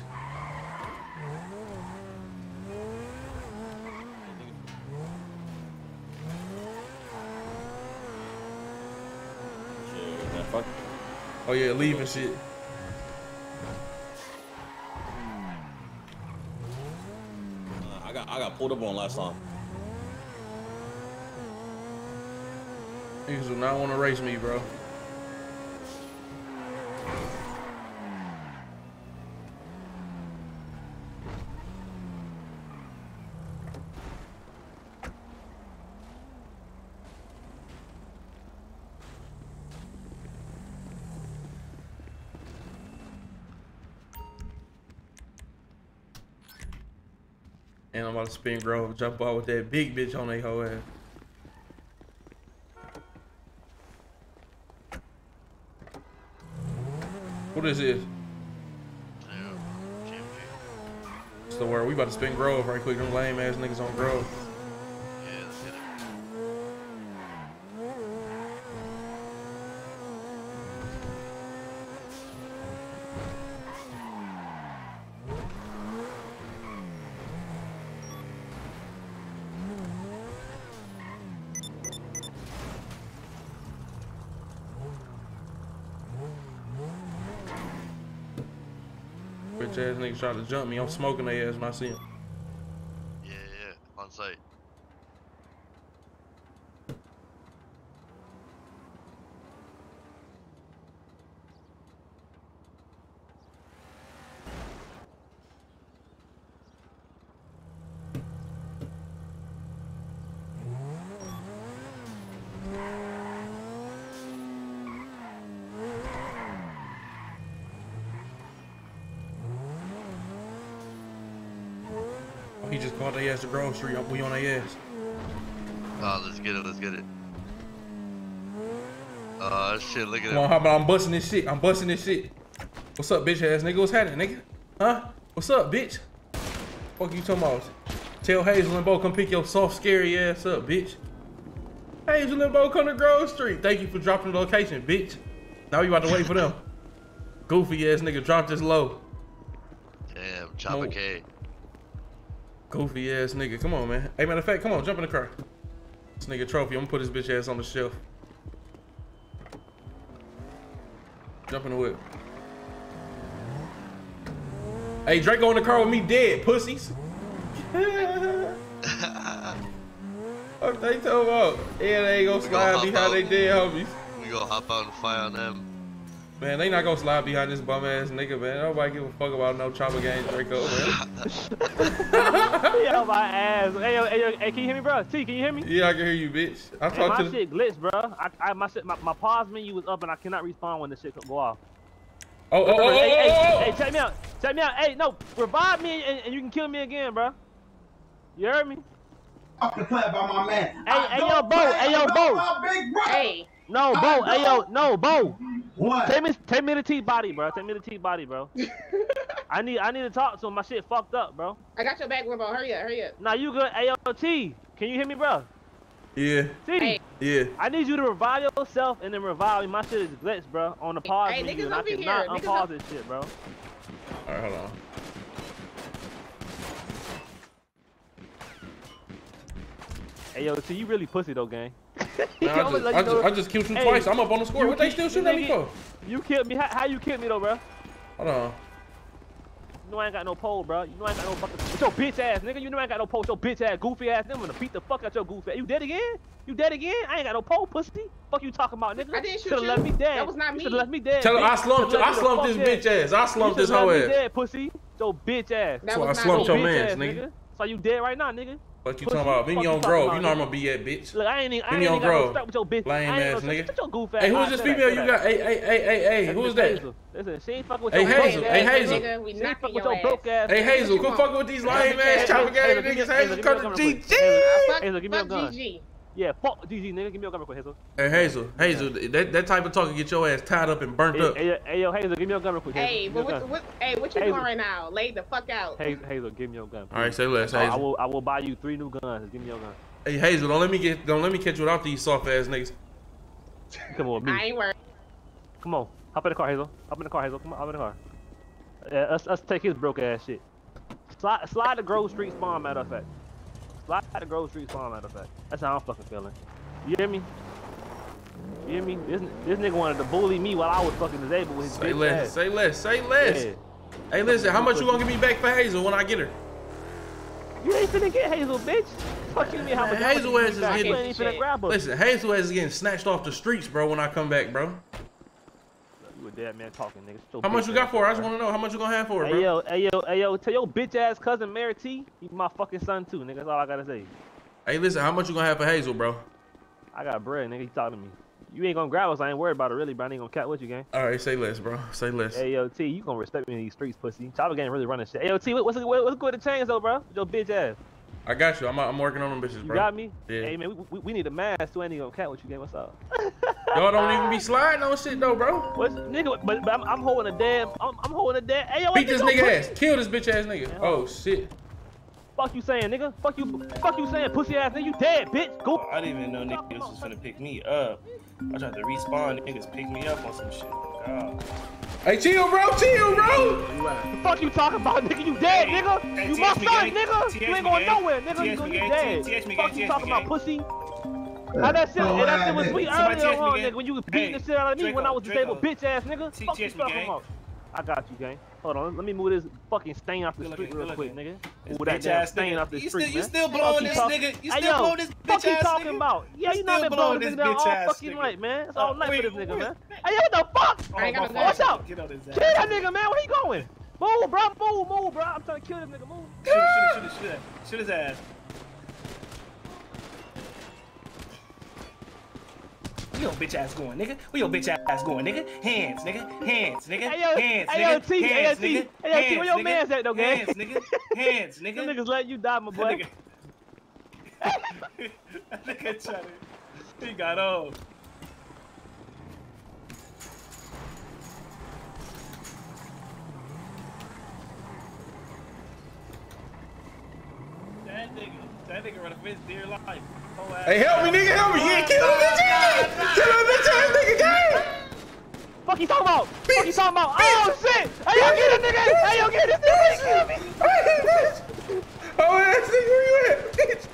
Oh yeah, leaving shit. Pulled up on last time. Niggas do not want to race me, bro. And about to spin Grove, jump out with that big bitch on they whole ass. What is this? It's the word. We about to spin Grove right quick. Them lame ass niggas on Grove. Bitch ass niggas trying to jump me. I'm smoking their ass when I see him. Yeah, yeah, on site. Oh, he just called their ass to Grove Street. We on their ass. Oh, let's get it, let's get it. Uh, shit, look at Come on, how about I'm busting this shit? I'm busting this shit. What's up, bitch ass nigga? What's happening, nigga? Huh? What's up, bitch? Fuck you talking about? Tell Hazel and Bo come pick your soft, scary ass up, bitch. Hazel and Bo come to Grove Street. Thank you for dropping the location, bitch. Now you about to wait for them. Goofy ass nigga dropped this low. Damn, Chopper No. K. Goofy ass nigga. Come on, man. Hey, matter of fact, come on, jump in the car. This nigga trophy. I'm gonna put his bitch ass on the shelf. Jump in the whip. Hey, Draco in the car with me dead, pussies. What they talking about? Yeah, they ain't gonna slide behind out. they dead homies. We gonna hop out and fire on them. Man, they not gonna slide behind this bum ass nigga, man. Nobody give a fuck about no chopper game Draco, man. Yo, my ass. Hey, yo, hey, yo, hey, can you hear me, bro? T, can you hear me? yeah, I can hear you, bitch. I Hey, talked my to the... shit glitched, bro. I, I, my shit, my, my pause menu was up and I cannot respawn when the shit go off. Oh, oh, oh, hey, oh, hey, oh, oh. hey, oh! check me out. Check me out. Hey, no, revive me and, and you can kill me again, bro. You heard me? Fucking play about my man. Hey, hey, yo, Bo. Hey, yo, Bo. Hey. No, Bo. Hey, yo, no, Bo. What? Take me, take me to T body, bro. Take me to T body, bro. I need, I need to talk to him. My shit fucked up, bro. I got your back, Wimbo. Hurry up, hurry up. Nah, you good? AOT. Can you hear me, bro? Yeah, T. yeah. I need you to revive yourself and then revive me. My shit is glitched, bro. On the pause Hey, menu, niggas and I over here. cannot Niggas unpause this shit, bro. All right, hold on. Hey, yo, T, you really pussy though, gang. Man, I, just, I, just, I just killed you twice. I'm up on the score. you What they still shooting at me nigga, for? You killed me. How, how you killed me though, bro? Hold on. You know I ain't got no pole, bro. You know I ain't got no fucking. With your bitch ass, nigga. You know I ain't got no pole. with Your bitch ass, goofy ass. Nigga, I'm gonna beat the fuck out your goofy ass. You dead again? You dead again? I ain't got no pole, pussy. Fuck you talking about, nigga. I didn't shoot Should've you. left me dead. That was not me. should've left me dead. Tell her bitch. I slumped- I left me the slumped this bitch ass. I slumped this should've hoe ass. dead, pussy. Your bitch ass. That's why I slumped your bitch mans, ass, nigga. So you dead right now, nigga. What you talking about? Leave fuck on talking Grove. about, You know I'm gonna be at, bitch. Look, I ain't even, I ain't on even got no Grove. strap with your bitch. Lame I ain't ass no, nigga. Shut your goof ass. Hey, who's this female you got? Hey, hey, hey, hey, hey. Who's that? Hazel. Listen, she ain't fucking with Hey, your Hazel. broke Hey, Hazel. nigga. We She ain't fucking with your your broke ass. Hey. Hazel, What quit fucking with these lame ass Hazel, choppa gang Hazel, give me- niggas. Hazel, Hazel, give come your to gun real quick. GG. Hazel, Hazel, give me your fuck gun. GG. Yeah, fuck GG, nigga. Give me your gun real quick, Hazel. Hey, Hazel, Hazel, that, that type of talk can get your ass tied up and burnt Hey, up. hey, hey, yo, Hazel, give me your gun real quick. Hazel. Hey, Give me but what, what, hey, what you Hazel. doing right now? Lay the fuck out. Hazel, Hazel, give me your gun. All right, say less, I, I will, I will buy you three new guns. Give me your gun. Hey, Hazel, don't let me get, don't let me catch you without these soft ass niggas. Come on, me. I ain't worried. Come on, hop in the car, Hazel. Hop in the car, Hazel. Come on, hop in the car. Yeah, us, us take his broke ass shit. Slide, slide the Grove Street spawn, matter of fact. Slide the Grove Street spawn, matter of fact. That's how I'm fucking feeling. You hear me? You hear me? This, this nigga wanted to bully me while I was fucking disabled with his Say less, ass. say less, say less. Yeah. Hey, listen, how much you gonna give me back for Hazel when I get her? You ain't finna get Hazel, bitch. Fuck you, mean how much? Hazel ass is getting. Listen, Hazel ass is getting snatched off the streets, bro. When I come back, bro. Dead man talking, nigga. Your How much you got for her? I just want to know how much you gonna have for her, Hey bro. yo, hey yo, hey yo, tell your bitch ass cousin Mary T, he my fucking son too, nigga. That's all I gotta say. Hey, listen, how much you gonna have for Hazel, bro? I got bread, nigga. He talking to me. You ain't gonna grab us. I ain't worried about it really, but I ain't gonna cat with you, gang. All right, say less, bro. Say less. Hey yo, T, you gonna respect me in these streets, pussy. Choppa gang really running shit. Hey yo, T, what's what's good with the chains though, bro? Your bitch ass. I got you. I'm, I'm working on them bitches, You bro. You got me? Yeah. Hey man, we, we, we need a mask too. I ain't gonna cat with you, gang. What's up? Y'all don't even be sliding on shit though, bro. What's nigga? But, but I'm, I'm holding a dead. I'm, I'm holding a dead. Hey yo, Beat this yo, nigga pussy. ass. Kill this bitch ass nigga. Oh shit. Fuck you saying, nigga. Fuck you. Fuck you saying, pussy ass nigga. You dead, bitch. Go. I didn't even know niggas was finna pick me up. I tried to respawn, niggas pick me up on some shit. God. Hey, chill, bro. Chill, bro. The fuck you talking about, nigga? You dead, nigga. hey, You my TH son, nigga. You ain't going nowhere, nigga. You gonna gang. you dead. Fuck you talking about, pussy? How that shit? And that shit was sweet earlier on, nigga. When you was beating the shit out of me when I was disabled, Draco. bitch ass nigga. Fuck you TH me, talking about? I got you, gang. Hold on, let me move this fucking stain off the street looking, real quick, nigga. Move that damn stain nigga. off the You street, still- you still blowing this talk- nigga- you Hey, still yo, blowing this fuck bitch you talking nigga? about? Yeah, You you know I've been blowing blowing this this nigga down bitch all ass fucking nigga. night, man. It's all Uh, night wait, for this nigga, wait. man. Hey, yo, what the fuck? I ain't got no Watch out. Get on his ass. Kill that nigga, man. Where he going? Move, bro. Move, move, bro. I'm trying to kill this nigga. Move. Shoot it, shoot it, shoot shoot his ass. Your bitch ass going, nigga? Where your bitch ass going, nigga? Hands, nigga. Hands, nigga. Hey, yo, Hands, hey, yo, nigga. T, hey, yo, Hands, T, nigga. hey, yo, T, where your Hands, mans nigga. at, though, gang? Hands, nigga. Hands, nigga. Them niggas let you die, my boy. That nigga trying to. He got old. That nigga, that nigga running for his dear life. Whole ass- Hey, help me, nigga. Help me. Yeah, kill the bitch ass. Kill the bitch ass nigga, gang. Fuck you talking about? Fuck you talking about? Oh shit! Hey yo, get this nigga! Hey yo, get this nigga! Kill me! Oh, ass nigga, where you at? Bitch.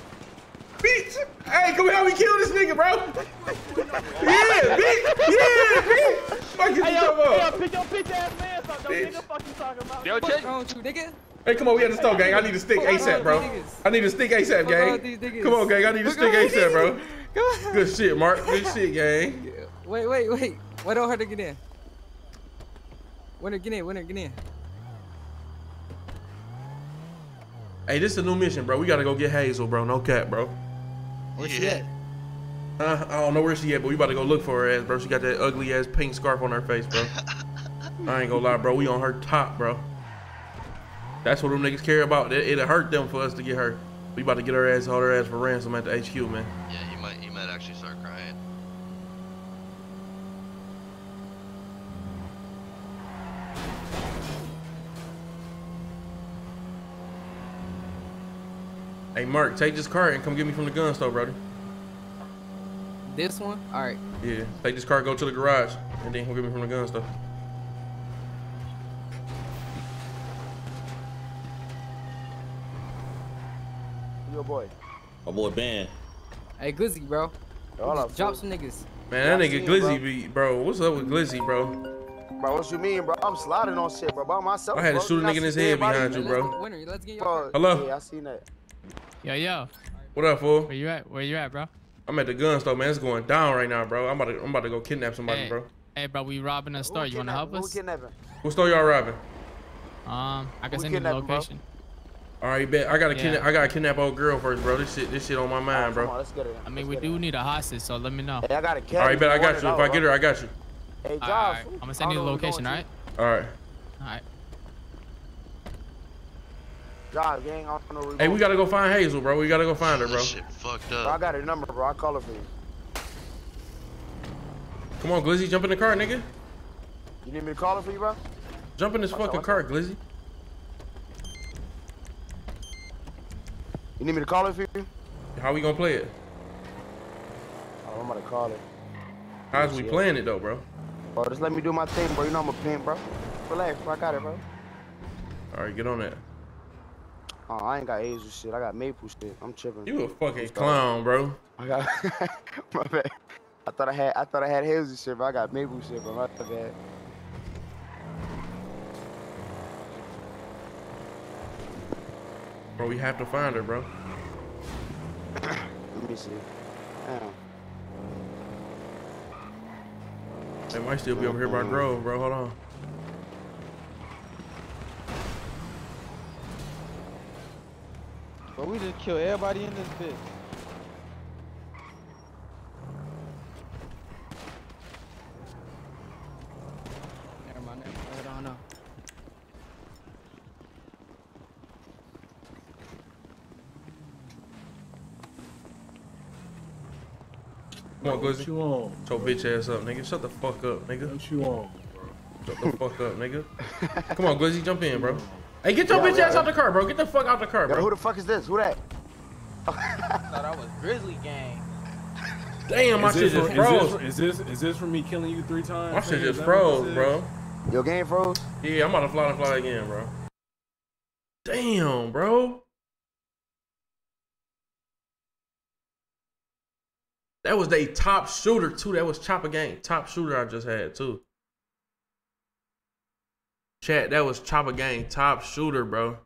Bitch. Hey, come help me kill this nigga, bro. Yeah, bitch. Yeah, bitch. Fuck you Hey talking yo, hey yo, pick your bitch ass man up, though, Bitch. nigga. Fuck you talking about? Yo, what's wrong with you, nigga? Hey, come on, we at the store, gang. I need a stick ASAP, bro. I need a stick ASAP, Fuck gang. Come on, gang. I need a stick ASAP, bro. Come on. Good shit, Mark. Good shit, gang. Wait, wait, wait. Why don't her to get in? Winner, get in. Winner, get in. Hey, this is a new mission, bro. We gotta go get Hazel, bro. No cap, bro. Where's she at? Uh, I don't know where she at, but we about to go look for her ass, bro. She got that ugly ass pink scarf on her face, bro. I ain't gonna lie, bro. We on her top, bro. That's what them niggas care about. It, it'll hurt them for us to get her. We about to get her ass, hold her ass for ransom at the HQ, man. Yeah, you might you might actually start crying. Hey, Mark, take this car and come get me from the gun store, brother. This one? All right. Yeah, take this car, go to the garage, and then come get me from the gun store. Your boy. My boy Ben. Hey, Glizzy, bro. Hold up, Drop some niggas. Man, that nigga Glizzy bro. be, bro. What's up with Glizzy, bro? Bro, what you mean, bro? I'm sliding on shit, bro. By myself. I had to shoot a nigga in his head behind you, bro. Winner, let's get your Bro, Hello? Yeah, I seen that. Yo, yo. What up, fool? Where you at? Where you at, bro? I'm at the gun store, man. It's going down right now, bro. I'm about to, I'm about to go kidnap somebody, Hey, bro. hey, bro, we robbing a store. You wanna help us? Who us? kidnapping? What store y'all robbing? Um, I can Who send you the kidnapping, bro? Location. All right, bet. I gotta Yeah. kidnap. I gotta kidnap old girl first, bro. This shit, this shit on my mind, Come on, bro. let's get it. I mean, we do need a hostage, so let me know. Hey, I got a cat. All right, bet. I got you. If I get her, I got you. Hey, All Josh. right, I'm gonna send you the don't know where location, we're all going right? All right. All right. Josh, gang, I don't know Hey, we gotta go find Hazel, bro. We gotta go find her, bro. Shit, fucked Bro, I got her number, bro. I'll call her for you. Come on, Glizzy, jump in the car, nigga. You need me to call her for you, bro? Jump in this Watch fucking watch car, out. Glizzy. You need me to call it for you? How we gonna play it? Oh, I'm gonna call her. How's we playing it though, bro? Bro, just let me do my thing, bro. You know I'm a pimp, bro. Relax, bro. I got it, bro. All right, get on that. Oh, I ain't got Asia shit. I got Maple shit. I'm tripping. You a fucking clown, bro. I got my bad. I thought I had I thought I had Hazel shit, but I got Maple shit, bro. My bad. Bro, we have to find her, bro. Let me see. Damn. They might still be over here by Grove, bro. Hold on. But we just kill everybody in this bitch. Never mind, never mind. I don't know. Come on, What Glizzy. you on? Shut your bitch ass up, nigga. Shut the fuck up, nigga. What you on, Shut the fuck up, nigga. Come on, Glizzy, jump in, bro. Hey, get your Yeah, bitch yeah, ass out the car, bro. Get the fuck out the car, Yo, who the fuck is this? Who that? I thought I was Grizzley Gang. Damn, my Is shit this, just is froze. this, is this is this from me killing you three times? My shit just froze, bro. Your game froze? Yeah, I'm about to fly and fly again, bro. Damn, bro. That was they top shooter too. That was Choppa Gang top shooter I just had too. Chat, that was Choppa Gang top shooter, bro.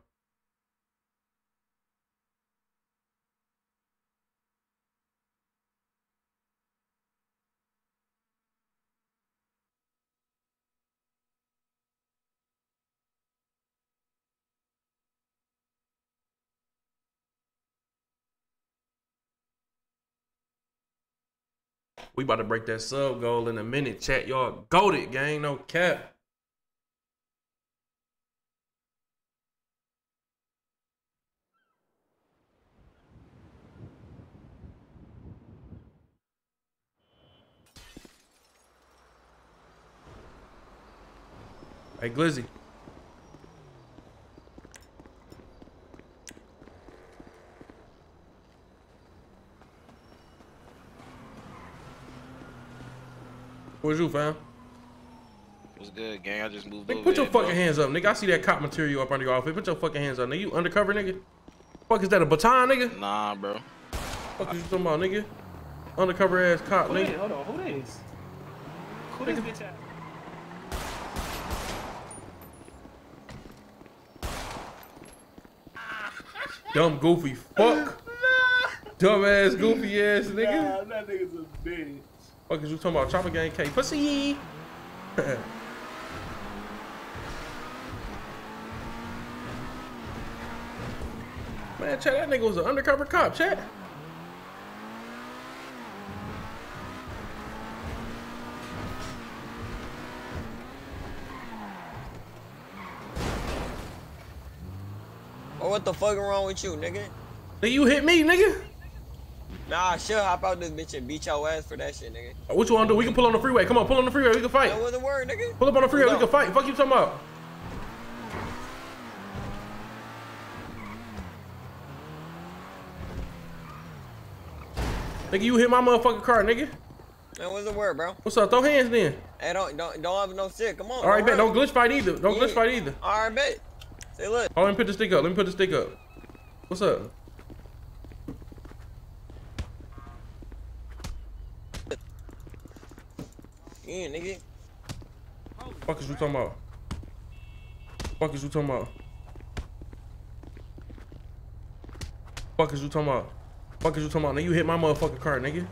We about to break that sub goal in a minute. Chat, y'all goaded, gang. No cap. Hey, Glizzy. Where's you, fam? What's good, gang? I just moved Nigga, over put your here, fucking bro. hands up, nigga. I see that cop material up under your outfit. Put your fucking hands up, nigga. You undercover, nigga? Fuck is that a baton, nigga? Nah, bro. Fuck is you talking about, nigga? Undercover ass cop, Who this? nigga. Hold on, who this? Who this bitch at? Dumb goofy fuck. Dumb ass goofy ass nigga. Nah, that nigga's a bitch. Fuck is you talking about? Choppa gang K. Pussy. Man, chat, that nigga was an undercover cop, chat. Or what the fuck wrong with you, nigga? Nigga, you hit me, nigga. Nah, should hop out this bitch and beat your ass for that shit, nigga. What you wanna do? We can pull on the freeway. Come on, pull on the freeway. We can fight. That was the word, nigga. Pull up on the freeway. We can fight. Fuck you talking about? Nigga, you hit my motherfucking car, nigga. Man, what's the word, bro? What's up? Throw hands then. Hey, don't don't don't have no shit. Come on. All right, bet. Don't glitch fight either. Don't glitch fight either. All right, bet. Say, look. Oh, let me put the stick up. Let me put the stick up. What's up? Nigga. Fuck is you talking about? Fuck is you talking about? Fuck is you talking about? Fuck is you talking about? Now you hit my motherfucking car, nigga.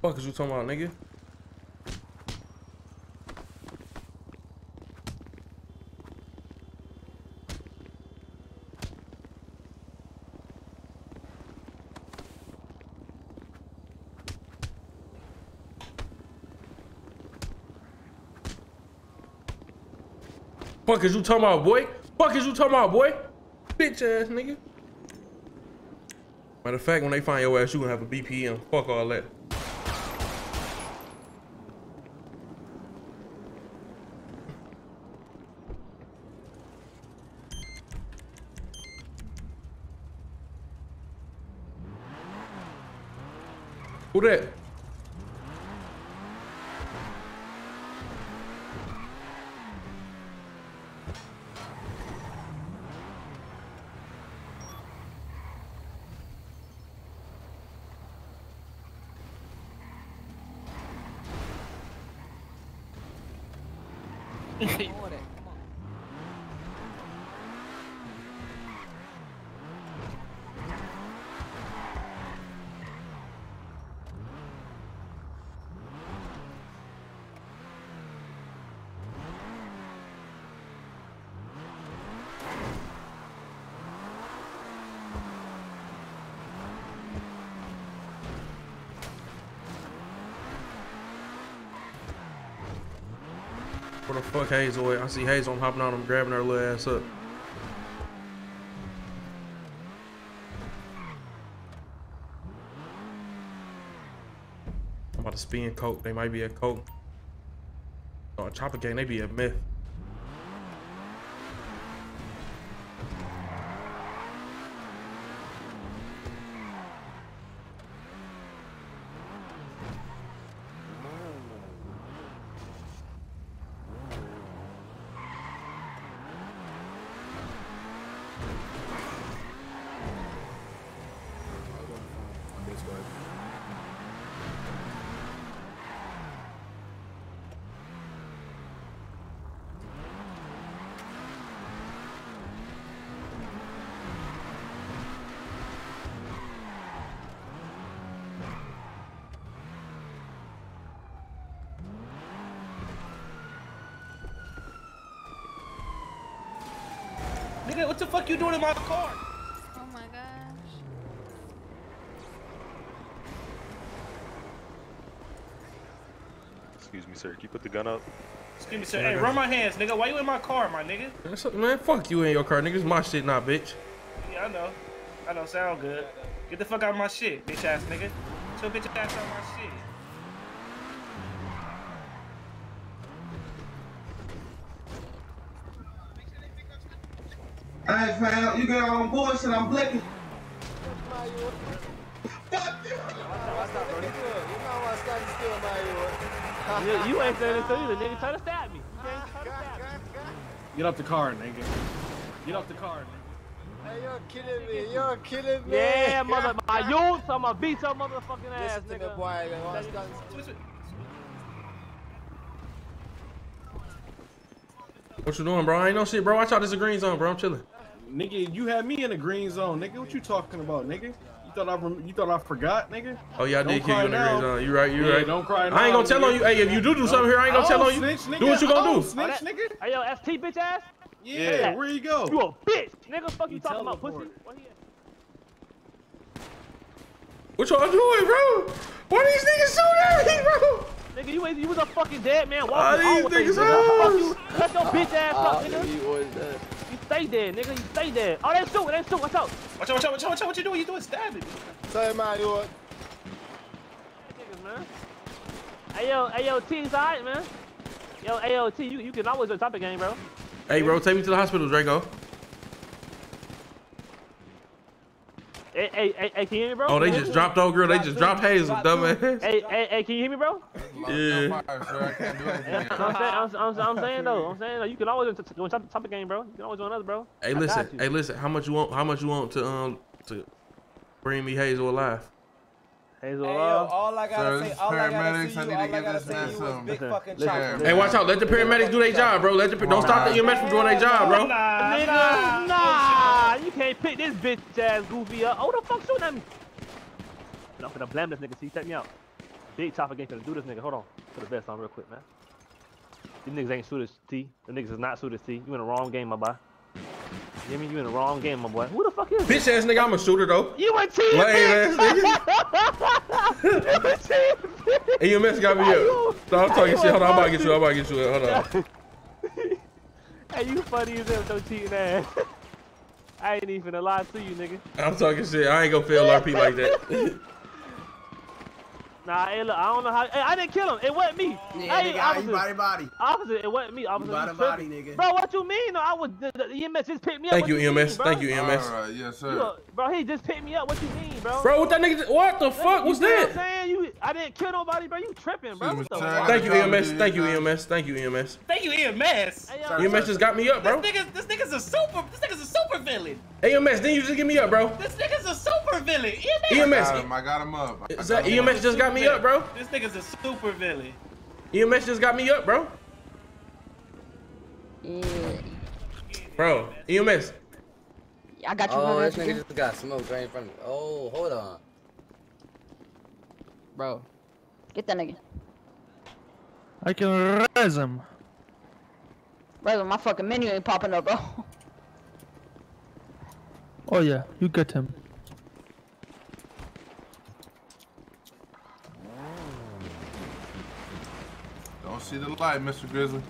Fuck is you talking about, nigga? Fuck is you talking about, boy? Fuck is you talking about, boy? Bitch ass nigga. Matter of fact, when they find your ass, you gonna have a BPM. Fuck all that. Who that? Fuck Hazel at? I see Hazel. I'm hopping on him, grabbing her little ass up. I'm about to spin coke. They might be a coke. Oh, choppa gang, they be a myth. Nigga, what the fuck you doing in my car? Oh my gosh. Excuse me, sir. Can you put the gun up? Excuse me, sir. Hey, run my hands, nigga. Why you in my car, my nigga? That's up, man, fuck you in your car, nigga. It's my shit, not bitch. Yeah, I know. I know. Sound good. Get the fuck out of my shit, bitch ass nigga. Get your bitch ass out of my shit. Alright, fam, you got on bullshit, I'm blicking. You, you ain't saying this either, nigga. Try to stab me. You can't try to stab me. Get off the car, nigga. Get off the car, nigga. Hey, you're kidding me. You're kidding me. Yeah, mother, my youth, I'm gonna beat your motherfucking ass, Listen to nigga. boy. What you doing, bro? I ain't no shit, bro. Watch out, this is a green zone, bro. I'm chilling. Nigga, you had me in the green zone, nigga. What you talking about, nigga? You thought I you thought I forgot, nigga? Oh yeah, I did kill you in the green zone. You right, you Yeah, right. Don't cry now. I ain't gonna tell nigga. on you. Hey, if you do do something here, I ain't gonna I tell on you. snitch, nigga. Do what you gonna don't. Snitch, nigga. Hey, yo, ST bitch ass? Yeah, where you go? You a bitch, nigga. Fuck you talking about, pussy? What he at? What y'all doing, bro? Why these niggas so dirty, bro? Nigga, you you was a fucking dead man Ah, walking these on with they niggas nigga. Fuck hoes. you. Your bitch ass Ah, up, nigga. Stay dead, nigga. You stay there. Oh, that's shoot. That's shoot. Watch out. Watch out, watch out, watch out, watch out. What you doing? You doing stabbing? Say, man, you what? Niggas, man. Hey, yo, hey, yo, T, it's alright, man. Yo, AOT, you, you can always top the game, bro. Hey, bro, take me to the hospital, Draco. Hey, hey, hey, hey, can you hear me, bro? Oh, they just dropped old girl. They just dropped Hazel, dumbass. Hey, hey, hey, can you hear me, bro? Yeah. I'm saying, I'm, I'm, I'm saying though, I'm saying though, you can always go on top, top the game, bro. You can always do another, bro. Hey, listen. Hey, listen. How much you want? How much you want to um to Bring me Hazel alive. Hazel Hey, yo, Love. all I gotta Sir, say, all I gotta paramedics, see I you, need to all I give gotta this say man you was some- big fucking Listen, chocolate. Hey, watch out. Let the paramedics do their job, bro. Let the don't stop the EMS from doing their job, bro. Nigga, nah, you can't pick this bitch ass goofy up. Oh, the fuck shooting at me? I'm finna blame this nigga. See, check me out. Big top again finna do this nigga. Hold on. Put the vest on real quick, man. These niggas ain't shooters, T. The niggas is not shooters, T. You in the wrong game, my boy. Me? You in the wrong game, my boy. Who the fuck is Bitch ass nigga, I'm a shooter though. You a T, Lame bitch. ass You a T, EMS got me up. you- No, I'm talking shit. Hold on, I'm about to get you. I'm about to get you. Hold on. Hey, you funny as hell with your cheating ass. I ain't even finna lie to you, nigga. I'm talking shit. I ain't gonna fail RP like that. Nah, hey, look, I don't know how. Hey, I didn't kill him. It wasn't me. Yeah, hey, nigga, officer. you body body. Officer, it wasn't me. Officer, body you body, tripping. nigga. Bro, what you mean? No, I was. The, the EMS just picked me up. Thank What you, EMS. bro? Thank you, EMS. All right, You a- bro, he just picked me up. What you mean, bro? Bro, what that nigga? What the Nigga, fuck you was what that? I'm saying? You, I didn't kill nobody, bro. You tripping, bro. What the fuck? Thank you, EMS. Thank you, EMS. Thank you, EMS. Thank you, EMS. EMS just got me up, bro. This nigga's this nigga's a super this nigga's a super villain. EMS, didn't you just get me up, bro? This nigga's a super villain. EMS. EMS. I got him up. I Is got that him EMS just got me up, bro? This nigga's a super villain. EMS just got me up, bro. Yeah. Bro, EMS. I got you. Oh, this nigga just got smoked right in front of me. Oh, hold on. Bro, get that nigga. I can res him. Bro, my fucking menu ain't popping up, bro. Oh yeah, you get him. Don't see the light, Mr. Grizzley.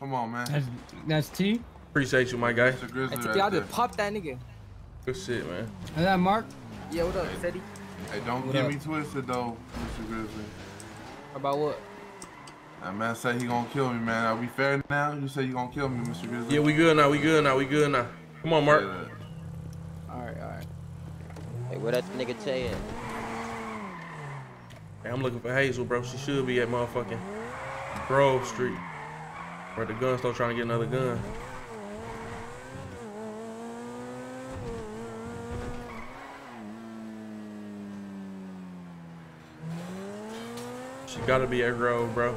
Come on, man. That's, that's T. Appreciate you, my guy. Mr. Grizzley That's right T. I there. just popped that nigga. Good shit, man. Is that Mark? Yeah, what up, Teddy? Hey, don't What get up? me twisted though, Mr. Grizzley. About what? That man say he gonna kill me, man. Are we fair now? You say you gonna kill me, Mr. Grizzley? Yeah, we good now. We good now. We good now. Come on, Mark. Alright, alright. Hey, where that nigga Tay at? Hey, I'm looking for Hazel, bro. She should be at motherfucking Grove Street. Where the gun store trying to get another gun. Gotta be at Grove, bro.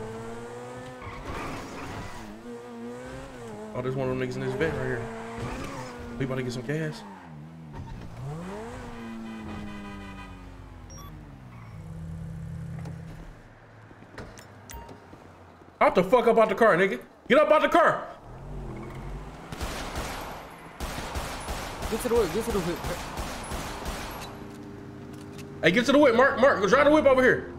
Oh, there's one of them niggas in this vet right here. We about to get some gas. Hop the fuck up out the car, nigga. Get up out the car. Get to the whip, get to the whip. Hey, get to the whip, Mark. Mark, go drive the whip over here.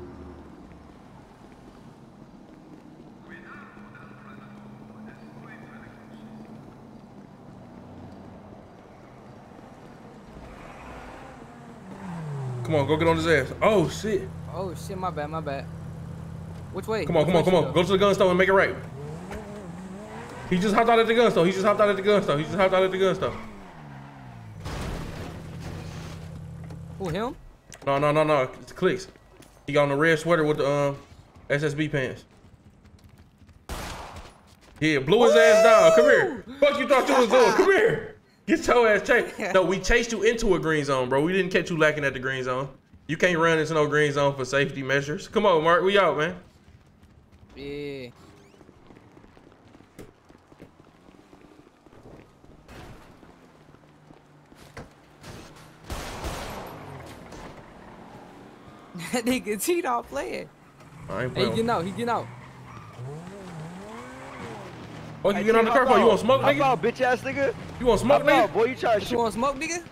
Come on, go get on his ass. Oh shit. Oh shit, my bad, my bad. Which way? Come on, Which come on, come on. Go to the gun store and make it right. He just hopped out at the gun store. He just hopped out at the gun store. He just hopped out at the gun store. Who him? No, no, no, no. It's clicks. He got on the red sweater with the um SSB pants. Yeah, blew his ass down. Come here. Fuck you thought you was doing. Come here. Get your ass chased. No, we chased you into a green zone, bro. We didn't catch you lacking at the green zone. You can't run into no green zone for safety measures. Come on, Mark. We out, man. Yeah. that nigga T dog playing. I ain't Hey, he playing. getting out, he getting out. Fuck you get on the car for? You want smoke, nigga? out, bitch ass nigga. You want smoke, Hop out, nigga? boy. You try to You want smoke, nigga?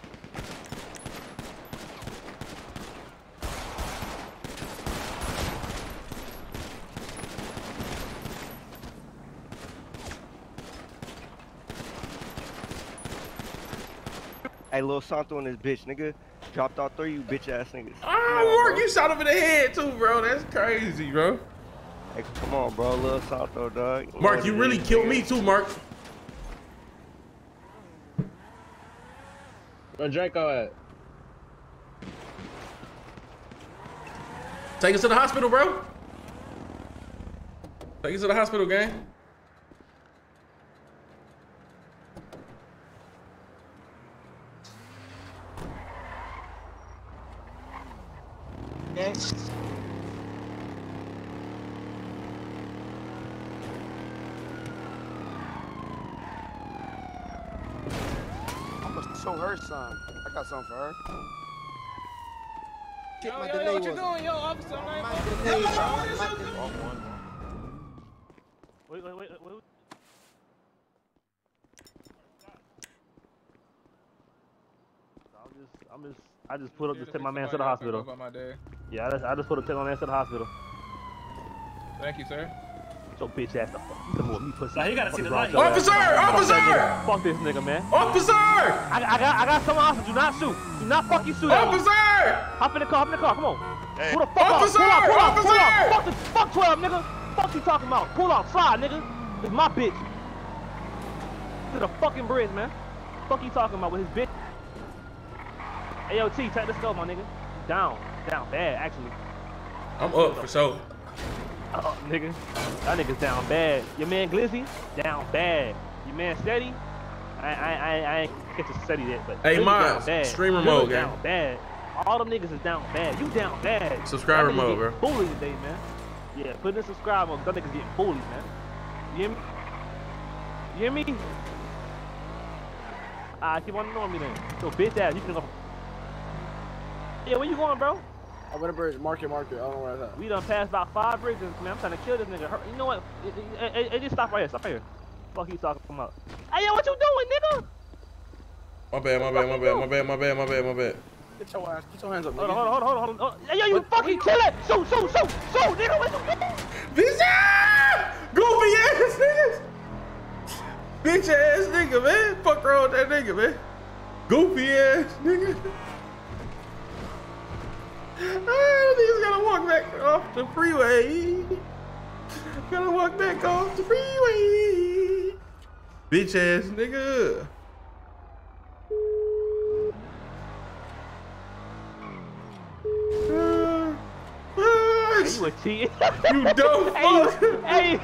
Hey, Lil Santo and this bitch, nigga. Dropped all three you bitch ass niggas. Ah, Mark, you shot him in the head too, bro. That's crazy, bro. Hey, come on, bro. Lil Santo, dog. Mark, what you really killed me too, Mark. Where Draco at? Take us to the hospital, bro. Take us to the hospital, gang. gang. I'm gonna show her son. I got something for her. Yo, yo, yo, what you was- doing, yo, officer? I'm My not even- delay, bro. what is My it? delay. Wait, wait, wait, wait. I'm just, I'm just, I just put up to take my man to the hospital. About my day. Yeah, I just, I just put up to take my man to the hospital. Thank you, sir. So bitch ass the fuck. Come on, you pussy. Nah, he gotta see the light. Officer! Officer! Fuck this nigga, man. Officer! I, I got, I got someone else. Do not shoot. Do not fucking shoot. at me. Officer! Hop in the car. Hop in the car. Come on. Pull the fuck Officer! off. Pull off. Pull off. Pull off. Officer! Fuck, the, fuck 12, nigga. Fuck you talking about. Pull off. Slide, nigga. It's my bitch. To the fucking bridge, man. Fuck you talking about with his bitch. Hey, yo, T, check this go, my nigga. Down. Down bad, actually. I'm up for sure. Oh, nigga. That nigga's down bad. Your man Glizzy, down bad. Your man Steady, I, I, I, I ain't get to Steady yet, but Hey, Miles, streamer Glizzy mode, down gang. bad. All them niggas is down bad. You down bad. Subscriber mode, bro. Bullied today, man. Yeah, put in subscribe mode. That niggas getting bullied, man. You hear me? You hear me? Ah, keep on ignoring me then. So bitch ass, you can go. Yeah, where you going, bro? Over the bridge. Market, market. I don't know where it's at. We done passed about five bridges, man. I'm trying to kill this nigga. You know what? Hey, hey, hey, hey, just stop right here. Stop right here. Fuck you talking about? Hey, yo, what you doing, nigga? My bad, my bad, my bad, my bad, my bad, my bad, my bad. Get your ass. Get your hands up, Hold on, hold on, hold on, hold on. Hey, yo, you fucking kill it! Shoot, shoot, shoot, shoot, nigga, what you doing? Bitch ass! Goofy ass niggas! Bitch ass nigga, man. Fuck wrong with that nigga, man. Goofy ass nigga. Ah, niggas gotta walk back off the freeway. Gotta walk back off the freeway. Bitch ass nigga. Ah, Hey, you a cheating? You dumb hey, fuck. you, hey,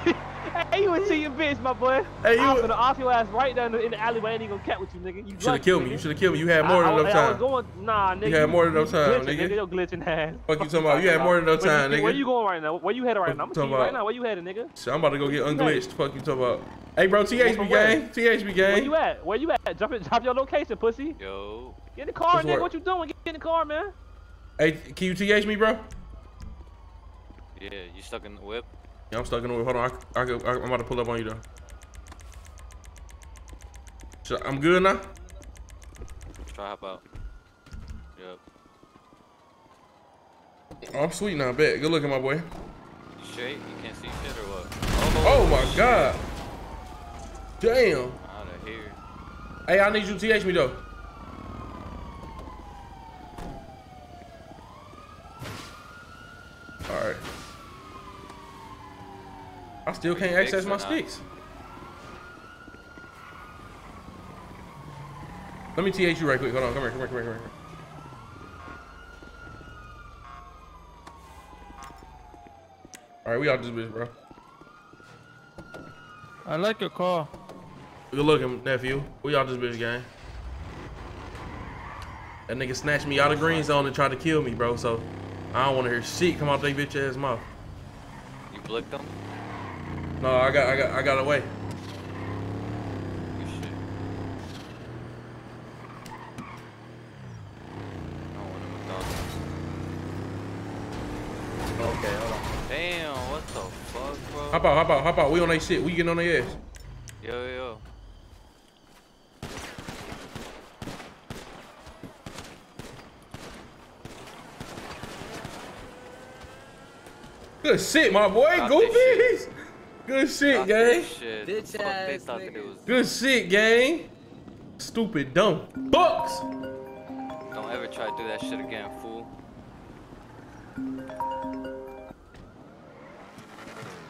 hey, you a cheating bitch, my boy. Hey, you- I'm gonna off your ass right down in the alleyway. I ain't even gonna cat with you, nigga. You You should have lucky, killed me. You should have killed me. You had more I, than I, enough I was time. going, nah, nigga. You had more than enough time, glitching, nigga. You're glitching ass. Fuck you talking about? You had more than enough time, you, Where you going right now? Where you headed right now? I'm Talking gonna you right now. Where you headed, nigga? Shit, I'm about to go get Where unglitched. Fuck you talking about? Hey, bro, THB From where? gang. Where you at? Where you at? Drop it. Drop your location, pussy. Yo. Get in the car, nigga. What you doing? Get in the car, man. Hey, can you TH me, bro? Yeah, you stuck in the whip? Yeah, I'm stuck in the whip. Hold on. I, I, I, I'm about to pull up on you, though. Should I- I'm good now? Try hop out. Yep. Oh, I'm sweet now. Bet. Good looking, my boy. You straight? You can't see shit or what? Oh, my God. Damn. Out of here. Hey, I need you to TH me, though. All right. I still can't access my not? sticks. Let me TH you right quick. Hold on. Come here. Come here. Come here. Come here. All right, we out this bitch, bro. I like your car. Good looking, nephew. We out this bitch, gang. That nigga snatched me out of green zone and tried to kill me, bro. So I don't want to hear shit come out they bitch ass mouth. You blicked them? No, I got, I got, I got away. Okay, hold on. Damn, what the fuck, bro? Hop out, hop out, hop out. We on that shit. We getting on their ass. Yo, yo, yo. Good shit, my boy. Goofies. Good shit, gang. Shit. Bitch ass thought that it was. Good shit, gang. Stupid, dumb bucks. Don't ever try to do that shit again, fool.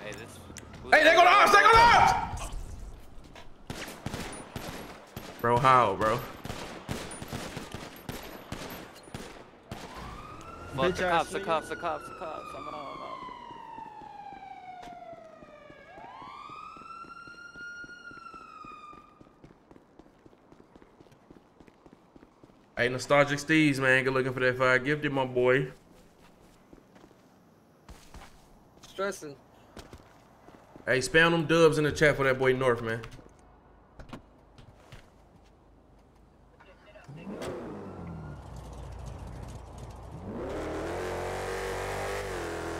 Hey, this. Hey, they that? go to ops. They go to ops. Bro, how, bro? Fuck the cops, the cops, the cops, the cops. I'm out, I'm out. Hey, nostalgic Steez, man. Good looking for that fire gifted, my boy. stressing. Hey, spam them dubs in the chat for that boy North, man.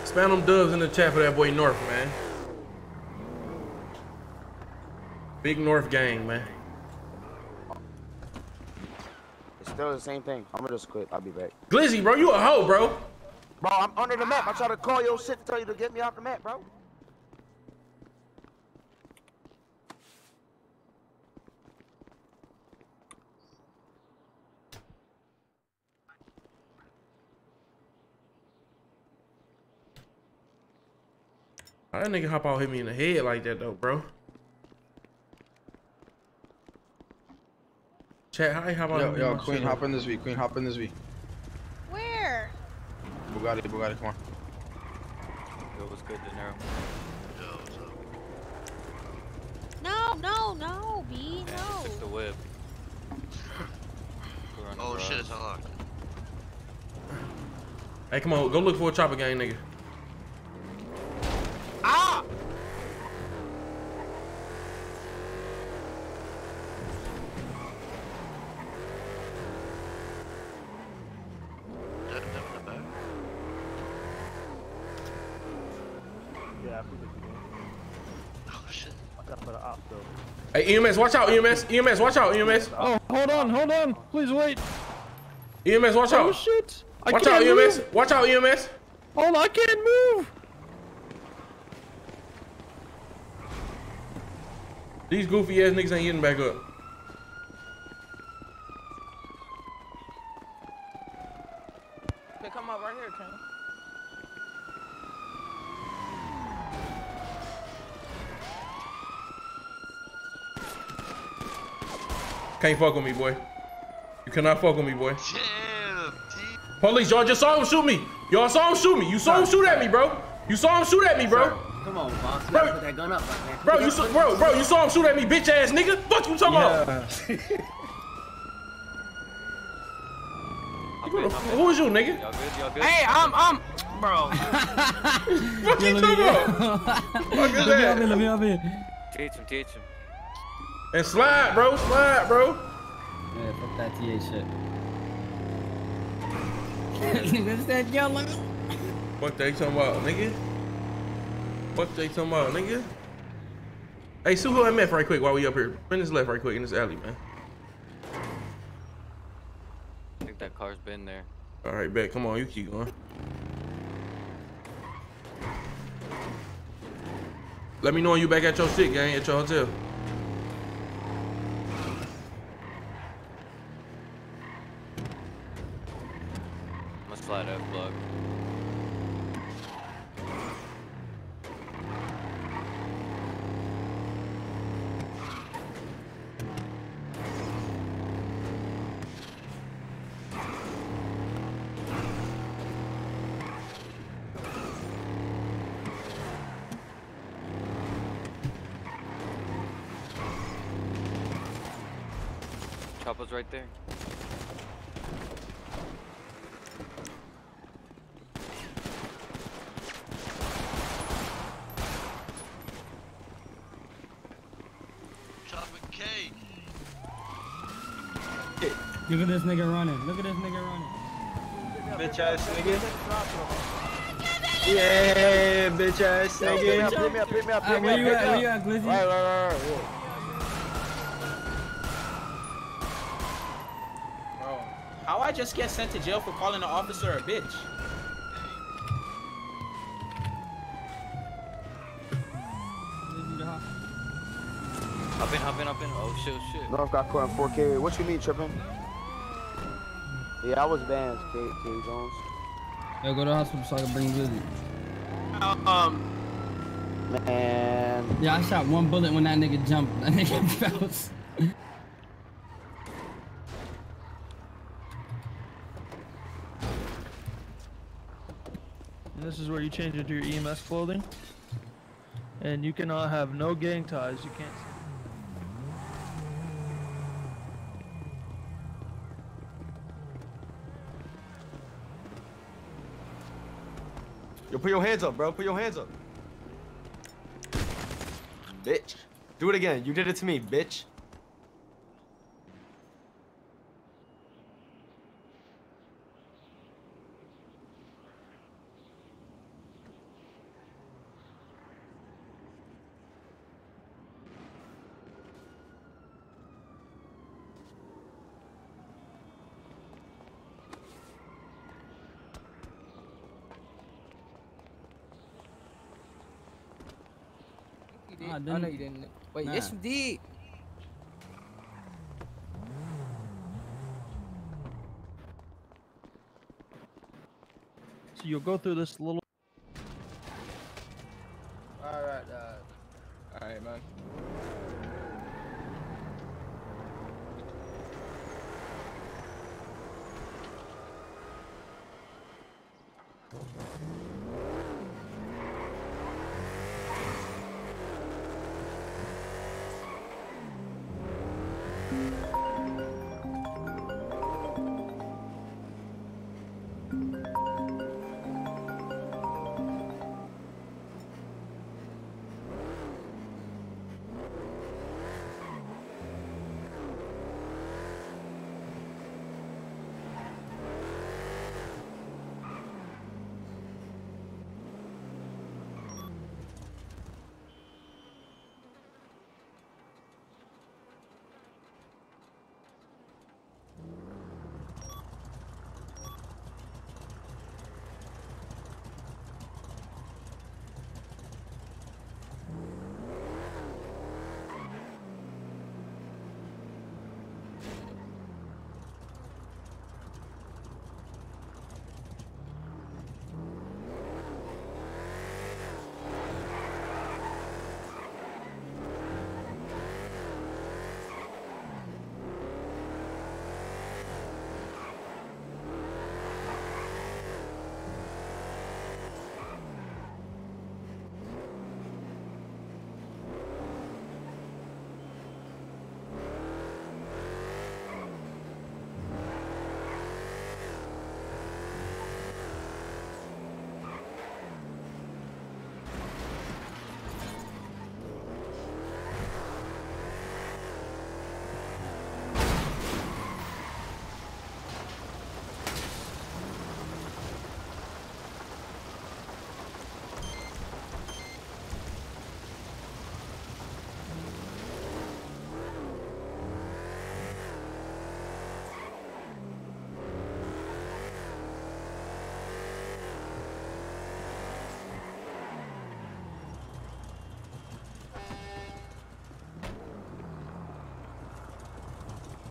Spam them dubs in the chat for that boy North, man. Big North gang, man. It's still the same thing. I'm gonna just quit. I'll be back. Glizzy, bro, you a hoe, bro. Bro, I'm under the map. I try to call your shit to tell you to get me off the map, bro. That nigga hop out hit me in the head like that though, bro? Chat, how he hop out hit Yo, me yo, in my Queen, shit, hop in this V. Queen, hop in this V. Where? Bugatti, Bugatti, come on. Yo, what's good, De Niro? No, no, no, B, no. Took the whip. Oh shit, it's unlocked. Hey, come on, go look for a choppa gang, nigga. Ah! Yeah, I think it's Oh shit. I got for the op though. Hey, EMS, watch out, EMS, EMS, watch out, EMS. Oh, hold on, hold on. Please wait. EMS, watch out. Oh shit. I Watch out, can't EMS. move. Watch out, EMS. Hold on, I can't move. These goofy ass niggas ain't getting back up. They come up right here, Ken. Can't fuck with me, boy. You cannot fuck with me, boy. Damn, Police, y'all just saw him shoot me. Y'all saw him shoot me. You saw him shoot at me, bro. You saw him shoot at me, bro. Come on, boss. Bro. put that gun up, man. Bro, you saw, bro, bro, you saw him shoot at me, bitch ass nigga. Fuck you talking about? You Who is you, nigga? Y'all good? Y'all good? Hey, I'm, I'm, bro. Fuck you talking about? Fuck is that? Let me up here. Teach him, teach him. And slide, bro, slide, bro. Yeah, fuck that TA shit. Nigga, that yelling. Fuck they talking about, nigga? Fuck they talking about, nigga? Hey, see who I met right quick while we up here. Bend this left right quick in this alley, man. I think that car's been there. All right, bet. Come on, you keep going. Let me know when you back at your shit, gang, at your hotel. I'm gonna slide F plug. Chopper's right there. Chopping cake. Look at this nigga running. Look at this nigga running. Bitch ass nigga. Yeah, bitch ass Yo, pick me up, nigga. pick me up, pick me up, pick me where up, you at? Where up. you at, Glizzy? Right, right, right, right. Bro, how I just get sent to jail for calling an officer a bitch? Hop in, hop in, hop in. Oh shit, oh, shit. North got caught in 4K. What you mean, tripping? Yeah, I was banned, K, K Jones. Yo, go to the hospital so I can bring Glizzy. Um, Man. Yeah, I shot one bullet when that nigga jumped. That nigga bounced. This is where you change into your EMS clothing. And you cannot have no gang ties. You can't. put your hands up, bro. Put your hands up. Bitch. Do it again. You did it to me, bitch. You did. Nah, I didn't- know you didn't. Wait, yes Nah. you did. So you'll go through this little.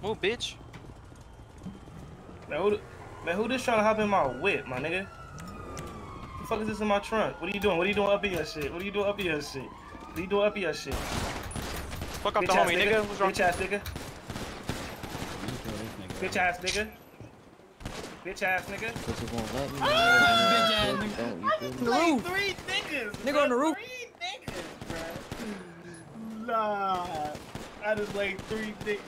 Move, bitch. Man, who, man, who just trying to hop in my whip, my nigga? The fuck is this in my trunk? What are you doing? What are you doing up in your shit? What are you doing up in your shit? What are you doing up in your shit? Fuck off Bitch the ass homie, nigga. What's wrong? Bitch ass nigga. Bitch ass nigga. Bitch ass nigga. Ah! Bitch The roof. Three niggas. Nigga on the roof. Three niggas, bro. Nah. I just laid three niggas.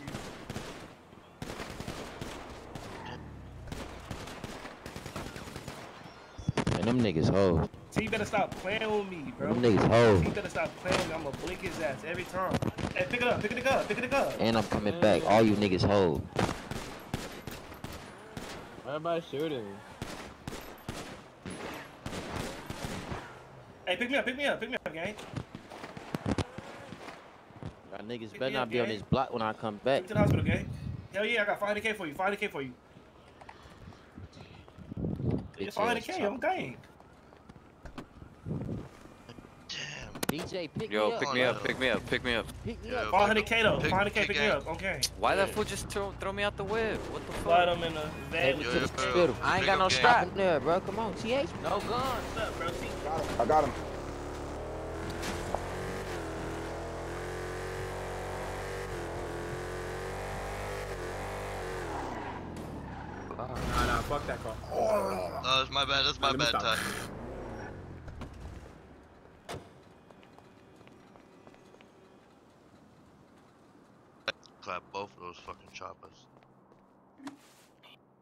Man, them niggas hoes. So you better stop playing with me, bro. Them niggas hoes. You better stop playing with me. I'm gonna blink his ass every time. Hey, pick it up, pick it up, pick it up. And I'm coming back. All you niggas hoes. Why am I shooting? Hey, pick me up, pick me up, pick me up, gang. Y'all niggas me better not up, be on gang. this block when I come back. Take me to the hospital, gang. Hell yeah, I got 500k for you, 500k for you. Bitch 500k, ass I'm gang. DJ, pick Yo, me up. pick me up, pick me up, pick me up. Pick me up. 500k though, Pick- 500k, pick pick me up, okay. Why that fool just throw, throw me out the whip? What the fuck? Slide him in the Take van. me with to you. the hospital. I ain't got no strap. Hop in there, bro. Come on, TH. No gun. What's up, bro? See? I got him. Nah, nah, fuck that car. Oh, that's my bad. That's my bad. Ty. Clap both of those fucking choppers.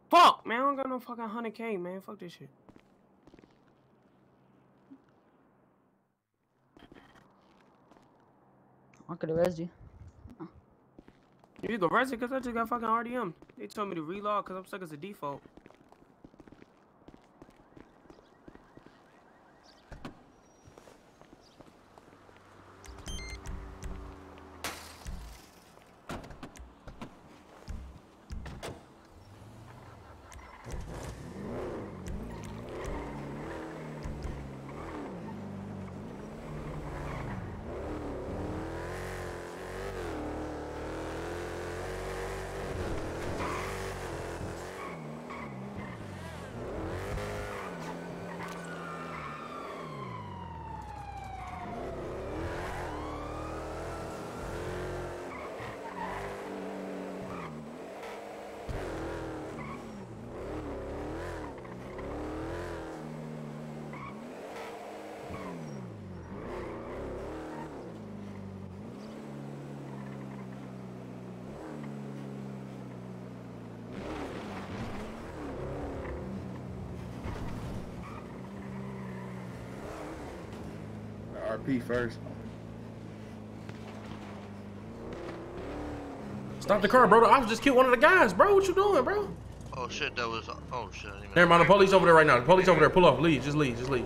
Fuck, man, I don't got no fucking 100k, man. Fuck this shit. I could arrest you. You need to arrest it because I just got fucking RDM. They told me to relog because I'm stuck as a default. RP first. Stop the car, bro. I was just killed one of the guys, bro. What you doing, bro? Oh shit, that was. Oh shit. I didn't Never mind. The police over there right now. The police over there. Pull off. Leave. Just leave. Just leave.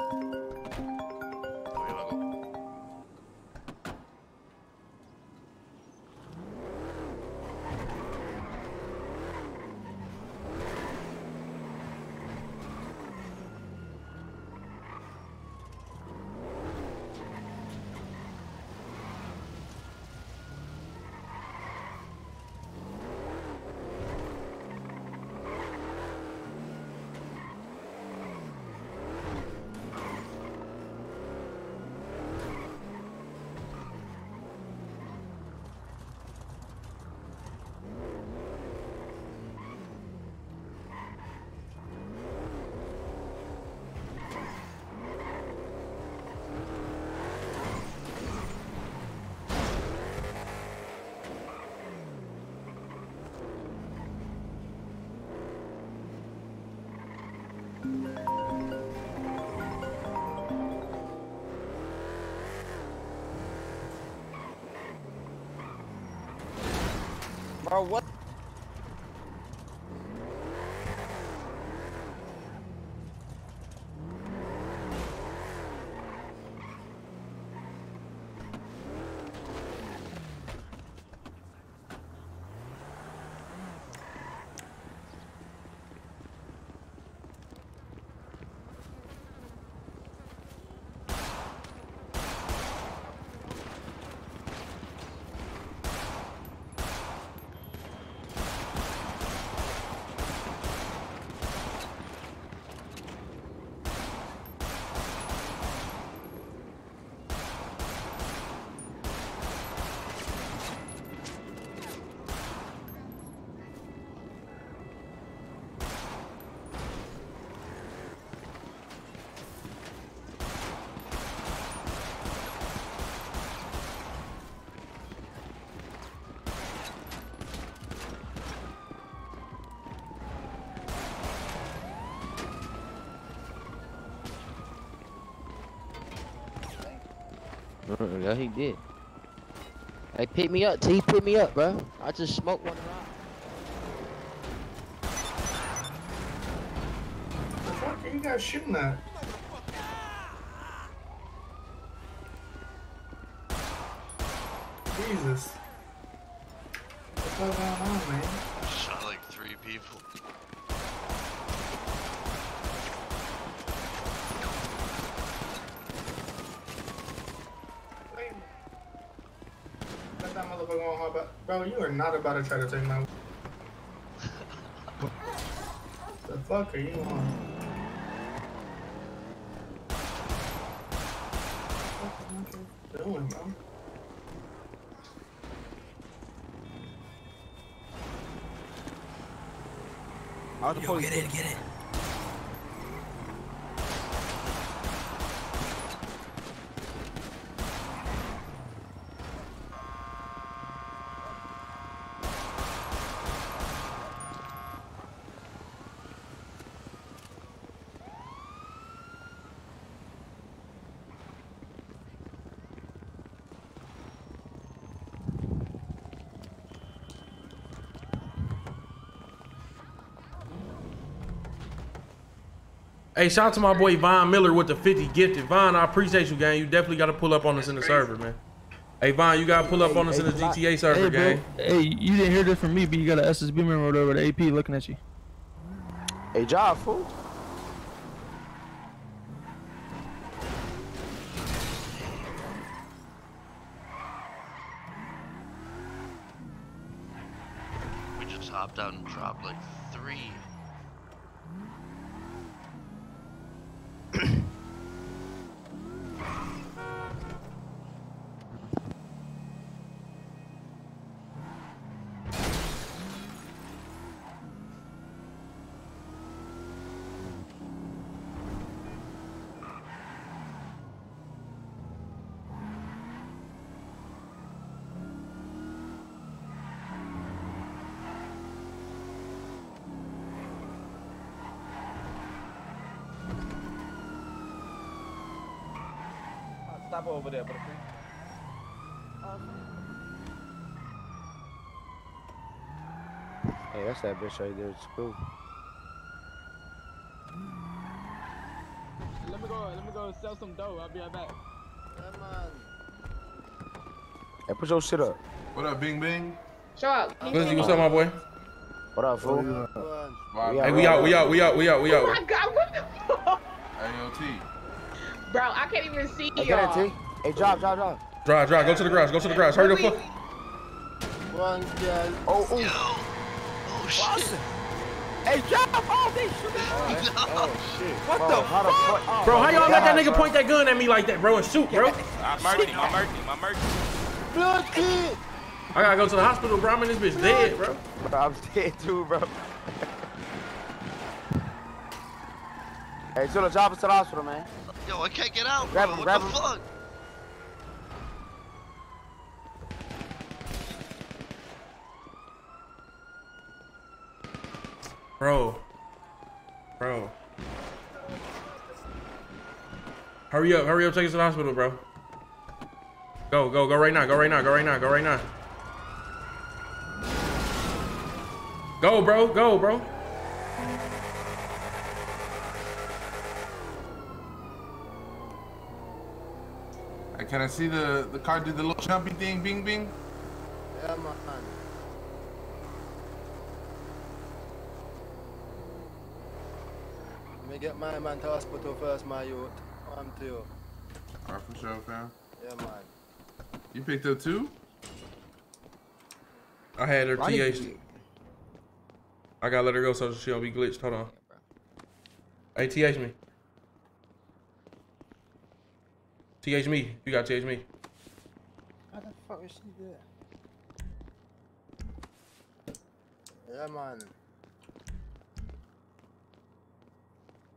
yeah, he did. Hey, pick me up. T, pick me up, bro. I just smoked one. The fuck are you guys shooting at? Jesus. What's going on, man? Shot like three people. Let that motherfucker on hard back. Bro, you are not about to try to take my. the fuck are you on? What the fuck are you doing, bro? All the police. get it, get it. Hey, shout out to my boy Von Miller with the 50 gifted. Von, I appreciate you, gang. You definitely got to pull up on us in the server, man. Hey, Von, you got to pull up on us in the GTA server, Hey, gang. Hey, you didn't hear this from me, but you got an SSB member over there with AP looking at you. Hey, job, fool. We just hopped out and dropped like three. Stop over there, brother. Hey, that's that bitch right there. It's cool. Let me go. Let me go sell some dough. I'll be right back. Hey, put your shit up. What up, Bing Bing? Shark. Glizzy, what's up, my boy? What up, fool? Hey, we out, we out, we out, we out, we Oh my out. god, what the fuck? AOT. Bro, I can't even see Hey, get that, y'all. T. Hey, drop, drop, drop. Drive, drive, go to the garage, go to the garage. Hurry the fuck. One girl. Oh, oh. Oh shit. Hey, drop! Oh, they shooting. Oh, shit. What the fuck? fuck? Oh, bro, how y'all let that nigga bro. point that gun at me like that, bro, and shoot, bro? I murked him, I murked him, I murked him. Blood kid. I gotta go to the hospital, bro. I'm in this bitch dead, bro. Bro, I'm dead too, bro. hey, chill, drop us to the hospital, man. Yo, I can't get out, Grab bro. him, What grab the him. fuck? Bro. Bro. Hurry up, hurry up, take us to the hospital, bro. Go, go, go right now, go right now, go right now, go right now. Go, bro, go, bro. Can I see the, the car do the little jumpy thing, Bing Bing? Yeah, man. Let me get my man to hospital first, my youth. I'm to you. Alright, for sure, fam. Yeah, man. You picked up two? I had her Ronnie- TH. I gotta let her go so she don't be glitched. Hold on. Hey, TH me. TH me. You got TH me. How the fuck is she there? Yeah, man.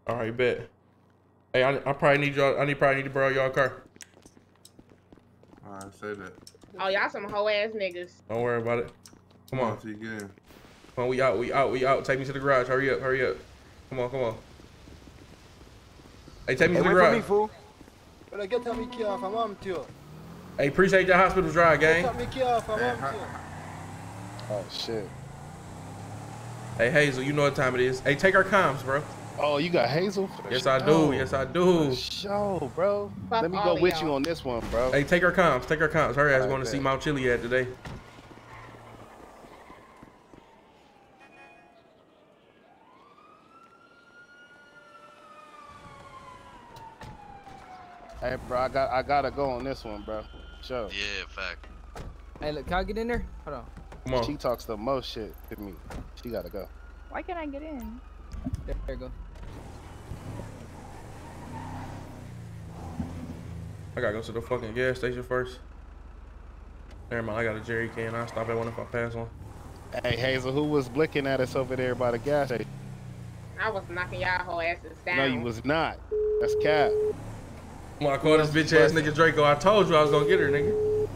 All right, bet. Hey, I, I probably need y'all. I need probably need to borrow y'all car. Alright, say that. Oh, y'all some hoe ass niggas. Don't worry about it. Come on. Till you get. Come on, we out, we out, we out. Take me to the garage. Hurry up, hurry up. Come on, come on. Hey, take me Hey, to the wait for garage. me, fool. Better get me key off, I'm on to you. Hey, appreciate your hospital drive, gang. Get me key off, I'm Hey, on how- to you. Oh, shit. Hey, Hazel, you know what time it is. Hey, take our comms, bro. Oh, you got Hazel? For Yes, I do. Yes, I do. Show, bro. Let me go with y'all. on this one, bro. Hey, take our comms. Take our comms. Hurry, I was going to see. Mount Chiliad today. Hey, bro, I got I gotta go on this one, bro. Show. Yeah, fact. Hey, look, can I get in there? Hold on. Come on. She talks the most shit to me. She gotta go. Why can't I get in? There, there you go. I gotta go to the fucking gas station first. Never mind, I got a jerry can. I'll stop at one if I pass one. Hey, Hazel, who was blinking at us over there by the gas station? I was knocking y'all hoe asses down. No, you was not. That's cap. I called this bitch ass nigga Draco. I told you I was gonna get her, nigga.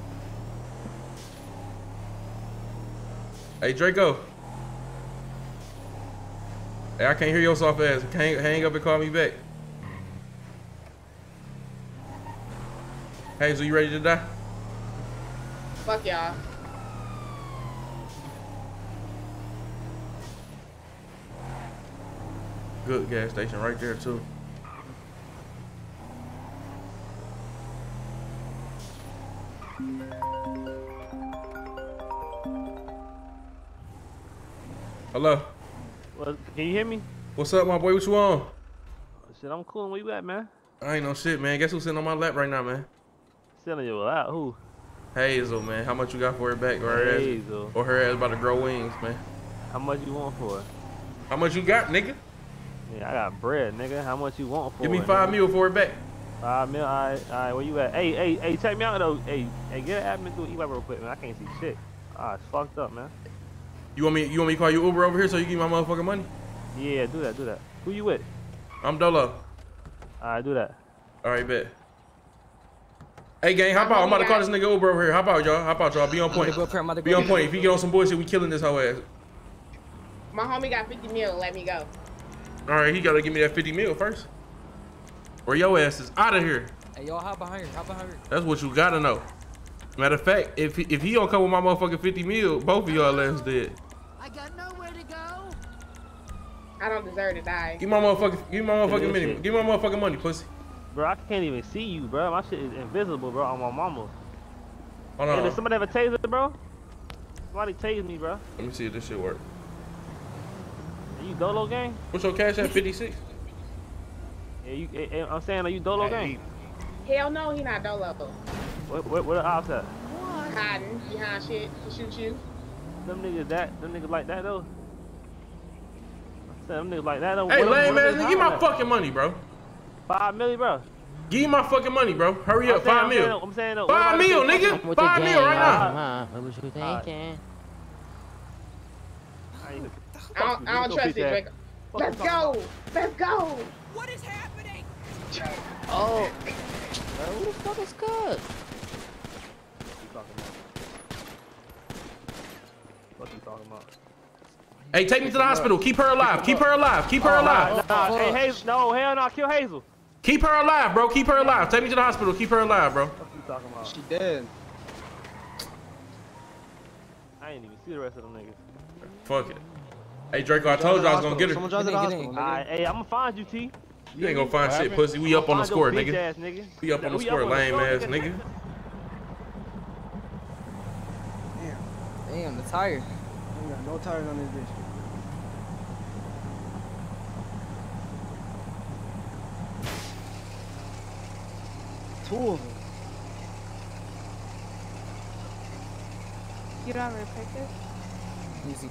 Hey, Draco. Hey, I can't hear your soft ass. Hang, hang up and call me back. Hazel, you ready to die? Fuck y'all. Good gas station right there, too. Hello. What, can you hear me? What's up, my boy? What you on? Shit, I'm cool. Where you at, man? I ain't no shit, man. Guess who's sitting on my lap right now, man? Sitting on your lap. Who? Hazel, man. How much you got for her back? Or her Hazel. ass, or her ass about to grow wings, man. How much you want for it? How much you got, nigga? Yeah, I got bread, nigga. How much you want for Give me it? five nigga? mil for her back. Five mil. All right, all right. Where you at? Hey, hey, hey. Check me out though. Hey, hey. Get an admin through E-Web real quick, man. I can't see shit. Ah, it's fucked up, man. You want me? You want me to call you Uber over here so you give me my motherfucking money? Yeah, do that, do that. Who you with? I'm Dolo. All right, do that. All right, bet. Hey, gang, hop out. I'm about to call this nigga Uber over here? Hop out, y'all? Hop out, y'all? Be on point. Be on point. If you get on some bullshit, we killing this whole ass. My homie got 50 mil. Let me go. All right, he gotta give me that 50 mil first. Or your ass is out of here. Hey, y'all, hop behind here. Hop behind here. That's what you gotta know. Matter of fact, if he, if he don't come with my motherfucking 50 mil, both of y'all ass dead. I got nowhere to go. I don't deserve to die. Give my motherfucking, give my motherfucking Yeah, money. shit. Give my motherfucking money, pussy. Bro, I can't even see you, bro. My shit is invisible, bro. I'm on my mama. Hold Hey, on. did somebody have a taser, bro? Somebody tased me, bro. Let me see if this shit work. Are you Dolo gang? What's your cash at 56? Yeah, you. eh, eh, I'm saying, are you Dolo gang? Hell no, he not Dolo. Where, what where the ops at? Hiding behind shit to shoot you. Them niggas that, them niggas like that though. I said them niggas like that though. Hey, What- lame what ass nigga, give my at? fucking money, bro. Five million, bro. Give me my fucking money, bro. Hurry I'm up, saying- five I'm saying- mil. I'm saying, though, Five mil, nigga. Five mil right now. Uh-huh. What was you thinking? I don't, I don't trust it, Drake. Let's go. Let's go. What is happening? Oh. Bro, who the fuck is good? What you talking about? Hey, take me to the hospital. Keep her alive. Keep her alive. Keep her Oh, alive. Nah, hey, Hazel, no, hell no, kill Hazel. Keep her alive, bro. Keep her alive. Take me to the hospital. Keep her alive, bro. What you talking about? She dead. I ain't even see the rest of them niggas. Fuck it. Hey, Draco, I told you I was gonna get her. Someone drive to the hospital. Alright, hey, I'm gonna find you, T. You ain't gonna find shit, pussy. We up on the score, nigga. ass nigga. We up on the score, up on the lame ass nigga. Damn, the tire. Ain't got no tires on this bitch. Two of them. You don't have a picture? Easy.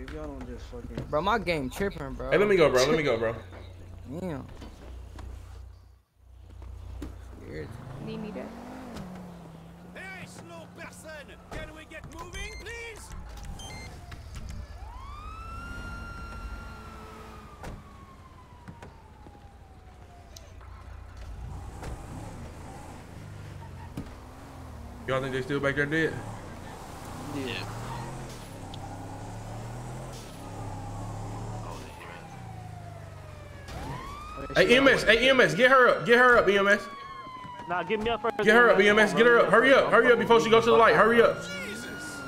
If y'all don't just fucking. Bro, my game tripping, bro. Hey, let me go, bro. Let me go, bro. Damn. Weird. Need me to. Y'all think they still back there dead? Yeah. Hey, EMS. Hey, EMS. Get her up. Get her up, EMS. Nah, get me up first. Get her up, EMS. Get her up. Hurry up. Hurry up before she goes to the light. Hurry up.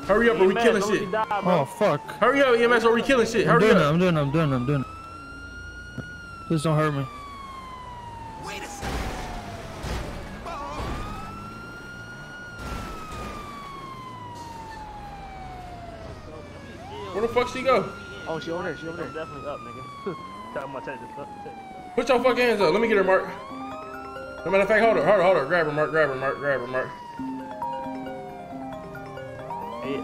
Hurry up or we killing shit. die. Oh fuck. Hurry up, EMS, or we killing shit. I'm Hurry doing it. up. I'm doing it. I'm doing it. I'm doing it. Please don't hurt me. Wait a second. Where the fuck she go? Oh, she over there. She over there. I'm definitely up, nigga. Talking about check this up. check this up. Put your fucking hands up. Let me get her, Mark. No matter of fact, hold her, hold her, hold her. Grab her, Mark. Grab her, Mark. Grab her, Mark. Hey,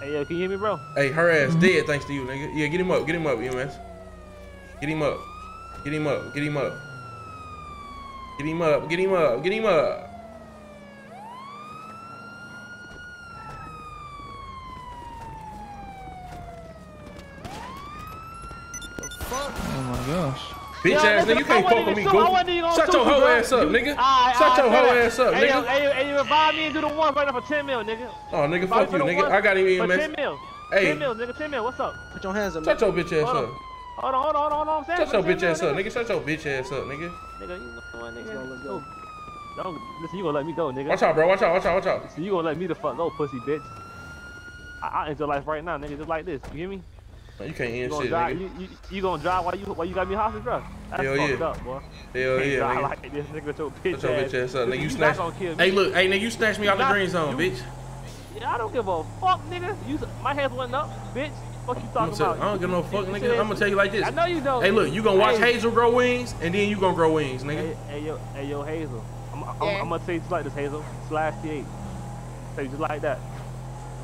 hey, yo, can you hear me, bro? Hey, her ass dead thanks to you, nigga. Yeah, get him up. Get him up, EMS. Get him up. Get him up. Get him up. Get him up. Get him up. Get him up. Oh my gosh. Bitch Yo, ass nigga, you can't fuck with me, sure- goofy. wasn't even gonna Shut your hoe ass up, nigga. Shut your hoe ass up, nigga. hey, yo, hey, you revive me and do the one right now for 10 mil, nigga. Oh, nigga, fuck you, nigga. I got him, For EMS. 10 mil. Hey. 10 mil, nigga, 10 mil. What's up? Put your hands up. Shut your bitch ass up. Hold on, hold on, hold on, hold on. I'm saying Shut your bitch ass up, nigga. nigga. Shut your bitch ass up, nigga. Nigga, you know what, nigga. Let's go, let's go. Don't, listen, you gonna let me go, nigga. Watch out, bro. Watch out. Watch out. Watch out. So you gonna let me the fuck go, pussy bitch. I, I end your life right now, nigga, just like this. You hear me? You can't end gonna shit, drive, nigga. you, you, you gonna drive while you while you got me hostage, bro? That's Hell fucked yeah. up, boy. Hell Can't yeah, drive nigga. like this nigga with your bitch Shut your ass. bitch ass up, nigga. You You snatched. not gonna kill me. Hey, look, hey, nigga, you snatched me out the green zone, you- bitch. Yeah, I don't give a fuck, nigga. You, my hands went up, bitch. Fuck you talking about? I don't give no fuck, nigga. I'm gonna tell you like this. I know you don't. Hey, look, you gonna watch Hey. Hazel grow wings, and then you gonna grow wings, nigga. Hey, hey, yo, hey, yo, Hazel. I'm, I'm, Yeah. I'm gonna say you just like this, Hazel. Slash T8. Say you just like that.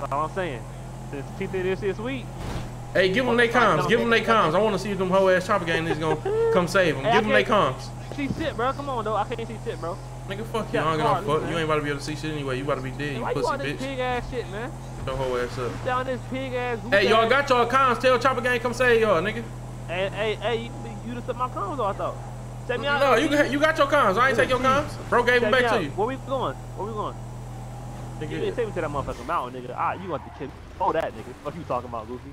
That's all I'm saying. Since teeth in this shit sweet. Hey, give them they comms. Give them they comms. I want to see if them hoe ass choppa gang niggas gonna come save them. Hey, Give them they comms. See shit, bro. Come on, though. I can't see shit, bro. Nigga, fuck you. I don't give no fuck. man. You ain't about to be able to see shit anyway. You about to be dead, you Why pussy this bitch. pig ass shit, man? Your whole ass up. Down this pig ass. Hey, y'all got y'all comms. Tell choppa gang come save y'all, nigga. Hey, hey, hey, you, you just took my comms though. Check me out. No, you got you got your comms. I ain't take your comms. Bro gave them back to you. Where we going? Where we going? Nigga, you didn't take me to that motherfucking mountain, nigga. Ah, you want to kill me. Oh, that, nigga. What you talking about, Goofy?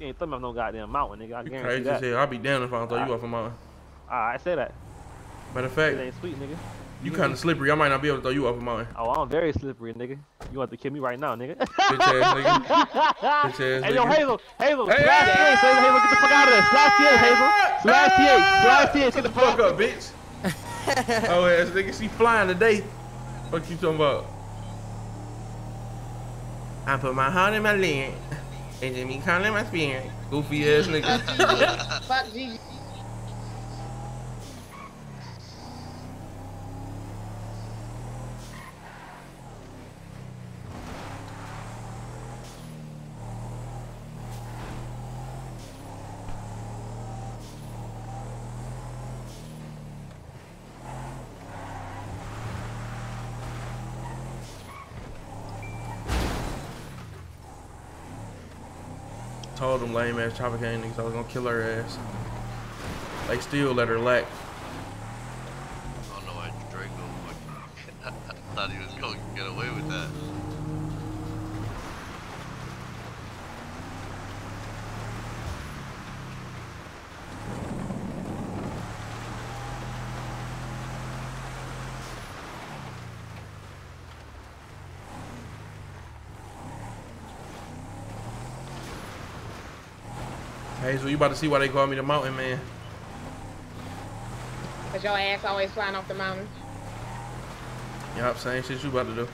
You ain't throw me no goddamn mountain, nigga. I You guarantee crazy that. as hell. I'll be down if I don't throw you off a mountain. Alright, say that. Matter of fact, It ain't sweet, nigga. you kind of slippery. I might not be able to throw you off a mountain. Oh, I'm very slippery, nigga. You want to kill me right now, nigga? Bitch ass nigga. Bitch ass Hey, yo. Hazel, Hazel, Hey, slash hey, T8, Hazel, Hazel, get the fuck out of there. Slash T8, Hazel. Slash T8, slash T8, get the Fuck up, bitch. oh ass nigga, she flying today. Fuck you talking about? I put my heart in my leg, and then me calling my spirit. Goofy ass nigga. Fuck Gigi. Told lame ass choppa gang niggas I was gonna kill her ass. They still let her lack. I don't know why Draco fucking- thought he was to get away with that. Hazel, you about to see why they call me the mountain man. Cause your ass always flying off the mountain. Yup, same shit you about to do.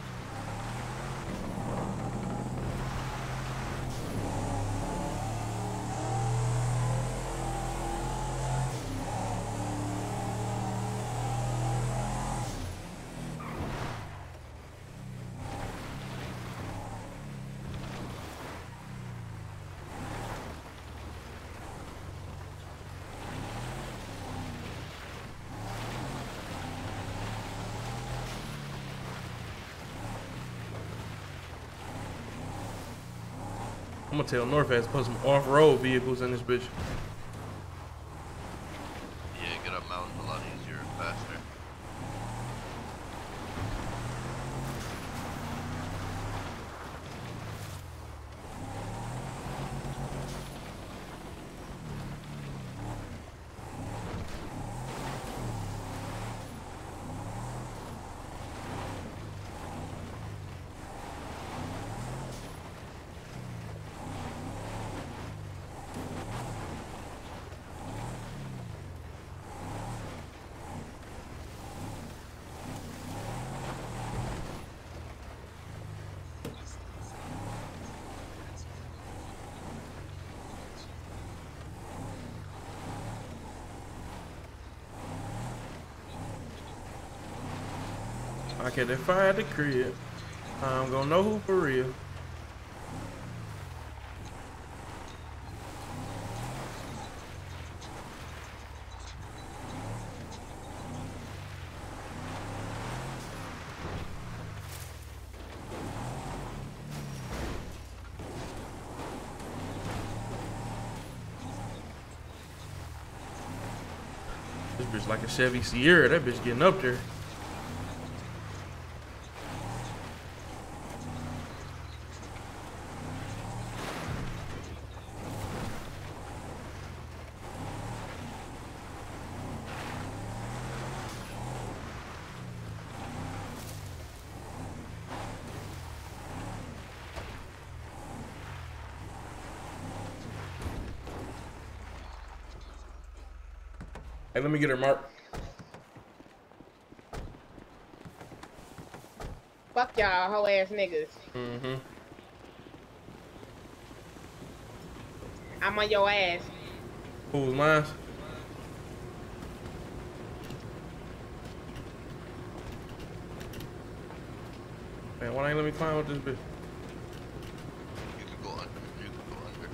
Gonna tell Northwest to put some off-road vehicles in this bitch. Yeah, get up mountains a lot easier and faster. I had the crib. I'm gonna know who for real. This bitch like a Chevy Sierra. That bitch getting up there. Hey, let me get her, Mark. Fuck y'all, hoe ass niggas. Mm-hmm. I'm on your ass. Who's mine? Man, why ain't let me climb with this bitch? You can go under. You can go under.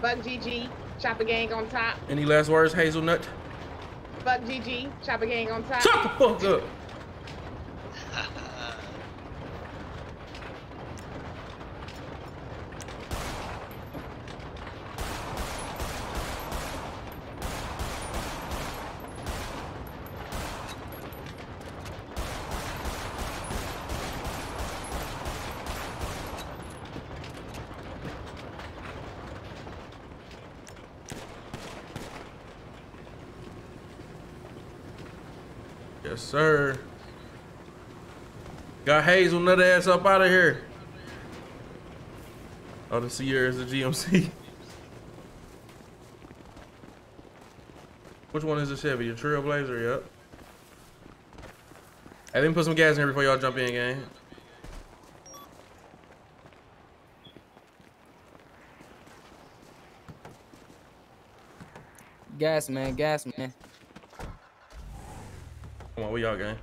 Fuck GG. Choppa gang on top. Any last words, Hazelnut? Fuck GG. Choppa gang on top. Shut the fuck up. Sir. Got Hazel Hazelnut ass up out of here. Oh, the Sierra is the GMC. Which one is the Chevy? The Trailblazer? Yep. Hey, let me put some gas in here before y'all jump in, gang. Gas man, gas man. On, we y'all, gang.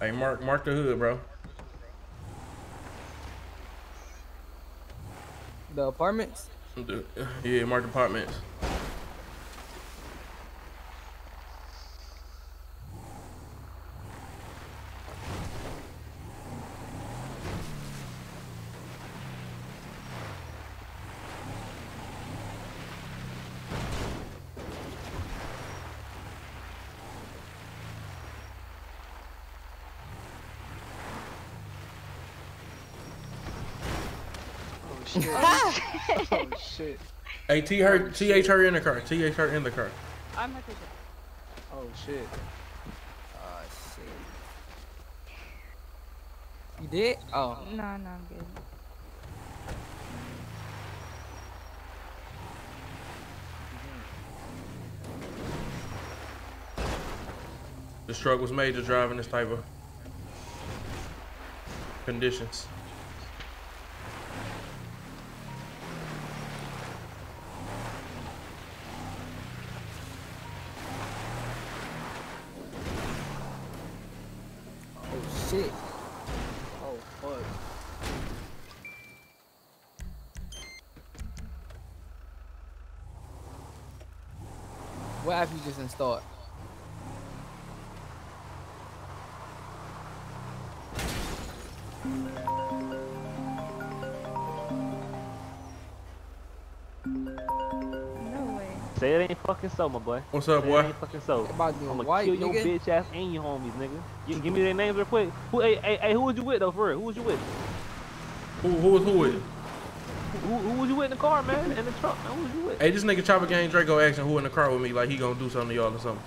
Hey, mark, mark the hood, bro. The apartments? Yeah, mark the apartments. Shit. oh shit. Hey, T her, TH her in the car. TH her in the car. I'm not taking Oh shit. Oh shit. You did? Oh. No, no, I'm good. This truck was made to drive in this type of conditions. App you just installed? No way. Say it ain't fucking so, my boy. What's up, Say boy? It ain't fucking so. About to be I'ma white, kill your nigga. bitch ass and your homies, nigga. You give me their names real quick. Who? Hey, hey, hey, who was you with though? For real, who was you with? Who, who was who with? Who, who was you with in the car, man? In the truck, man. Who was you with? Hey, this nigga Choppa Gang Draco asking who in the car with me, like he gonna do something to y'all or something.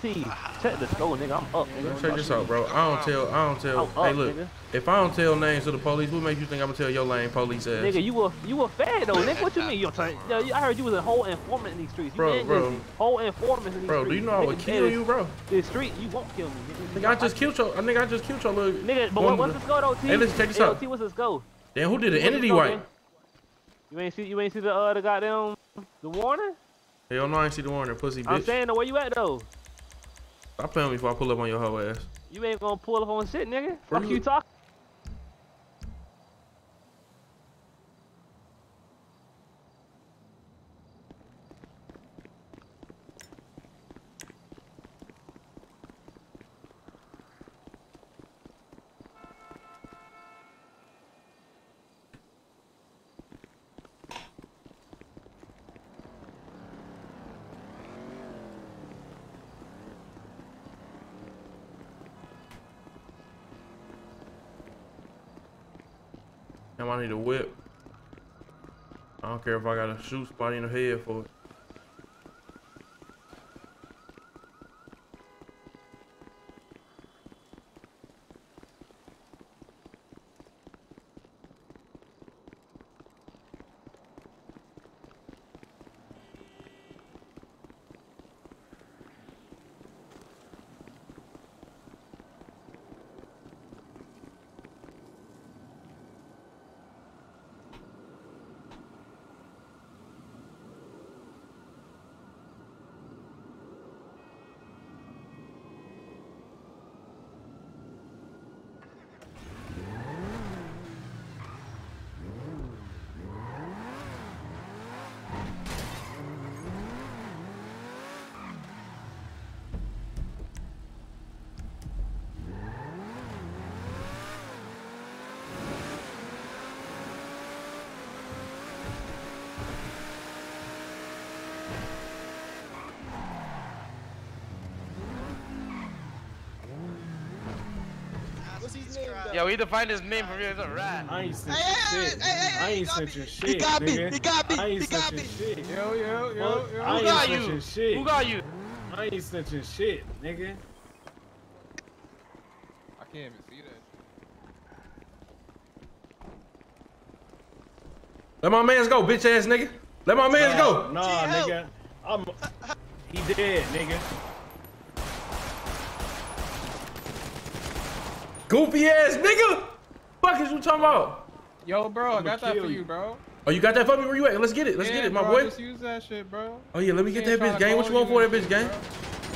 T, check the score, nigga. I'm up, nigga. Check this out, bro. I don't tell. I don't tell. I'm hey, up, look. nigga. If I don't tell names to the police, what makes you think I'm gonna tell your lame police ass? Nigga, you a you a fed though, nigga. What you mean? you're trying? Yo, I heard you was a whole informant in these streets. You Bro, bro. Whole informant in these streets. Bro, do you know I would kill you, bro? This street, you won't kill me, nigga. Nigga, I just killed your. I think I just killed your little. Nigga, but what, what's the- the score though, T? Hey, listen, check this out. T, what's the score? Damn, who did the entity gang? You ain't see you ain't see the uh the goddamn the warning? Hell no, I ain't see the Warner, pussy bitch. I'm saying though, where you at though? Stop playing me before I pull up on your hoe ass. You ain't gonna pull up on shit, nigga. Fuck you- you talking. need a whip. I don't care if I got a shoot spot in the head for it. Yo, we defined his name from here as a rat. I ain't sent you shit. I ain't sent you shit. got me. He got me. He got me. Yo, yo, yo, yo. Who got you? you. Who got you? I ain't sent you shit, nigga. I can't even see that. Let my mans go, bitch ass nigga. Let my mans go. Nah, nigga. I'm. He dead, nigga. Goofy ass nigga. Fuck is you talking about? Yo, bro, I I'ma got that for you. you, bro. Oh, you got that for me? Where you at? Let's get it. Let's yeah, get it, my bro, boy. Just use that shit, bro. Oh yeah, let me get that bitch, tryna gang. What you want for that bitch, shit, gang?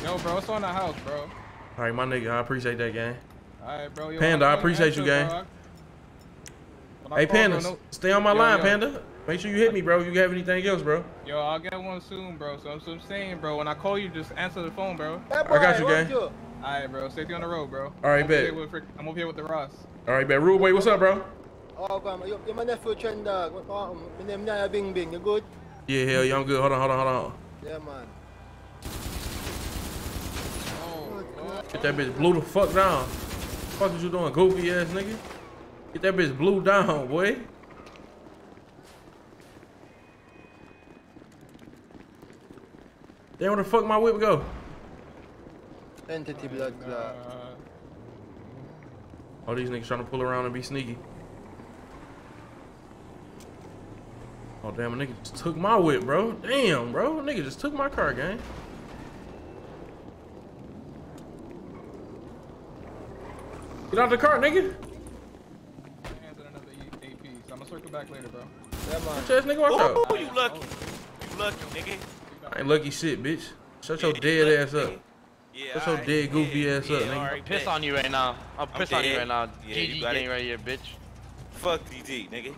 Yo, bro, it's on the house, bro. All right, my nigga, I appreciate that, gang. Alright, bro. Yo, Panda, I I'm appreciate you, extra, gang. bro. Hey, Panda, no- stay on my Yo, line, yo. Panda. Make sure you hit me, bro. You have anything else, bro? Yo, I'll get one soon, bro. So, so I'm saying, bro, when I call you, just answer the phone, bro. I got you, gang. Alright, bro. Safety on the road, bro. All right, I'm bet. Over with, I'm over here with the Ross. All right, bet. Rude boy, what's up, bro? Oh, come on. You, you my nephew, Chen Dog. What, what, my name Naya Bing Bing. You good? Yeah, hell yeah, I'm good. Hold on, hold on, hold on. Yeah, man. Oh, Get that bitch blue the fuck down. What the Fuck is you doing, goofy ass nigga? Get that bitch blue down, boy. Damn, where the fuck my whip go? Entity blood clot. Oh, these niggas trying to pull around and be sneaky. Oh, damn, a nigga just took my whip, bro. Damn, bro. A nigga just took my car, gang. Get out the car, nigga. Hands in another A- AP. So I'm gonna circle back later, bro. Yeah, man. Bitch ass nigga, watch out. Oh, you lucky. You lucky, nigga. I ain't lucky shit, bitch. Shut your dead ass up. Yeah, Shut your alright. dead goofy ass up, Yeah, nigga. alright, piss on you right now. I'll I'm piss on you right now. Yeah, GG you got gang it. right here, bitch. Fuck DD, nigga.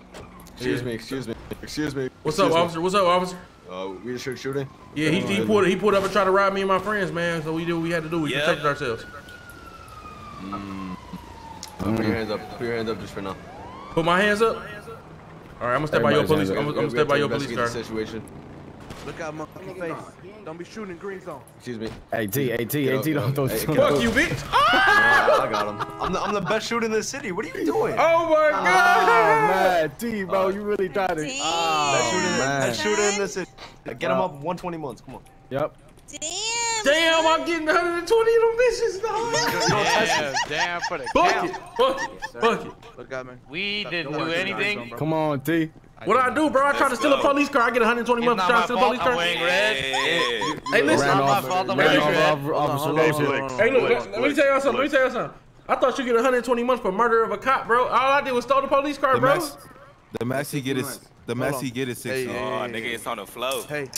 Excuse Yeah. me, excuse me, excuse me. What's excuse up, me. officer? What's up, officer? Uh, we just shoot shooting. Yeah, he, he pulled he pulled up and tried to rob me and my friends, man. So we did what we had to do. We Yeah. protected ourselves. Mm. Put your hands up. Put your hands up just for now. Put my hands up. All right, I'm gonna step by your police. I'm, gonna- up. I'm gonna step by your police investigate car. the situation. Look out, motherfucking face. Don't be shooting in green zone. Excuse me. AT, AT, hey T, Get hey up, T, get don't throw Hey, don't get throw- You bitch. Yeah, I got him. I'm the, I'm the best shooter in the city. What are you doing? Oh my god. man, T, bro, you really died. it. Best Ah, shooter, man. best shooter in the city. Get him up 120 months. Come on. Yep. Damn, Damn, I'm getting 120 of them bitches, dog. Damn, damn for the Fuck count. it. Fuck it. Fuck it. Look out, man. We didn't Don't do worry, anything. Come on, T. What I do, bro? I tried to steal a police car. I get 120 months not for trying to steal a police fault. I'm car. wearing red. Hey, listen. Ran not my off, fault, I'm ran wearing off red. Officer- Officer Hey, look, let, let me tell y'all something. Let me tell y'all something. I thought you get 120 months for murder of a cop, bro. All I did was stole the police car, The bro. max, the max he get is the max he get is six. Oh, nigga, it's on the flow. Hey.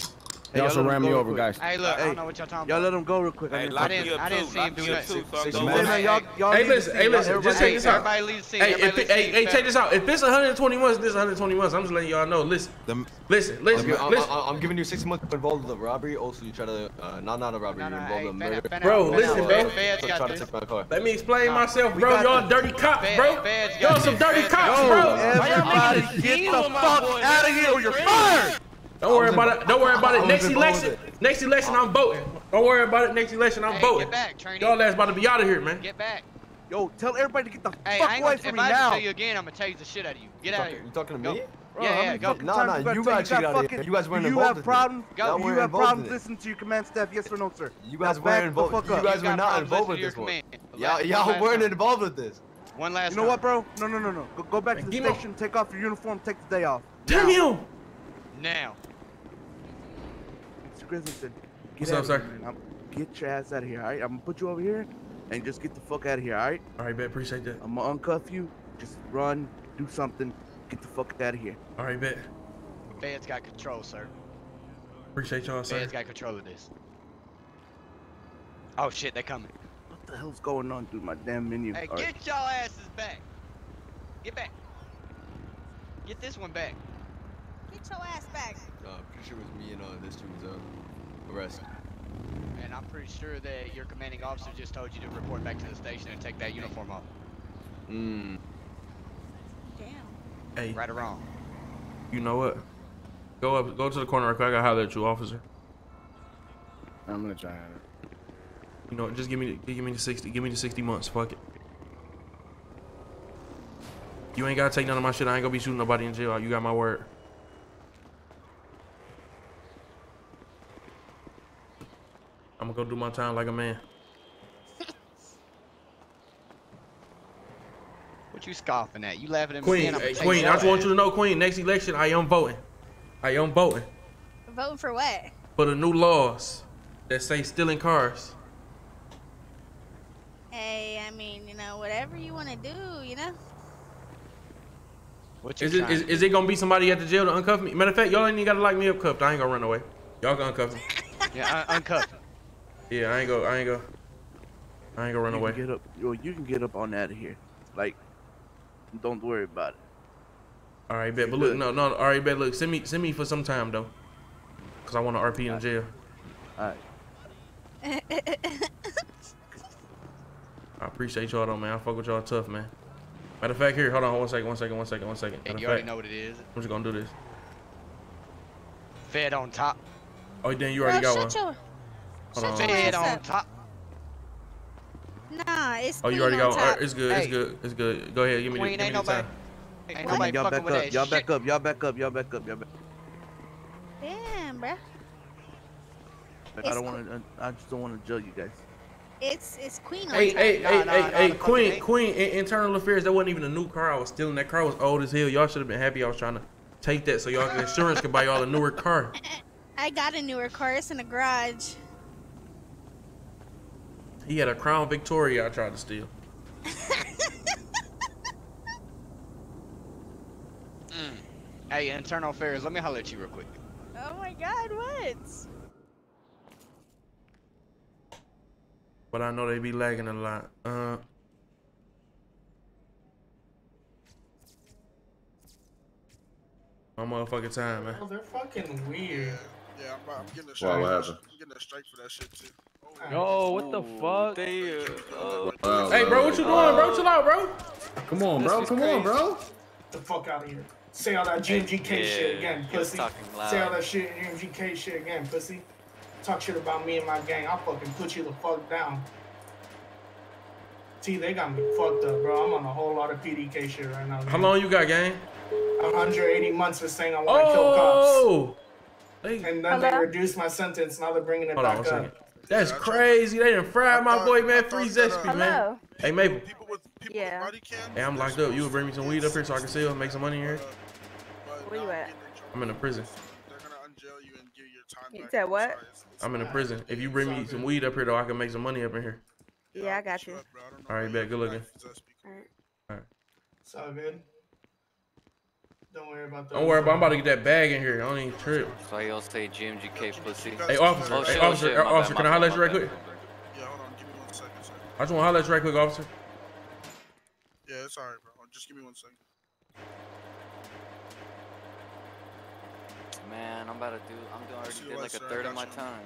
They y'all also let ran me over, quick. guys. Hey, look, I don't know what y'all talking Y'all let him go real quick. Hey, I mean, I didn't, I didn't see him do that. too. So Hey, man, y'all, y'all Hey, listen, hey, listen, just everybody- check this out. Everybody leave the. Hey, Everybody if, leave the hey, hey, check this out. If it's 120 months, this is 120 months. I'm just letting y'all know. Listen, The, listen, I'm, listen, I'm, listen. I'm, I'm giving you 60 months involved in the robbery. Also, you try to, uh, not not a robbery, No, no, you're involved in murder. Bro, listen, bro. Feds So got try to this. take my car. Let me explain myself, bro. Y'all dirty cops, bro. Y'all some dirty cops, bro. Everybody get the fuck out of here or you're fired! Don't worry about it. Don't worry about it. Next election, next election, I'm voting. Don't worry about it. Next election, I'm voting. get back, trainee. Y'all ass about to be out of here, man. Get back. Yo, tell everybody to get the Hey, fuck I ain't away gonna, from if I tell you again, I'm gonna tell you the shit out of you. Get out of here. You talking to Go. me? Bro, Yeah, yeah, go. fucking Nah, times nah, you gotta you tell- guys cheated out here. You guys weren't do you involved have in it. problems? Y'all you have problems it. listening to your command staff? Yes or no, sir? You guys Now weren't involved. fuck You guys were not involved with this one. command. Y'all, One y'all last weren't involved with this. One last You know what, bro? No, no, no, no. Go, go back to the Give station, take off your uniform, take the day off. Damn you! Now. Mr. Grizzleton, get What's up, of sir? here. I'm- Get your ass out of here, all right? I'm gonna put you over here and just get the fuck out of here, all right? All right, bet. Appreciate that. I'm gonna uncuff you. Just run, do something, get the fuck out of here. All right, bet. Feds got control, sir. Appreciate y'all, sir. Feds got control of this. Oh shit, they're coming. What the hell's going on through my damn menu? Hey, All right. get y'all asses back. Get back. Get this one back. Get your ass back. Uh, pretty sure it was me and uh, this dude was uh, arrested. And I'm pretty sure that your commanding officer just told you to report back to the station and take that uniform off. Mm. Hey. Right or wrong? You know what? Go up, go to the corner real quick. I gotta holler at you, officer. I'm gonna try it. You know, just give me, the, give me the sixty, give me the sixty months. Fuck it. You ain't gotta take none of my shit. I ain't gonna be shooting nobody in jail. You got my word. I'm gonna go do my time like a man. What you scoffing at? You laughing at me? Queen, saying I'm hey, gonna Queen, I just want you to know, Queen, next election, I am voting. I am voting Voting for what? for the new laws that say stealing cars. Hey, I mean, you know, whatever you want to do, you know. What What Is it, is, is it gonna be somebody at the jail to uncuff me? Matter of fact, y'all ain't even gotta lock me up cuffed. I ain't gonna run away. Y'all gonna uncuff me. Yeah, un- uncuff. Yeah, I ain't go. I ain't go. I ain't gonna run you away. Can get up, yo, you can get up on out of here. Like, don't worry about it. All right, bet. But look, no, no. All right, bet. Look, send me, send me for some time though, cause I want to RP in jail. All right. I appreciate y'all though, man. I fuck with y'all tough, man. Matter of fact, here, hold on, one second, one second, one second, one second. Hey, Matter you of already know what it is. I'm just gonna do this. Fed on top. Oh, then you already Bro, got one. your, Hold on. shut your Fed on up. top. Nah, it's Oh, you already on got one. Right, it's good. It's good. It's good. Go ahead. Give me Queen, the, give me the nobody, time. ain't Come on, y'all fucking back up. Y'all back up. Y'all back up. Y'all back up. Y'all back. Damn, bruh. I don't want to. I just don't want to jail you guys. It's it's Queen on Hey, hey, Nah, hey, nah, hey, nah, hey, Queen, eight. Queen, in, internal affairs, that wasn't even a new car I was stealing. That car was old as hell. Y'all should have been happy I was trying to take that so y'all insurance could buy y'all a newer car. I got a newer car. It's in the garage. He had a Crown Victoria I tried to steal. Mm. Hey, internal affairs. Let me holler at you real quick. Oh my God, what? But I know they be lagging a lot. Uh, my motherfucking time, man. Oh, they're fucking weird. Yeah, I'm, I'm getting a Why, strike. what happened? I'm getting a strike for that shit too. Yo, what the fuck? Wow, Hey, bro, what you doing, bro? Chill out, bro. Come on, bro. This is Come on, crazy. bro. the fuck out of here. Say all that GMGK shit again, pussy. Say all that shit GMGK shit again, pussy. Talk shit about me and my gang. I'll fucking put you the fuck down. T, they got me fucked up, bro. I'm on a whole lot of PDK shit right now. How long you got, gang? 180 months for saying I want to kill cops. Oh! And then they reduced my sentence. Now they're bringing it hold back one up. second. That's crazy. They done fried my boy, man. Free Zesty, man. Hello. Hey, Maple. Yeah. Hey, I'm locked up. You would bring me some weed up here so I can sell and make some money here? Where you at? I'm in a prison. You said what? I'm in a prison. If you bring me some weed up here, though, I can make some money up in here. Yeah, I got you. All right, bet. Good looking. Alright. All right. It's good. Don't worry about that. Don't worry about. I'm about to get that bag in here. I don't even trip. So y'all say GMGK pussy. Hey, officer. Oh, hey, shit, oh, officer. shit, uh, officer. bad, Can I my holler at you right my quick? Yeah, hold on. Give me one second, sir. I just want to holler at you right quick, officer. Yeah, it's alright, bro. Just give me one second. Man, I'm about to do. I'm doing already did like a sir, third of my you. time.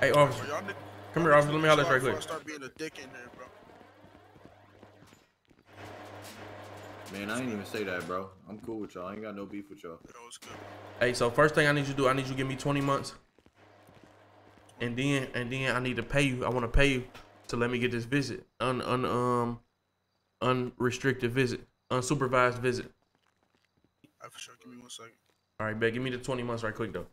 Hey, officer. Bro, y'all ni- Come here, officer. Let me holler at you right before I quick. Start being a dick in here, bro. Man, I ain't even say that, bro. I'm cool with y'all. I ain't got no beef with y'all. Hey, so first thing I need you to do, I need you to give me 20 months. And then, and then I need to pay you. I want to pay you to let me get this visit, un, un um, unrestricted visit, unsupervised visit. Alright, for sure. Give me one second. All right, bet. Give me the 20 months right quick though.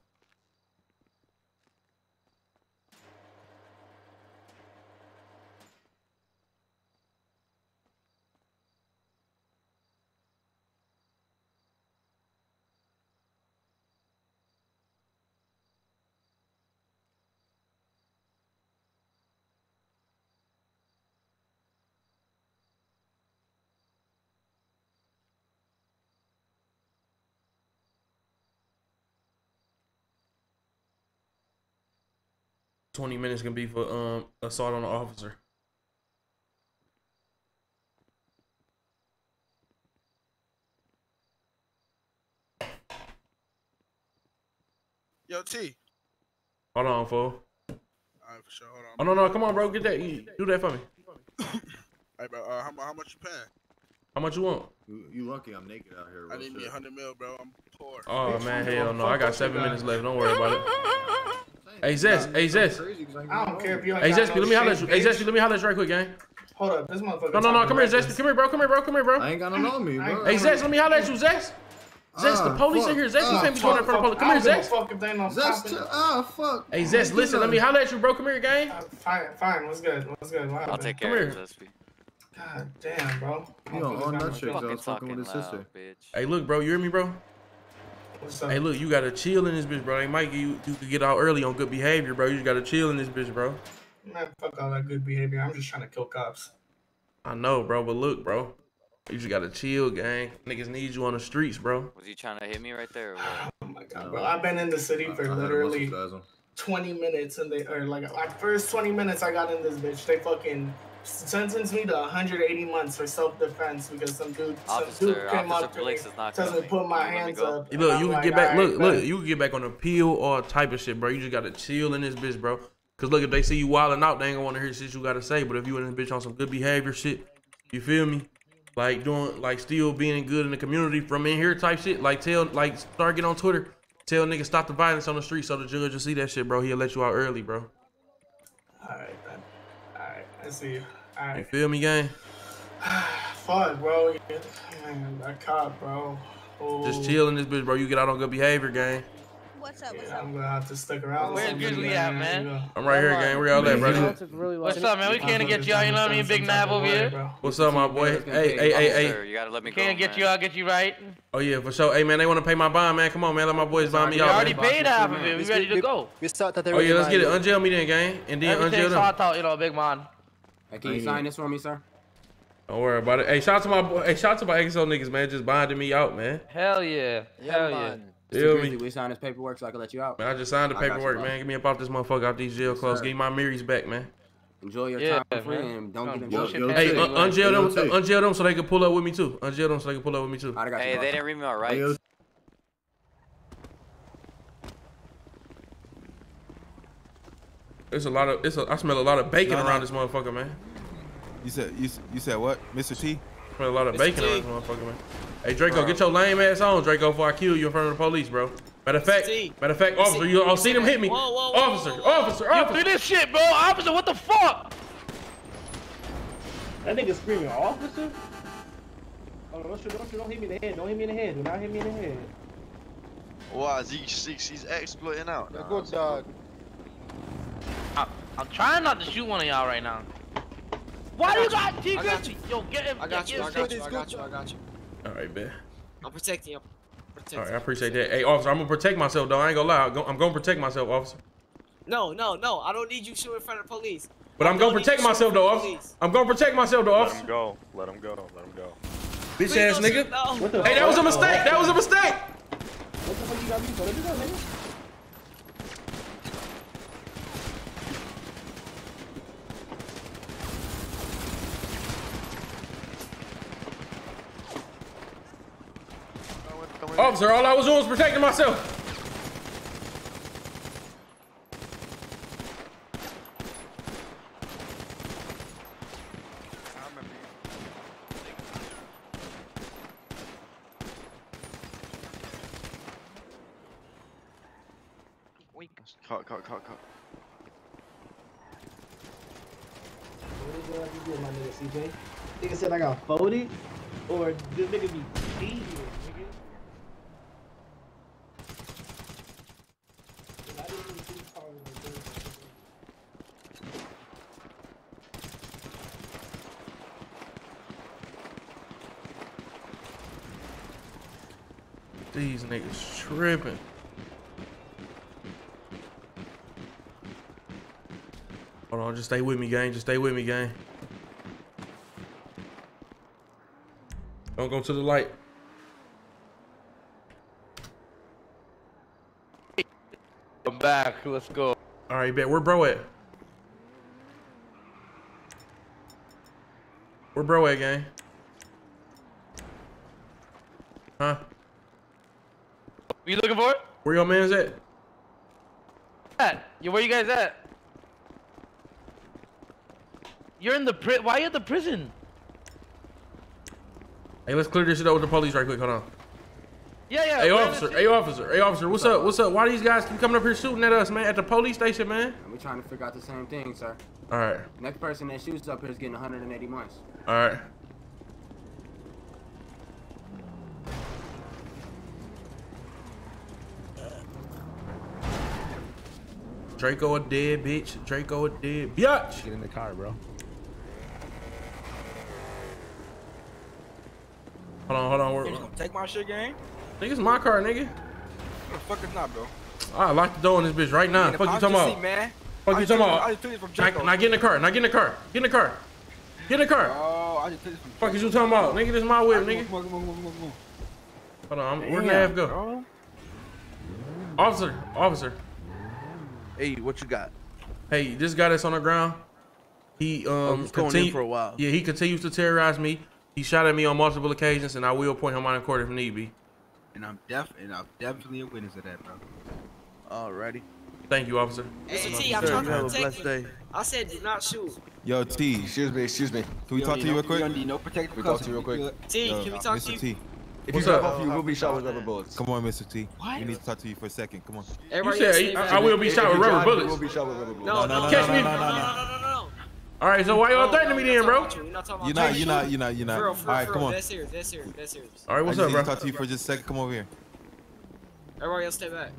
Twenty minutes can be for um assault on an officer. Yo, T. Hold on, fool. Alright, for sure. Hold on. Oh no no, come on, bro, get that. Do that for me. Alright, bro. Uh, how, how much you paying? How much you want? You, you lucky I'm naked out here. I need me a hundred mil, bro. I'm poor. Oh man, hell no, I got seven minutes left. Don't worry about it. Hey Zest, hey Zest. I don't care if you ain't Hey got Zesty, let me holler at you. Hey bitch. Zesty, let me holler at you right quick, gang. Hold up, this motherfucker. No, no, no, come here, reckless. Zesty. Come here, bro. Come here, bro. Come here, bro. I ain't got none on me, bro. Hey Zest, let me holler at you, Zest. Zest, the Ah, police fuck. in here. Zest, you Ah, can't be going in front of the police. Come I here, don't Zest. fuck if they no Zest, popping. ah, fuck. Hey Zest, listen, let me holler at you, bro. Come here, gang. Fine, fine. What's good? What's good? I'll take Come care of here. Zesty. God damn, bro. You on all Motherfuckers got nut chicks. I was fucking with his Talking sister. bitch. Hey, look, bro. You hear me, bro? What's up? Hey, look, you gotta chill in this bitch, bro. They might get you. You could get out early on good behavior, bro. You just gotta chill in this bitch, bro. Man, fuck all that good behavior. I'm just trying to kill cops. I know, bro, but look, bro. You just gotta chill, gang. Niggas need you on the streets, bro. Was he trying to hit me right there or what? Oh my god, bro. I've been in the city I- I for had a literally 20 minutes and they or like like first 20 minutes I got in this bitch. They fucking sentenced me to 180 months for self-defense because some dude some dude came Officer up to me, Blix is not tells me coming. to put my you hands up. Hey, look, you can like, get back. "Alright, Look, look, you can get back on appeal, all type of shit, bro. You just gotta chill in this bitch, bro. Cause look, if they see you wilding out, they ain't gonna wanna hear shit you gotta say. But if you in this bitch on some good behavior shit, you feel me? Like doing, like still being good in the community from in here type shit. Like tell, like start getting on Twitter, tell niggas stop the violence on the street, so the judge will see that shit, bro. He'll let you out early, bro. Alright, then. Alright, I see you. You feel me, gang? Fuck, bro. Man, that cop, bro. Oh, Just chilling this bitch, bro. You get out on good behavior, gang. What's up? What's Yeah, up? I'm gonna have to stick around. Where's Grizzley at, man? I'm right here, gang. Where y'all at, brother? What's up, man? We can't get you out. You know what I mean? Big Nav over here. What's up, my boy? Hey, hey, hey, hey. You gotta let me go, Can't get man. you out. Get you right. Oh yeah, for sure. Hey man, they want to pay my bond, man. Come on, man. Let my boys bond me We out. already man. paid half of it. We ready to go. We start that Oh yeah, let's get it. Unjail me then, gang, and then Everything's unjail them. hot out, you know, big man. Can you sign this for me, sir? Don't worry about it. Hey, shout out to my boy. Hey, shout out to my XO niggas, man. Just bonding me out, man. Hell yeah. Hell yeah. Feel Mr. Me? we signed this paperwork so I can let you out. Man, I just signed the I you, paperwork, man. Get me up off this motherfucker out these jail clothes. sir. Get my Marys back, man. Enjoy your Yeah, time free man. and don't Some get bullshit involved. Hey, Hey, un- unjail them, Yo, unjail them so they can pull up with me too. Unjail them so they can pull up with me too. I got you, Hey, they didn't read me my rights. Hey, yo, It's a lot of. It's a. I smell a lot of bacon No, no. around this motherfucker, man. You said you, you said what, Mr. T? I smell a lot of Mr. bacon T. around this motherfucker, man. Hey Draco, Bro. get your lame ass on, Draco, before I kill you in front of the police, bro. Matter of fact, T. matter of fact, officer, you all see them hit me. Whoa, whoa, whoa, Officer, whoa, whoa. officer, You officer. this shit, bro. Officer, what the fuck? That nigga screaming, officer? Oh, don't shoot, don't shoot, don't hit me in the head. Don't hit me in the head. Do not hit me in the head. Why Z6 he's exploiting out. You're good, dog. I, I'm trying not to shoot one of y'all right now. Why do you got T I got Grizzley? Yo, get him. I got get you, I got you, I got you, I got you. All right, man. I'm protecting you. All right, I appreciate that. Hey, officer, I'm gonna protect myself though. I ain't gonna lie. I'm gonna, protect myself, officer. No, no, no. I don't need you shooting in front of the police. But I'm gonna protect myself though, officer. I'm gonna protect myself though, Let officer. him go. Let him go. Let him go. Bitch ass nigga. What Hey, that was a mistake. That was a mistake. What the fuck you got me for? Let me go, nigga. Officer, all I was doing was protecting myself. Cut, cut, cut, cut. like you did, my nigga CJ. Nigga said I got 40, or this nigga be cheating, nigga. I didn't even see the car was a good one. These niggas tripping. Hold on, just stay with me, gang. Just stay with me, gang. Don't go to the light. I'm back. Let's go. All right, bet. Where bro at? Where bro at, gang? Huh? What you looking for? It? Where your man's at? At? Yeah, where you guys at? You're in the pri- Why are you at the prison? Hey, let's clear this shit up with the police right quick. Hold on. Yeah, yeah. Hey, officer. the- Hey, officer. Hey, officer. What's up? What's up? Why these guys keep coming up here shooting at us, man? At the police station, man. We're trying to figure out the same thing, sir. All right. Next person that shoots up here is getting 180 months. All right. Draco a dead bitch. Draco a dead bitch. Get in the car, bro. Hold on, hold on. You We're, gonna take my shit, gang? nigga, it's my car, nigga. The fuck is not, bro? I lock the door on this bitch right now. Man, Fuck you talking about? see, man. Fuck I you talking about? I just took it from Now, Draco. now get in the car. Now get in the car. Get in the car. Get in the car. Oh, I just took it from Fuck is you talking about? Nigga, this is my whip, nigga. Come on, come on, come on, come on, come on. Hold on. I'm, where the Damn, Nav go? bro. Officer. Officer. Hey, what you got? Hey, this guy that's on the ground, he um he's going in continue- for a while. Yeah, he continues to terrorize me. He shot at me on multiple occasions, and I will point him out in court if need be. And I'm def and I'm definitely a witness of that, bro. Alrighty. Thank you, officer. Mr. T, I'm Sir, trying you have to a protect blessed you. day. I said do not shoot. Yo, T. Excuse me, excuse me. Can we You talk to you real quick? You don't need no protective Can we talk to you real custody. quick? T, Yo, can we talk Mr. to you? T. If What's you drive up? off, you will be shot with rubber bullets. Come on, Mr. T. What? We need to talk to you for a second. Come on. Everybody said he- I- I will be shot with rubber bullets. You will be shot with rubber bullets. No, no, no, Catch no, me. no, no, no, no, no, no. All right, so why y'all No, threatening no, me we're then, not bro? talking about you. We're not talking You're about not, you. you're not, you're not, you're not. For real, All for right, real, for come real. on. That's serious, that's serious, that's serious. All right, I what's just up, need bro? to talk to you for just a second. Come over here. Everybody else stay back.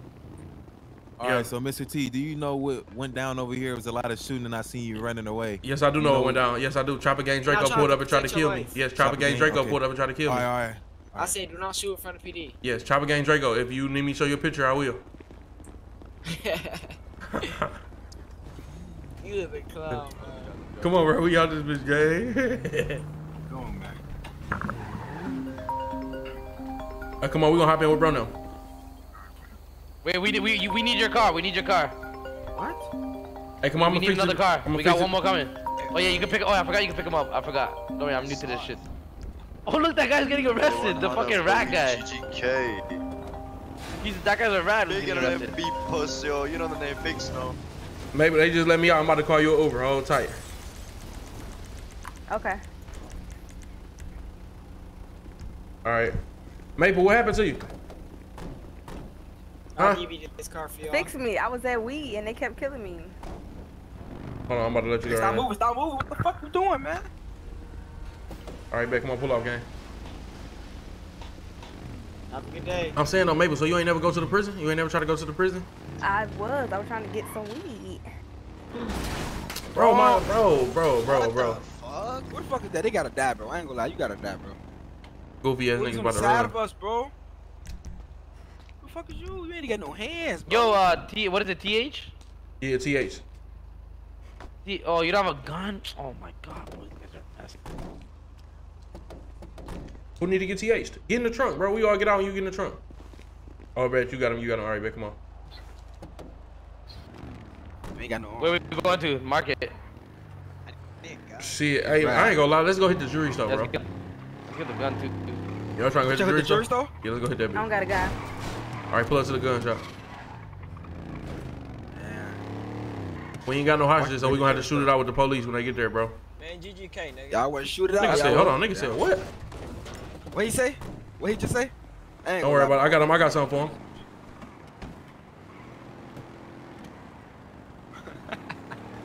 All right, so Mr. T, do you know what went down over here? It was a lot of shooting, and I seen you running away. Yes, I do You know what went down. Yes, I do. Choppa Gang Draco pulled up and tried to protect your kill me. Yes, Choppa Choppa Gang Gang, Draco okay. pulled up and tried to kill All me. right, all right. I said do not shoot in front of PD. Yes, Choppa Gang Draco. If you need me to show you a picture, I will. you the clown, man. Come on, bro. We out this bitch gang. Go on, man. Uh, come on, we gonna hop in with Bruno. Wait, we we you- we need your car. We need your car. What? Hey, come on, I'm we gonna need fix another it. car. I'm We got one more coming. Oh yeah, you can pick. Oh, I forgot you can pick him up. I forgot. Don't worry, I'm new to this shit. Oh look, that guy's getting arrested. The fucking rat guy. GGK. He's that guy's a rat. who's Big getting in arrested. beat puss, yo. You know the name Big Snow. Maybe they just let me out. I'm about to call you over. Hold tight. Okay. All right. Maple, what happened to you? I'll Huh? give you this car for y'all. Fix me. I was at weed and they kept killing me. Hold on, I'm about to let you go. Stop Right moving, stop moving. What the fuck you doing, man? All right, back. Come on, pull off, gang. Have a good day. I'm saying though, Maple. So you ain't never go to the prison? You ain't never try to go to the prison? I was. I was trying to get some weed. Bro, my bro, bro, bro, what bro. Fuck. What the fuck is that? They gotta die, bro. I ain't gonna lie. You gotta die, bro. Goofy ass Who's niggas on about the to run. of us, bro? What the fuck is you? You ain't got no hands, bro. Yo, uh, T, what is it? TH? Yeah, th. T, oh, you don't have a gun? Oh my god, bro, you guys are nasty. Who need to get TH'd? Get in the trunk, bro. We all get out and you get in the trunk. Oh, bet you got him. You got him. All right, bet. Come on. You ain't got no Where we going to? Market. Shit, hey, I ain't gonna lie. Let's go hit the jury store, bro. Let's get, let's get the gun too. Y'all trying to hit the Check out jury the store? store? Yeah, let's go hit that I don't got a guy. All right, pull up to the gun shop. We ain't got no hostages, so we gonna have to shoot it out with the police when they get there, bro. Man, GGK, nigga. Y'all wanna shoot it out? Nigga said, hold on. wanna- Nigga said, what? What he say? What he just say? Ain't Don't worry about it. I got him. I got something for him.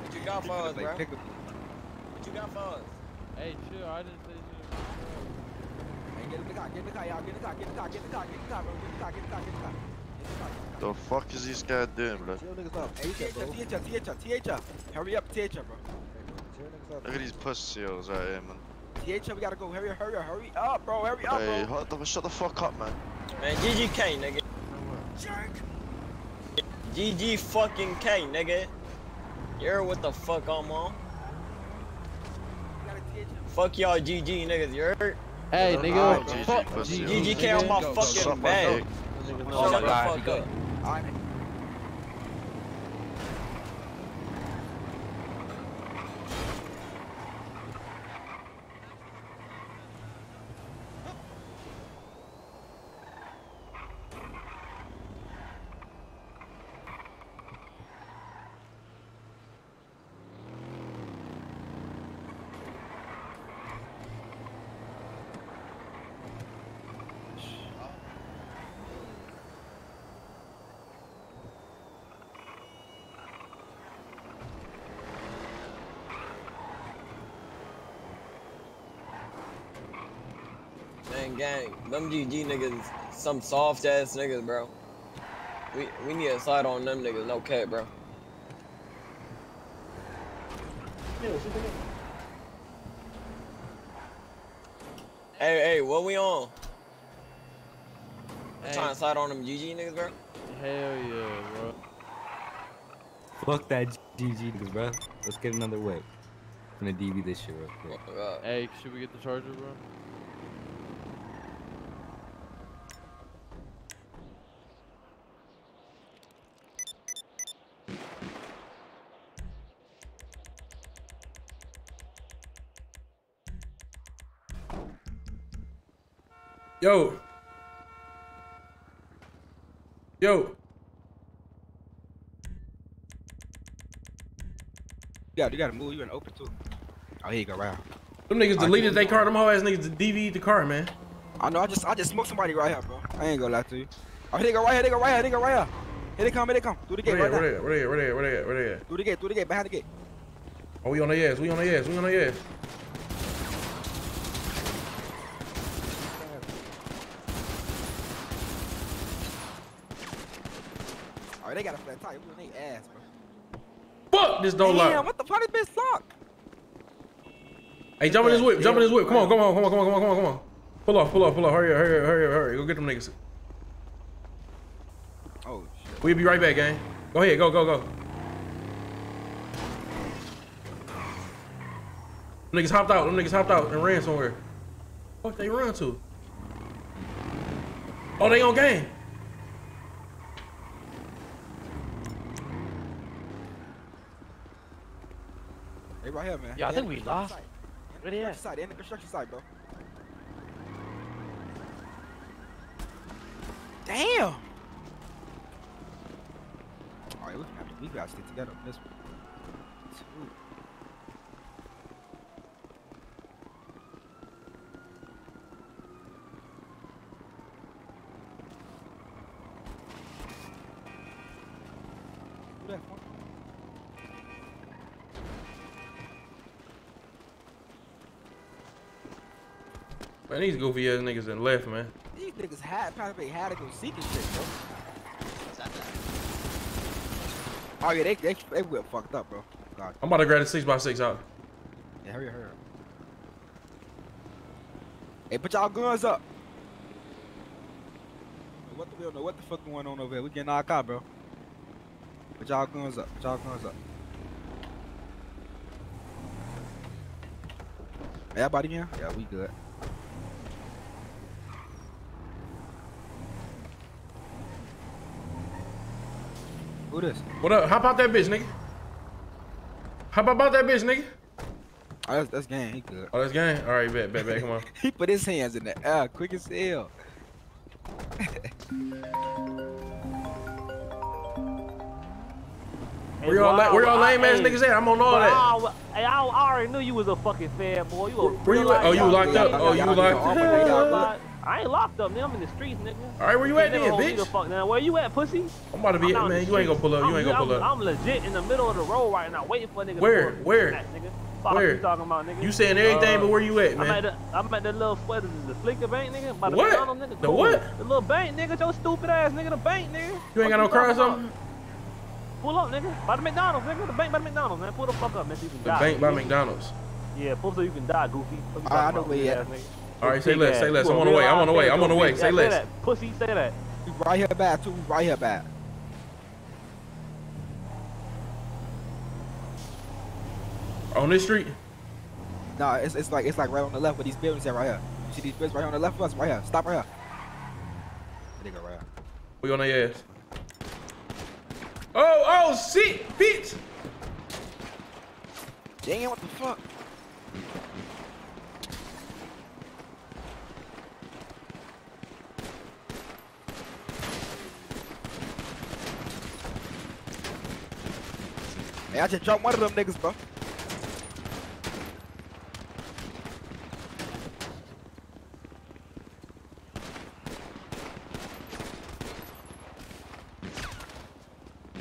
What you got for us, bro? What you got for us? Hey, chill. I didn't say shit. Hey, get in the car, get in the car, y'all. Get in the car, get in the car, get in the car, get in the car, bro. Get in the car, get in the car, get in the car. The fuck is this guy doing, bro? Chill niggas up. Hey, THR, THR, THR, THR. Hurry up, THR, bro. Look at these pussy seals right here, man. THR, we gotta go. Hurry up, hurry up, hurry up, bro. Hurry up, Hey, bro. hold the, shut the fuck up, man. Man, GGK, nigga. GG fucking K, nigga. You're what the fuck I'm on? Fuck y'all GG niggas, you heard? Hey, nigga. GG fuck pussy. GGK on my Go, suck fucking my back. Shut the fuck up. Man, gang, them GG niggas, some soft ass niggas, bro. We we need to slide on them niggas, no cap, bro. Hey, hey, what we on? I'm Hey. trying to slide on them GG niggas, bro. Hell yeah, bro. Fuck that GG niggas, bro. Let's get another whip. I'm gonna DV this shit real quick. Hey, should we get the charger, bro? Yo. Yo. Yeah, you gotta move. You in open too. Oh, here you go, right. Them niggas deleted their car. Them whole ass niggas DV the car, man. I know. I just, I just smoked somebody right here, bro. I ain't gonna lie to you. Oh, here they go, right here. They go, right here. They go, right here. Here they come. Here they come. Through the gate, Where right at? Where they at? Where they at? Where they at? Where they at? Through the gate. Through the gate. Behind the gate. Oh, we on their ass. We on their ass. We on their ass. They got a flat tire. We on their ass, bro. Fuck this door Damn, what the fuck is this lock? Hey, jump in this whip. Jump in this whip. Come on, come on, come on, come on, come on, come on, come on. Pull off, pull off, pull off. Hurry up, hurry up, hurry up, hurry. Go get them niggas. Oh, shit. We'll be right back, gang. Go ahead, go, go, go. Them niggas hopped out. Them niggas hopped out and ran somewhere. Fuck they run to? Oh, they on game. They right here, man. Yeah, I think we lost. Where they at? site. They in the construction site, bro. Damn. Oh, All right, we have to, we gotta stick together on this one. Two. Who that for? Man, these goofy ass niggas done left, man. These niggas had probably had to go seeking shit, bro. Oh yeah, they they they were fucked up, bro. God. I'm about to grab the six by six out. Yeah, hurry up, hurry up. Hey, put y'all guns up. What the we don't know what the fuck going on over here? We getting knocked out, bro. Put y'all guns up. Put y'all guns up. Everybody here? Yeah, we good. Who this? What up? Hop out that bitch, nigga. Hop about that bitch, nigga. Oh, that's, that's gang. He good. Oh, that's gang? All right, bet, bet, bet. Come on. he put his hands in the air quick as hell. Where y'all, la- where y'all lame ass niggas at? I'm on all that. I, I, I already knew you was a fucking fan, boy. You a Where you at? Oh, you nigga. locked up? Oh, you Y'all- locked up? I ain't locked up, man. I'm in the streets, nigga. All right, where you at Nigga then, bitch? Fuck now. Where you at, pussy? I'm about to be, I'm out man. You ain't gonna pull up. You I'm- ain't gonna pull I'm, up. I'm legit in the middle of the road right now, waiting for a nigga. Where? To. Where? That, nigga. Fuck Where? you talking about, nigga? You saying everything, Uh, but where you at, I'm man? at the, I'm at the little, what is it, the Fleeca Bank, nigga? By the What? McDonald's, nigga. The Cool. what? The little bank, nigga. Your stupid ass, nigga. The bank, nigga. You ain't got no Fuck car or something? Pull up, nigga. By the McDonald's, nigga. The bank by the McDonald's, man. Pull the fuck up, man, so you can The die. bank by. McDonald's. Yeah, pull so you can die, goofy. What you I know about, where you at. nigga? All right, say Big less, ass. say less. I'm on the way, I'm on the way, I'm on the so way. big. Say Yeah, less. Pussy, say that. Right here back too. Right here back. On this street? Nah, it's, it's like it's like right on the left where these buildings at right here. You see these buildings right on the left of us? Right here. Stop right here. There they go right here. We on their ass. Oh, oh, shit, bitch. Dang, what the fuck? Hey, I just dropped one of them niggas, bro.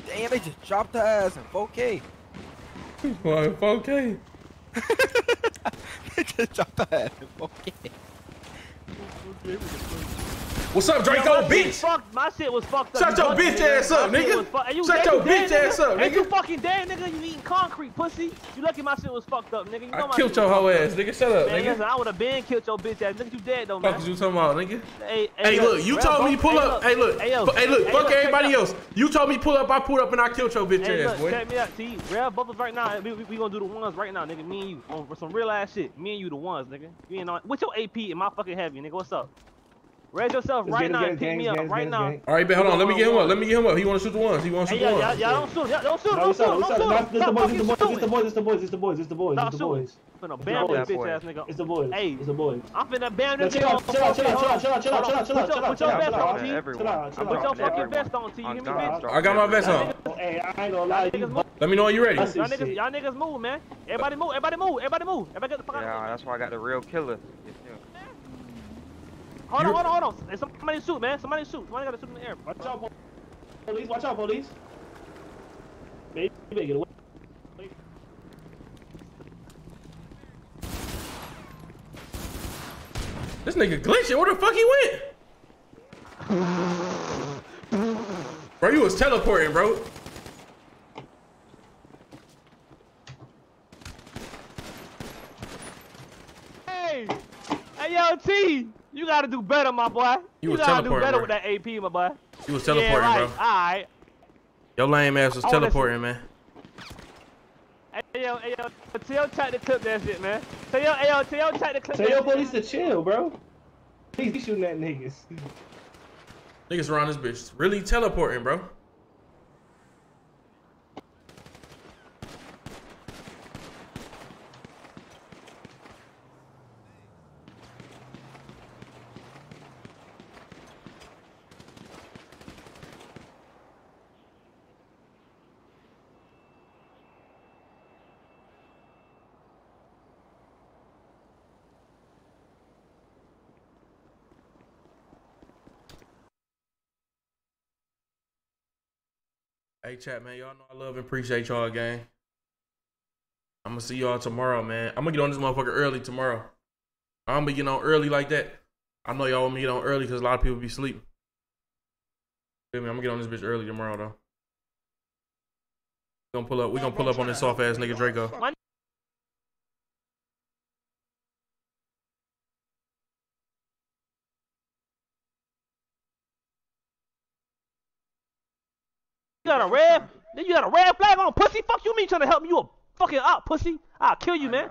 Damn, they just dropped the ass in 4K. Why, 4K? they just dropped the ass in 4K. What's up, Draco, Yo, bitch? fucked- my shit was fucked up. Shut your bitch nigga. ass up, nigga. Hey, you Shut your you dead, bitch ass nigga? up, Ain't you fucking dead, nigga? You eating concrete, pussy. You lucky my shit was fucked up, nigga. You know I killed your hoe ass, up. nigga. Shut up, Man, nigga. listen, I would have been killed your bitch ass. Nigga, you dead though, man. Fuck you talking about, nigga? Hey, Hey, look, you told me pull up. Hey, look. Hey. Hey, look. Fuck everybody else. You told me pull up. I pulled up and I killed your bitch ass, boy. check me out. See, real brothers right now. We, we, we gonna do the ones right now, nigga. Me and you on for some real ass shit. Me and you the ones, nigga. You ain't on. What's your AP and my fucking heavy, nigga? What's up? Raise yourself right now and pick me up right now. All right, bet. Hold on. Let me get him up. Let me get him up. He want to shoot the ones. He want to shoot the y'all, y'all, ones. y'all don't shoot. Y'all don't shoot. Don't it's not, shoot. Don't shoot. it's the Stop boys, it's the fucking boys, it's the shooting. boys, it's the boys, it's the boys, it's the boys, Stop it's the boys. Finna It's the bam boys. this bitch ass nigga. It's the boys. Hey, It's the boys. I'm finna bam No, this chill nigga out, on chill out, fucking- chill out, hold on. chill out, chill out, Hold on. chill out, Put your- chill out, Put your chill out, vest chill out, on, chill T. out, chill out, chill Put your out, chill fucking out. vest on, T. You hear me, bitch? I got my vest on. Hey, I ain't gonna lie to you. but- Let me know when you're ready. I see Y'all shit. niggas, y'all niggas move, man. Everybody move, everybody move, everybody move. Everybody get the fuck out. Yeah, that's why I got the real killer. Hold on, hold on, hold on. Hey, somebody shoot, man. Somebody shoot. Somebody gotta shoot in the air. Watch out, police. Watch out, police. Baby, baby, get away. This nigga glitching. Where the fuck he went? Bro, you was teleporting, bro. Hey, hey, yo, T. You gotta do better, my boy. You was gotta do better bro. with that AP, my boy. You was yeah, teleporting, right. bro. All right. Your lame ass was oh, teleporting, man. Hey, yo, hey, yo. Tell your chat to clip that shit, man. Tell your, hey, yo, tell your chat to clip Tell that your shit. police to chill, bro. He's shooting at niggas. Niggas around this bitch really teleporting, bro. Hey, chat, man. Y'all know I love and appreciate y'all, gang. I'm gonna see y'all tomorrow, man. I'm gonna get on this motherfucker early tomorrow. I'm gonna get on early like that. I know y'all want me to get on early because a lot of people be sleeping. Feel me? I'm gonna get on this bitch early tomorrow, though. Gonna pull up. We gonna pull up on this soft ass nigga Draco. You got a red, then you got a red flag on, pussy. Fuck you, mean trying to help me? You a fucking up, pussy. I'll kill you, man.